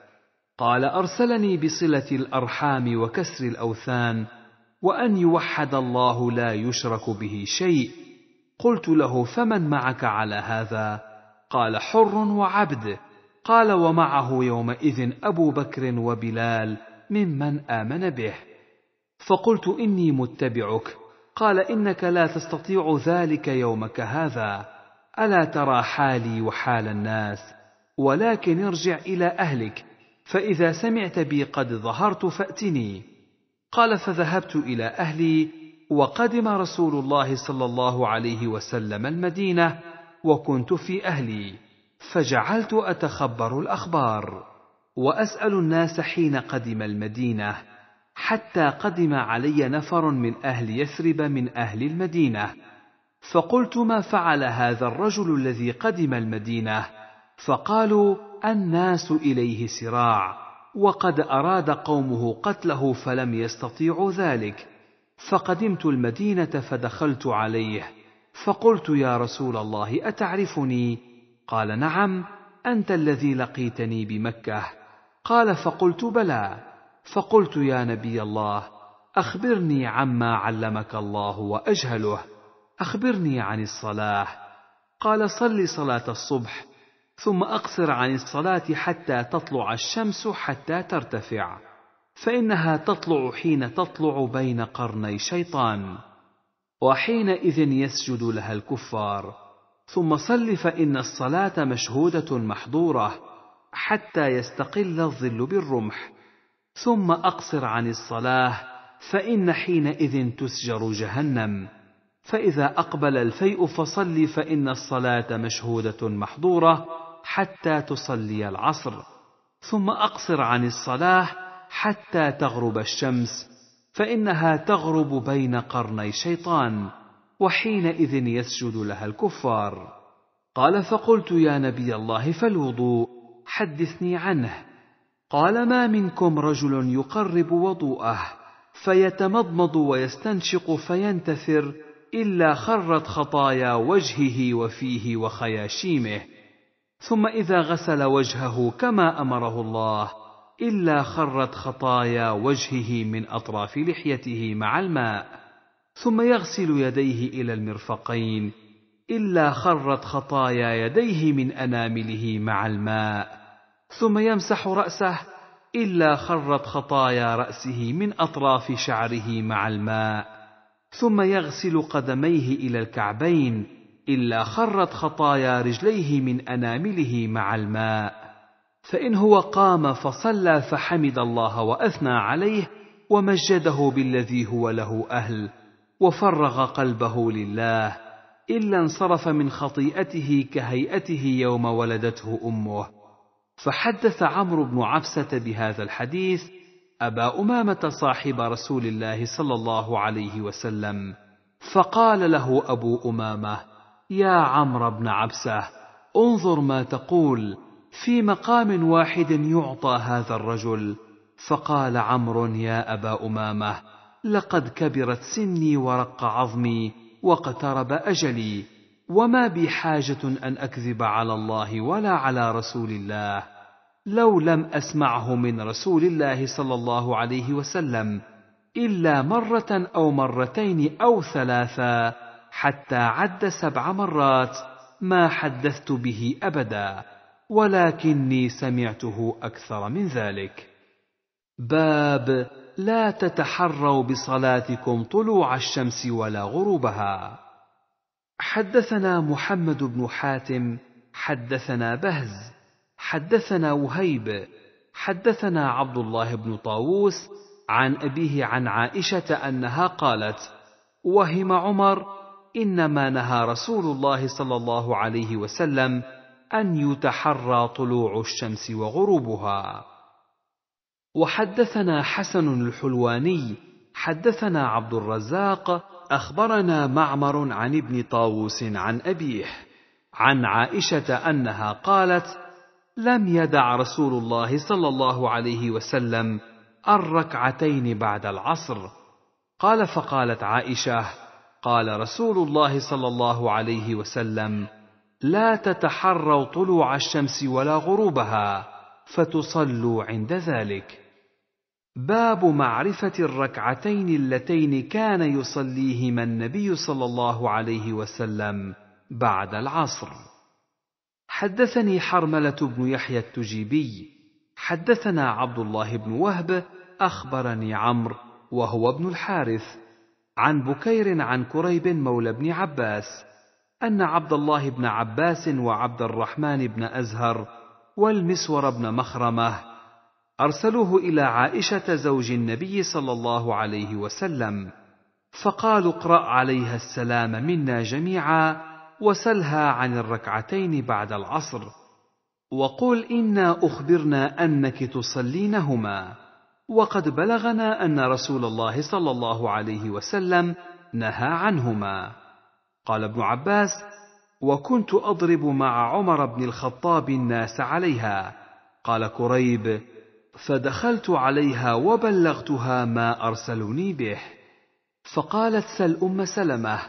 قال أرسلني بصلة الأرحام وكسر الأوثان وأن يوحد الله لا يشرك به شيء. قلت له فمن معك على هذا؟ قال حر وعبد. قال ومعه يومئذ أبو بكر وبلال ممن آمن به. فقلت إني متبعك. قال إنك لا تستطيع ذلك يومك هذا. ألا ترى حالي وحال الناس؟ ولكن ارجع إلى أهلك. فإذا سمعت بي قد ظهرت فأتني. قال فذهبت إلى أهلي. وقدم رسول الله صلى الله عليه وسلم المدينة. وكنت في أهلي. فجعلت أتخبر الأخبار وأسأل الناس حين قدم المدينة حتى قدم علي نفر من أهل يثرب من أهل المدينة. فقلت ما فعل هذا الرجل الذي قدم المدينة؟ فقالوا الناس إليه سراع وقد أراد قومه قتله فلم يستطيعوا ذلك. فقدمت المدينة فدخلت عليه فقلت يا رسول الله أتعرفني؟ قال نعم أنت الذي لقيتني بمكة. قال فقلت بلى. فقلت يا نبي الله أخبرني عما علمك الله وأجهله. أخبرني عن الصلاة. قال صل صلاة الصبح ثم أقصر عن الصلاة حتى تطلع الشمس حتى ترتفع فإنها تطلع حين تطلع بين قرني شيطان. وحينئذ يسجد لها الكفار. ثم صل فإن الصلاة مشهودة محظورة حتى يستقل الظل بالرمح. ثم أقصر عن الصلاة فإن حينئذ تسجر جهنم. فإذا أقبل الفيء فصل فإن الصلاة مشهودة محظورة حتى تصلي العصر. ثم أقصر عن الصلاة حتى تغرب الشمس فإنها تغرب بين قرني شيطان. وحينئذ يسجد لها الكفار. قال فقلت يا نبي الله فالوضوء حدثني عنه. قال ما منكم رجل يقرب وضوءه فيتمضمض ويستنشق فينتثر إلا خرت خطايا وجهه وفيه وخياشيمه. ثم إذا غسل وجهه كما أمره الله إلا خرت خطايا وجهه من أطراف لحيته مع الماء. ثم يغسل يديه إلى المرفقين إلا خرت خطايا يديه من أنامله مع الماء. ثم يمسح رأسه إلا خرت خطايا رأسه من أطراف شعره مع الماء. ثم يغسل قدميه إلى الكعبين إلا خرت خطايا رجليه من أنامله مع الماء. فإن هو قام فصلى فحمد الله وأثنى عليه ومجده بالذي هو له أهل. وفرغ قلبه لله إلا انصرف من خطيئته كهيئته يوم ولدته أمه. فحدث عمرو بن عبسه بهذا الحديث أبا أمامة صاحب رسول الله صلى الله عليه وسلم فقال له أبو أمامة يا عمرو بن عبسه انظر ما تقول في مقام واحد يعطى هذا الرجل. فقال عمرو يا أبا أمامة لقد كبرت سني ورق عظمي واقترب أجلي وما بي حاجة أن أكذب على الله ولا على رسول الله لو لم أسمعه من رسول الله صلى الله عليه وسلم إلا مرة أو مرتين أو ثلاثا حتى عد سبع مرات ما حدثت به أبدا ولكني سمعته أكثر من ذلك. باب لا تتحروا بصلاتكم طلوع الشمس ولا غروبها. حدثنا محمد بن حاتم حدثنا بهز حدثنا وهيب حدثنا عبد الله بن طاووس عن أبيه عن عائشة أنها قالت وهم عمر إنما نهى رسول الله صلى الله عليه وسلم أن يتحرى طلوع الشمس وغروبها. وحدثنا حسن الحلواني حدثنا عبد الرزاق أخبرنا معمر عن ابن طاووس عن أبيه عن عائشة أنها قالت لم يدع رسول الله صلى الله عليه وسلم الركعتين بعد العصر. قال فقالت عائشة قال رسول الله صلى الله عليه وسلم لا تتحروا طلوع الشمس ولا غروبها فتصلوا عند ذلك. باب معرفة الركعتين اللتين كان يصليهما النبي صلى الله عليه وسلم بعد العصر. حدثني حرملة بن يحيى التجيبي. حدثنا عبد الله بن وهب أخبرني عمرو وهو ابن الحارث عن بكير عن كريب مولى بن عباس أن عبد الله بن عباس وعبد الرحمن بن أزهر والمسور بن مخرمة أرسلوه إلى عائشة زوج النبي صلى الله عليه وسلم فقالوا اقرأ عليها السلام منا جميعا وسلها عن الركعتين بعد العصر وقل إنا أخبرنا أنك تصلينهما وقد بلغنا أن رسول الله صلى الله عليه وسلم نهى عنهما. قال ابن عباس وكنت أضرب مع عمر بن الخطاب الناس عليها قال كريب فدخلت عليها وبلغتها ما أرسلوني به. فقالت سل أم سلمة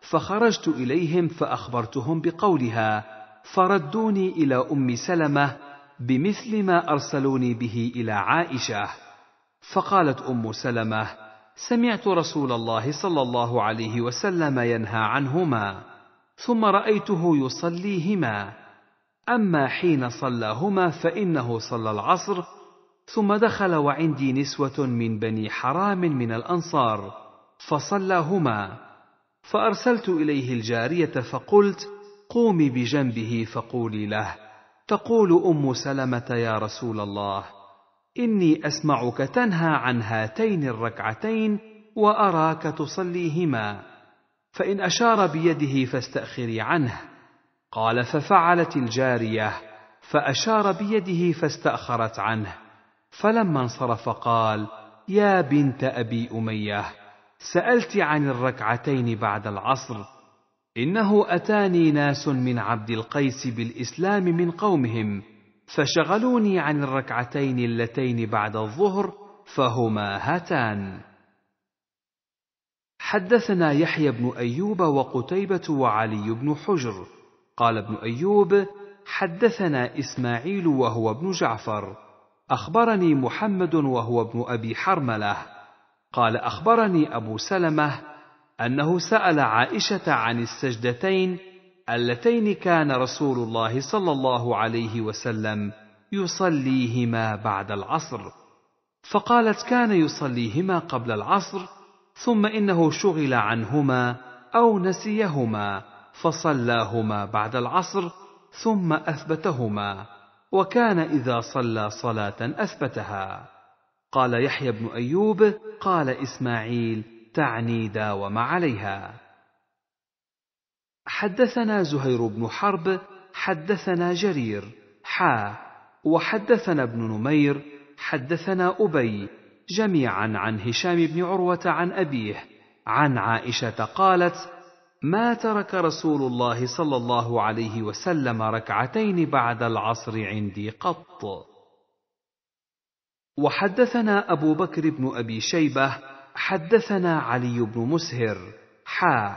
فخرجت إليهم فأخبرتهم بقولها فردوني إلى أم سلمة بمثل ما أرسلوني به إلى عائشة. فقالت أم سلمة سمعت رسول الله صلى الله عليه وسلم ينهى عنهما ثم رأيته يصليهما. أما حين صلاهما فإنه صلى العصر ثم دخل وعندي نسوة من بني حرام من الأنصار فصلاهما. فأرسلت إليه الجارية فقلت قومي بجنبه فقولي له. تقول أم سلمة يا رسول الله إني أسمعك تنهى عن هاتين الركعتين وأراك تصليهما فإن أشار بيده فاستأخري عنه. قال ففعلت الجارية. فأشار بيده فاستأخرت عنه. فلما انصرف قال يا بنت أبي أمية سألت عن الركعتين بعد العصر إنه أتاني ناس من عبد القيس بالإسلام من قومهم فشغلوني عن الركعتين اللتين بعد الظهر فهما هاتان. حدثنا يحيى بن أيوب وقتيبة وعلي بن حجر قال ابن أيوب حدثنا إسماعيل وهو ابن جعفر أخبرني محمد وهو ابن أبي حرملة. قال أخبرني أبو سلمة أنه سأل عائشة عن السجدتين اللتين كان رسول الله صلى الله عليه وسلم يصليهما بعد العصر. فقالت كان يصليهما قبل العصر ثم إنه شغل عنهما أو نسيهما فصلاهما بعد العصر ثم أثبتهما. وكان إذا صلى صلاة أثبتها. قال يحيى بن أيوب قال إسماعيل تعني داوم عليها. حدثنا زهير بن حرب حدثنا جرير حا وحدثنا ابن نمير حدثنا أبي جميعا عن هشام بن عروة عن أبيه عن عائشة قالت ما ترك رسول الله صلى الله عليه وسلم ركعتين بعد العصر عندي قط. وحدثنا أبو بكر بن أبي شيبة حدثنا علي بن مسهر حا.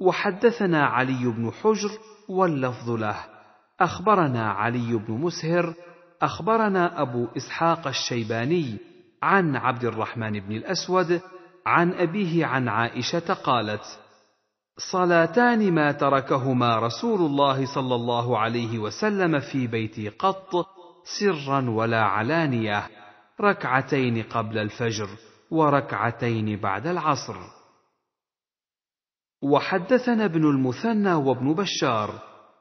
وحدثنا علي بن حجر واللفظ له. أخبرنا علي بن مسهر أخبرنا أبو إسحاق الشيباني عن عبد الرحمن بن الأسود عن أبيه عن عائشة قالت صلاتان ما تركهما رسول الله صلى الله عليه وسلم في بيتي قط سرا ولا علانية ركعتين قبل الفجر وركعتين بعد العصر. وحدثنا ابن المثنى وابن بشار.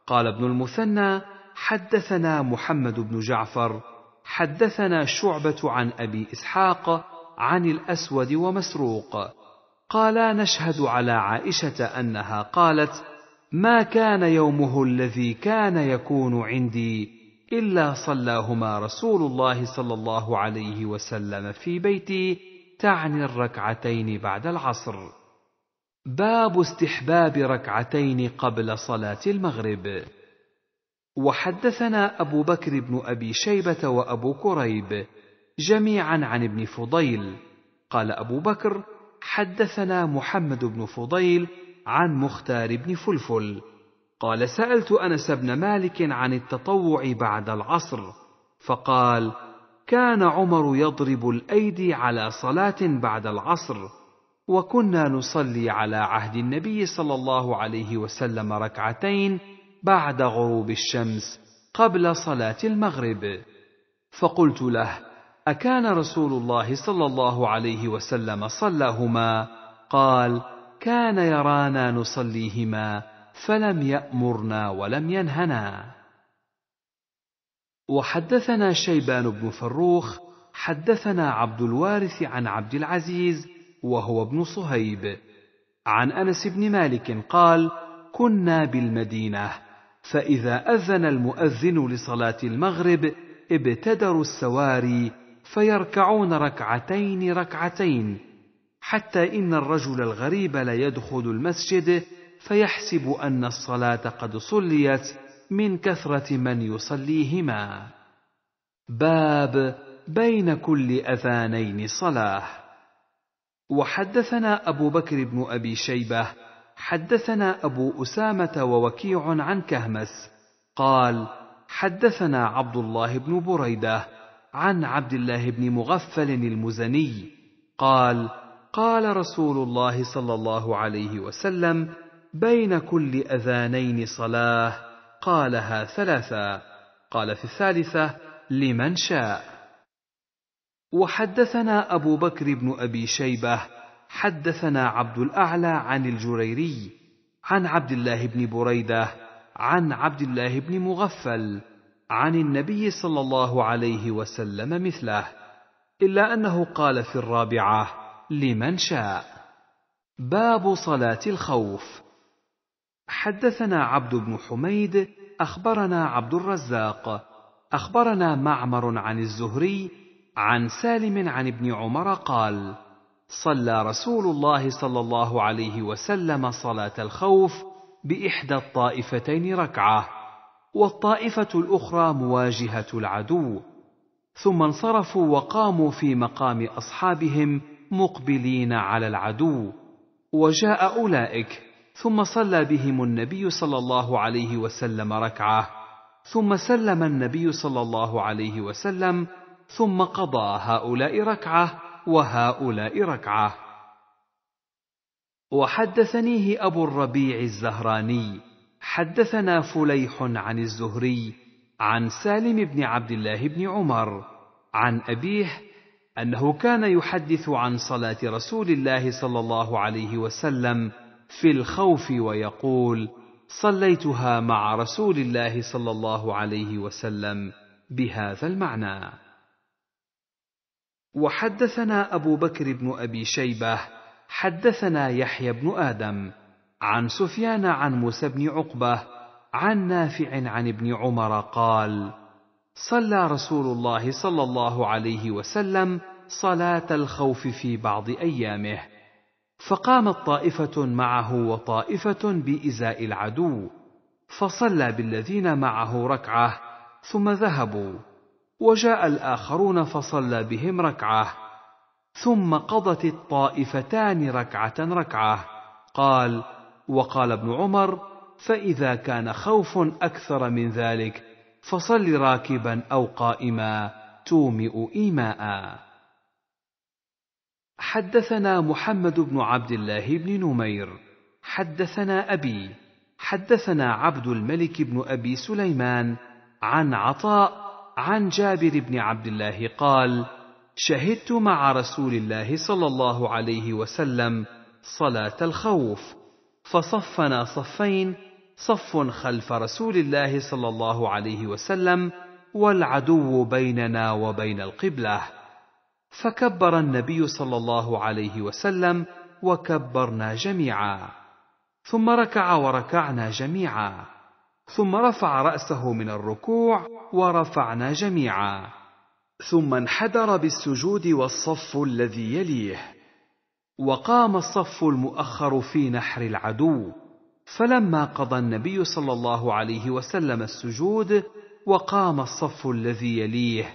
قال ابن المثنى حدثنا محمد بن جعفر حدثنا شعبة عن أبي إسحاق عن الأسود ومسروق. قالا نشهد على عائشة أنها قالت ما كان يومه الذي كان يكون عندي إلا صلاهما رسول الله صلى الله عليه وسلم في بيتي تعني الركعتين بعد العصر. باب استحباب ركعتين قبل صلاة المغرب. وحدثنا أبو بكر بن أبي شيبة وأبو كريب جميعا عن ابن فضيل. قال أبو بكر حدثنا محمد بن فضيل عن مختار بن فلفل. قال سألت أنس بن مالك عن التطوع بعد العصر فقال كان عمر يضرب الأيدي على صلاة بعد العصر وكنا نصلي على عهد النبي صلى الله عليه وسلم ركعتين بعد غروب الشمس قبل صلاة المغرب. فقلت له أكان رسول الله صلى الله عليه وسلم صلاهما؟ قال كان يرانا نصليهما فلم يأمرنا ولم ينهنا. وحدثنا شيبان بن فروخ حدثنا عبد الوارث عن عبد العزيز وهو ابن صهيب. عن أنس بن مالك قال كنا بالمدينة فإذا أذن المؤذن لصلاة المغرب ابتدروا السواري فيركعون ركعتين ركعتين حتى إن الرجل الغريب ليدخل المسجد فيحسب أن الصلاة قد صليت من كثرة من يصليهما. باب بين كل أذانين صلاة. وحدثنا أبو بكر بن أبي شيبة حدثنا أبو أسامة ووكيع عن كهمس قال حدثنا عبد الله بن بريدة عن عبد الله بن مغفل المزني قال قال رسول الله صلى الله عليه وسلم بين كل أذانين صلاة قالها ثلاثا قال في الثالثة لمن شاء. وحدثنا أبو بكر بن أبي شيبة حدثنا عبد الأعلى عن الجريري عن عبد الله بن بريدة عن عبد الله بن مغفل عن النبي صلى الله عليه وسلم مثله إلا أنه قال في الرابعة لمن شاء. باب صلاة الخوف. حدثنا عبد بن حميد أخبرنا عبد الرزاق. أخبرنا معمر عن الزهري عن سالم عن ابن عمر قال صلى رسول الله صلى الله عليه وسلم صلاة الخوف بإحدى الطائفتين ركعة. والطائفة الأخرى مواجهة العدو. ثم انصرفوا وقاموا في مقام أصحابهم مقبلين على العدو. وجاء أولئك ثم صلى بهم النبي صلى الله عليه وسلم ركعة. ثم سلم النبي صلى الله عليه وسلم ثم قضى هؤلاء ركعة وهؤلاء ركعة. وحدثنيه أبو الربيع الزهراني. حدثنا فليح عن الزهري عن سالم بن عبد الله بن عمر عن أبيه أنه كان يحدث عن صلاة رسول الله صلى الله عليه وسلم في الخوف ويقول صليتها مع رسول الله صلى الله عليه وسلم بهذا المعنى. وحدثنا أبو بكر بن أبي شيبة حدثنا يحيى بن آدم عن سفيان عن موسى بن عقبة عن نافع عن ابن عمر قال صلى رسول الله صلى الله عليه وسلم صلاة الخوف في بعض أيامه فقامت طائفة معه وطائفة بإزاء العدو فصلى بالذين معه ركعة ثم ذهبوا وجاء الآخرون فصلى بهم ركعة ثم قضت الطائفتان ركعة ركعة قال وقال ابن عمر فإذا كان خوف أكثر من ذلك فصل راكبا أو قائما تومئ ايماء. حدثنا محمد بن عبد الله بن نمير حدثنا أبي حدثنا عبد الملك بن أبي سليمان عن عطاء عن جابر بن عبد الله قال شهدت مع رسول الله صلى الله عليه وسلم صلاة الخوف فصفنا صفين صف خلف رسول الله صلى الله عليه وسلم والعدو بيننا وبين القبلة. فكبر النبي صلى الله عليه وسلم وكبرنا جميعا. ثم ركع وركعنا جميعا. ثم رفع رأسه من الركوع ورفعنا جميعا. ثم انحدر بالسجود والصف الذي يليه. وقام الصف المؤخر في نحر العدو فلما قضى النبي صلى الله عليه وسلم السجود وقام الصف الذي يليه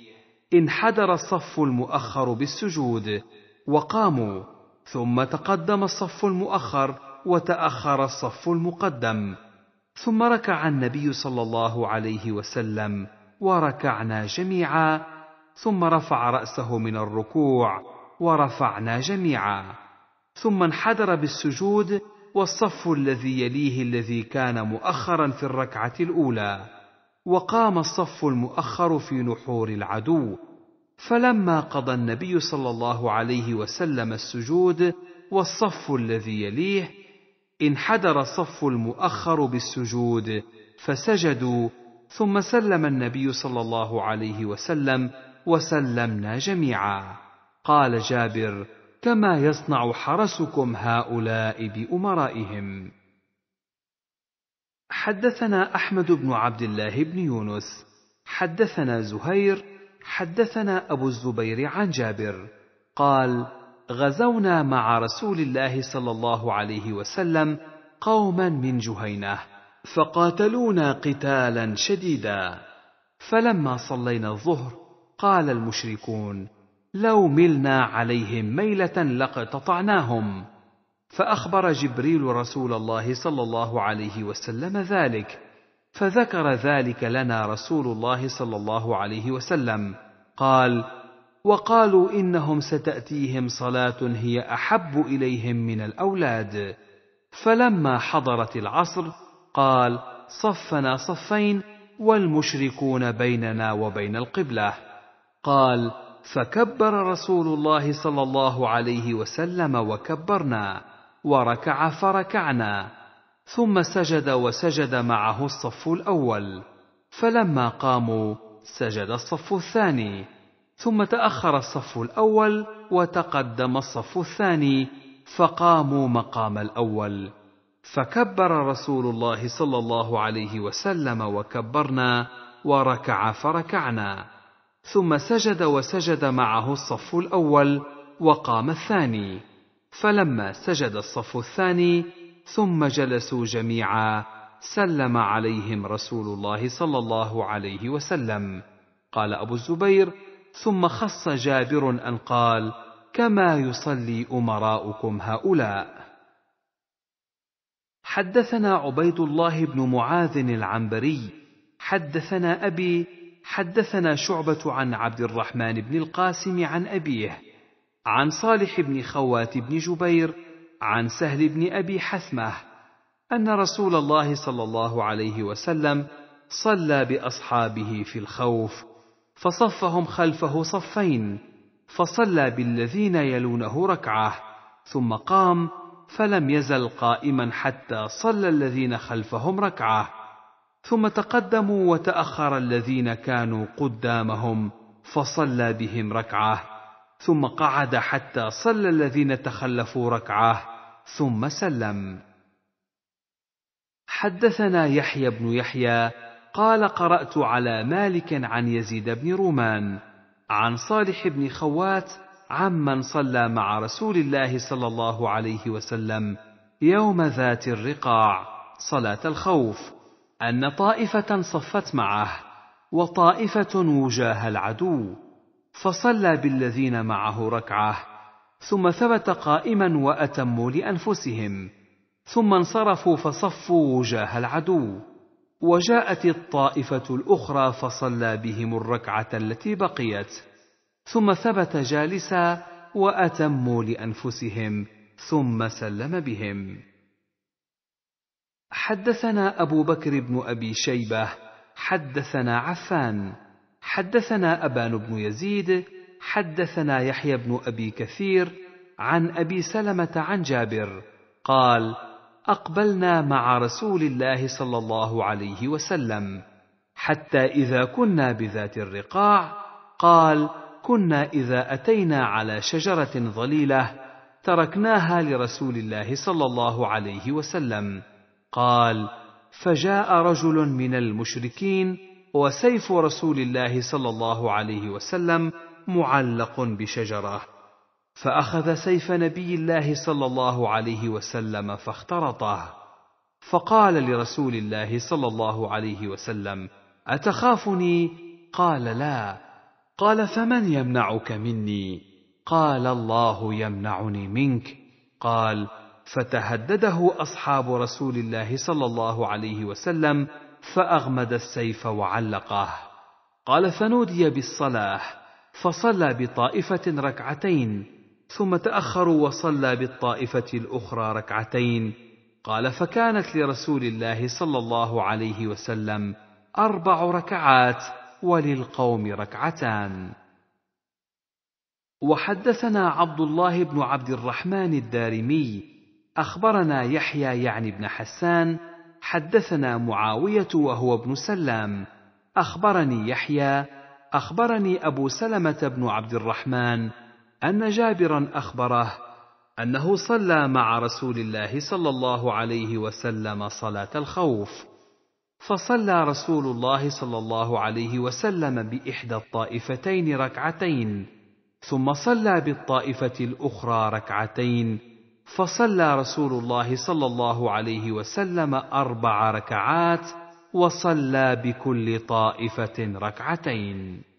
انحدر الصف المؤخر بالسجود وقاموا ثم تقدم الصف المؤخر وتأخر الصف المقدم ثم ركع النبي صلى الله عليه وسلم وركعنا جميعا ثم رفع رأسه من الركوع ورفعنا جميعا. ثم انحدر بالسجود والصف الذي يليه الذي كان مؤخرا في الركعة الأولى وقام الصف المؤخر في نحور العدو. فلما قضى النبي صلى الله عليه وسلم السجود والصف الذي يليه انحدر الصف المؤخر بالسجود فسجدوا. ثم سلم النبي صلى الله عليه وسلم وسلمنا جميعا. قال جابر كما يصنع حرسكم هؤلاء بأمرائهم. حدثنا أحمد بن عبد الله بن يونس حدثنا زهير حدثنا أبو الزبير عن جابر قال غزونا مع رسول الله صلى الله عليه وسلم قوما من جهينة فقاتلونا قتالا شديدا. فلما صلينا الظهر قال المشركون لو ملنا عليهم ميلة لاقتطعناهم فأخبر جبريل رسول الله صلى الله عليه وسلم ذلك فذكر ذلك لنا رسول الله صلى الله عليه وسلم. قال وقالوا إنهم ستأتيهم صلاة هي أحب إليهم من الأولاد. فلما حضرت العصر قال صفنا صفين والمشركون بيننا وبين القبلة. قال فكبر رسول الله صلى الله عليه وسلم وكبرنا وركع فركعنا ثم سجد وسجد معه الصف الأول فلما قاموا سجد الصف الثاني ثم تأخر الصف الأول وتقدم الصف الثاني فقاموا مقام الأول. فكبر رسول الله صلى الله عليه وسلم وكبرنا وركع فركعنا. ثم سجد وسجد معه الصف الأول وقام الثاني. فلما سجد الصف الثاني ثم جلسوا جميعا سلم عليهم رسول الله صلى الله عليه وسلم. قال أبو الزبير ثم خص جابر أن قال كما يصلي أمراؤكم هؤلاء. حدثنا عبيد الله بن معاذ العنبري حدثنا أبي حدثنا شعبة عن عبد الرحمن بن القاسم عن أبيه عن صالح بن خوات بن جبير عن سهل بن أبي حثمة أن رسول الله صلى الله عليه وسلم صلى بأصحابه في الخوف فصفهم خلفه صفين فصلى بالذين يلونه ركعة ثم قام فلم يزل قائما حتى صلى الذين خلفهم ركعة. ثم تقدموا وتأخر الذين كانوا قدامهم فصلى بهم ركعة ثم قعد حتى صلى الذين تخلفوا ركعة ثم سلم. حدثنا يحيى بن يحيى قال قرأت على مالك عن يزيد بن رومان عن صالح بن خوات عمن صلى مع رسول الله صلى الله عليه وسلم يوم ذات الرقاع صلاة الخوف. أن طائفة صفت معه وطائفة وجاه العدو فصلى بالذين معه ركعة ثم ثبت قائما وأتموا لأنفسهم ثم انصرفوا فصفوا وجاه العدو وجاءت الطائفة الأخرى فصلى بهم الركعة التي بقيت ثم ثبت جالسا وأتموا لأنفسهم ثم سلم بهم. حدثنا أبو بكر بن أبي شيبة حدثنا عفان حدثنا أبان بن يزيد حدثنا يحيى بن أبي كثير عن أبي سلمة عن جابر قال أقبلنا مع رسول الله صلى الله عليه وسلم حتى إذا كنا بذات الرقاع قال كنا إذا أتينا على شجرة ظليلة تركناها لرسول الله صلى الله عليه وسلم. قال فجاء رجل من المشركين وسيف رسول الله صلى الله عليه وسلم معلق بشجرة فأخذ سيف نبي الله صلى الله عليه وسلم فاخترطه. فقال لرسول الله صلى الله عليه وسلم أتخافني؟ قال لا. قال فمن يمنعك مني؟ قال الله يمنعني منك. قال فتهدده أصحاب رسول الله صلى الله عليه وسلم فأغمد السيف وعلقه. قال فنودي بالصلاة. فصلى بطائفة ركعتين ثم تاخروا وصلى بالطائفة الأخرى ركعتين. قال فكانت لرسول الله صلى الله عليه وسلم أربع ركعات وللقوم ركعتان. وحدثنا عبد الله بن عبد الرحمن الدارمي أخبرنا يحيى يعني بن حسان حدثنا معاوية وهو ابن سلام. أخبرني يحيى أخبرني أبو سلمة بن عبد الرحمن أن جابرا أخبره أنه صلى مع رسول الله صلى الله عليه وسلم صلاة الخوف. فصلى رسول الله صلى الله عليه وسلم بإحدى الطائفتين ركعتين ثم صلى بالطائفة الأخرى ركعتين فصلى رسول الله صلى الله عليه وسلم أربع ركعات وصلى بكل طائفة ركعتين.